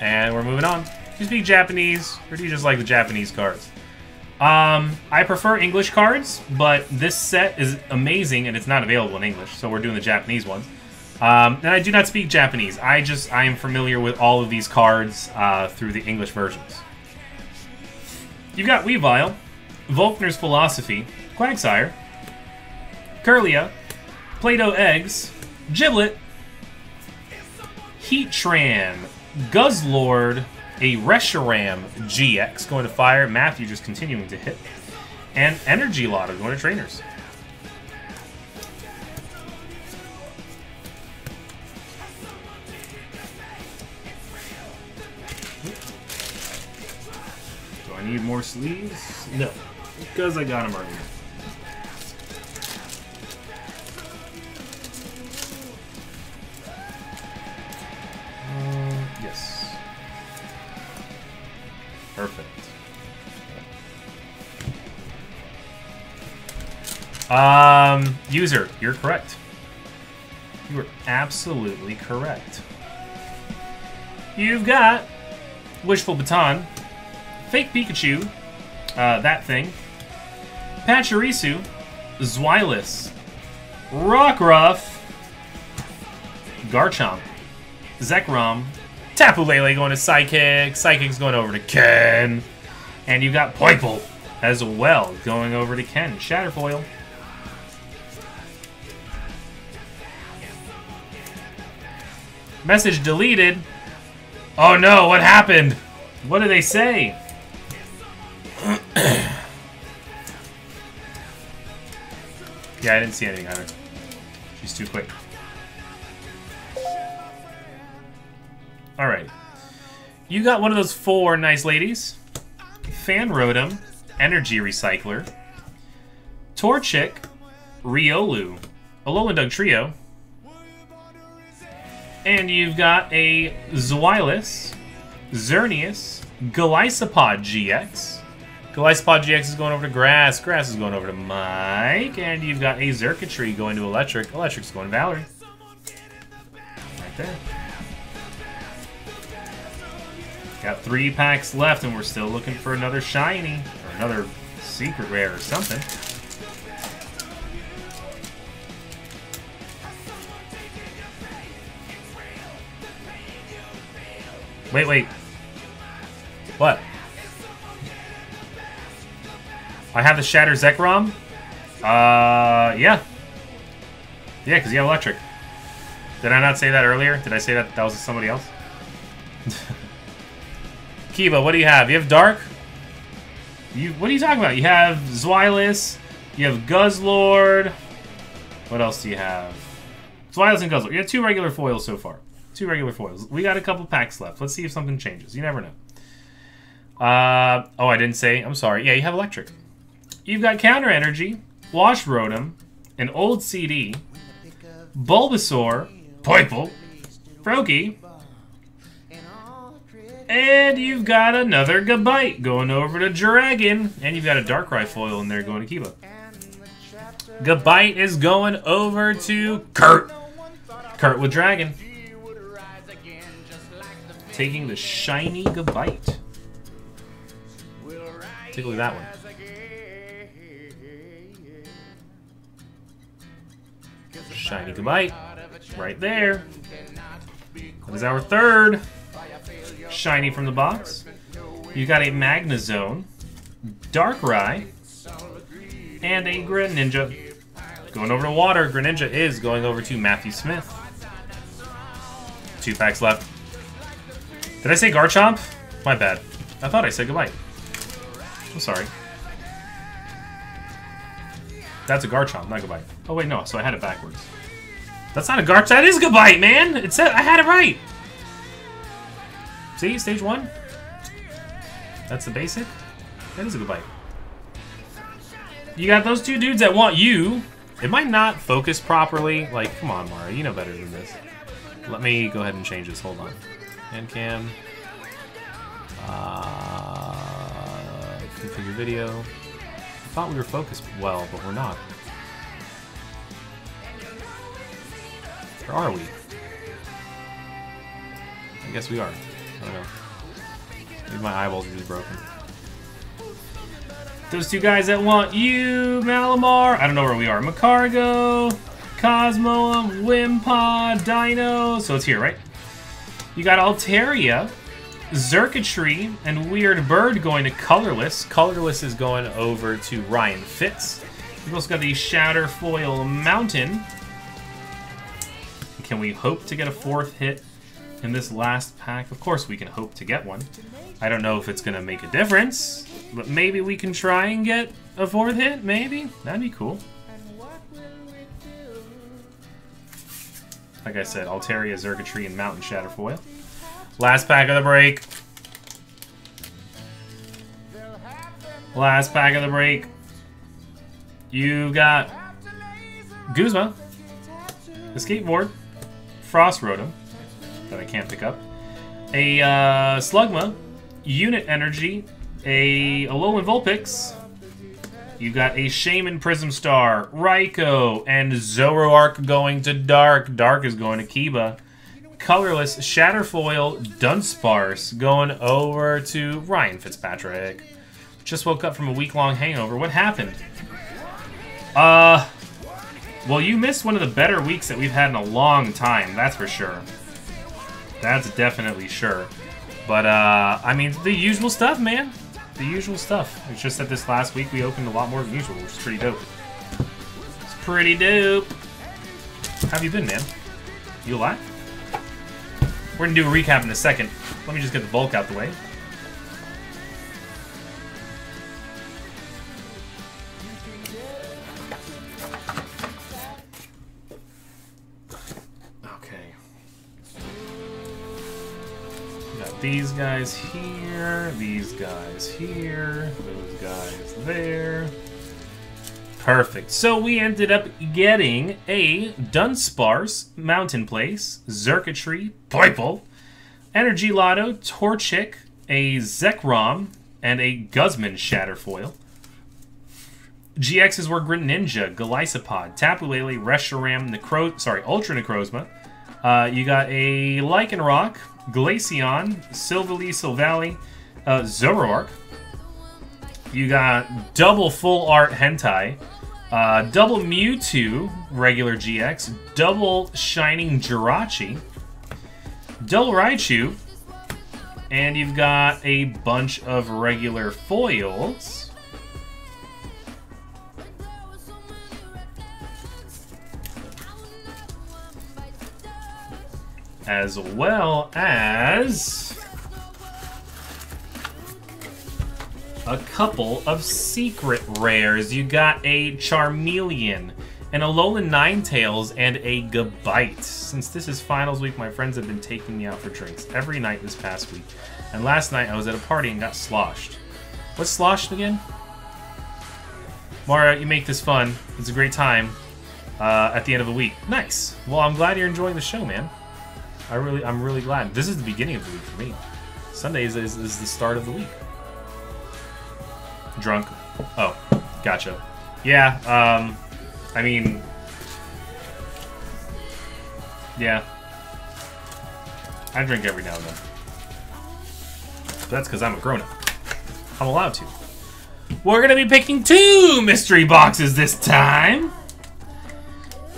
And we're moving on. Do you speak Japanese, or do you just like the Japanese cards? Um, I prefer English cards, but this set is amazing and it's not available in English, so we're doing the Japanese ones. Um, and I do not speak Japanese. I just I am familiar with all of these cards uh, through the English versions. You've got Weavile, Volkner's Philosophy, Quagsire, Kirlia, Play-Doh Eggs, Giblet, Heatran, Guzzlord, a Reshiram GX going to fire. Matthew just continuing to hit. And Energy Lotto going to trainers. Do I need more sleeves? No, because I got them already. Uh, yes. Perfect. Um, user, you're correct. You are absolutely correct. You've got Wishful Baton, Fake Pikachu, uh, that thing, Pachirisu, Zweilous, Rockruff, Garchomp, Zekrom, Tapu Lele going to Psychic, Psychic's going over to Ken, and you've got Poipole as well going over to Ken. Shatterfoil. Message deleted. Oh no, what happened? What did they say? yeah, I didn't see anything either. She's too quick. Alright. You got one of those four nice ladies. Fan Rotom, Energy Recycler, Torchic, Riolu, Alolan Trio, and you've got a Zweilous, Xerneas, Golisopod GX. Golisopod GX is going over to Grass. Grass is going over to Mike. And you've got a Xurkitree going to Electric. Electric's going to Valerie. Right there. Got three packs left, and we're still looking for another shiny. Or another secret rare or something. Wait, wait. What? I have the Shatter Zekrom? Uh, yeah. Yeah, because you have electric. Did I not say that earlier? Did I say that that was somebody else? Kiba, what do you have? You have Dark? You What are you talking about? You have Zweilous. You have Guzzlord. What else do you have? Zweilous and Guzzlord. You have two regular foils so far. Two regular foils. We got a couple packs left. Let's see if something changes. You never know. Uh, oh, I didn't say. I'm sorry. Yeah, you have electric. You've got counter energy, Wash Rotom, an old CD, Bulbasaur, Poipole, Froakie, and you've got another Gabite going over to Dragon, and you've got a Darkrai foil in there going to Kiba. Gabite is going over to Kurt. Kurt with Dragon. Taking the shiny Gabite. At that one. Shiny Gabite. Right there. That is our third shiny from the box. You got a Magnezone, Darkrai, and a Greninja. Going over to water, Greninja is going over to Matthew Smith. Two packs left. Did I say Garchomp? My bad. I thought I said goodbye. I'm sorry. That's a Garchomp, not goodbye. Oh wait, no, so I had it backwards. That's not a Garch, that is Gabite, man! It said I had it right! See, stage one? That's the basic? That is a Gabite. You got those two dudes that want you. It might not focus properly. Like, come on, Mario, you know better than this. Let me go ahead and change this, hold on. Hand cam. Uh, configure video. I thought we were focused well, but we're not. Or are we? I guess we are. Oh, Maybe my eyeballs are just broken. Those two guys that want you, Malamar. I don't know where we are. Magcargo, Cosmo, Wimpod, Dino. So it's here, right? You got Altaria, Xurkitree, and Weird Bird going to Colorless. Colorless is going over to Ryan Fitz. We've also got the Shatter Foil Mountain. Can we hope to get a fourth hit in this last pack? Of course we can hope to get one. I don't know if it's going to make a difference, but maybe we can try and get a fourth hit, maybe? That'd be cool. Like I said, Altaria, Xurkitree, and Mountain Shatterfoil. Last pack of the break. Last pack of the break. You've got Guzma, the skateboard, Frost Rotom, that I can't pick up, a uh, Slugma, Unit Energy, a Alolan Vulpix. You got a Shaymin Prism Star, Raikou, and Zoroark going to Dark. Dark is going to Kiba. Colorless Shatterfoil Dunsparce going over to Ryan Fitzpatrick. Just woke up from a week-long hangover. What happened? Uh, well, you missed one of the better weeks that we've had in a long time, that's for sure. That's definitely sure. But, uh, I mean, the usual stuff, man. The usual stuff. It's just that this last week we opened a lot more than usual, which is pretty dope. It's pretty dope. How have you been, man? You alive? We're gonna do a recap in a second. Let me just get the bulk out the way. These guys here, these guys here, those guys there. Perfect. So we ended up getting a Dunsparce, Mountain Place, Xurkitree, Poipole, Energy Lotto, Torchic, a Zekrom, and a Guzma Shatterfoil. GXs were Greninja, Golisopod, Tapu Lele, Reshiram, Necro sorry, Ultra Necrozma. Uh, you got a Lycanroc, Glaceon, Silvally, Silvally, uh, Zoroark. You got double full art hentai, uh, double Mewtwo regular GX, double shining Jirachi, double Raichu, and you've got a bunch of regular foils. As well as a couple of secret rares. You got a Charmeleon, an Alolan Ninetales, and a Gabite. Since this is finals week, my friends have been taking me out for drinks every night this past week. And last night I was at a party and got sloshed. What's sloshed again? Mara, you make this fun. It's a great time uh, at the end of the week. Nice. Well, I'm glad you're enjoying the show, man. I really, I'm really glad. This is the beginning of the week for me. Sunday is, is, is the start of the week. Drunk. Oh, gotcha. Yeah, um, I mean, yeah. I drink every now and then. But that's because I'm a grown-up. I'm allowed to. We're gonna be picking two mystery boxes this time.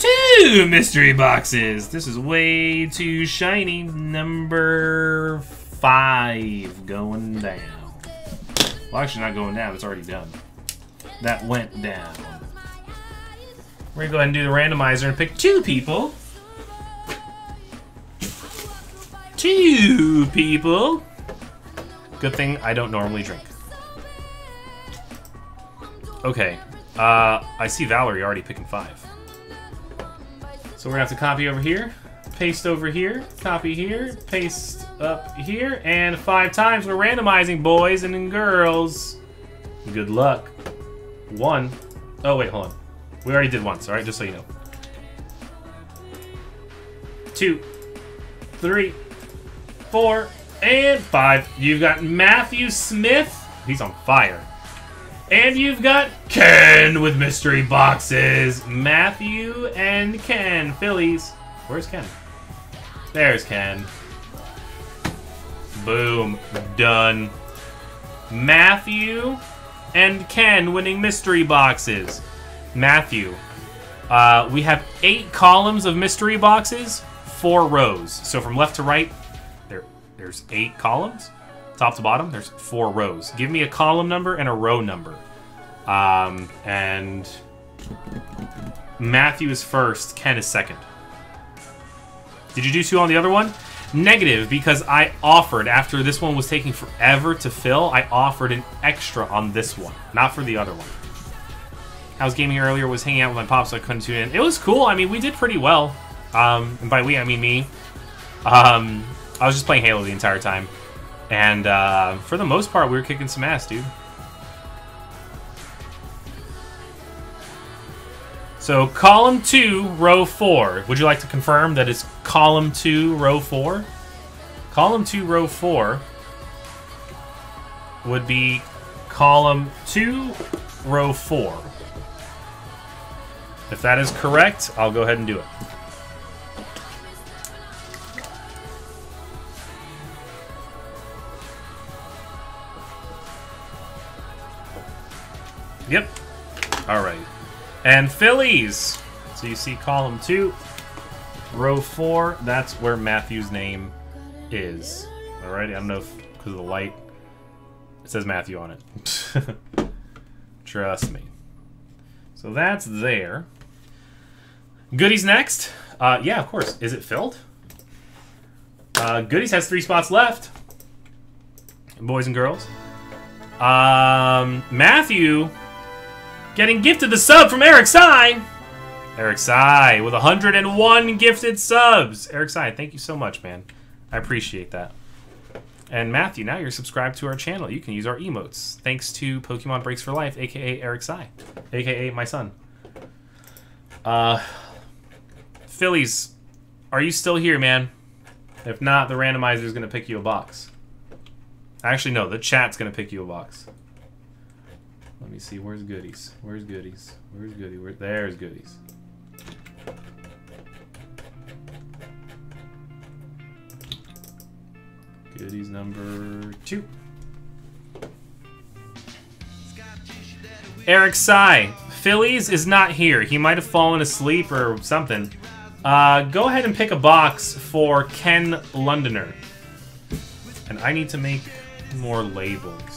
Two mystery boxes. This is way too shiny. Number five going down. Well, actually, not going down. It's already done. That went down. We're gonna go ahead and do the randomizer and pick two people. Two people. Good thing I don't normally drink. Okay. Uh, I see Valerie already picking five. So we're gonna have to copy over here, paste over here, copy here, paste up here, and five times we're randomizing boys and girls. Good luck. One. Oh wait, hold on. We already did once, alright, just so you know. Two, three, four, and five. You've got Matthew Smith. He's on fire. And you've got Ken with mystery boxes. Matthew and Ken. Phillies. Where's Ken? There's Ken. Boom. Done. Matthew and Ken winning mystery boxes. Matthew. Uh, we have eight columns of mystery boxes, four rows. So from left to right, there, there's eight columns top to bottom, there's four rows. Give me a column number and a row number. Um, and Matthew is first, Ken is second. Did you do two on the other one? Negative, because I offered, after this one was taking forever to fill, I offered an extra on this one, not for the other one. I was gaming earlier, was hanging out with my pops, so I couldn't tune in. It was cool. I mean, we did pretty well. Um, and by we, I mean me. Um, I was just playing Halo the entire time. And uh, for the most part, we were kicking some ass, dude. So column 2, row 4. Would you like to confirm that it's column 2, row 4? Column 2, row 4. would be column 2, row 4. If that is correct, I'll go ahead and do it. Yep. All right. And Phillies. So you see column 2, row 4, that's where Matthew's name is. All right. I don't know if because of the light it says Matthew on it. Trust me. So that's there. Goodies next. Uh, yeah, of course. Is it filled? Uh, Goodies has three spots left. Boys and girls. Um, Matthew getting gifted the sub from Eric Sai. Eric Sai with 101 gifted subs. Eric Sai, thank you so much, man. I appreciate that. And Matthew, now you're subscribed to our channel. You can use our emotes. Thanks to Pokemon Breaks for Life, aka Eric Sai, aka my son. Uh, Phillies, are you still here, man? If not, the randomizer is going to pick you a box. Actually, no, the chat's going to pick you a box. Let me see. Where's goodies? Where's goodies? Where's goody? Where, there's goodies. Goodies number two. Eric Sai. Phillies is not here. He might have fallen asleep or something. Uh, go ahead and pick a box for Ken Londoner. And I need to make more labels.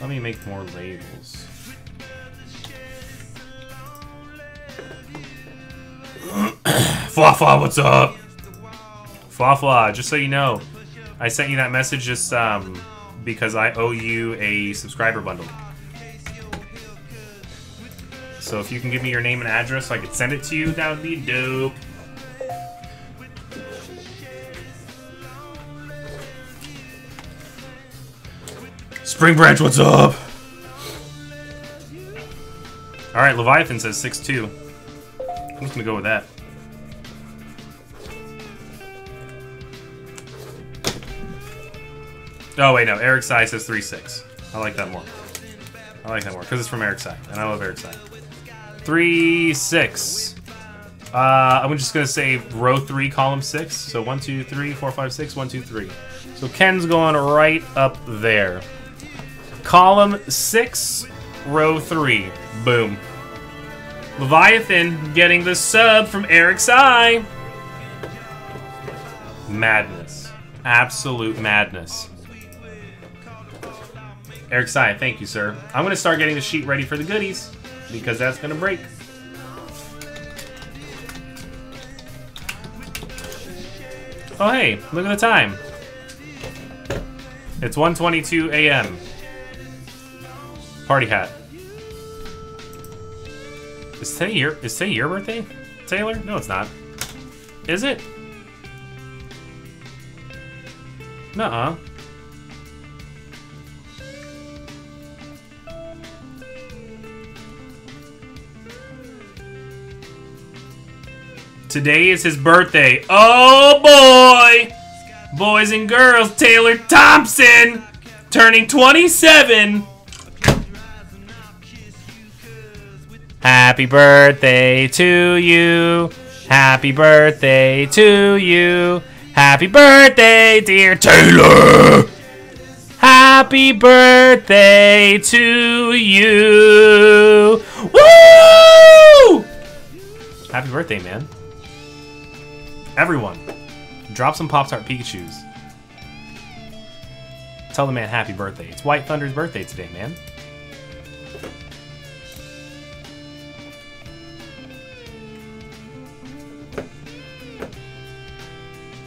Let me make more labels. Fwa what's up? Fwa just so you know, I sent you that message just um, because I owe you a subscriber bundle. So if you can give me your name and address so I could send it to you, that would be dope. Spring Branch, what's up? Alright, Leviathan says 6-2. I'm just gonna go with that. Oh, wait, no. Eric Sai says 3-6. I like that more. I like that more, because it's from Eric Sai, and I love Eric Sai. 3'6". Uh, I'm just gonna say row three, column six. So one, two, three, four, five, six, one, two, three. So Ken's going right up there. Column six, row three. Boom. Leviathan getting the sub from Eric Sai. Madness. Absolute madness. Eric Sai, thank you, sir. I'm going to start getting the sheet ready for the goodies because that's going to break. Oh, hey, look at the time. It's 1.22 a.m. Party hat. Is today your is today your birthday, Taylor? No, it's not. Is it? Nuh-uh. Today is his birthday. Oh boy! Boys and girls, Taylor Thompson turning 27. Happy birthday to you. Happy birthday to you. Happy birthday, dear Taylor. Happy birthday to you. Woo! Happy birthday, man. Everyone, drop some Pop Tart Pikachus. Tell the man happy birthday. It's White Thunder's birthday today, man.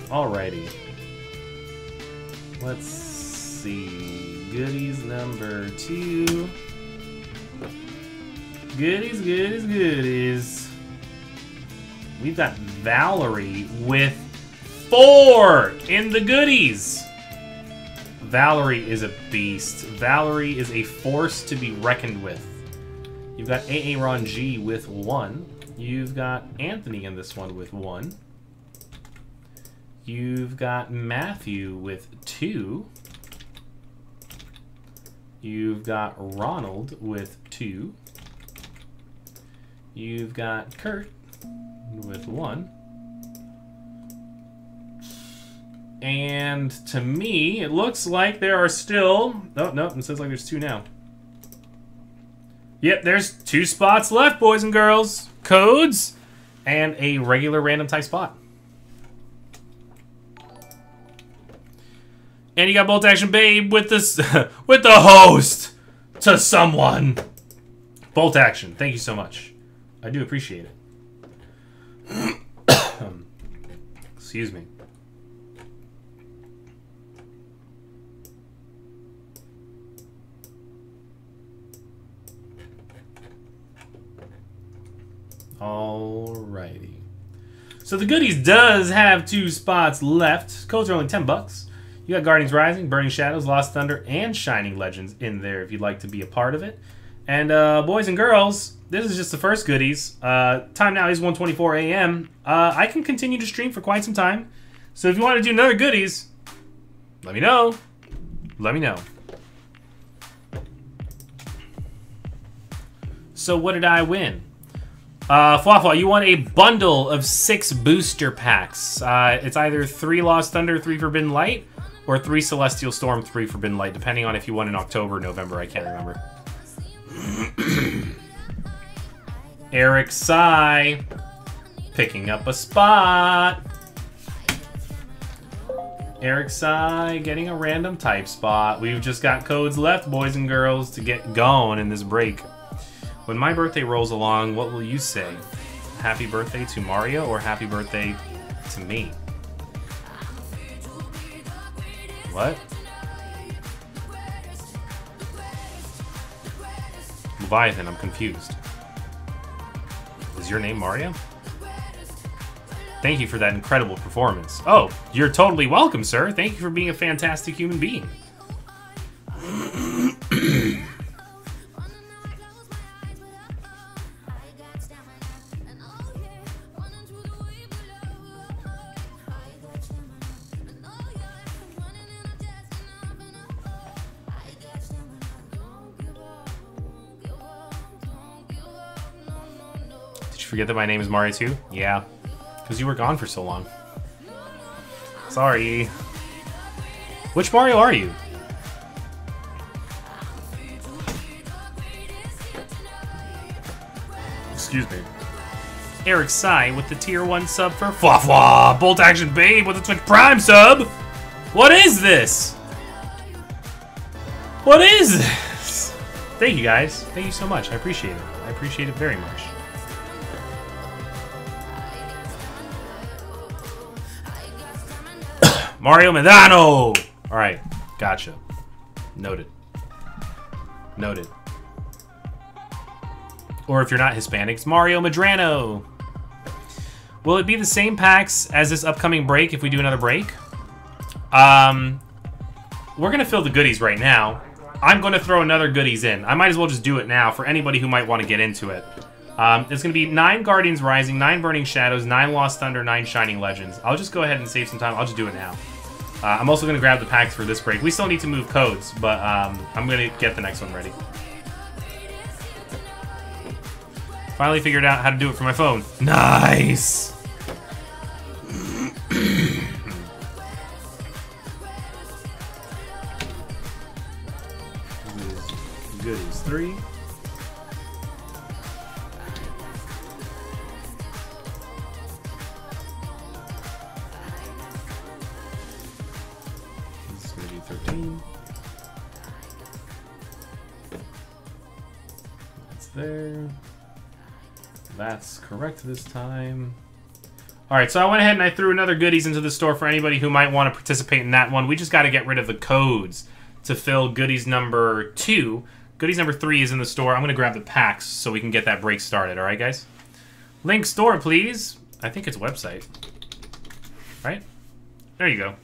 Alrighty. Let's see. Goodies number two. Goodies, goodies, goodies. We've got Valerie with four in the goodies. Valerie is a beast. Valerie is a force to be reckoned with. You've got AA Ron G with one. You've got Anthony in this one with one. You've got Matthew with two. You've got Ronald with two. You've got Kurt with one. And to me, it looks like there are still. Oh, no, it says like there's two now. Yep, there's two spots left, boys and girls. Codes and a regular random type spot. And you got bolt action babe with this with the host to someone. Bolt action. Thank you so much. I do appreciate it. Excuse me. Alrighty. So the goodies does have two spots left. Codes are only 10 bucks. You got Guardians Rising, Burning Shadows, Lost Thunder, and Shining Legends in there if you'd like to be a part of it. And uh, boys and girls, this is just the first goodies. Uh, time now is 1:24 a.m. Uh, I can continue to stream for quite some time. So if you want to do another goodies, let me know. Let me know. So what did I win? Uh, Fwaffwa, you won a bundle of six booster packs. Uh, it's either three Lost Thunder, three Forbidden Light, or three Celestial Storm, three Forbidden Light, depending on if you won in October or November. I can't remember. Eric Sai picking up a spot. Eric Sai getting a random type spot. We've just got codes left, boys and girls, to get going in this break. When my birthday rolls along, what will you say? Happy birthday to Mario or happy birthday to me? What? Leviathan, I'm confused. Is your name Mario? Thank you for that incredible performance. Oh, you're totally welcome, sir. Thank you for being a fantastic human being. forget that my name is Mario too? Yeah. Because you were gone for so long. Sorry. Which Mario are you? Excuse me. Eric Sai with the tier 1 sub for Fwafwa! Bolt Action Babe with the Twitch Prime sub! What is this? What is this? Thank you guys. Thank you so much. I appreciate it. I appreciate it very much. Mario Medano! Alright, gotcha. Noted. Noted. Or if you're not Hispanic, it's Mario Madrano. Will it be the same packs as this upcoming break if we do another break? Um, we're going to fill the goodies right now. I'm going to throw another goodies in. I might as well just do it now for anybody who might want to get into it. Um, it's going to be 9 Guardians Rising, 9 Burning Shadows, 9 Lost Thunder, 9 Shining Legends. I'll just go ahead and save some time. I'll just do it now. Uh, I'm also going to grab the packs for this break. We still need to move codes, but um, I'm going to get the next one ready. Finally figured out how to do it for my phone. Nice! Goodies. Three. There. That's correct this time. Alright, so I went ahead and I threw another goodies into the store for anybody who might want to participate in that one. We just got to get rid of the codes to fill goodies number two. Goodies number three is in the store. I'm going to grab the packs so we can get that break started. Alright, guys? Link store, please. I think it's website. Right? There you go.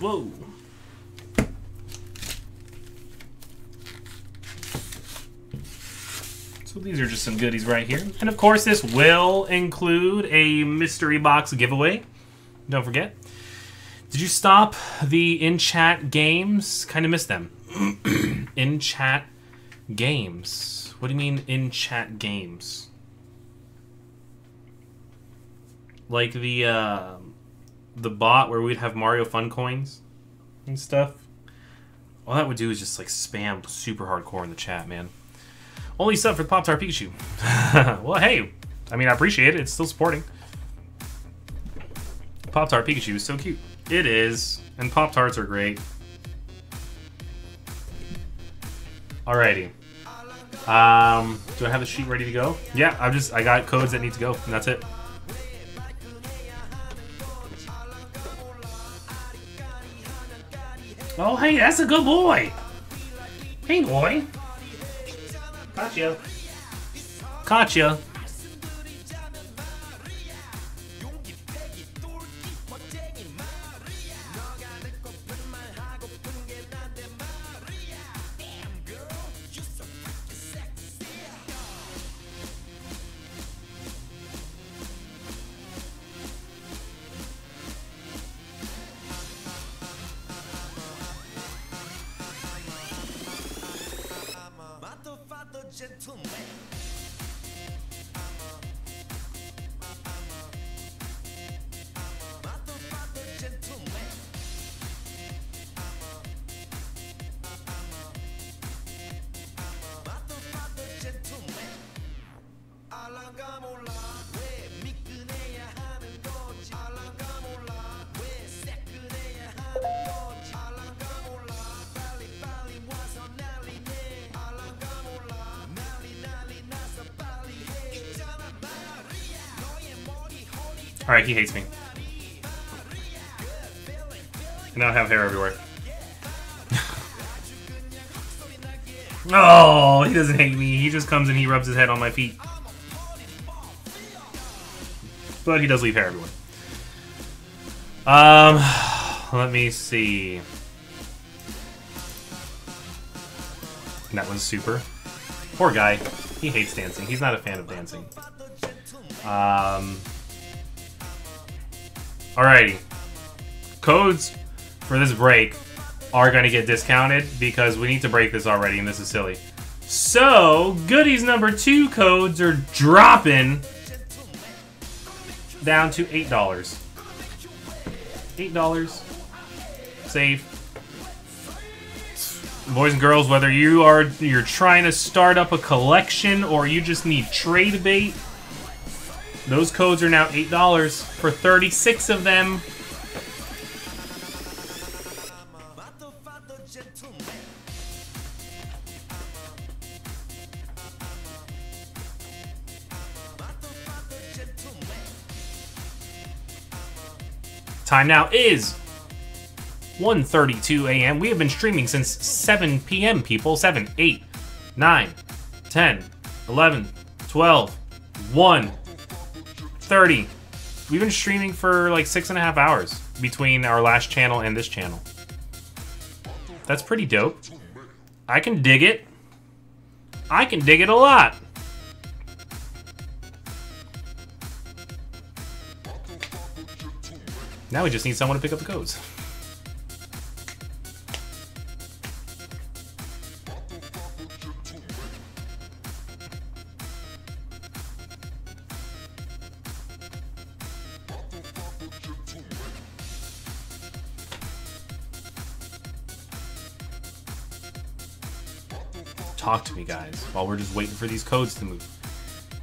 Whoa. So these are just some goodies right here. And of course, this will include a mystery box giveaway. Don't forget. Did you stop the in-chat games? Kind of missed them. in-chat games. What do you mean in-chat games? Like the uh, the bot where we'd have Mario Fun coins and stuff. All that would do is just like spam super hardcore in the chat, man. Only sub for Pop Tart Pikachu. well, hey, I mean I appreciate it. It's still supporting. Pop Tart Pikachu is so cute. It is, and Pop Tarts are great. Alrighty. Um, do I have the sheet ready to go? Yeah, I'm just I got codes that need to go, and that's it. Oh, hey, that's a good boy. Hey, boy. Gotcha. Gotcha. Hair everywhere. oh, he doesn't hate me. He just comes and he rubs his head on my feet. But he does leave hair everywhere. Um, let me see. That was super. Poor guy. He hates dancing. He's not a fan of dancing. Um, alrighty. Codes for this break are going to get discounted because we need to break this already, and this is silly. So, goodies number two codes are dropping down to $8. $8. Save. Boys and girls, whether you are you're trying to start up a collection or you just need trade bait, those codes are now $8 for 36 of them. Time now is 1.32 a.m. We have been streaming since 7 p.m., people. 7, 8, 9, 10, 11, 12, 1, 30. We've been streaming for like six and a half hours between our last channel and this channel. That's pretty dope. I can dig it. I can dig it a lot. Now we just need someone to pick up the codes. Talk to me, guys, while we're just waiting for these codes to move.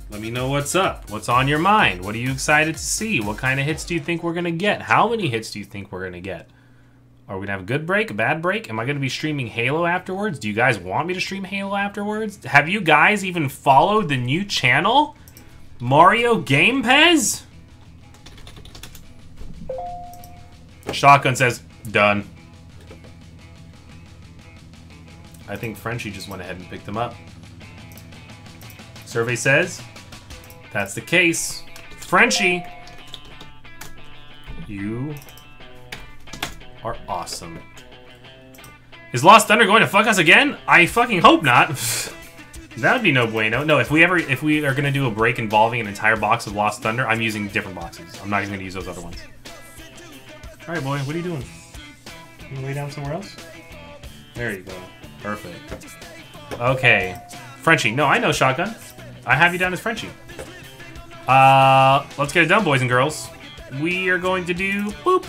Let me know what's up. What's on your mind? What are you excited to see? What kind of hits do you think we're going to get? How many hits do you think we're going to get? Are we going to have a good break, a bad break? Am I going to be streaming Halo afterwards? Do you guys want me to stream Halo afterwards? Have you guys even followed the new channel? Mario Game Pez? Shotgun says, done. I think Frenchie just went ahead and picked them up. Survey says that's the case. Frenchie, you are awesome. Is Lost Thunder going to fuck us again? I fucking hope not. that would be no bueno. No, if we ever, if we are gonna do a break involving an entire box of Lost Thunder, I'm using different boxes. I'm not even gonna use those other ones. All right, boy, what are you doing? You lay down somewhere else? There you go. Perfect. Okay, Frenchie. No, I know shotgun. I have you down as Frenchie. Uh, let's get it done, boys and girls. We are going to do boop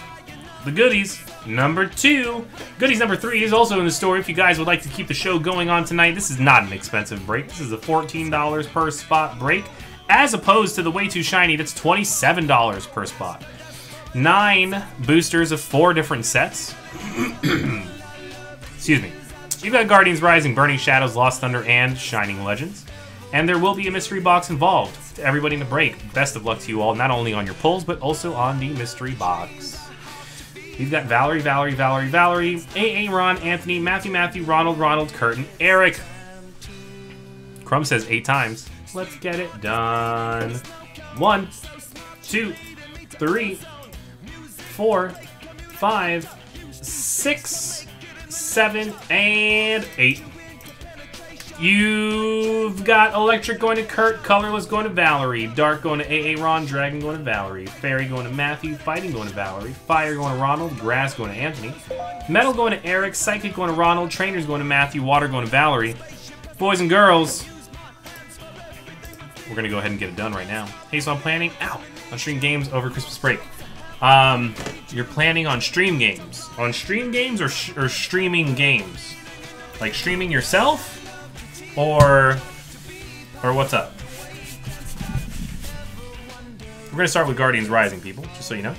the goodies. Number two, goodies number three is also in the store. If you guys would like to keep the show going on tonight, this is not an expensive break. This is a $14 per spot break, as opposed to the way too shiny. That's $27 per spot. Nine boosters of four different sets. Excuse me. You've got Guardians Rising, Burning Shadows, Lost Thunder, and Shining Legends. And there will be a mystery box involved. To everybody in the break, best of luck to you all, not only on your pulls, but also on the mystery box. You've got Valerie, Valerie, Valerie, Valerie, AA, Ron, Anthony, Matthew, Matthew, Ronald, Ronald, Curtin, Eric. Crumb says eight times. Let's get it done. One, two, three, four, five, six, seven, and eight. You've got Electric going to Kurt, Colorless going to Valerie, Dark going to AA Ron, Dragon going to Valerie, Fairy going to Matthew, Fighting going to Valerie, Fire going to Ronald, Grass going to Anthony, Metal going to Eric, Psychic going to Ronald, Trainers going to Matthew, Water going to Valerie. Boys and girls, we're gonna go ahead and get it done right now. Hey, so I'm planning, ow, on stream games over Christmas break. Um, you're planning on stream games. On stream games or, or streaming games? Like streaming yourself? Or, or what's up? We're gonna start with Guardians Rising, people, just so you know.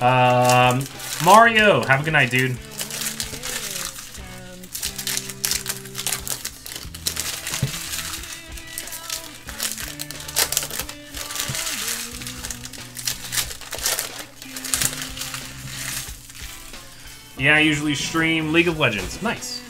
Um, Mario, have a good night, dude. Yeah, I usually stream League of Legends. Nice.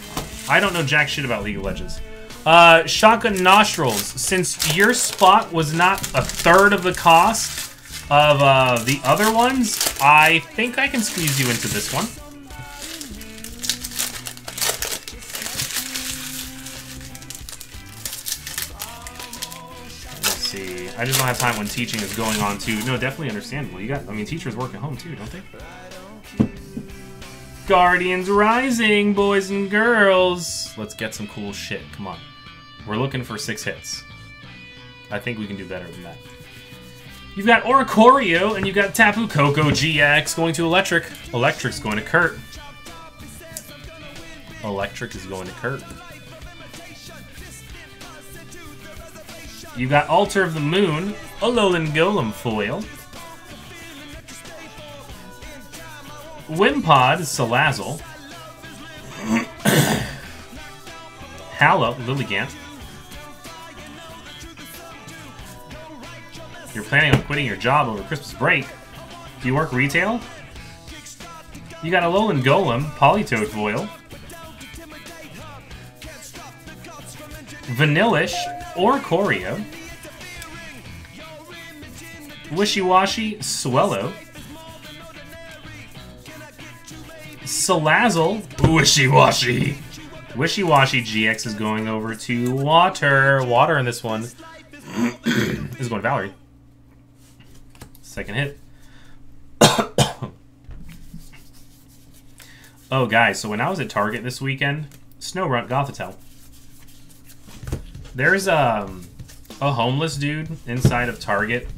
I don't know jack shit about League of Legends. Uh, Shotgun Nostrils. Since your spot was not a third of the cost of uh, the other ones, I think I can squeeze you into this one. Let's see. I just don't have time when teaching is going on too. No, definitely understandable. You got, I mean, teachers work at home too, don't they? Guardians Rising, boys and girls. Let's get some cool shit. Come on. We're looking for six hits. I think we can do better than that. You've got Oricorio, and you've got Tapu Koko GX going to Electric. Electric's going to Kurt. Electric is going to Kurt. You've got Altar of the Moon, Alolan Golem foil. Wimpod, Salazzle. Hallow, Lilligant. You're planning on quitting your job over Christmas break. Do you work retail? You got a Alolan Golem, Politoed Foil. Vanillish, Oricorio. Wishiwashi, Swellow. Salazzle, Wishiwashi. Wishiwashi GX is going over to Water. Water in this one is going to Valerie. Second hit. oh, guys, so when I was at Target this weekend, Snorunt Gothitelle. There's um, a homeless dude inside of Target.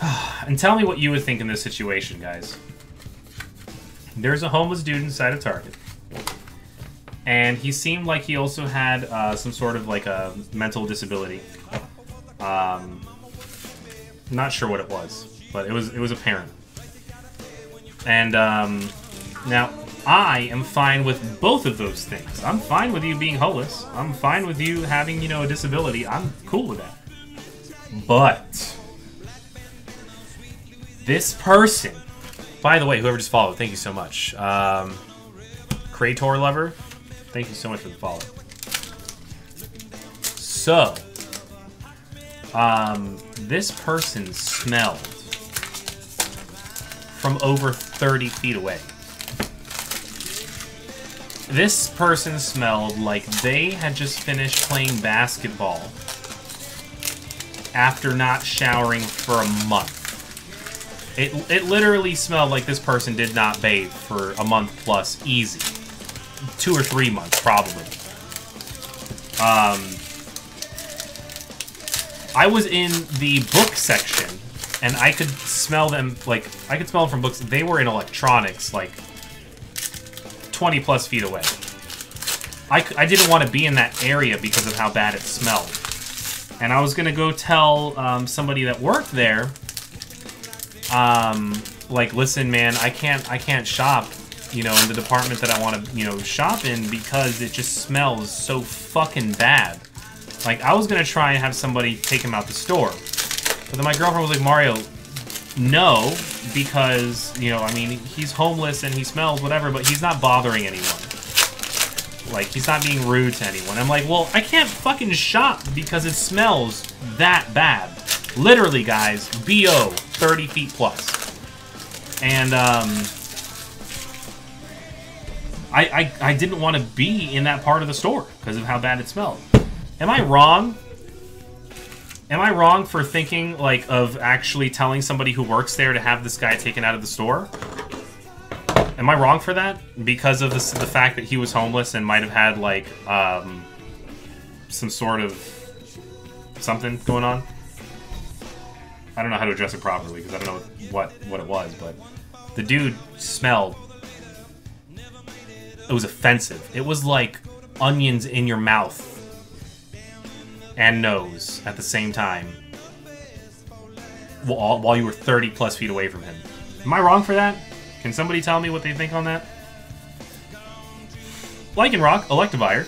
and tell me what you would think in this situation, guys. There's a homeless dude inside of Target. And he seemed like he also had uh, some sort of like a mental disability. Um, not sure what it was, but it was it was apparent. And um, now I am fine with both of those things. I'm fine with you being homeless. I'm fine with you having you know a disability. I'm cool with that. But this person, by the way, whoever just followed, thank you so much. Um, Krator lover, thank you so much for the follow. So, Um, this person smelled from over 30 feet away. This person smelled like they had just finished playing basketball after not showering for a month. It, it literally smelled like this person did not bathe for a month plus easy. Two or three months, probably. Um, I was in the book section, and I could smell them, like, I could smell them from books. They were in electronics, like, 20 plus feet away. I, I didn't want to be in that area because of how bad it smelled. And I was going to go tell um, somebody that worked there, um, like, listen, man, I can't, I can't shop, you know, in the department that I want to, you know, shop in because it just smells so fucking bad. Like, I was gonna try and have somebody take him out the store. But then my girlfriend was like, Mario, no, because, you know, I mean, he's homeless and he smells, whatever, but he's not bothering anyone. Like, he's not being rude to anyone. I'm like, well, I can't fucking shop because it smells that bad. Literally, guys, BO, 30 feet plus. And, um... I, I, I didn't want to be in that part of the store because of how bad it smelled. Am I wrong? Am I wrong for thinking, like, of actually telling somebody who works there to have this guy taken out of the store? Am I wrong for that? Because of the fact that he was homeless and might have had, like, um, some sort of something going on? I don't know how to address it properly because I don't know what, what it was, but the dude smelled. It was offensive. It was like onions in your mouth and nose at the same time while, while you were 30 plus feet away from him. Am I wrong for that? Can somebody tell me what they think on that? Lycanroc, Electivire.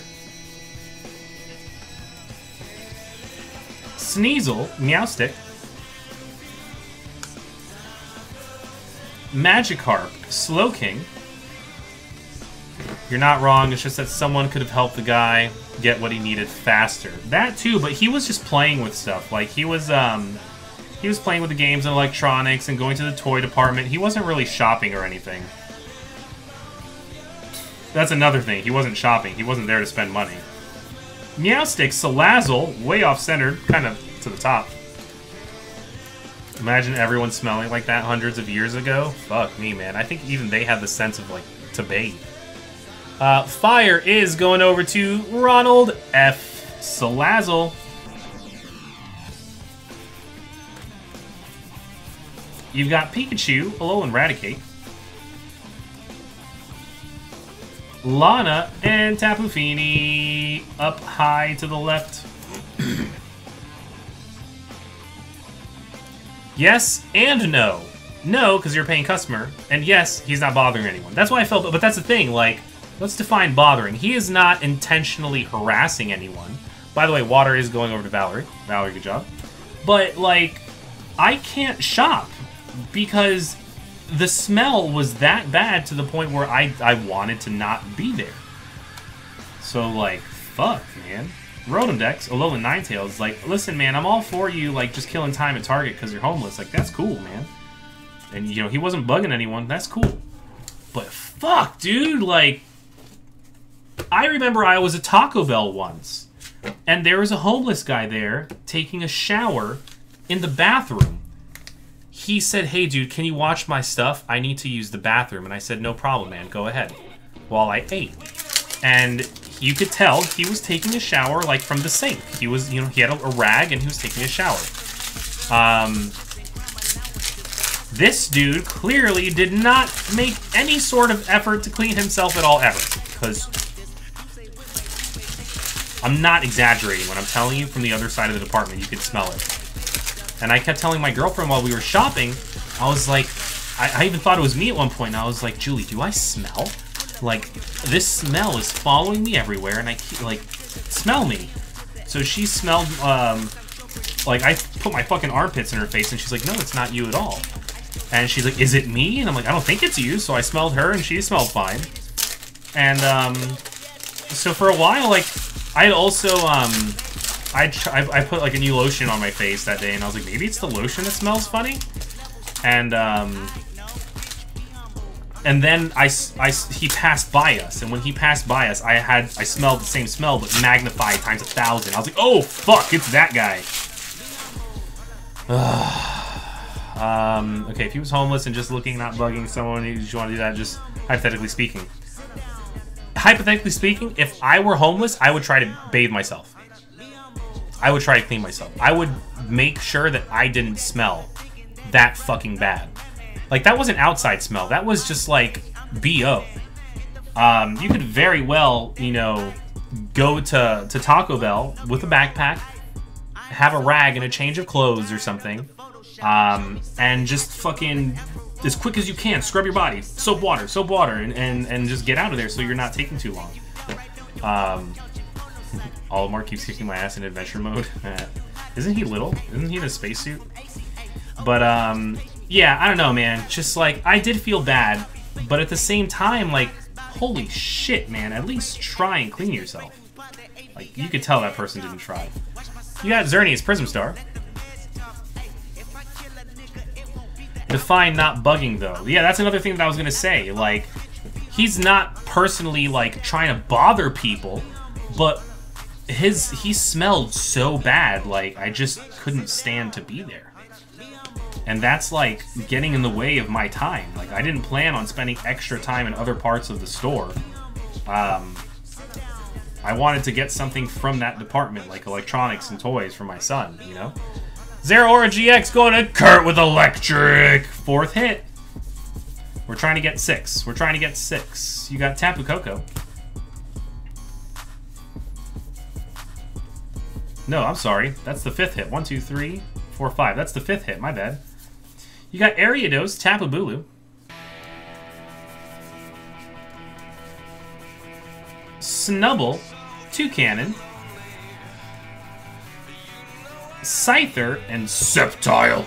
Sneasel, Meowstic. Magikarp, Slowking. You're not wrong, it's just that someone could have helped the guy get what he needed faster. That too, but he was just playing with stuff. Like he was um he was playing with the games and electronics and going to the toy department. He wasn't really shopping or anything. That's another thing. He wasn't shopping. He wasn't there to spend money. Meowstic, Salazzle, way off centered, kind of to the top. Imagine everyone smelling like that hundreds of years ago. Fuck me, man. I think even they had the sense of like to bathe. Uh, fire is going over to Ronald F. Salazzle. You've got Pikachu, Alolan Raticate, Lana, and Tapu Fini up high to the left. Yes and no. No, because you're a paying customer. And yes, he's not bothering anyone. That's why I felt, but that's the thing, like, let's define bothering. He is not intentionally harassing anyone. By the way, water is going over to Valerie. Valerie, good job. But, like, I can't shop because the smell was that bad to the point where I, I wanted to not be there. So, like, fuck, man. Rotom Dex, Alolan Ninetales, like, listen, man, I'm all for you, like, just killing time at Target because you're homeless. Like, that's cool, man. And, you know, he wasn't bugging anyone. That's cool. But fuck, dude, like, I remember I was at Taco Bell once, and there was a homeless guy there taking a shower in the bathroom. He said, Hey, dude, can you watch my stuff? I need to use the bathroom. And I said, No problem, man. Go ahead. While I ate. And you could tell he was taking a shower, like, from the sink. He was, you know, he had a, a rag and he was taking a shower. Um, this dude clearly did not make any sort of effort to clean himself at all ever. Because I'm not exaggerating when I'm telling you from the other side of the department, you could smell it. And I kept telling my girlfriend while we were shopping, I was like, I, I even thought it was me at one point, and I was like, Julie, do I smell? Like, this smell is following me everywhere, and I keep, like, smell me. So she smelled, um, like, I put my fucking armpits in her face, and she's like, no, it's not you at all. And she's like, is it me? And I'm like, I don't think it's you. So I smelled her, and she smelled fine. And, um, so for a while, like, I had also, um, I I put like a new lotion on my face that day, and I was like, maybe it's the lotion that smells funny, and um, and then I, I, he passed by us, and when he passed by us, I had I smelled the same smell but magnified times a thousand. I was like, oh fuck, it's that guy. um, okay, if he was homeless and just looking, not bugging someone, you just want to do that, just hypothetically speaking. Hypothetically speaking, if I were homeless, I would try to bathe myself. I would try to clean myself. I would make sure that I didn't smell that fucking bad. Like that wasn't outside smell. That was just like bo. Um, you could very well, you know, go to to Taco Bell with a backpack, have a rag and a change of clothes or something, um, and just fucking as quick as you can scrub your body, soap water, soap water, and and, and just get out of there so you're not taking too long. Um, Olimar keeps kicking my ass in adventure mode. Isn't he little? Isn't he in a spacesuit? But um, yeah, I don't know, man. Just like I did feel bad, but at the same time, like, holy shit, man. At least try and clean yourself. Like you could tell that person didn't try. You got Xerneas Prism Star. Define not bugging though. Yeah, that's another thing that I was gonna say. Like, he's not personally like trying to bother people, but his he smelled so bad. Like I just couldn't stand to be there. And that's like getting in the way of my time. Like I didn't plan on spending extra time in other parts of the store. Um, I wanted to get something from that department, like electronics and toys for my son, you know? Zeraora GX going to Kurt with electric. Fourth hit. We're trying to get six. We're trying to get six. You got Tapu Koko. No, I'm sorry. That's the fifth hit. One, two, three, four, five. That's the fifth hit. My bad. You got Ariados, Tapu Bulu. Snubbull, Cannon, Scyther, and Sceptile.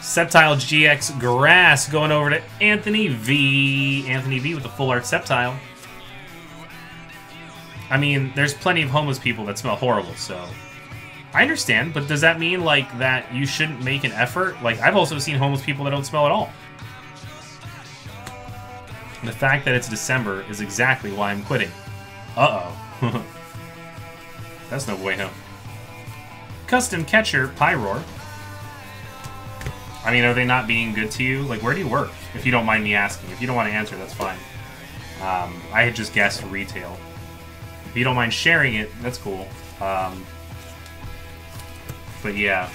Sceptile GX Grass going over to Anthony V. Anthony V with the full art Sceptile. I mean, there's plenty of homeless people that smell horrible, so I understand, but does that mean like that you shouldn't make an effort? Like I've also seen homeless people that don't smell at all. The fact that it's December is exactly why I'm quitting. Uh-oh. That's no bueno. Custom catcher Pyroar. I mean, are they not being good to you? Like, where do you work? If you don't mind me asking. If you don't want to answer, that's fine. Um, I had just guessed retail. If you don't mind sharing it, that's cool. Um, but yeah.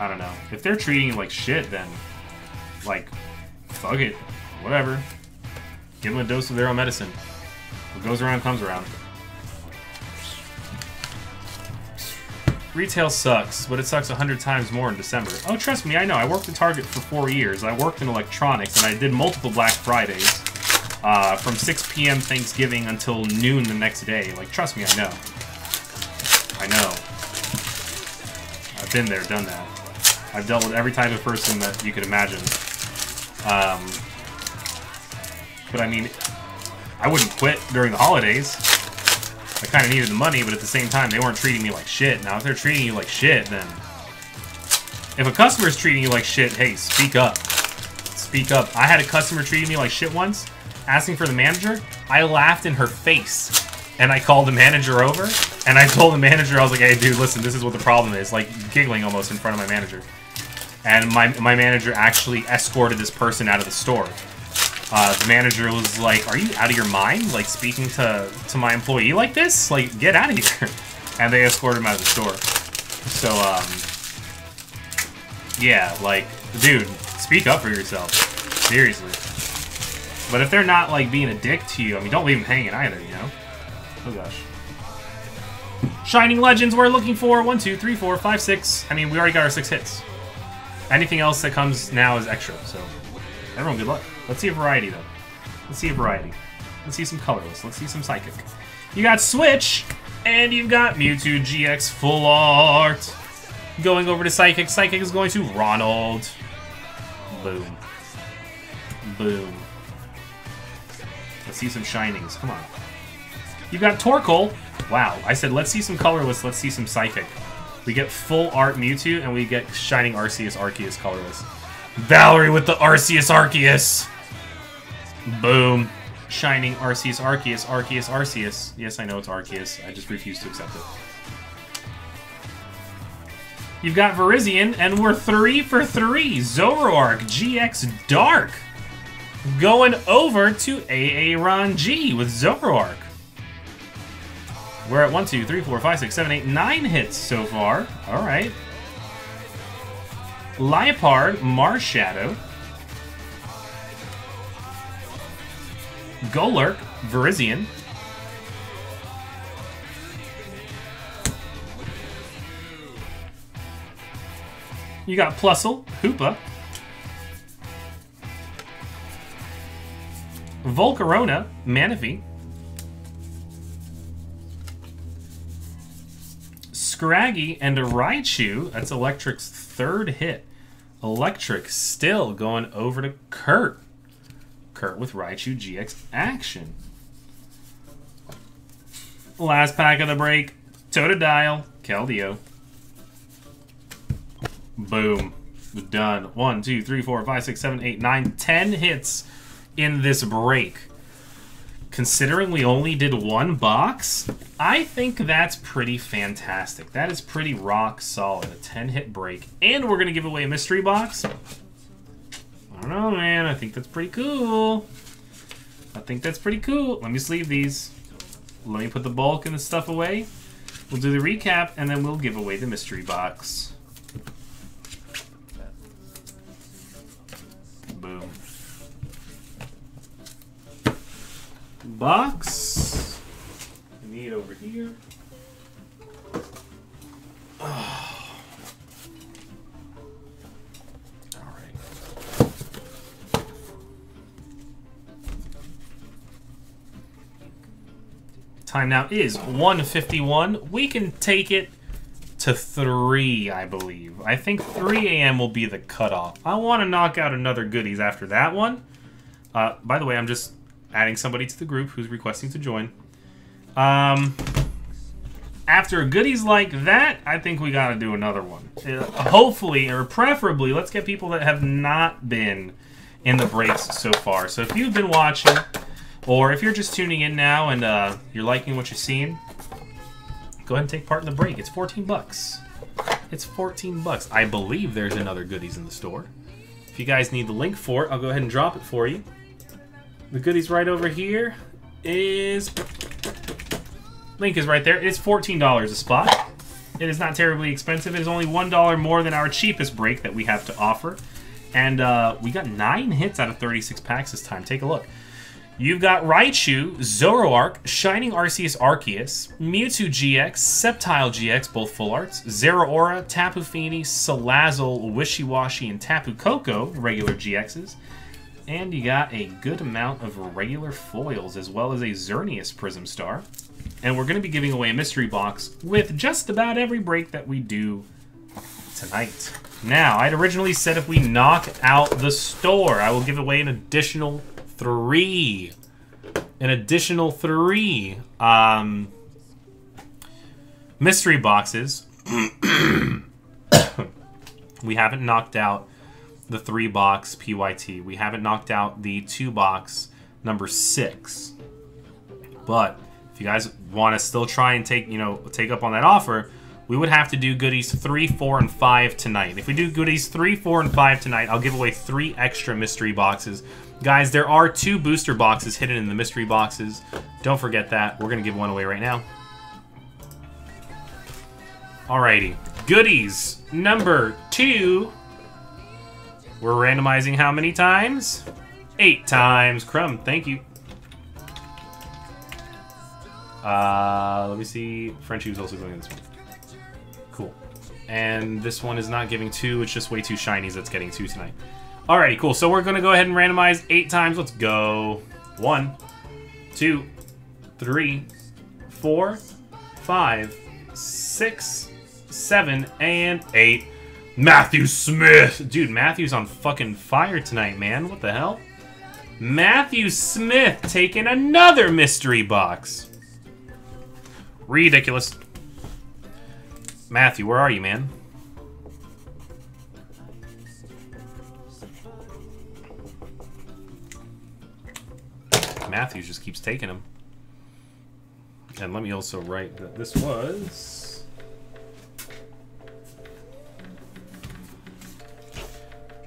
I don't know. If they're treating you like shit, then, like, fuck it. Whatever. Give them a dose of their own medicine. What goes around comes around. Retail sucks, but it sucks a hundred times more in December. Oh, trust me, I know. I worked at Target for four years. I worked in electronics, and I did multiple Black Fridays. Uh, from 6 p.m. Thanksgiving until noon the next day. Like, trust me, I know. I know. Been there, done that. I've dealt with every type of person that you could imagine. Um, but I mean, I wouldn't quit during the holidays. I kind of needed the money, but at the same time, they weren't treating me like shit. Now, if they're treating you like shit, then... If a customer is treating you like shit, hey, speak up. Speak up. I had a customer treating me like shit once, asking for the manager. I laughed in her face, and I called the manager over, and I told the manager, I was like, hey, dude, listen, this is what the problem is. Like, giggling almost in front of my manager. And my, my manager actually escorted this person out of the store. Uh, the manager was like, "Are you out of your mind? Like speaking to to my employee like this? Like get out of here!" And they escorted him out of the store. So um, yeah, like dude, speak up for yourself, seriously. But if they're not like being a dick to you, I mean, don't leave them hanging either, you know. Oh gosh. Shining Legends we're looking for one, two, three, four, five, six. I mean, we already got our six hits. Anything else that comes now is extra. So everyone, good luck. Let's see a variety, though. Let's see a variety. Let's see some colorless. Let's see some psychic. You got Switch, and you've got Mewtwo GX Full Art. Going over to Psychic. Psychic is going to Ronald. Boom. Boom. Let's see some Shinings. Come on. You've got Torkoal, Wow, I said let's see some colorless, let's see some psychic. We get full art Mewtwo, and we get Shining Arceus Arceus colorless. Valerie with the Arceus Arceus! Boom. Shining Arceus Arceus Arceus Arceus. Yes, I know it's Arceus. I just refuse to accept it. You've got Virizion, and we're three for three. Zoroark GX Dark. Going over to AA Ron G with Zoroark. We're at 1, 2, 3, 4, 5, 6, 7, 8, 9 hits so far. Alright. Leopard, Liepard, Marshadow. Golurk, Virizion. You got Plusle, Hoopa. Volcarona, Manaphy. Scraggy and a Raichu. That's Electric's third hit. Electric still going over to Kurt. Kurt with Raichu GX action. Last pack of the break. Totodile, Keldeo. Boom. Done. One, two, three, four, five, six, seven, eight, nine, ten hits in this break. Considering we only did one box, I think that's pretty fantastic. That is pretty rock solid. A 10 hit break. And we're going to give away a mystery box. I don't know, man. I think that's pretty cool. I think that's pretty cool. Let me sleeve these. Let me put the bulk and the stuff away. We'll do the recap, and then we'll give away the mystery box. Boom. Box. Need over here. All right. Time now is 151. We can take it to 3, I believe. I think 3 a.m. will be the cutoff. I want to knock out another goodies after that one. Uh, by the way, I'm just adding somebody to the group who's requesting to join. Um, after goodies like that, I think we got to do another one. Uh, hopefully, or preferably, let's get people that have not been in the breaks so far. So if you've been watching, or if you're just tuning in now and uh, you're liking what you're seeing, go ahead and take part in the break. It's 14 bucks. It's 14 bucks. I believe there's another goodies in the store. If you guys need the link for it, I'll go ahead and drop it for you. The goodies right over here is link is right there. It's $14 a spot. It is not terribly expensive. It is only $1 more than our cheapest break that we have to offer. And uh, we got 9 hits out of 36 packs this time. Take a look. You've got Raichu, Zoroark, Shining Arceus Arceus, Mewtwo GX, Sceptile GX, both full arts, Zeraora, Tapu Fini, Salazzle, Wishiwashi, and Tapu Koko, regular GXs. And you got a good amount of regular foils, as well as a Xerneas Prism Star. And we're going to be giving away a mystery box with just about every break that we do tonight. Now, I'd originally said if we knock out the store, I will give away an additional three. An additional three um, mystery boxes. we haven't knocked out the three box PYT. We haven't knocked out the two box number six. But if you guys want to still try and take, you know, take up on that offer, we would have to do goodies three, four, and five tonight. If we do goodies three, four, and five tonight, I'll give away three extra mystery boxes. Guys, there are two booster boxes hidden in the mystery boxes. Don't forget that. We're going to give one away right now. Alrighty. Goodies number two. We're randomizing how many times? Eight times. Crumb, thank you. Uh, let me see. Frenchie was also going in this one. Cool. And this one is not giving two. It's just way too shinies that's getting two tonight. Alrighty, cool. So we're going to go ahead and randomize eight times. Let's go. One, two, three, four, five, six, seven, and eight. Matthew Smith! Dude, Matthew's on fucking fire tonight, man. What the hell? Matthew Smith taking another mystery box. Ridiculous. Matthew, where are you, man? Matthews just keeps taking them. And let me also write that this was...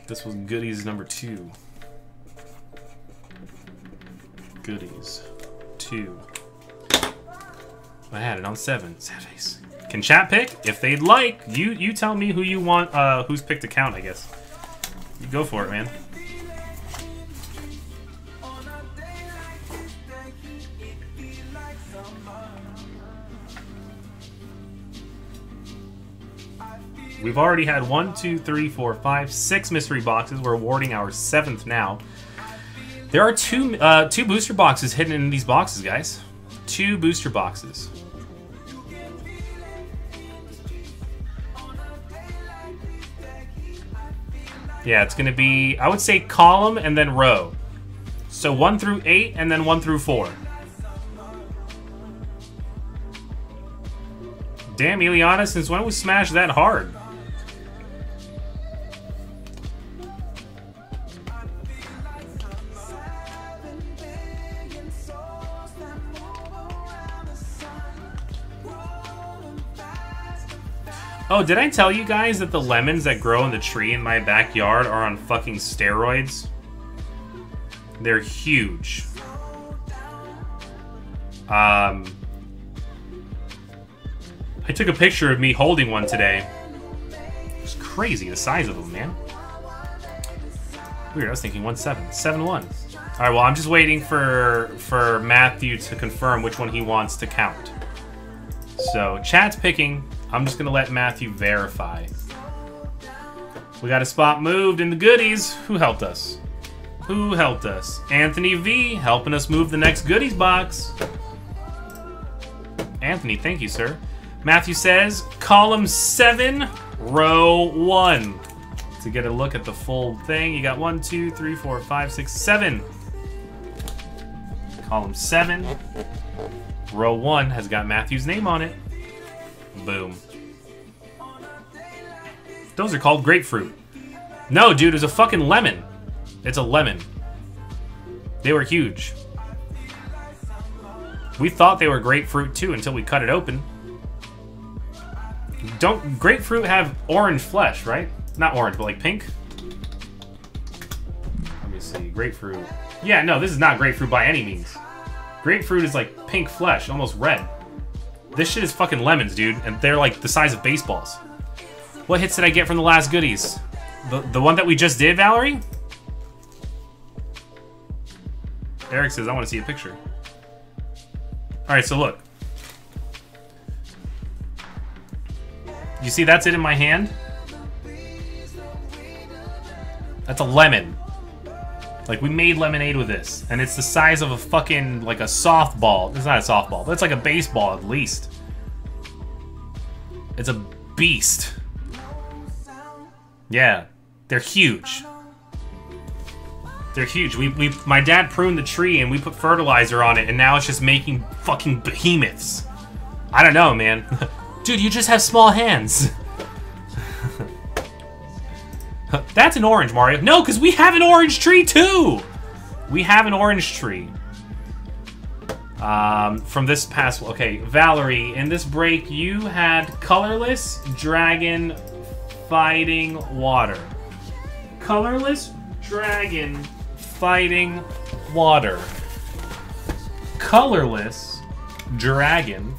This was goodies number two. Goodies. Two. I had it on seven. Saturdays. Can chat pick? If they'd like, you you tell me who you want, uh, who's picked account, I guess. You go for it, man. We've already had one, two, three, four, five, six mystery boxes. We're awarding our seventh now. There are two uh, two booster boxes hidden in these boxes, guys. Two booster boxes. Yeah, it's gonna be I would say column and then row. So one through eight and then one through four. Damn, Eliana, since when we smash that hard? Oh, did I tell you guys that the lemons that grow in the tree in my backyard are on fucking steroids? They're huge. Um, I took a picture of me holding one today. It's crazy, the size of them, man. Weird, I was thinking 1-7. 7-1. Alright, well, I'm just waiting for, for Matthew to confirm which one he wants to count. So, chat's picking. I'm just gonna let Matthew verify. We got a spot moved in the goodies. Who helped us? Who helped us? Anthony V helping us move the next goodies box. Anthony, thank you, sir. Matthew says, column 7, row 1. To get a look at the full thing, you got one, two, three, four, five, six, seven. Column 7, row 1 has got Matthew's name on it. Boom. Those are called grapefruit. No, dude, it's a fucking lemon. It's a lemon. They were huge. We thought they were grapefruit too until we cut it open. Don't grapefruit have orange flesh, right? Not orange, but like pink. Let me see. Grapefruit. Yeah, no, this is not grapefruit by any means. Grapefruit is like pink flesh, almost red. This shit is fucking lemons, dude, and they're like the size of baseballs. What hits did I get from the last goodies? The, the one that we just did, Valerie? Eric says, I want to see a picture. Alright, so look. You see that's it in my hand? That's a lemon. Like, we made lemonade with this. And it's the size of a fucking, like a softball. It's not a softball, but it's like a baseball at least. It's a beast. Yeah. They're huge. They're huge. We, we, my dad pruned the tree and we put fertilizer on it and now it's just making fucking behemoths. I don't know, man. Dude, you just have small hands. That's an orange, Mario. No, because we have an orange tree, too! We have an orange tree. Um, from this past... Okay, Valerie, in this break, you had colorless dragon fighting water. Colorless dragon fighting water. Colorless dragon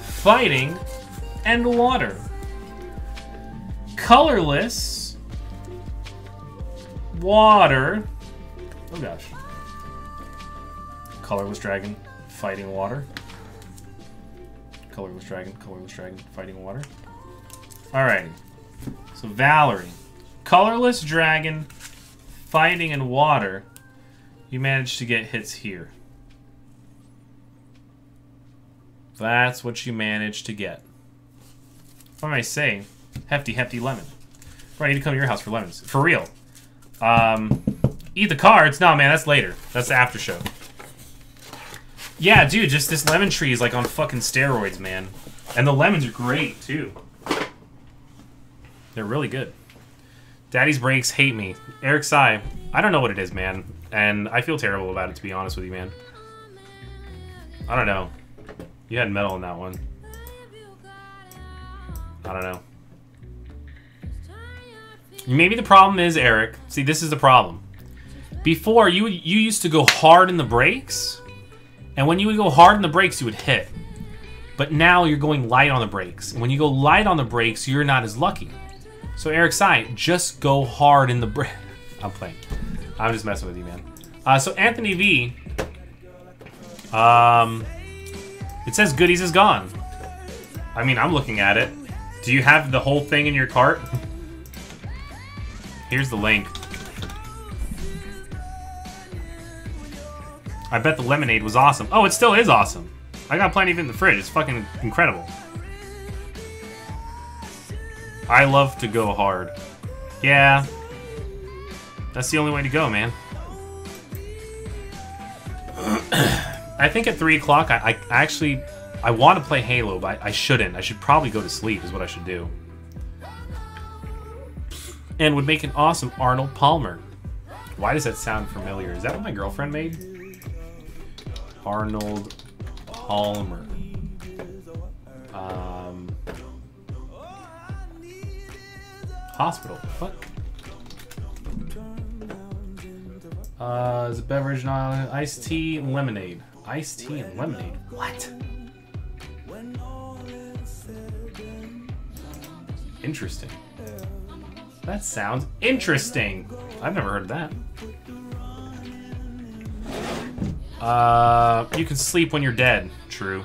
fighting and water. Colorless water. Oh gosh. Colorless dragon fighting water. Colorless dragon, colorless dragon fighting water. Alrighty. So Valerie. Colorless dragon fighting in water. You managed to get hits here. That's what you managed to get. What am I saying? Hefty, hefty lemon. Right, I need to come to your house for lemons. For real. Um, eat the cards? No, man, that's later. That's the after show. Yeah, dude, just this lemon tree is like on fucking steroids, man. And the lemons are great too. They're really good. Daddy's breaks hate me. Eric Sai, I don't know what it is, man. And I feel terrible about it, to be honest with you, man. I don't know. You had metal in that one. I don't know. Maybe the problem is, Eric. See, this is the problem. Before, you you used to go hard in the brakes. And when you would go hard in the brakes, you would hit. But now you're going light on the brakes. And when you go light on the brakes, you're not as lucky. So Eric Sai, just go hard in the brake. I'm playing. I'm just messing with you, man. Uh, so Anthony V. Um, it says goodies is gone. I mean, I'm looking at it. Do you have the whole thing in your cart? Here's the link. I bet the lemonade was awesome. Oh, it still is awesome. I got plenty of it in the fridge. It's fucking incredible. I love to go hard. Yeah. That's the only way to go, man. I think at 3 o'clock, I, I actually... I want to play Halo, but I, I shouldn't. I should probably go to sleep, is what I should do. And would make an awesome Arnold Palmer. Why does that sound familiar? Is that what my girlfriend made? Arnold Palmer. Um, hospital. What? Uh, is a beverage not iced tea and lemonade? Iced tea and lemonade. What? Interesting. That sounds interesting. I've never heard of that. Uh, you can sleep when you're dead. True.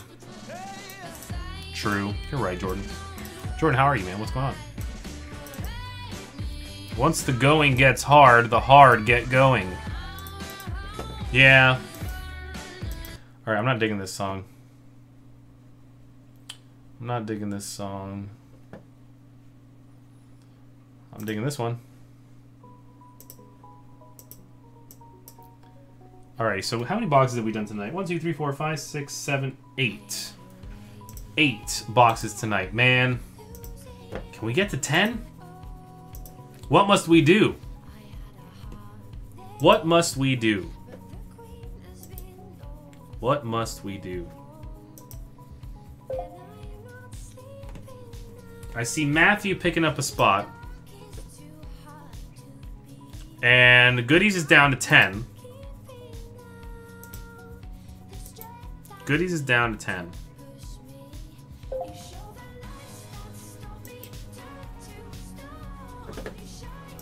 True. You're right, Jordan. Jordan, how are you, man? What's going on? Once the going gets hard, the hard get going. Yeah. Alright, I'm not digging this song. I'm not digging this song. I'm digging this one. Alright, so how many boxes have we done tonight? One, two, three, four, five, six, seven, eight. Eight boxes tonight. Man, can we get to ten? What must we do? What must we do? What must we do? I see Matthew picking up a spot. And the Goodies is down to 10. Goodies is down to 10.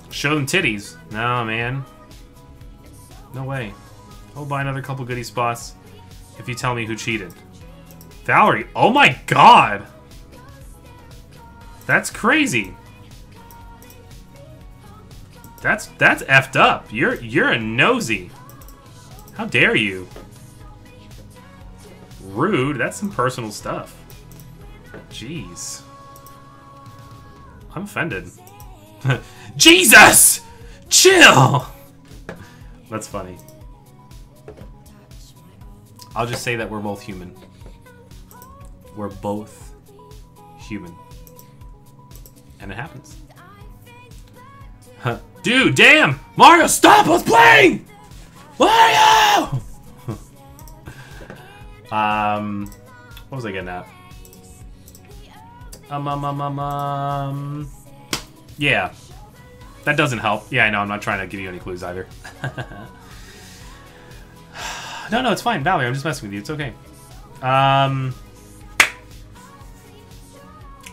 Show them titties. No, man. No way. I'll buy another couple goodie spots if you tell me who cheated. Valerie. Oh my god! That's crazy. That's that's effed up. You're you're a nosy. How dare you? Rude. That's some personal stuff. Jeez. I'm offended. Jesus! Chill! That's funny. I'll just say that we're both human. We're both human. And it happens. Huh. Dude, damn! Mario, stop! us playing! Mario! um, what was I getting at? Um, um, um, um, um. Yeah. That doesn't help. Yeah, I know. I'm not trying to give you any clues either. no, no, it's fine. Valerie, I'm just messing with you. It's okay. Um,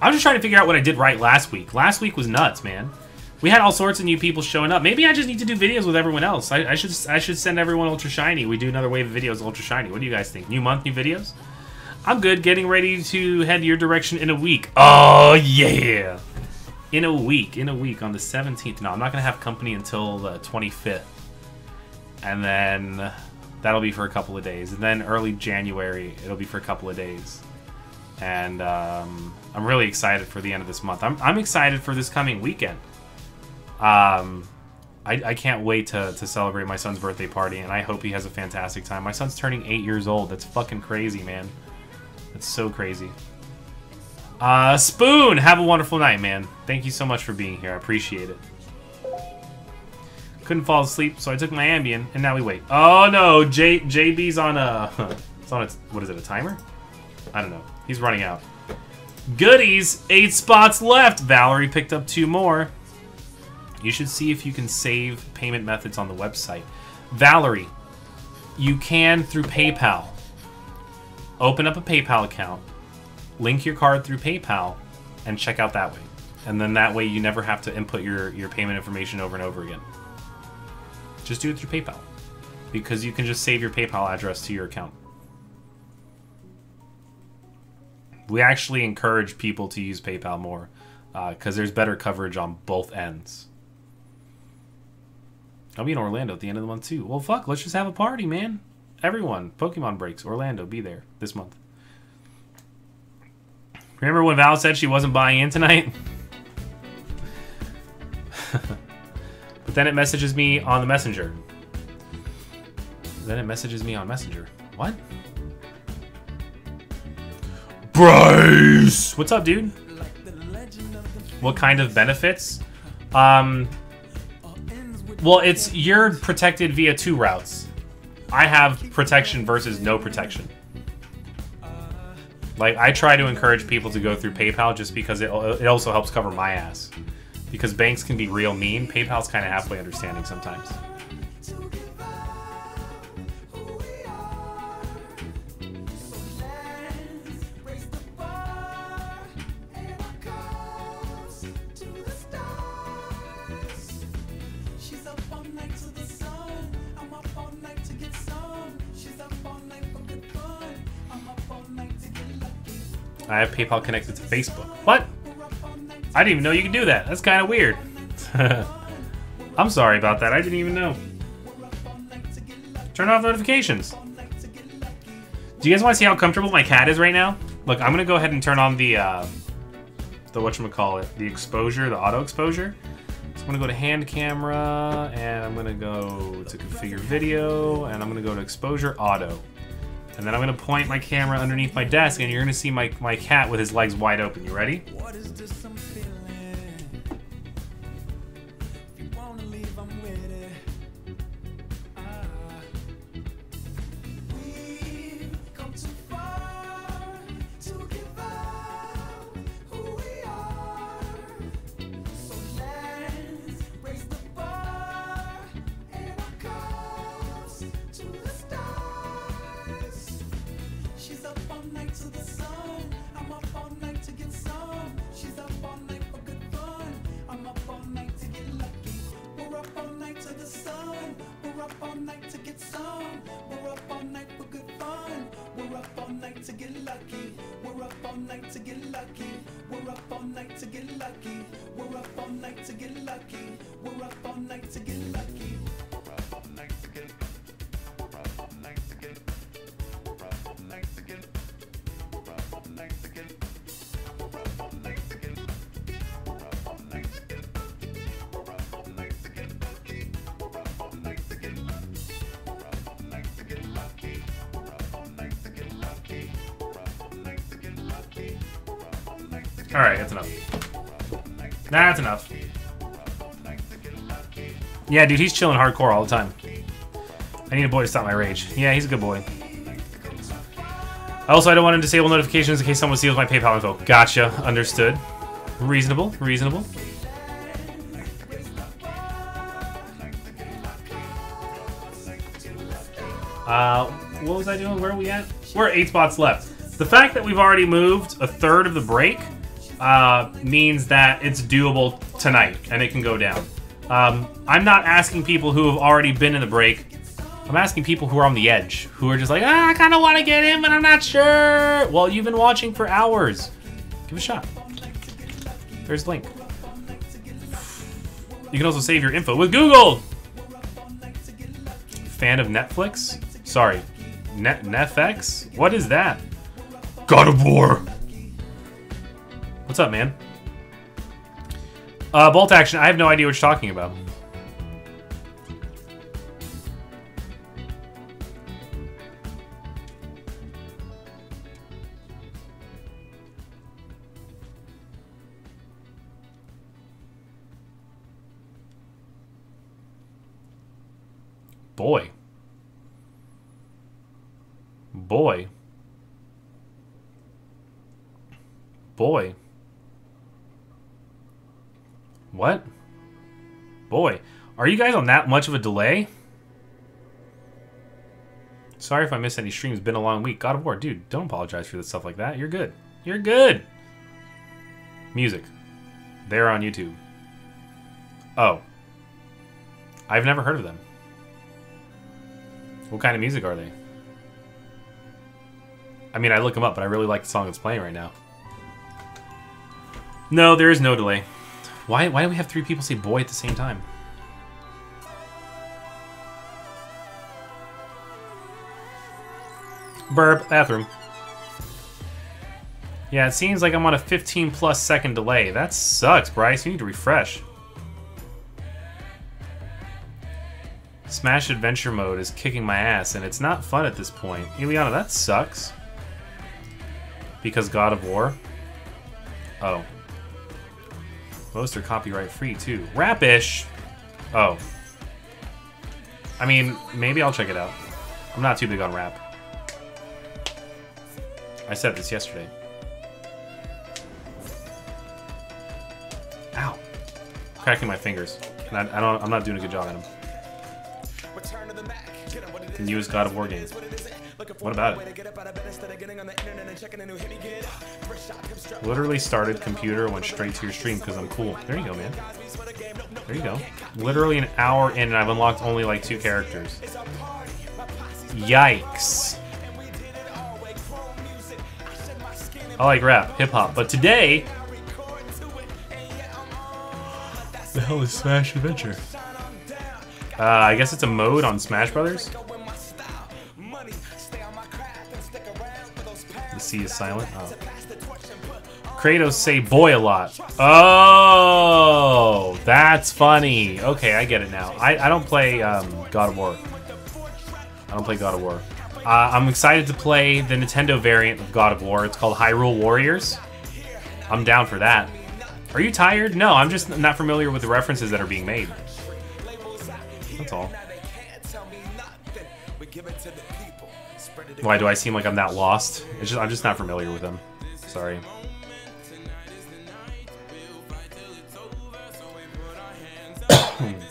I'm just trying to figure out what I did right last week. Last week was nuts, man. We had all sorts of new people showing up. Maybe I just need to do videos with everyone else. I, I should I should send everyone Ultra Shiny. We do another wave of videos Ultra Shiny. What do you guys think? New month, new videos? I'm good. Getting ready to head your direction in a week. Oh, yeah. In a week. In a week on the 17th. No, I'm not going to have company until the 25th. And then that'll be for a couple of days. And then early January, it'll be for a couple of days. And um, I'm really excited for the end of this month. I'm, I'm excited for this coming weekend. Um, I, I can't wait to, to celebrate my son's birthday party, and I hope he has a fantastic time. My son's turning eight years old. That's fucking crazy, man. That's so crazy. Uh, Spoon, have a wonderful night, man. Thank you so much for being here. I appreciate it. Couldn't fall asleep, so I took my Ambien, and now we wait. Oh no, J JB's on a. It's on its. What is it? A timer? I don't know. He's running out. Goodies, eight spots left. Valerie picked up two more. You should see if you can save payment methods on the website. Valerie, you can through PayPal. Open up a PayPal account, link your card through PayPal, and check out that way. And then that way you never have to input your, your payment information over and over again. Just do it through PayPal. Because you can just save your PayPal address to your account. We actually encourage people to use PayPal more uh, because there's better coverage on both ends. I'll be in Orlando at the end of the month too. Well, fuck, let's just have a party, man. Everyone, Pokemon breaks, Orlando, be there this month. Remember when Val said she wasn't buying in tonight? but then it messages me on the messenger. Then it messages me on Messenger. What? Bryce! What's up, dude? What kind of benefits? Um, well, it's you're protected via two routes. I have protection versus no protection. Like I try to encourage people to go through PayPal just because it it also helps cover my ass. Because banks can be real mean. PayPal's kind of halfway understanding sometimes. I have PayPal connected to Facebook. What? I didn't even know you could do that. That's kind of weird. I'm sorry about that. I didn't even know. Turn off notifications. Do you guys want to see how comfortable my cat is right now? Look, I'm gonna go ahead and turn on the uh, the whatchamacallit, the exposure, the auto exposure. So I'm gonna go to hand camera and I'm gonna go to configure video and I'm gonna go to exposure auto. And then I'm gonna point my camera underneath my desk and you're gonna see my, my cat with his legs wide open. You ready? Up all night to get some. We're up all night for good fun. We're up all night to get lucky. We're up all night to get lucky. We're up all night to get lucky. We're up all night to get lucky. We're up all night to get lucky. Alright, that's enough. That's enough. Yeah, dude, he's chilling hardcore all the time. I need a boy to stop my rage. Yeah, he's a good boy. Also, I don't want to disable notifications in case someone steals my PayPal info. Gotcha. Understood. Reasonable. Reasonable. Uh, what was I doing? Where are we at? We're at eight spots left. The fact that we've already moved a third of the break uh, means that it's doable tonight, and it can go down. Um, I'm not asking people who have already been in the break. I'm asking people who are on the edge, who are just like, ah, I kind of want to get in, but I'm not sure. Well, you've been watching for hours. Give it a shot. There's the link. You can also save your info with Google. Fan of Netflix? Sorry, Net Netflix? What is that? God of War. What's up, man? Uh, bolt action. I have no idea what you're talking about. Boy. Boy. Boy. What? Boy. Are you guys on that much of a delay? Sorry if I missed any streams. Been a long week. God of War. Dude, don't apologize for the stuff like that. You're good. You're good. Music. They're on YouTube. Oh. I've never heard of them. What kind of music are they? I mean, I look them up, but I really like the song that's playing right now. No, there is no delay. Why, why do we have three people say boy at the same time? Burp, bathroom. Yeah, it seems like I'm on a 15 plus second delay. That sucks, Bryce. You need to refresh. Smash Adventure Mode is kicking my ass, and it's not fun at this point. Ileana, that sucks. Because God of War? Oh. Most are copyright free, too. Rapish! Oh. I mean, maybe I'll check it out. I'm not too big on rap. I said this yesterday. Ow. Cracking my fingers. And I, I don't, I'm not doing a good job at them. The newest God of War game. What about it? Literally started computer, went straight to your stream because I'm cool. There you go, man. There you go. Literally an hour in and I've unlocked only like two characters. Yikes. I like rap, hip hop, but today. The hell is Smash Adventure? Uh, I guess it's a mode on Smash Brothers. Sea is silent. Oh. Kratos say boy a lot. Oh, that's funny. Okay, I get it now. I, I don't play um, God of War. I don't play God of War. Uh, I'm excited to play the Nintendo variant of God of War. It's called Hyrule Warriors. I'm down for that. Are you tired? No, I'm just not familiar with the references that are being made. That's all. Why do I seem like I'm that lost? Just I'm just not familiar with them. Sorry.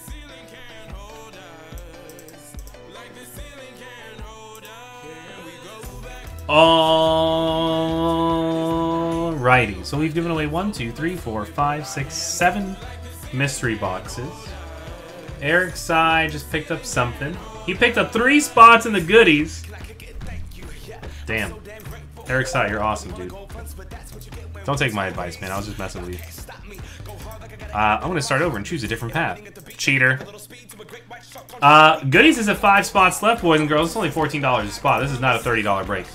Alrighty, so we've given away one, two, three, four, five, six, seven mystery boxes. Eric Sai just picked up something. He picked up three spots in the goodies. Damn. Eric Sai, you're awesome, dude. Don't take my advice, man. I was just messing with you. Uh, I'm gonna start over and choose a different path. Cheater. Uh, goodies is at five spots left, boys and girls. It's only $14 a spot. This is not a $30 break.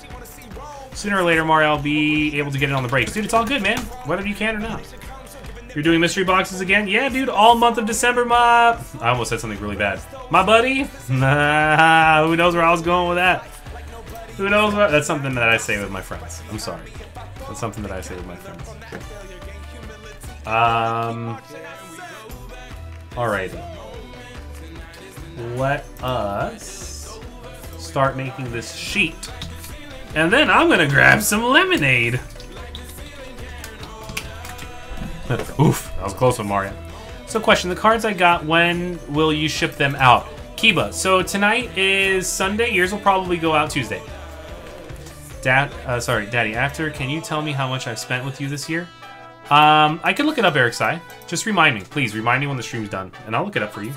Sooner or later, Mario, I'll be able to get it on the breaks. Dude, it's all good, man. Whether you can or not. You're doing mystery boxes again? Yeah, dude, all month of December, my... I almost said something really bad. My buddy? Nah, who knows where I was going with that? Who knows what... That's something that I say with my friends. I'm sorry. That's something that I say with my friends. Um... Alrighty. Let us start making this sheet. And then I'm gonna grab some lemonade. Oof, that was close one, Mario. So question, the cards I got, when will you ship them out? Kiba, so tonight is Sunday, yours will probably go out Tuesday. Dad, uh, sorry, Daddy, after, can you tell me how much I've spent with you this year? Um, I can look it up, Eric Sai. Just remind me, please, remind me when the stream's done, and I'll look it up for you.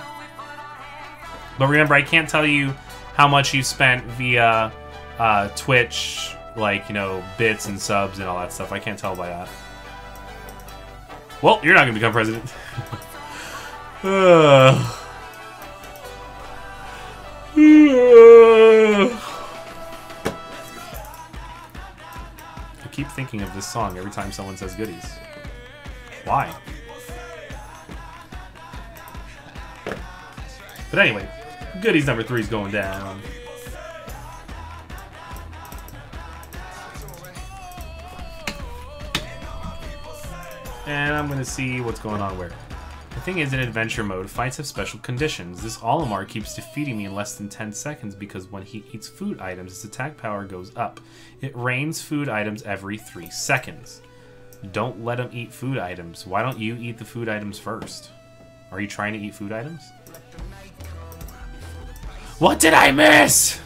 But remember, I can't tell you how much you spent via uh, Twitch, like, you know, bits and subs and all that stuff. I can't tell by that. Well, you're not to become president. uh. keep thinking of this song every time someone says goodies. Why? But anyway, goodies number three is going down. And I'm gonna see what's going on where. Thing is, in adventure mode, fights have special conditions. This Olimar keeps defeating me in less than 10 seconds because when he eats food items, his attack power goes up. It rains food items every 3 seconds. Don't let him eat food items. Why don't you eat the food items first? Are you trying to eat food items? What did I miss?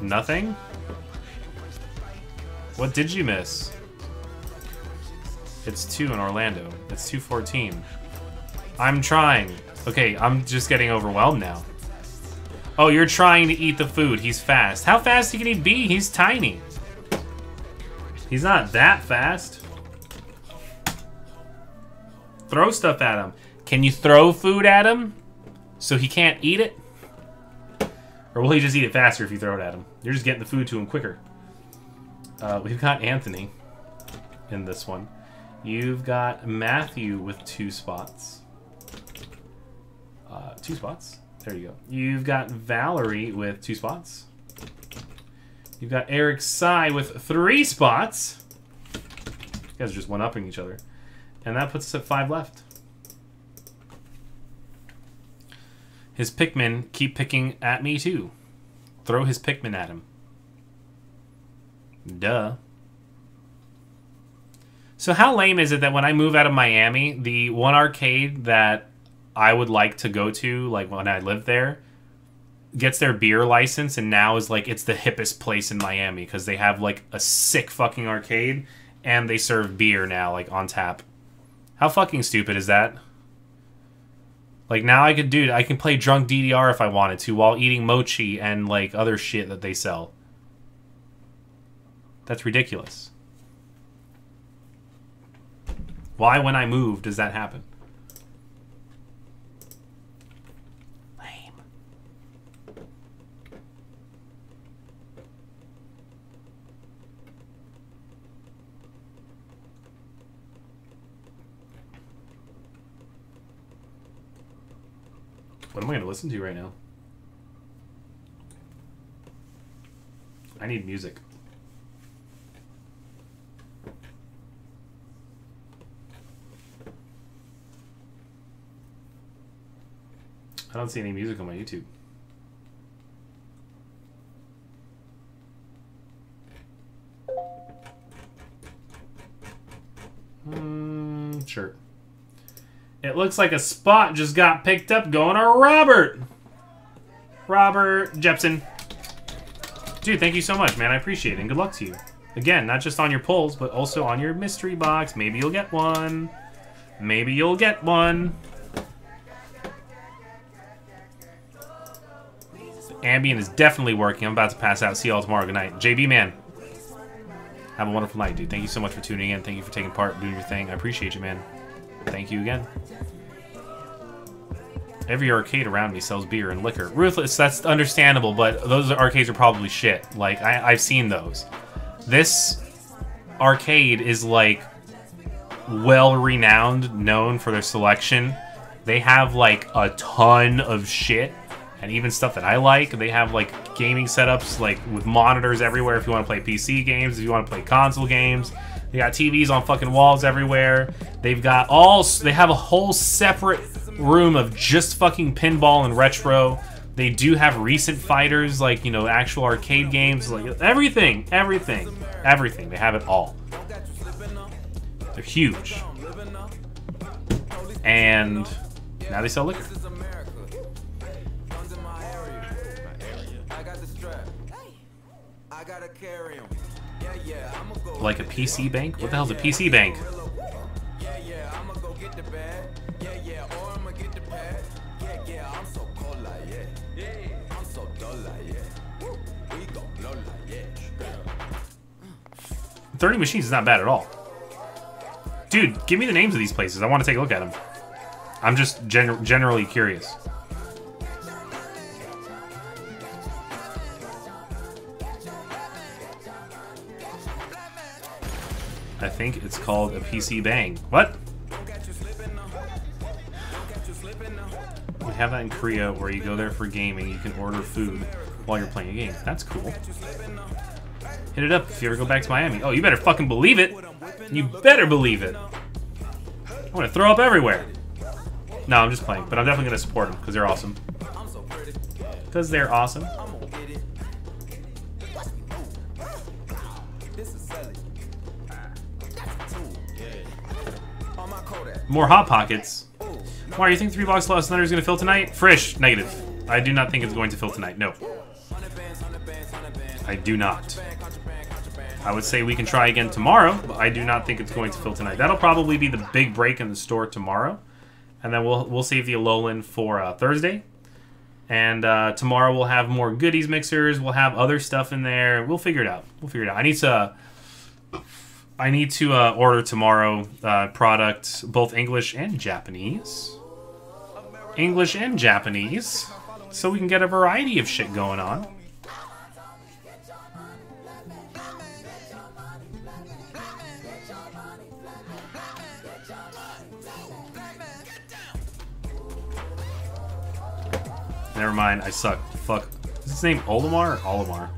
Nothing? What did you miss? It's 2 in Orlando. It's 214. I'm trying. Okay, I'm just getting overwhelmed now. Oh, you're trying to eat the food. He's fast. How fast can he be? He's tiny. He's not that fast. Throw stuff at him. Can you throw food at him so he can't eat it? Or will he just eat it faster if you throw it at him? You're just getting the food to him quicker. Uh, we've got Anthony in this one. You've got Matthew with two spots. Uh, two spots. There you go. You've got Valerie with two spots. You've got Eric Sai with three spots. You guys are just one-upping each other. And that puts us at five left. His Pikmin keep picking at me too. Throw his Pikmin at him. Duh. So how lame is it that when I move out of Miami, the one arcade that I would like to go to, like when I lived there, gets their beer license and now is like it's the hippest place in Miami because they have like a sick fucking arcade and they serve beer now like on tap. How fucking stupid is that? Like now I could do I can play drunk DDR if I wanted to while eating mochi and like other shit that they sell. That's ridiculous. Why when I move does that happen? Lame. What am I going to listen to right now? I need music. I don't see any music on my YouTube. Hmm, sure. It looks like a spot just got picked up going to Robert. Robert Jepson. Dude, thank you so much, man. I appreciate it, and good luck to you. Again, not just on your pulls, but also on your mystery box. Maybe you'll get one. Maybe you'll get one. Ambien is definitely working. I'm about to pass out. See y'all tomorrow. Good night. JB, man. Have a wonderful night, dude. Thank you so much for tuning in. Thank you for taking part, doing your thing. I appreciate you, man. Thank you again. Every arcade around me sells beer and liquor. Ruthless, that's understandable, but those arcades are probably shit. Like, I, I've seen those. This arcade is, like, well-renowned, known for their selection. They have, like, a ton of shit and even stuff that I like. They have like gaming setups like with monitors everywhere if you want to play PC games, if you want to play console games. They got TVs on fucking walls everywhere. They've got all they have a whole separate room of just fucking pinball and retro. They do have recent fighters like, you know, actual arcade games, like everything, everything, everything. They have it all. They're huge. And now they sell liquor. Like a PC bank? What the hell's a PC bank? Thirty machines is not bad at all. Dude, give me the names of these places. I want to take a look at them. I'm just gen generally curious. I think it's called a PC Bang. What? We have that in Korea where you go there for gaming, you can order food while you're playing a game. That's cool. Hit it up if you ever go back to Miami. Oh, you better fucking believe it. You better believe it. I'm gonna throw up everywhere. No, I'm just playing, but I'm definitely gonna support them because they're awesome. Because they're awesome. More hot pockets. Why do you think three box lost thunder is gonna fill tonight? Frisch, negative. I do not think it's going to fill tonight. No. I do not. I would say we can try again tomorrow, but I do not think it's going to fill tonight. That'll probably be the big break in the store tomorrow, and then we'll we'll save the Alolan for uh, Thursday. And uh, tomorrow we'll have more goodies mixers. We'll have other stuff in there. We'll figure it out. We'll figure it out. I need to. I need to uh, order tomorrow uh, product both English and Japanese. English and Japanese, so we can get a variety of shit going on. Never mind, I suck. Fuck. Is his name Olimar or Olimar?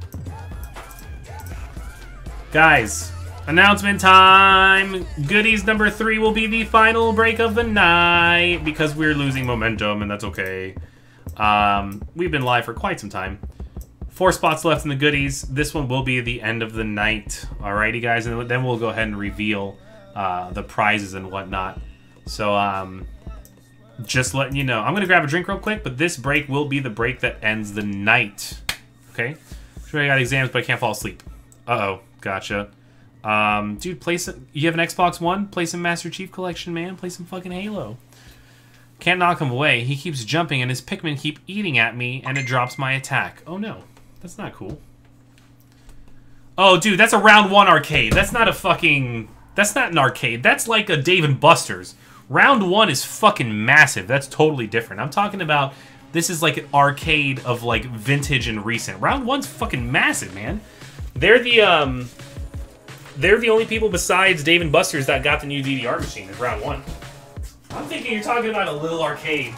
Guys, announcement time! Goodies number three will be the final break of the night because we're losing momentum and that's okay. Um, we've been live for quite some time. Four spots left in the goodies. This one will be the end of the night. Alrighty, guys, and then we'll go ahead and reveal uh, the prizes and whatnot. So, um, just letting you know. I'm gonna grab a drink real quick, but this break will be the break that ends the night. Okay? Sure, I got exams, but I can't fall asleep. Uh-oh. Gotcha. Um, dude, play some... You have an Xbox One? Play some Master Chief Collection, man. Play some fucking Halo. Can't knock him away. He keeps jumping, and his Pikmin keep eating at me, and it drops my attack. Oh, no. That's not cool. Oh, dude, that's a round one arcade. That's not a fucking... That's not an arcade. That's like a Dave and Buster's. Round one is fucking massive. That's totally different. I'm talking about... This is like an arcade of, like, vintage and recent. Round one's fucking massive, man. They're the, um... They're the only people besides Dave and Buster's that got the new DDR machine in round one. I'm thinking you're talking about a little arcade.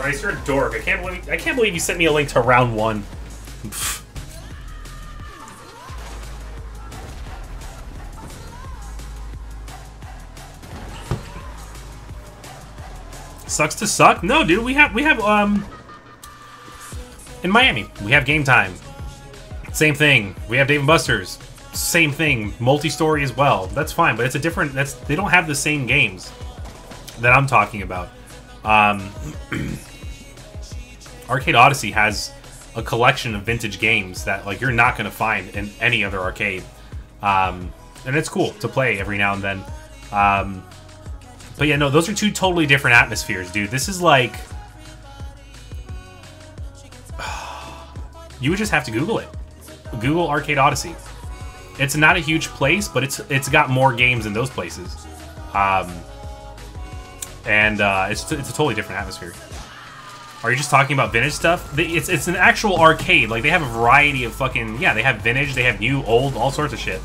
Bryce, you're a dork. I can't believe I can't believe you sent me a link to round one. Sucks to suck? No, dude. We have we have um in Miami. We have game time. Same thing. We have Dave and Buster's. Same thing. Multi-story as well. That's fine, but it's a different. That's they don't have the same games that I'm talking about. Um, Arcade Odyssey has a collection of vintage games that like you're not gonna find in any other arcade, um, and it's cool to play every now and then. Um, but yeah, no, those are two totally different atmospheres, dude. This is like you would just have to Google it. Google Arcade Odyssey. It's not a huge place, but it's it's got more games than those places. Um, and uh, it's, it's a totally different atmosphere. Are you just talking about vintage stuff? It's it's an actual arcade. Like they have a variety of fucking yeah. They have vintage. They have new, old, all sorts of shit.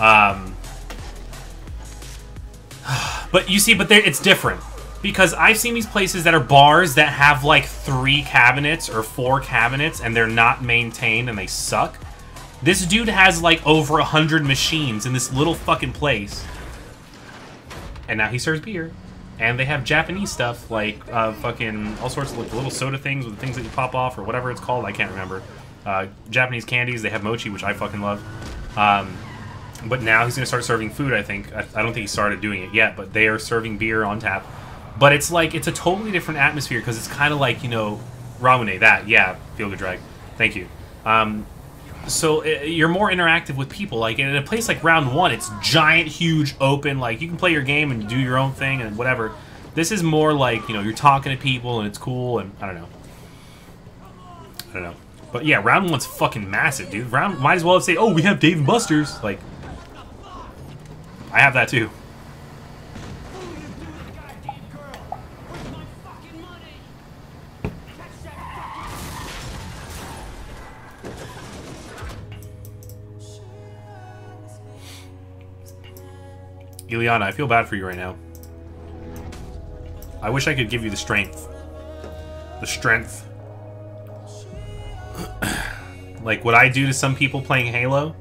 Um, but you see, but it's different because I've seen these places that are bars that have like three cabinets or four cabinets and they're not maintained and they suck. This dude has like over a hundred machines in this little fucking place, and now he serves beer. And they have Japanese stuff, like uh, fucking all sorts of like, little soda things with things that you pop off or whatever it's called. I can't remember. Uh, Japanese candies. They have mochi, which I fucking love. Um, but now he's going to start serving food, I think. I, I, don't think he started doing it yet, but they are serving beer on tap. But it's like, it's a totally different atmosphere because it's kind of like, you know, Ramune, that. Yeah, Feel Good Drag. Thank you. Um, so uh, you're more interactive with people. Like in a place like round one, it's giant, huge, open. Like you can play your game and do your own thing and whatever. This is more like you know you're talking to people and it's cool and I don't know. I don't know. But yeah, round one's fucking massive, dude. Round might as well say, oh, we have Dave and Buster's. Like, I have that too. Ileana, I feel bad for you right now. I wish I could give you the strength. The strength. like what I do to some people playing Halo.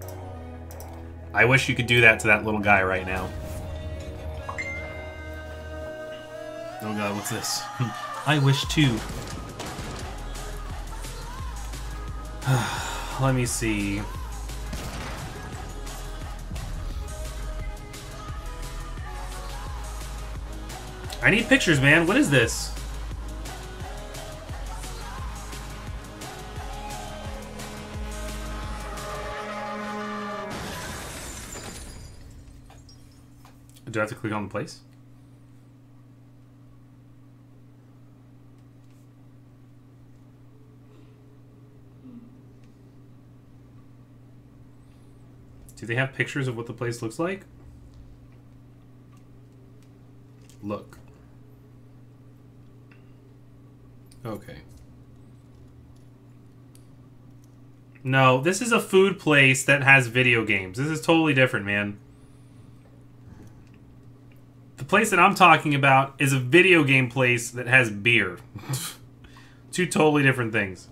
I wish you could do that to that little guy right now. Oh god, what's this? I wish too. Let me see. I need pictures, man. What is this? Do I have to click on the place? Do they have pictures of what the place looks like? Look. Okay. No, this is a food place that has video games. This is totally different, man. The place that I'm talking about is a video game place that has beer. Two totally different things.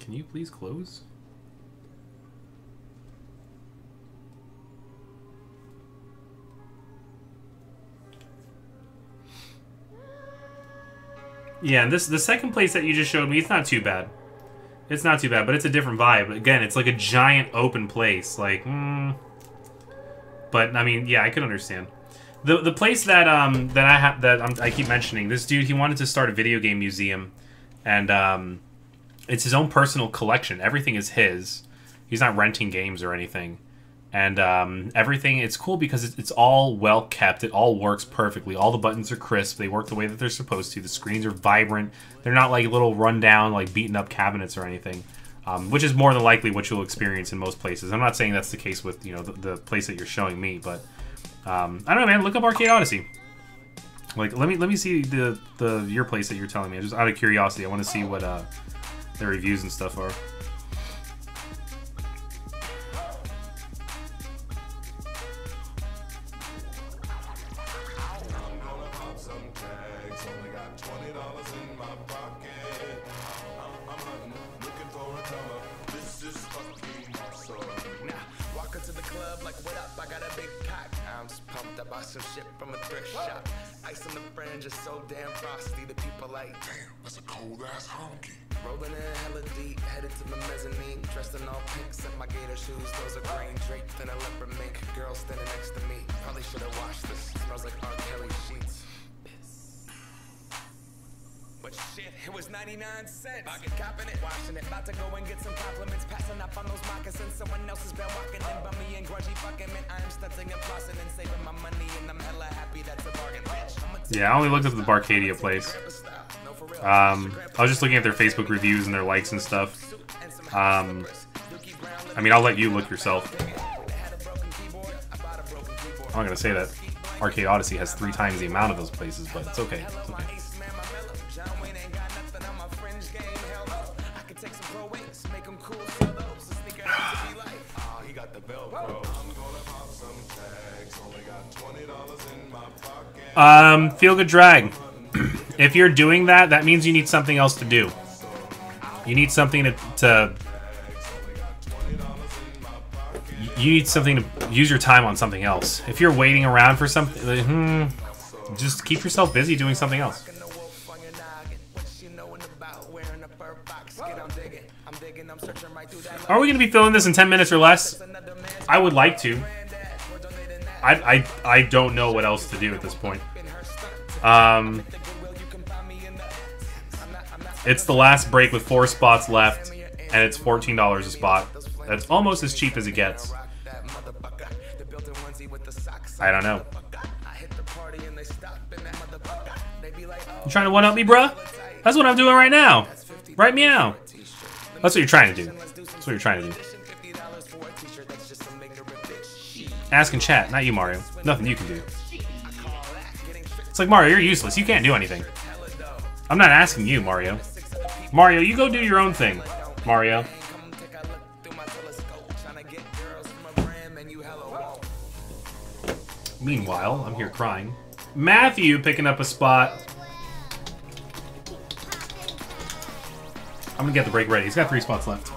Can you please close? Yeah, and this the second place that you just showed me, it's not too bad. It's not too bad, but it's a different vibe. Again, it's like a giant open place. Like, mm, but I mean, yeah, I could understand. The the place that um that I have that I'm, I keep mentioning, this dude he wanted to start a video game museum, and um, it's his own personal collection. Everything is his. He's not renting games or anything and um, everything it's cool because it's, it's all well kept. It all works perfectly. All the buttons are crisp. They work the way that they're supposed to. The screens are vibrant. They're not like little rundown like beaten up cabinets or anything um, which is more than likely what you'll experience in most places. I'm not saying that's the case with you know the, the place that you're showing me but um, i don't know man. Look up arcade odyssey. Like let me let me see the the your place that you're telling me. Just out of curiosity i want to see what uh the reviews and stuff are fringe is so damn frosty. The people like, damn, that's a cold ass honky. Rolling in hella deep, headed to the mezzanine. Dressed in all pink, set my gator shoes. Those are green draped in a leopard mink. Girl standing next to me. Probably should have washed this. Smells like R. Kelly sheets. But shit, it was 99 cents. Pocket copping it, washing it. About to go and get some compliments. Passing up on those moccasins. Someone else has been walking in by me and grudgy fucking man. I'm stunting and flossing and saving my money. And I'm hella happy that's a bargain, bitch. Yeah, I only looked up the Barcadia place. a style. No, for real. Um, I was just looking at their Facebook reviews and their likes and stuff. Um, I mean, I'll let you look yourself. had a broken keyboard. I bought a broken keyboard. I'm not gonna say that Arcade Odyssey has three times the amount of those places, but it's okay. It's okay. Um, feel good drag. if you're doing that, that means you need something else to do. You need something to, to you need something to use your time on something else. If you're waiting around for something, like, hmm, just keep yourself busy doing something else. Are we going to be filling this in 10 minutes or less? I would like to. I, I, I don't know what else to do at this point. Um, It's the last break with four spots left, and it's fourteen dollars a spot. That's almost as cheap as it gets. I don't know. You trying to one up me, bruh? That's what I'm doing right now. Right meow. That's what you're trying to do. That's what you're trying to do. Ask in chat, not you, Mario. Nothing you can do. It's like, Mario, you're useless. You can't do anything. I'm not asking you, Mario. Mario, you go do your own thing, Mario. Meanwhile, I'm here crying. Matthew picking up a spot. I'm gonna get the break ready. He's got three spots left.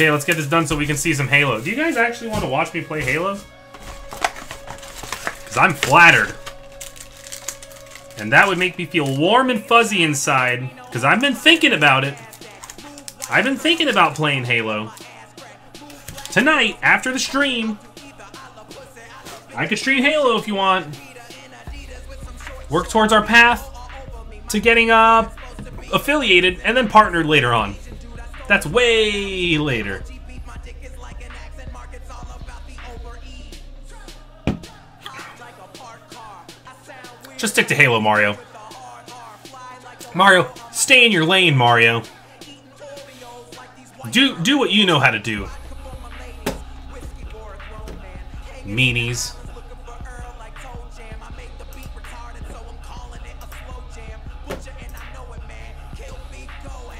Okay, let's get this done so we can see some Halo. Do you guys actually want to watch me play Halo? Because I'm flattered. And that would make me feel warm and fuzzy inside. Because I've been thinking about it. I've been thinking about playing Halo. Tonight, after the stream, I could stream Halo if you want. Work towards our path to getting uh, affiliated and then partnered later on. That's way later. Just stick to Halo, Mario. Mario, stay in your lane, Mario. Do do what you know how to do. Meanies.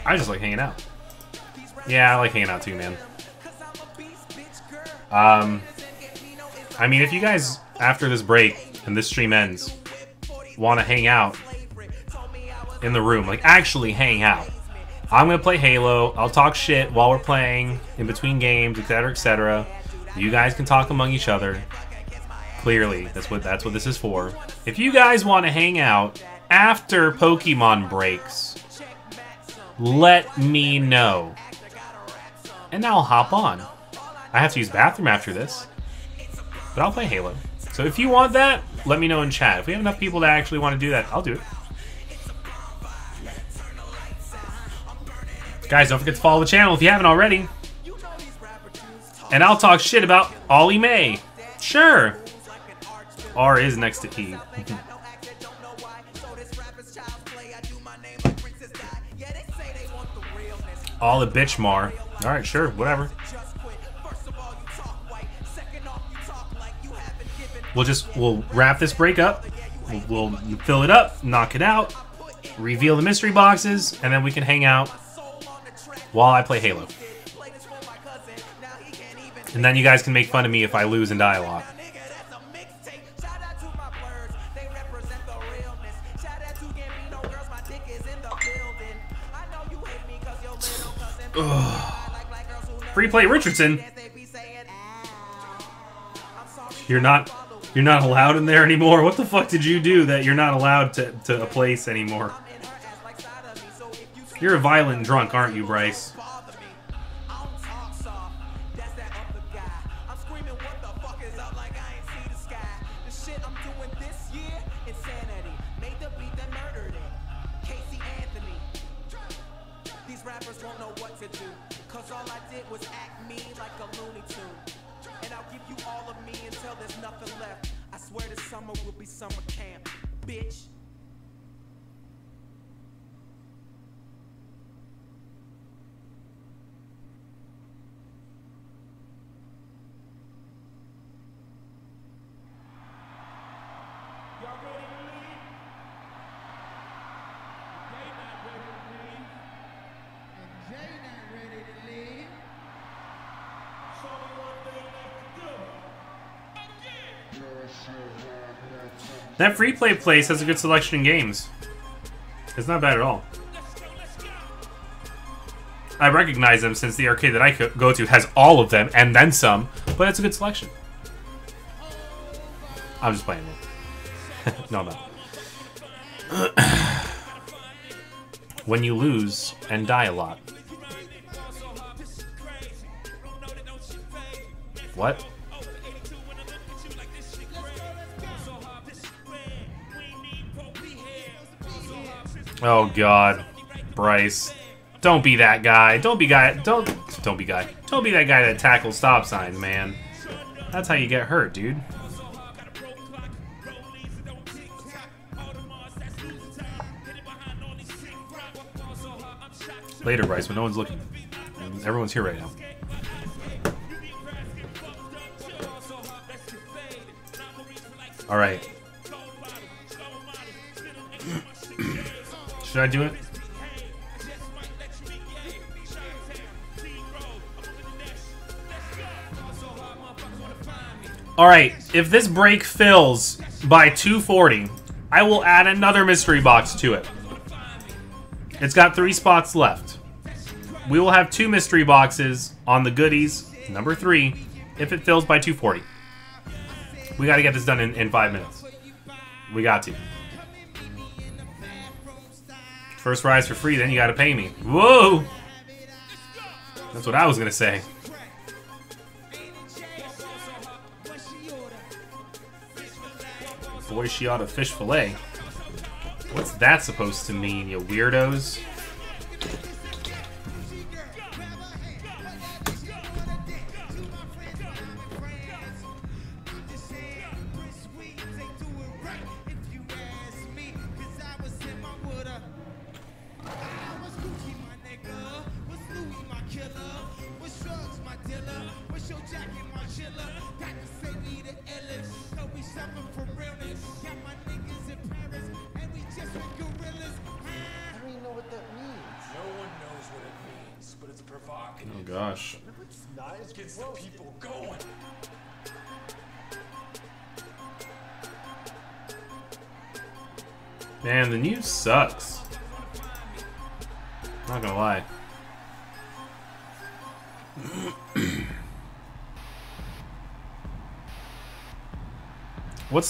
I just like hanging out. Yeah, I like hanging out too, man. Um, I mean, if you guys, after this break and this stream ends, want to hang out in the room, like actually hang out, I'm gonna play Halo. I'll talk shit while we're playing, in between games, etc., etc. You guys can talk among each other. Clearly, that's what that's what this is for. If you guys want to hang out after Pokemon breaks, let me know. And now I'll hop on. I have to use bathroom after this. But I'll play Halo. So if you want that, let me know in chat. If we have enough people that actually want to do that, I'll do it. Guys, don't forget to follow the channel if you haven't already. And I'll talk shit about Ollie May. Sure. R is next to E. All the bitch mar. Alright, sure, whatever. We'll just, we'll wrap this break up. We'll, we'll fill it up, knock it out, reveal the mystery boxes, and then we can hang out while I play Halo. And then you guys can make fun of me if I lose and die a lot. Free play Richardson. You're not you're not allowed in there anymore. What the fuck did you do that you're not allowed to, to a place anymore? You're a violent drunk, aren't you, Bryce? Bitch. That free play place has a good selection in games. It's not bad at all. I recognize them since the arcade that I go to has all of them and then some, but it's a good selection. I'm just playing it. no, no. when you lose and die a lot. What? Oh god. Bryce. Don't be that guy. Don't be guy don't don't be guy. Don't be that guy that tackles stop signs, man. That's how you get hurt, dude. Later, Bryce, when no one's looking. Everyone's here right now. Alright. Should I do it? Alright, if this break fills by 240, I will add another mystery box to it. It's got three spots left. We will have two mystery boxes on the goodies, number three, if it fills by 240. We got to get this done in, in five minutes. We got to. First rise for free, then you got to pay me. Whoa! That's what I was to say. Boy, she ought to fish fillet. What's that supposed to mean, you weirdos?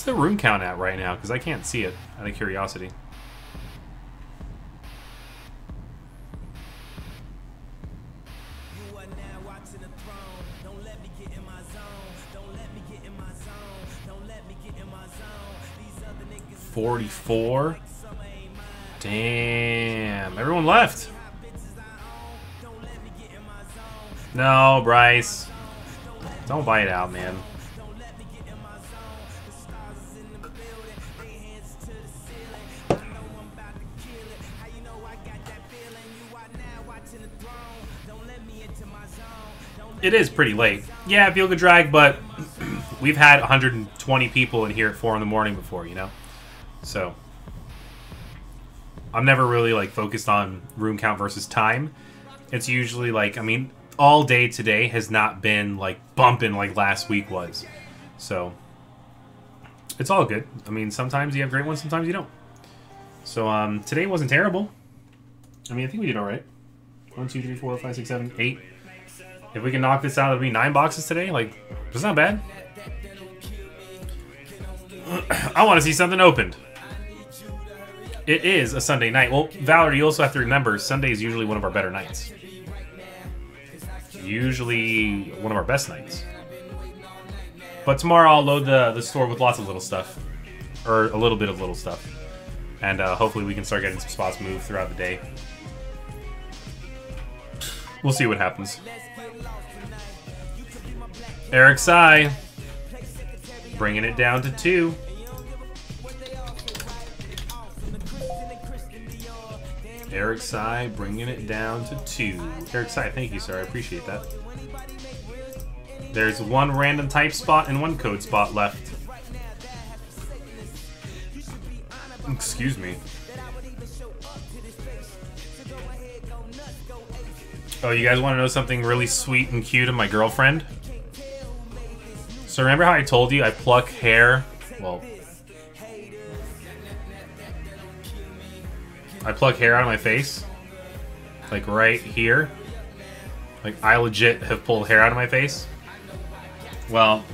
What's the room count at right now? Because I can't see it, out of curiosity. Forty-four. Damn, everyone left. No, Bryce. Don't let me get in It is pretty late. Yeah, feel good drag, but we've had 120 people in here at 4 in the morning before, you know? So. I'm never really, like, focused on room count versus time. It's usually, like, I mean, all day today has not been, like, bumping like last week was. So. It's all good. I mean, sometimes you have great ones, sometimes you don't. So, um, today wasn't terrible. I mean, I think we did alright. One, two, three, four, five, six, seven, eight. If we can knock this out, it'll be nine boxes today. Like, it's not bad. I want to see something opened. It is a Sunday night. Well, Valerie, you also have to remember Sunday is usually one of our better nights. Usually one of our best nights. But tomorrow I'll load the, the store with lots of little stuff. Or a little bit of little stuff. And uh, hopefully we can start getting some spots moved throughout the day. We'll see what happens. Eric Sai bringing it down to two. Eric Sai bringing it down to two. Eric Sai, thank you, sir. I appreciate that. There's one random type spot and one code spot left. Excuse me. Oh, you guys want to know something really sweet and cute of my girlfriend? So remember how I told you I pluck hair well, I pluck hair out of my face, like right here. Like I legit have pulled hair out of my face. Well,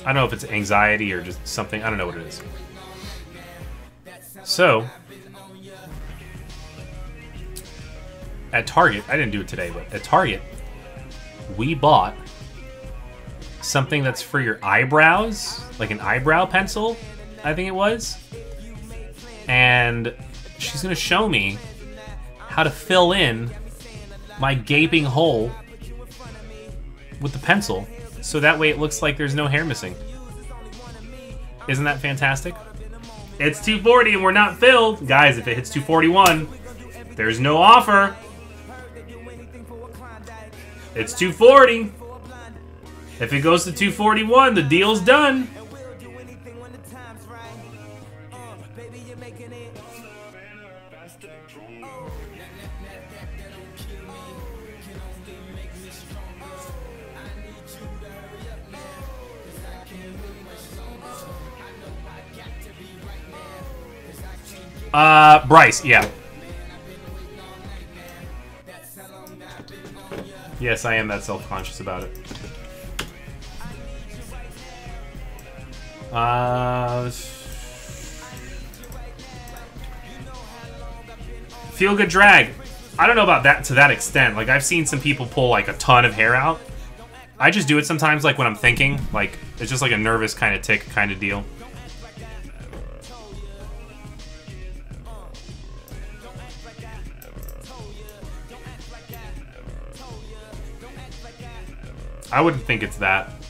I don't know if it's anxiety or just something. I don't know what it is. So, at Target, I didn't do it today, but at Target, we bought something that's for your eyebrows, like an eyebrow pencil, I think it was. And she's to show me how to fill in my gaping hole with the pencil so that way it looks like there's no hair missing. Isn't that fantastic? It's 240 and we're not filled. Guys, if it hits 241, there's no offer. It's 240. If it goes to 241, the deal's done. Uh, Bryce, yeah. Yes, I am that self-conscious about it. Uh, feel good drag. I don't know about that to that extent. Like I've seen some people pull like a ton of hair out. I just do it sometimes, like when I'm thinking. Like it's just like a nervous kind of tick kind of deal. I wouldn't think it's that.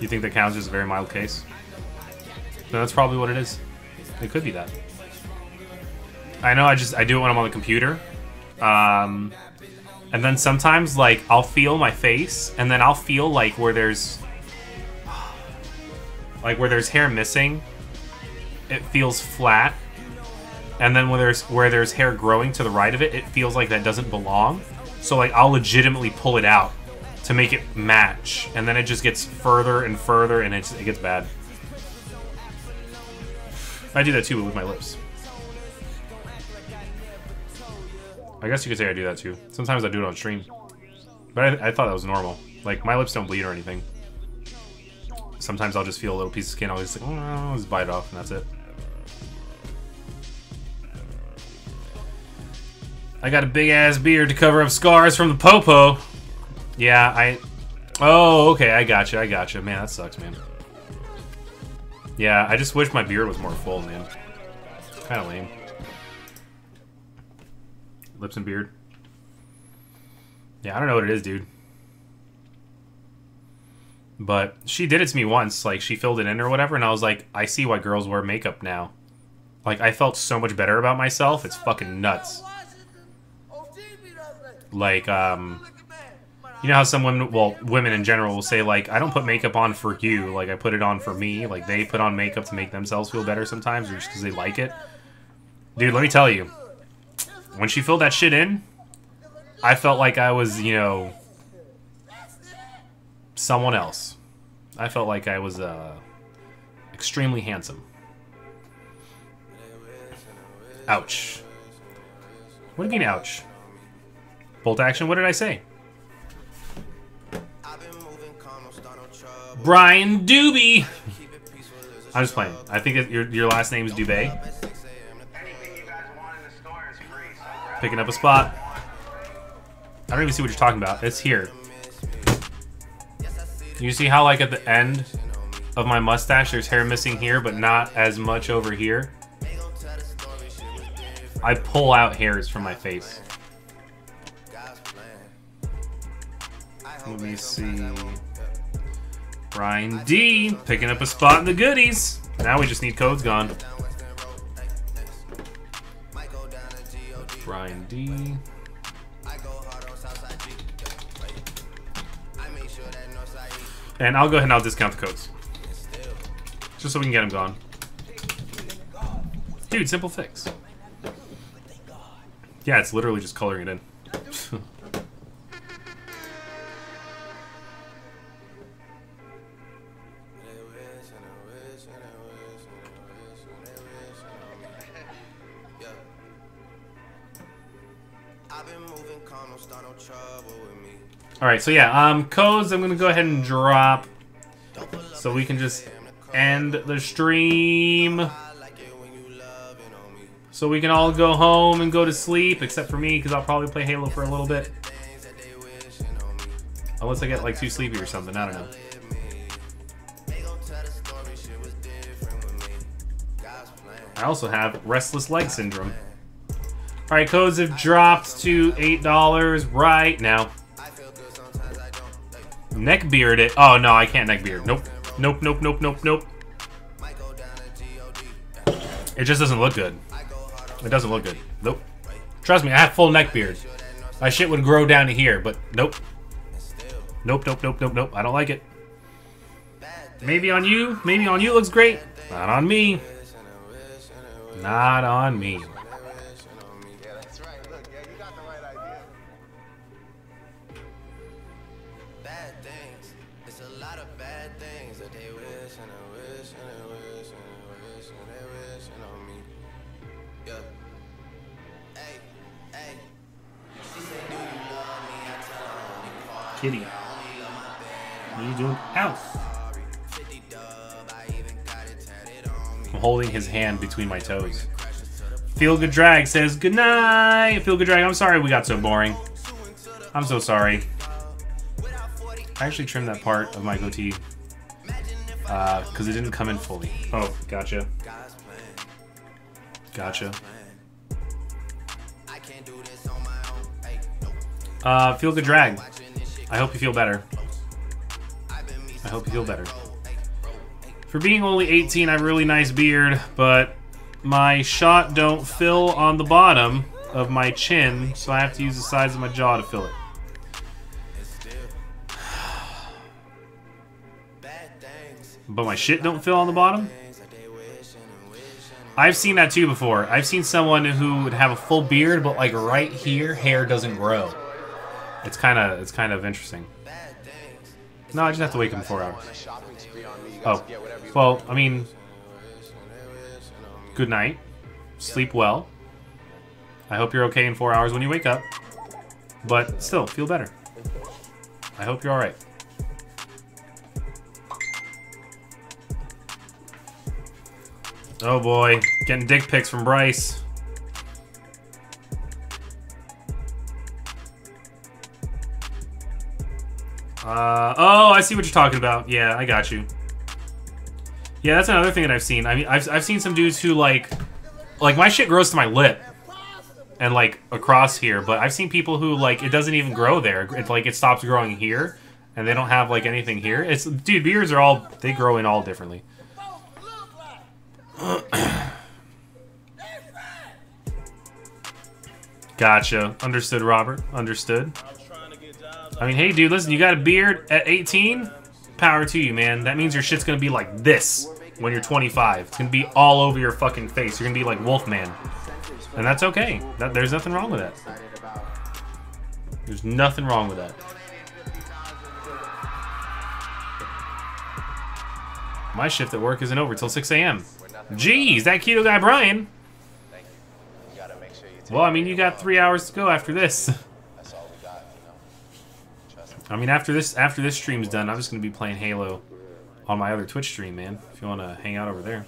You think that counts as a very mild case? Then that's probably what it is. It could be that. I know I just I do it when I'm on the computer. Um, and then sometimes like I'll feel my face and then I'll feel like where there's like where there's hair missing, it feels flat. And then where there's where there's hair growing to the right of it, it feels like that doesn't belong. So like I'll legitimately pull it out to make it match, and then it just gets further and further, and it it gets bad. I do that too but with my lips. I guess you could say I do that too. Sometimes I do it on stream. But I, I thought that was normal. Like, my lips don't bleed or anything. Sometimes I'll just feel a little piece of skin, I'll just like, oh, just bite it off, and that's it. I got a big ass beard to cover up scars from the popo. Yeah, I... Oh, okay, I gotcha, I gotcha. Man, that sucks, man. Yeah, I just wish my beard was more full, man. Kind of lame. Lips and beard. Yeah, I don't know what it is, dude. But she did it to me once. Like, she filled it in or whatever, and I was like, I see why girls wear makeup now. Like, I felt so much better about myself. It's fucking nuts. Like, um... You know how some women, well, women in general will say, like, I don't put makeup on for you. Like, I put it on for me. Like, they put on makeup to make themselves feel better sometimes, or just because they like it. Dude, let me tell you. When she filled that shit in, I felt like I was, you know, someone else. I felt like I was, uh, extremely handsome. Ouch. What do you mean, ouch? Bolt action, what did I say? Brian Doobie! I'm just playing. I think it, your, your last name is Dubé. Picking up a spot. I don't even see what you're talking about. It's here. You see how, like, at the end of my mustache, there's hair missing here, but not as much over here? I pull out hairs from my face. Let me see. Brian D picking up a spot in the goodies. Now we just need codes gone. Brian D. And I'll go ahead and I'll discount the codes. Just so we can get them gone. Dude, simple fix. Yeah, it's literally just coloring it in. me. All right, so yeah, um, codes. I'm gonna go ahead and drop, so we can just end the stream. So we can all go home and go to sleep, except for me, because I'll probably play Halo for a little bit. Unless I get like too sleepy or something. I don't know. I also have restless leg syndrome. All right, codes have dropped to eight dollars right now. Neck beard it. Oh no, I can't neck beard. Nope. Nope. Nope. Nope. Nope. Nope. It just doesn't look good. It doesn't look good. Nope. Trust me, I have full neck beard. My shit would grow down to here, but nope. Nope. Nope. Nope. Nope. Nope. I don't like it. Maybe on you. Maybe on you it looks great. Not on me. Not on me. Bad things, it's a lot of bad things that they wish and they wish and they wish and they wish and they wish on me. Yeah. Hey, hey. She said, Do you love me? I tell her only part. Kitty. What are you doing? Ow. 50 dub, I even got it tatted on me. I'm holding his hand between my toes. Feel Good Drag says, Good night. Feel Good Drag, I'm sorry we got so boring. I'm so sorry. I actually trimmed that part of my goatee. Because it didn't come in fully. Oh, gotcha. Gotcha. I can't do this on my own. Hey, nope. Uh, Feel Good Drag. I hope you feel better. I've been me I hope you feel better. For being only 18, I have a really nice beard, but my shot don't fill on the bottom of my chin, so I have to use the sides of my jaw to fill it. But my shit don't fill on the bottom? I've seen that too before. I've seen someone who would have a full beard, but like right here, hair doesn't grow. It's kind of it's kind of interesting. No, I just have to wake him four hours. Oh, well, I mean, good night. Sleep well. I hope you're okay in four hours when you wake up. But still, feel better. I hope you're alright. Oh boy, getting dick pics from Bryce. Uh, oh, I see what you're talking about. Yeah, I got you. Yeah, that's another thing that I've seen. I mean, I've, I've seen some dudes who like, like my shit grows to my lip, and like across here. But I've seen people who like it doesn't even grow there. It's like it stops growing here, and they don't have like anything here. It's dude, beards are all they grow in all differently. Gotcha. Understood, Robert. Understood. I mean, hey, dude, listen, you got a beard at 18? Power to you, man. That means your shit's gonna be like this when you're 25. It's gonna be all over your fucking face. You're gonna be like Wolfman. And that's okay. That, there's nothing wrong with that. There's nothing wrong with that. My shift at work isn't over till 6 a.m. Jeez, that keto guy Brian. Thank you. You gotta make sure you take Well, I mean, you got three hours to go after this. That's all we got, you know. Trust me. I mean, after this after this stream's done, I'm just gonna be playing Halo on my other Twitch stream, man. If you want to hang out over there,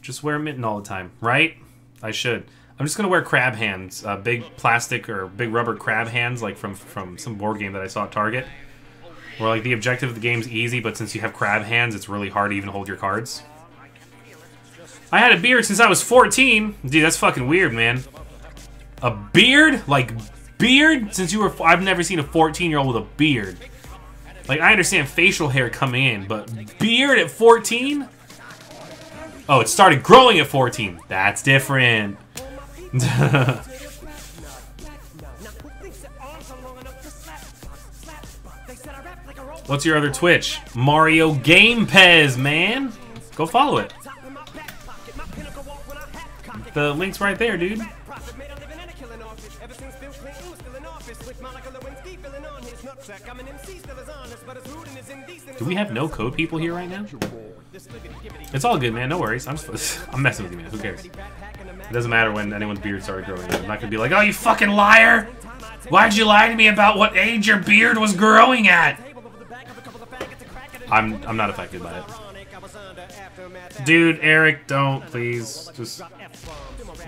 just wear a mitten all the time, right? I should. I'm just gonna wear crab hands, uh, big plastic or big rubber crab hands, like from from some board game that I saw at Target. Where like the objective of the game's easy, but since you have crab hands, it's really hard to even hold your cards. I had a beard since I was 14. Dude, that's fucking weird, man. A beard? Like, beard? Since you were. I've never seen a 14 year old with a beard. Like, I understand facial hair coming in, but beard at 14? Oh, it started growing at 14. That's different. What's your other Twitch? Mario Game Pez, man. Go follow it. The link's right there, dude. Profit made a living and a killing off it. Ever since Bill Clinton was still in office, with Monica Lewinsky filling on his nutsack. I'm an MC, still as honest, but as rude and as indecent. Do we have no code people here right now? It's all good, man. No worries. I'm just, I'm messing with you, man. Who cares? It doesn't matter when anyone's beard started growing. I'm not gonna be like, oh, you fucking liar! Why'd you lie to me about what age your beard was growing at? I'm I'm not affected by it. Dude, Eric, don't please. Just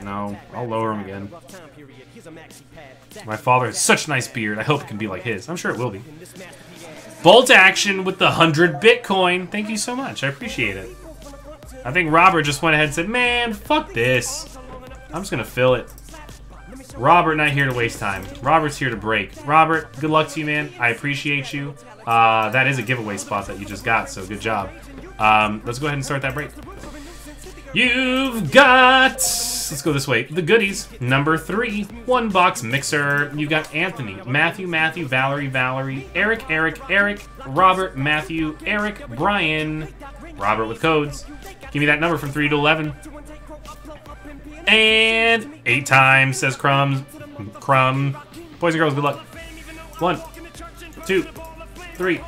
no. I'll lower him again. My father has such a nice beard. I hope it can be like his. I'm sure it will be. Bolt action with the 100 Bitcoin. Thank you so much. I appreciate it. I think Robert just went ahead and said, man, fuck this. I'm just going to fill it. Robert not here to waste time. Robert's here to break. Robert, good luck to you, man. I appreciate you. Uh, that is a giveaway spot that you just got, so good job. Um, let's go ahead and start that break. You've got, let's go this way, the goodies. Number three, one box mixer. You've got Anthony, Matthew, Matthew, Valerie, Valerie, Eric, Eric, Eric, Robert, Matthew, Eric, Brian, Robert with codes. Give me that number from 3 to 11. And eight times, says Crumbs. Crumb. Boys and girls, good luck. One, two, three,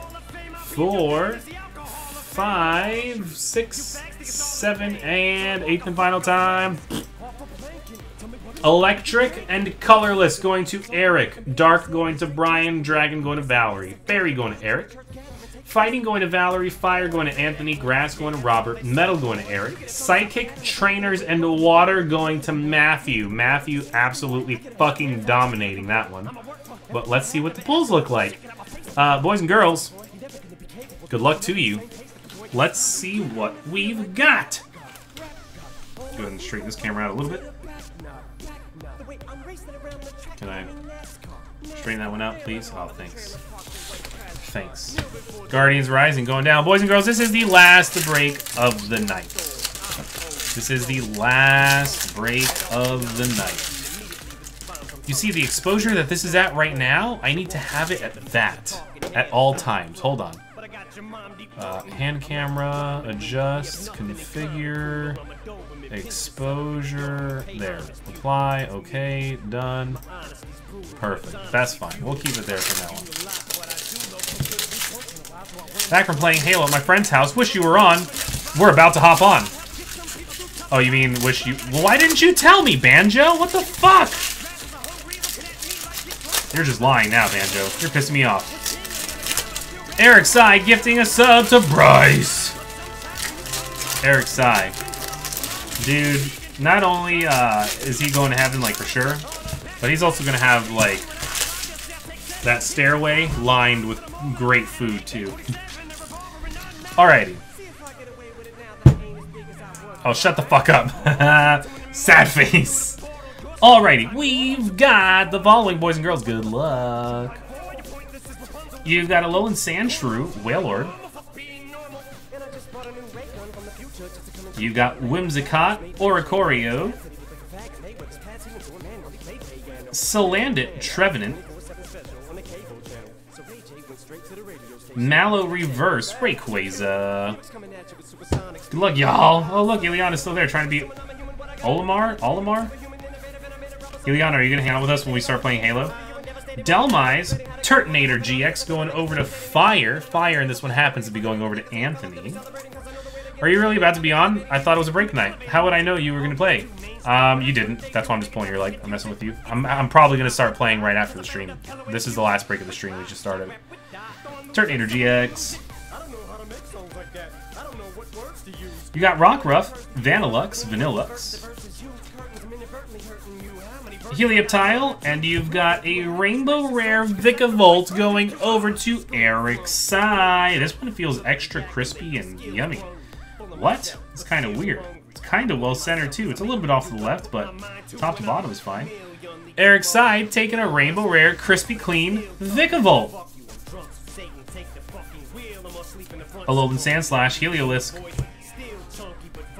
four, five, six, seven, and eighth and final time. Electric and colorless going to Eric. Dark going to Brian. Dragon going to Valerie. Fairy going to Eric. Fighting going to Valerie. Fire going to Anthony. Grass going to Robert. Metal going to Eric. Psychic, Trainers, and Water going to Matthew. Matthew absolutely fucking dominating that one. But let's see what the pulls look like. Uh, boys and girls, good luck to you. Let's see what we've got. Go ahead and straighten this camera out a little bit. Can I straighten that one out, please? Oh, thanks. Thanks. Guardians Rising going down. Boys and girls, this is the last break of the night. This is the last break of the night. You see the exposure that this is at right now? I need to have it at that. At all times. Hold on. Uh, hand camera, adjust, configure, exposure, there. Apply, okay, done. Perfect. That's fine. We'll keep it there for now. Back from playing Halo at my friend's house. Wish you were on. We're about to hop on. Oh, you mean wish you... Why didn't you tell me, Banjo? What the fuck? You're just lying now, Banjo. You're pissing me off. Eric Sai gifting a sub to Bryce. Eric Sai. Dude, not only uh, is he going to heaven, like, for sure, but he's also going to have, like, that stairway lined with great food, too. Alrighty. Oh, shut the fuck up. Sad face. Alrighty, we've got the following, boys and girls. Good luck. You've got a Alolan Sandshrew, Wailord. You've got Whimsicott, Oricorio. Salandit, Trevenant. Mallow Reverse, Rayquaza. Good luck, y'all. Oh, look, Ileana's still there trying to beat Olimar? Olimar? Ileana, are you going to hang out with us when we start playing Halo? Dhelmise, Turtonator GX going over to Fire. Fire in this one happens to be going over to Anthony. Are you really about to be on? I thought it was a break night. How would I know you were going to play? Um, you didn't. That's why I'm just pulling your leg. I'm messing with you. I'm, I'm probably going to start playing right after the stream. This is the last break of the stream we just started. Turtonator GX. You got Rockruff, Vanilluxe, Vanilluxe, Helioptile, and you've got a Rainbow Rare Vikavolt going over to Eric Sai. This one feels extra crispy and yummy. What? It's kind of weird. It's kind of well centered too. It's a little bit off to the left, but top to bottom is fine. Eric Sai taking a Rainbow Rare Crispy Clean Vikavolt. Alolan Sandslash, Heliolisk.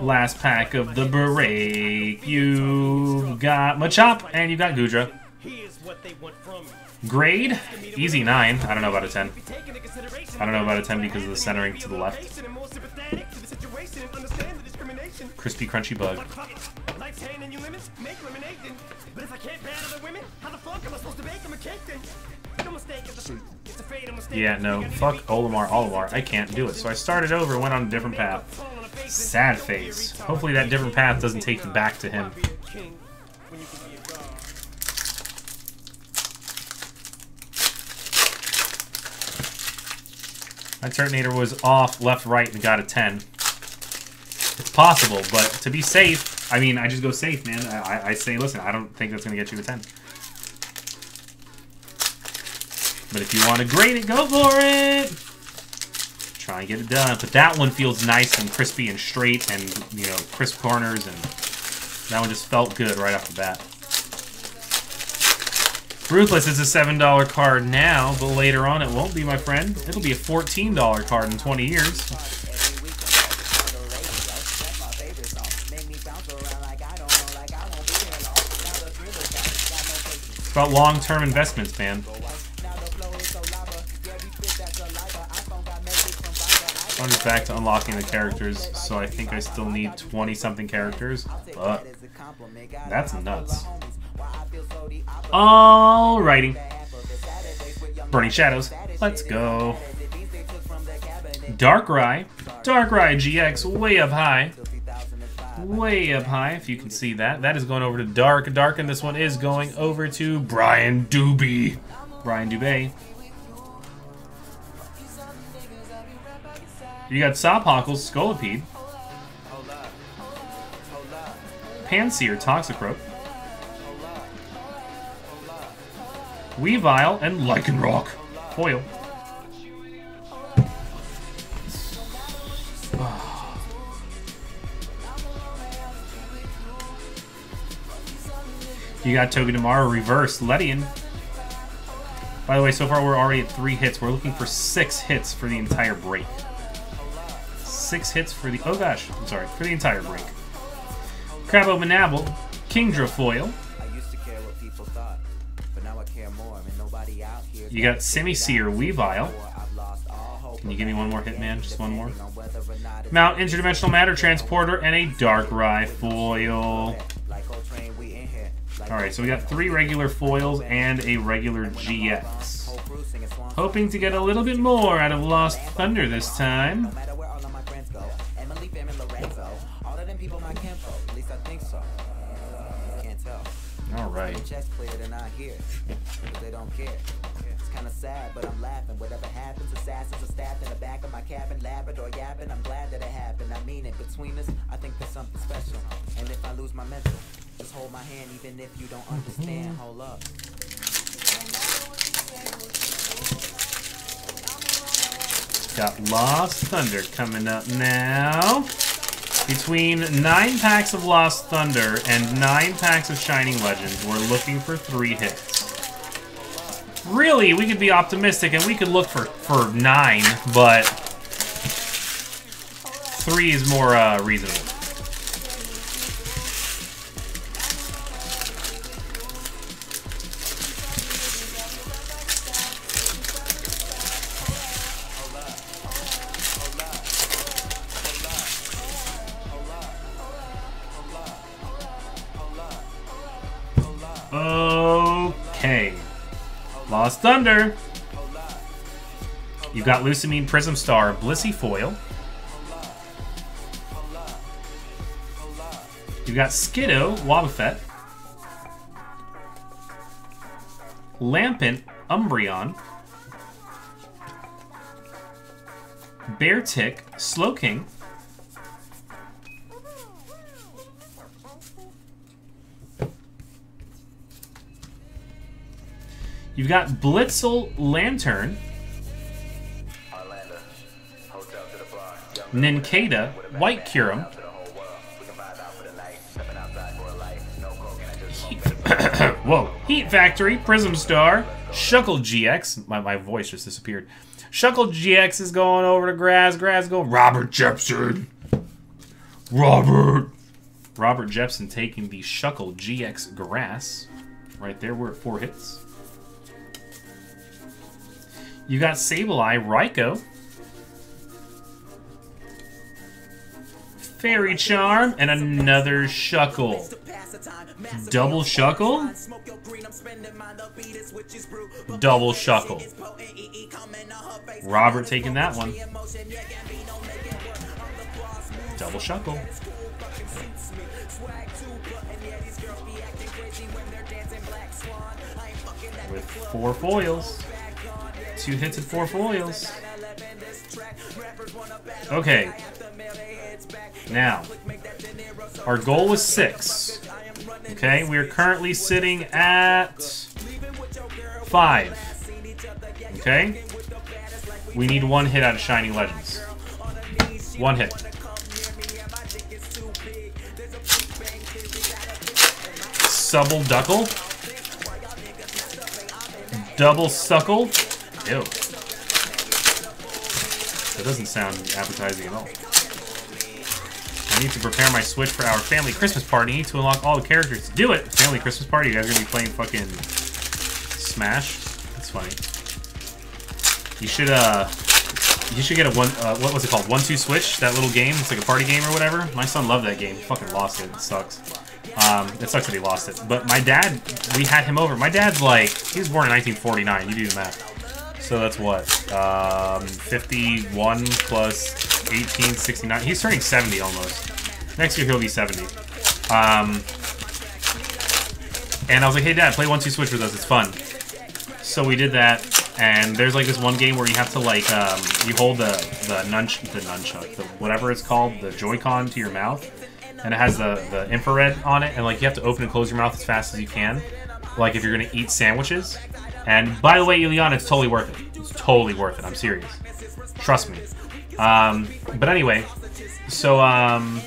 Last pack of the break. You've got Machop and you've got Goodra. Grade? Easy 9. I don't know about a 10. I don't know about a 10 because of the centering to the left. Crispy Crunchy Bug. Yeah, no, fuck Olimar Olimar. I can't do it. So I started over and went on a different path. Sad face. Hopefully that different path doesn't take you back to him. My Turtonator was off, left, right, and got a 10. It's possible, but to be safe, I mean, I just go safe, man. I, I- I say, listen, I don't think that's going to get you a 10. But if you want to grade it, go for it! Try and get it done. But that one feels nice and crispy and straight and, you know, crisp corners, and that one just felt good right off the bat. Ruthless is a $7 card now, but later on it won't be, my friend. It'll be a $14 card in 20 years. About long-term investments, man. I'm just back to unlocking the characters, so I think I still need 20-something characters, but that's nuts. Alrighty. Burning Shadows, let's go. Darkrai. Darkrai GX, way up high. Way up high, if you can see that. That is going over to Dark. Dark, and this one is going over to Brian Doobie. Brian Dubé. You got Sophockles, Scolipede. Pansear, Toxicroak. Weavile, and Lycanroc. Foil. You got Togedemaru reverse, Ledian. By the way, so far we're already at three hits. We're looking for six hits for the entire break. Six hits for the... Oh gosh, I'm sorry. For the entire break. Crabominable, Kingdra Foil. You got Semi-Seer Weavile. Can you give me one more hit, man? Just one more? Mount Interdimensional Matter Transporter and a Darkrai Foil. Alright, so we got three regular foils and a regular GX. Hoping to get a little bit more out of Lost Thunder this time. Alright. Checks clear, they're not here, but they don't care. It's kinda sad, but I'm laughing. Whatever happens, assassins are stabbed in the back of my cabin, Labrador yapping. I'm glad that it happened. I mean it. Between us, I think there's something special. And if I lose my mental, just hold my hand, even if you don't understand. Mm-hmm. Hold up. Got Lost Thunder coming up now. Between nine packs of Lost Thunder and nine packs of Shining Legends, we're looking for three hits. Really, we could be optimistic and we could look for, for nine, but three is more uh, reasonable. Thunder. You've got Lusamine Prism Star, Blissey Foil. You've got Skiddo, Wobbuffet. Lampent, Umbreon. Beartic, Slowking. You've got Blitzle Lanturn. Nincada, White Curum. Whoa. Heat Factory, Prism Star, Shuckle GX. My, my voice just disappeared. Shuckle GX is going over to Grass. Grass going Robert Jepson. Robert. Robert Jepson taking the Shuckle GX Grass. Right there, we're at four hits. You got Sableye, Raikou. Fairy Charm, and another Shuckle. Double Shuckle? Double Shuckle. Robert taking that one. Double Shuckle. With four foils. Two hits and four foils. Okay. Now, our goal was six. Okay, we are currently sitting at five. Okay? We need one hit out of Shining Legends. One hit. Subble Duckle. Double Suckle. Ew. That doesn't sound appetizing at all. I need to prepare my Switch for our family Christmas party. I need to unlock all the characters. to Do it! Family Christmas party. You guys are gonna be playing fucking Smash. That's funny. You should uh, you should get a one. Uh, what was it called? One two switch. That little game. It's like a party game or whatever. My son loved that game. He fucking lost it. It sucks. Um, it sucks that he lost it. But my dad, we had him over. My dad's like, he was born in 1949. You do the math. So that's what? Um, 51 plus 18, 69. He's turning 70 almost. Next year he'll be 70. Um, and I was like, hey dad, play one two switch with us. It's fun. So we did that, and there's like this one game where you have to like um, you hold the the nunch the nunchuck the whatever it's called the Joy-Con to your mouth, and it has the the infrared on it, and like you have to open and close your mouth as fast as you can, like if you're gonna eat sandwiches. And by the way, Ileana, it's totally worth it. It's totally worth it. I'm serious. Trust me. Um, but anyway, so um,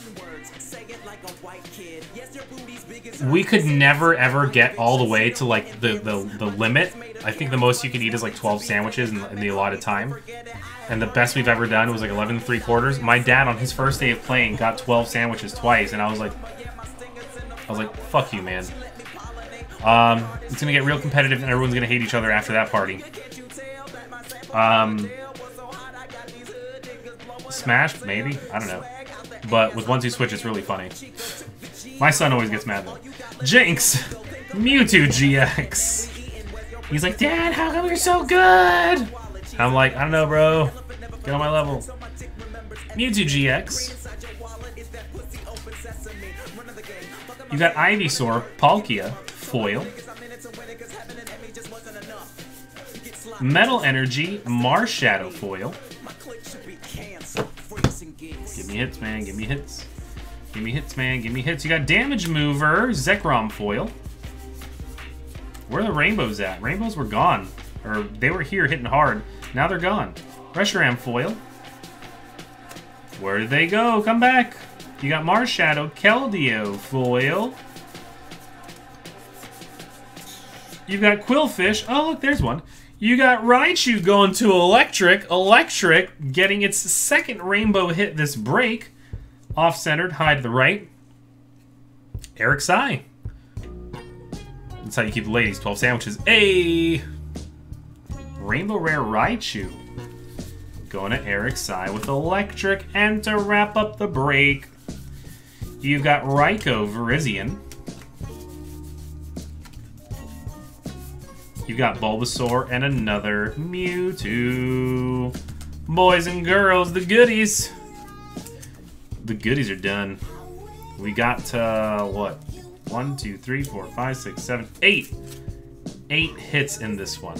we could never ever get all the way to like the the, the limit. I think the most you could eat is like 12 sandwiches in, in the allotted time. And the best we've ever done was like 11 and three quarters. My dad on his first day of playing got 12 sandwiches twice, and I was like, I was like, fuck you, man. Um, it's gonna get real competitive, and everyone's gonna hate each other after that party. Um, Smash, maybe I don't know, but with one two switch, it's really funny. My son always gets mad though. Jynx, Mewtwo GX. He's like, Dad, how come you're so good? I'm like, I don't know, bro. Get on my level. Mewtwo GX. You got Ivysaur, Palkia, foil. Metal Energy, Marshadow foil. Give me hits, man. Give me hits. Give me hits, man. Give me hits. You got Damage Mover, Zekrom foil. Where are the rainbows at? Rainbows were gone. Or they were here hitting hard. Now they're gone. Reshiram foil. Where did they go? Come back. You got Marshadow, Keldeo foil. You got Qwilfish. Oh, look, there's one. You got Raichu going to Electric. Electric getting its second rainbow hit this break. Off-centered, high to the right. Eric Sai. That's how you keep the ladies. 12 sandwiches. A Rainbow Rare Raichu. Going to Eric Sai with Electric. And to wrap up the break, you've got Raikou Virizion. You've got Bulbasaur and another Mewtwo. Boys and girls, the goodies. The goodies are done. We got, uh, what? One, two, three, four, five, six, seven, eight. Eight hits in this one.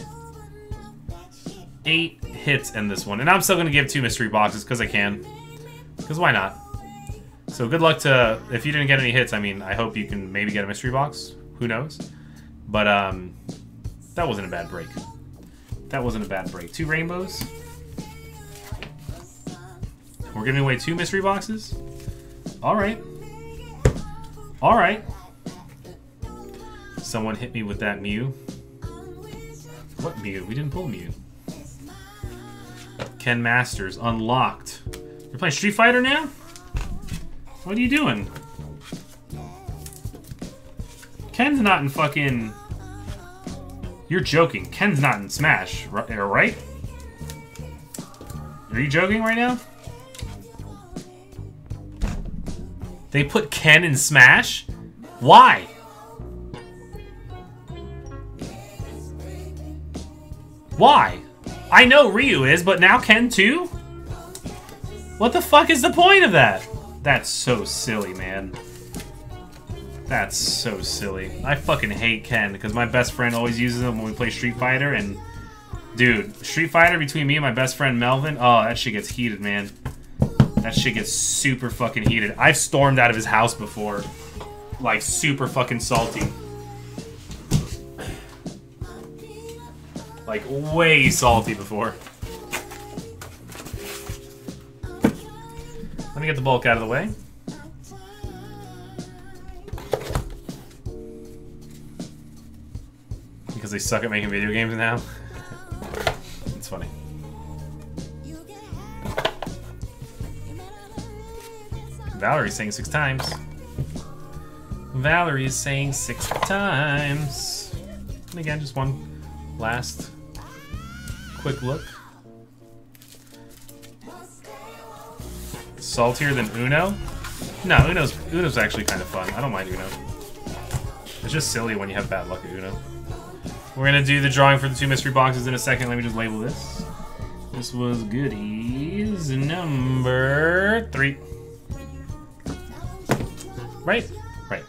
Eight hits in this one. And I'm still going to give two mystery boxes because I can. Because why not? So good luck to... If you didn't get any hits, I mean, I hope you can maybe get a mystery box. Who knows? But, um... That wasn't a bad break. That wasn't a bad break. Two rainbows. We're giving away two mystery boxes? Alright. Alright. Someone hit me with that Mew. What Mew? We didn't pull Mew. Ken Masters, unlocked. You're playing Street Fighter now? What are you doing? Ken's not in fucking... You're joking. Ken's not in Smash, uh, right? Are you joking right now? They put Ken in Smash? Why? Why? I know Ryu is, but now Ken too? What the fuck is the point of that? That's so silly, man. That's so silly. I fucking hate Ken because my best friend always uses him when we play Street Fighter and dude, Street Fighter between me and my best friend Melvin, oh, that shit gets heated, man. That shit gets super fucking heated. I've stormed out of his house before. Like super fucking salty. Like way salty before. Let me get the bulk out of the way. Because they suck at making video games now. it's funny. Valerie's saying six times. Valerie is saying six times. And again, just one last quick look. Saltier than Uno? No, Uno's Uno's actually kind of fun. I don't mind Uno. It's just silly when you have bad luck at Uno. We're gonna do the drawing for the two mystery boxes in a second. Let me just label this. This was goodies number three. Right? Right.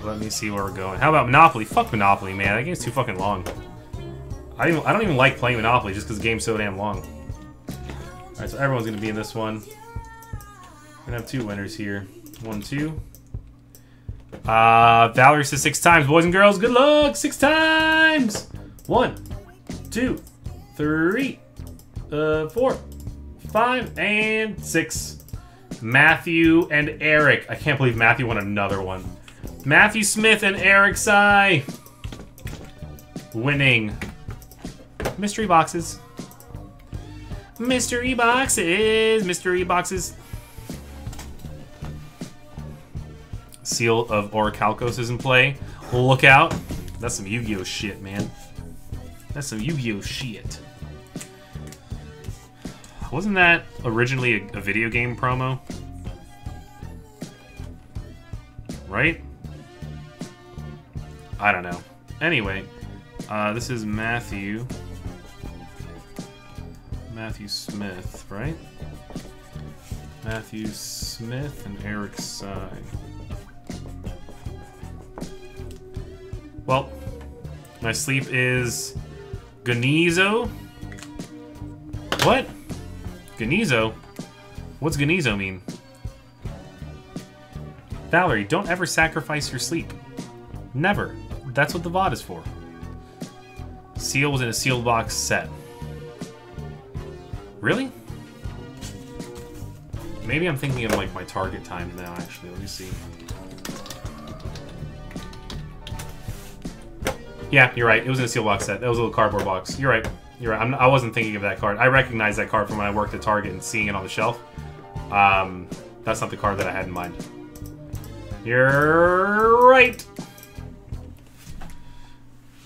Let me see where we're going. How about Monopoly? Fuck Monopoly, man. That game's too fucking long. I don't even, I don't even like playing Monopoly just because the game's so damn long. Alright, so everyone's gonna be in this one. We're gonna have two winners here. One, two. Uh, Valerie says six times. Boys and girls, good luck! Six times! One, two, three, uh, four, five, and six. Matthew and Eric. I can't believe Matthew won another one. Matthew Smith and Eric Sai. Winning. Mystery boxes. Mystery boxes. Mystery boxes. Seal of Orichalcos is in play. Look out. That's some Yu-Gi-Oh shit, man. That's some Yu-Gi-Oh shit. Wasn't that originally a, a video game promo? Right? I don't know. Anyway, uh, this is Matthew. Matthew Smith, right? Matthew Smith and Eric Sy. Well, my sleep is Ganizo. What? Ganizo? What's Ganizo mean? Valerie, don't ever sacrifice your sleep. Never. That's what the VOD is for. Seal was in a sealed box set. Really? Maybe I'm thinking of like my target time now, actually. Let me see. Yeah, you're right. It was in a sealed box set. That was a little cardboard box. You're right. You're right. I'm, I wasn't thinking of that card. I recognized that card from when I worked at Target and seeing it on the shelf. Um, that's not the card that I had in mind. You're right.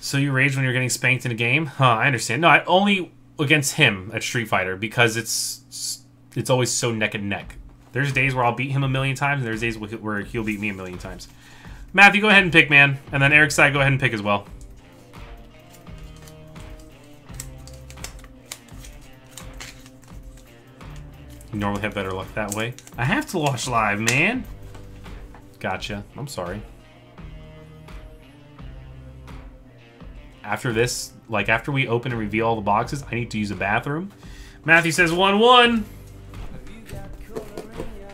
So you rage when you're getting spanked in a game? Huh, I understand. No, I only against him at Street Fighter because it's it's always so neck and neck. There's days where I'll beat him a million times, and there's days where he'll beat me a million times. Matthew, go ahead and pick, man. And then Eric side, go ahead and pick as well. You normally have better luck that way. I have to watch live, man. Gotcha. I'm sorry. After this, like after we open and reveal all the boxes, I need to use a bathroom. Matthew says 1-1.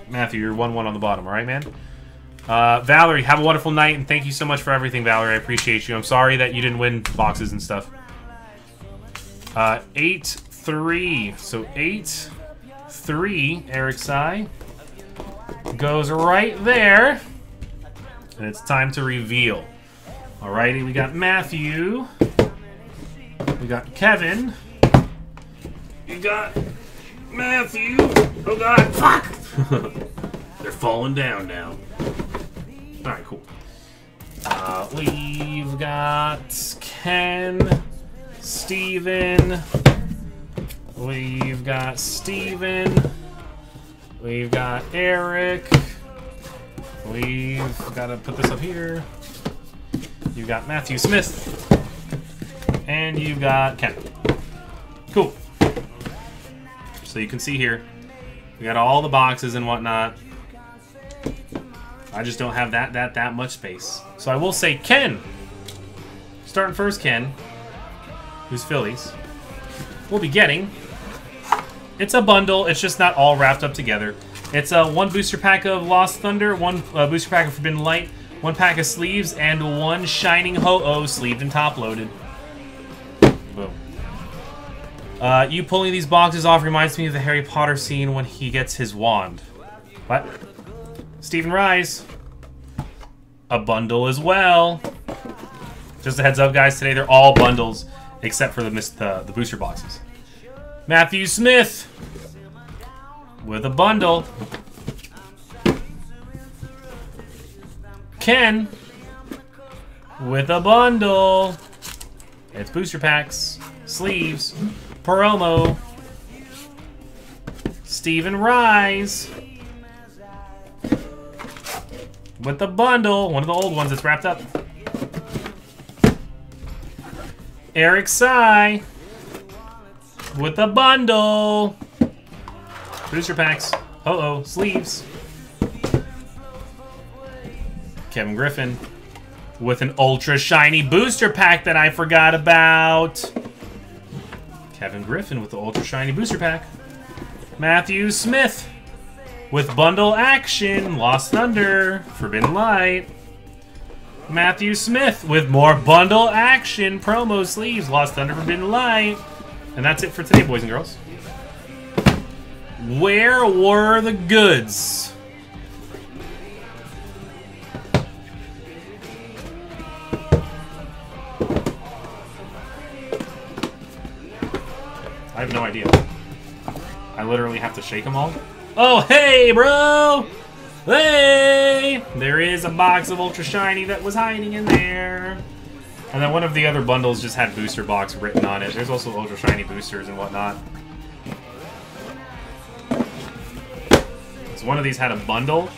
Matthew, you're 1-1 on the bottom, all right, man? Uh, Valerie, have a wonderful night, and thank you so much for everything, Valerie. I appreciate you. I'm sorry that you didn't win boxes and stuff. Uh, 8-3. So 8-3, Eric Sai. Goes right there. And it's time to reveal. Alrighty, we got Matthew. We got Kevin. You got Matthew. Oh god, fuck! They're falling down now. All right, cool. Uh, we've got Ken, Steven. We've got Steven. We've got Eric. We've got to put this up here. You've got Matthew Smith. And you've got Ken. Cool. So you can see here, we got all the boxes and whatnot. I just don't have that that that much space. So I will say Ken. Starting first, Ken, who's Phillies, we'll be getting. It's a bundle. It's just not all wrapped up together. It's a one booster pack of Lost Thunder, one uh, booster pack of Forbidden Light, one pack of sleeves, and one Shining Ho-Oh sleeved and top loaded. Boom. Uh, you pulling these boxes off reminds me of the Harry Potter scene when he gets his wand. What? Stephen Rise. A bundle as well. Just a heads up, guys. Today they're all bundles except for the the, the booster boxes. Matthew Smith with a bundle. Ken with a bundle. It's booster packs, sleeves, promo. Stephen Rise with the bundle, one of the old ones that's wrapped up. Eric Sai with the bundle. Booster packs. Uh oh, sleeves. Kevin Griffin with an ultra shiny booster pack that I forgot about. Kevin Griffin with the ultra shiny booster pack. Matthew Smith with bundle action, Lost Thunder, Forbidden Light. Matthew Smith with more bundle action, promo sleeves, Lost Thunder, Forbidden Light. And that's it for today, boys and girls. Where were the goods? I have no idea. I literally have to shake them all. Oh, hey, bro! Hey! There is a box of Ultra Shiny that was hiding in there. And then one of the other bundles just had booster box written on it. There's also Ultra Shiny boosters and whatnot. So one of these had a bundle,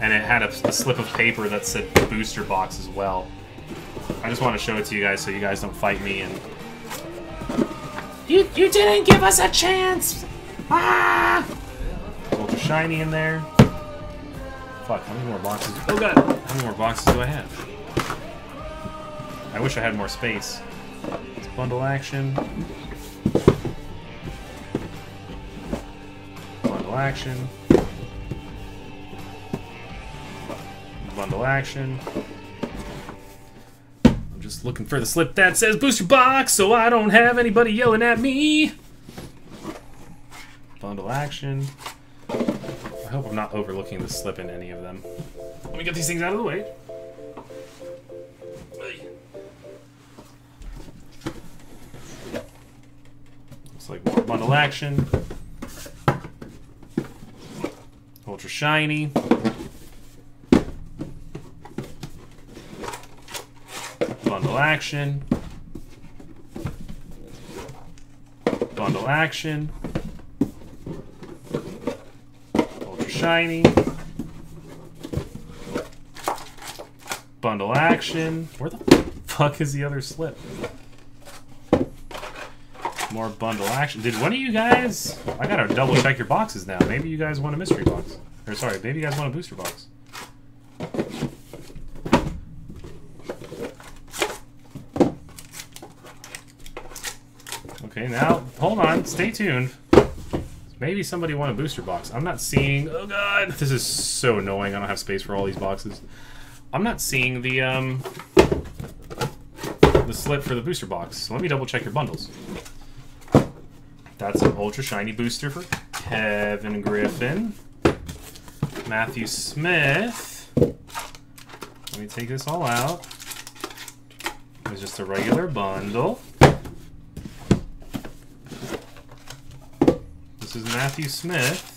and it had a, a slip of paper that said booster box as well. I just want to show it to you guys so you guys don't fight me and... You, you didn't give us a chance! Ah! Ultra shiny in there. Fuck, how many more boxes? Oh god! How many more boxes do I have? I wish I had more space. It's bundle action. Bundle action. Bundle action. Just looking for the slip that says booster box so I don't have anybody yelling at me. Bundle action. I hope I'm not overlooking the slip in any of them. Let me get these things out of the way. Looks like more bundle action. Ultra shiny. Bundle action. Bundle action. Ultra shiny. Bundle action. Where the fuck is the other slip? More bundle action. Did one of you guys... I gotta double check your boxes now. Maybe you guys want a mystery box. Or sorry, maybe you guys want a booster box. Okay, now, hold on. Stay tuned. Maybe somebody want a booster box. I'm not seeing... Oh, God. This is so annoying. I don't have space for all these boxes. I'm not seeing the, um... The slip for the booster box. So let me double check your bundles. That's an ultra shiny booster for Kevin Griffin. Matthew Smith. Let me take this all out. It's just a regular bundle. This is Matthew Smith.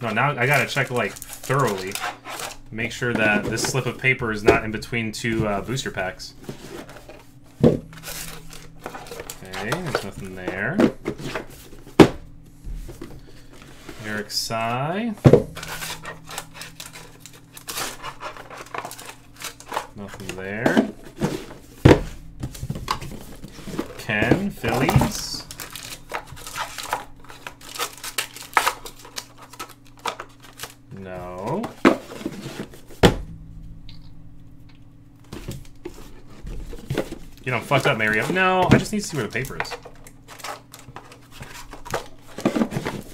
No, now I gotta check like thoroughly. Make sure that this slip of paper is not in between two uh, booster packs. Okay, there's nothing there. Eric Sai. Nothing there. Ken, Phillies. No. You know, fucked up, Mario. No, I just need to see where the paper is.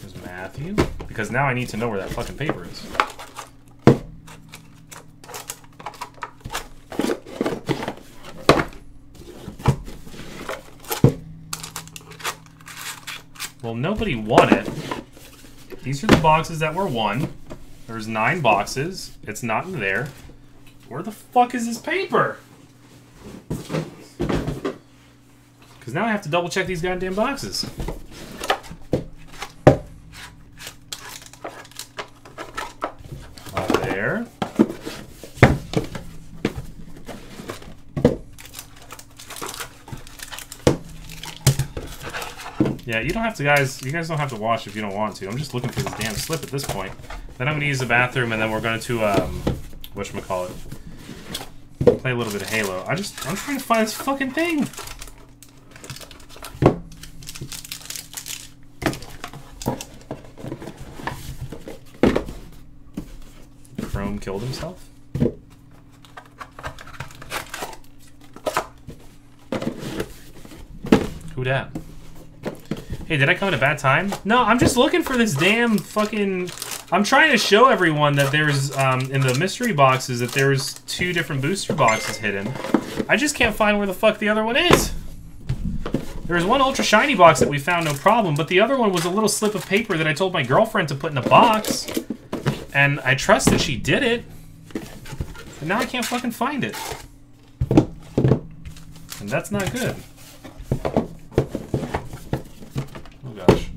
There's Matthew. Because now I need to know where that fucking paper is. Well, nobody won it. These are the boxes that were won. There's nine boxes. It's not in there. Where the fuck is this paper? Because now I have to double check these goddamn boxes. Not there. Yeah, you don't have to, guys. You guys don't have to watch if you don't want to. I'm just looking for this damn slip at this point. Then I'm gonna use the bathroom, and then we're going to um, what call it? Play a little bit of Halo. I just, I'm trying to find this fucking thing. Chrome killed himself. Who dat? Hey, did I come at a bad time? No, I'm just looking for this damn fucking... I'm trying to show everyone that there's, um, in the mystery boxes, that there's two different booster boxes hidden. I just can't find where the fuck the other one is. There's one ultra shiny box that we found no problem, but the other one was a little slip of paper that I told my girlfriend to put in a box. And I trust that she did it. But now I can't fucking find it. And that's not good. Oh gosh.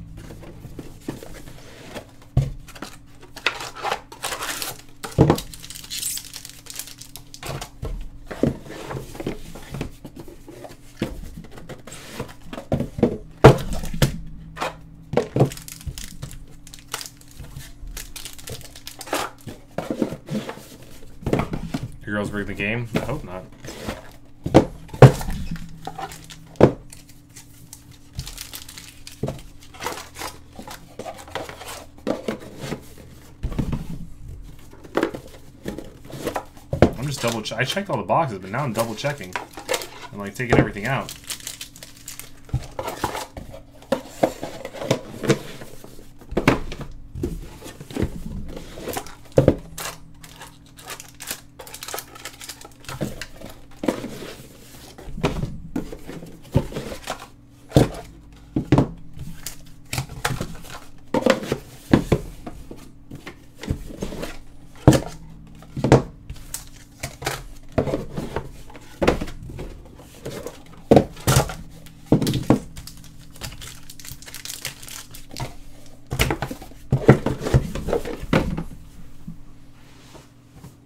The game? I hope not. I'm just double. I checked all the boxes, but now I'm double checking. I'm like taking everything out.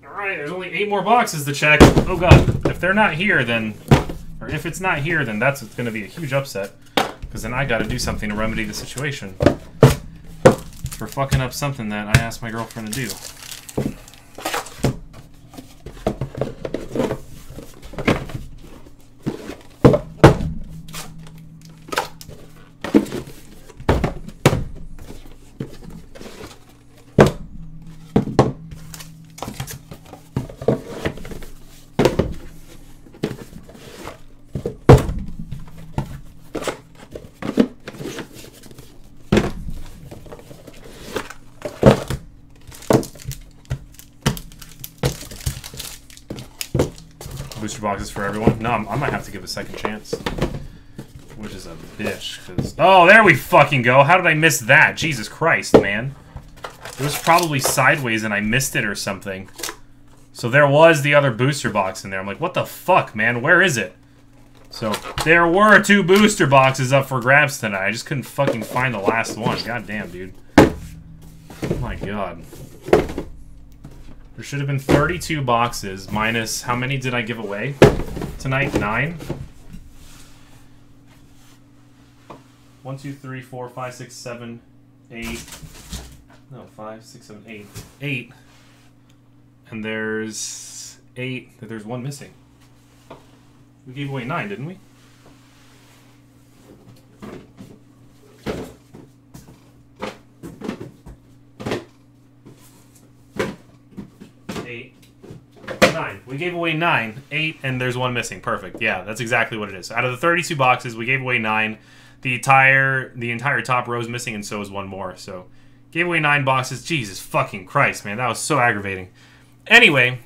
Alright, there's only eight more boxes to check. Oh god. If they're not here, then... Or if it's not here, then that's going to be a huge upset. Because then I gotta do something to remedy the situation. For fucking up something that I asked my girlfriend to do. Boxes for everyone. No, I'm, I might have to give a second chance. Which is a bitch. Oh, there we fucking go. How did I miss that? Jesus Christ, man. It was probably sideways and I missed it or something. So there was the other booster box in there. I'm like, what the fuck, man? Where is it? So there were two booster boxes up for grabs tonight. I just couldn't fucking find the last one. God damn, dude. Oh my god. There should have been 32 boxes minus how many did I give away tonight? Nine. One, two, three, four, five, six, seven, eight. No, five, six, seven, eight. Eight. And there's eight. There's one missing. We gave away nine, didn't we? Eight. Nine. We gave away nine. Eight, and there's one missing. Perfect. Yeah, that's exactly what it is. Out of the 32 boxes, we gave away nine. The entire the entire top row is missing, and so is one more. So, gave away nine boxes. Jesus fucking Christ, man, that was so aggravating. Anyway,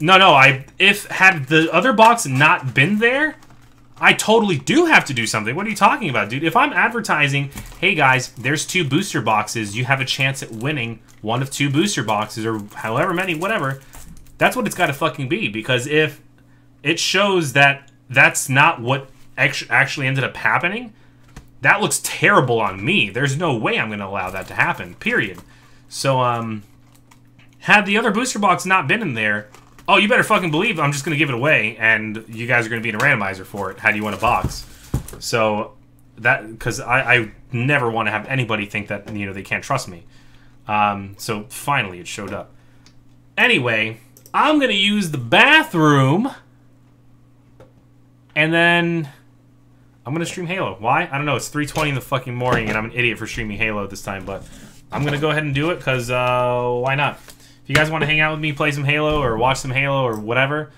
no, no. I if had the other box not been there, I totally do have to do something. What are you talking about, dude? If I'm advertising, hey guys, there's two booster boxes, you have a chance at winning one of two booster boxes or however many, whatever. That's what it's got to fucking be because if it shows that that's not what actually ended up happening, that looks terrible on me. There's no way I'm going to allow that to happen. Period. So um had the other booster box not been in there, oh, you better fucking believe I'm just going to give it away, and you guys are going to be in a randomizer for it. How do you want a box? So that because I, I never want to have anybody think that you know they can't trust me. Um, so finally, it showed up. Anyway, I'm going to use the bathroom, and then I'm going to stream Halo. Why? I don't know. It's 3:20 in the fucking morning, and I'm an idiot for streaming Halo this time, but. I'm gonna go ahead and do it because uh, why not? If you guys want to hang out with me, play some Halo, or watch some Halo, or whatever,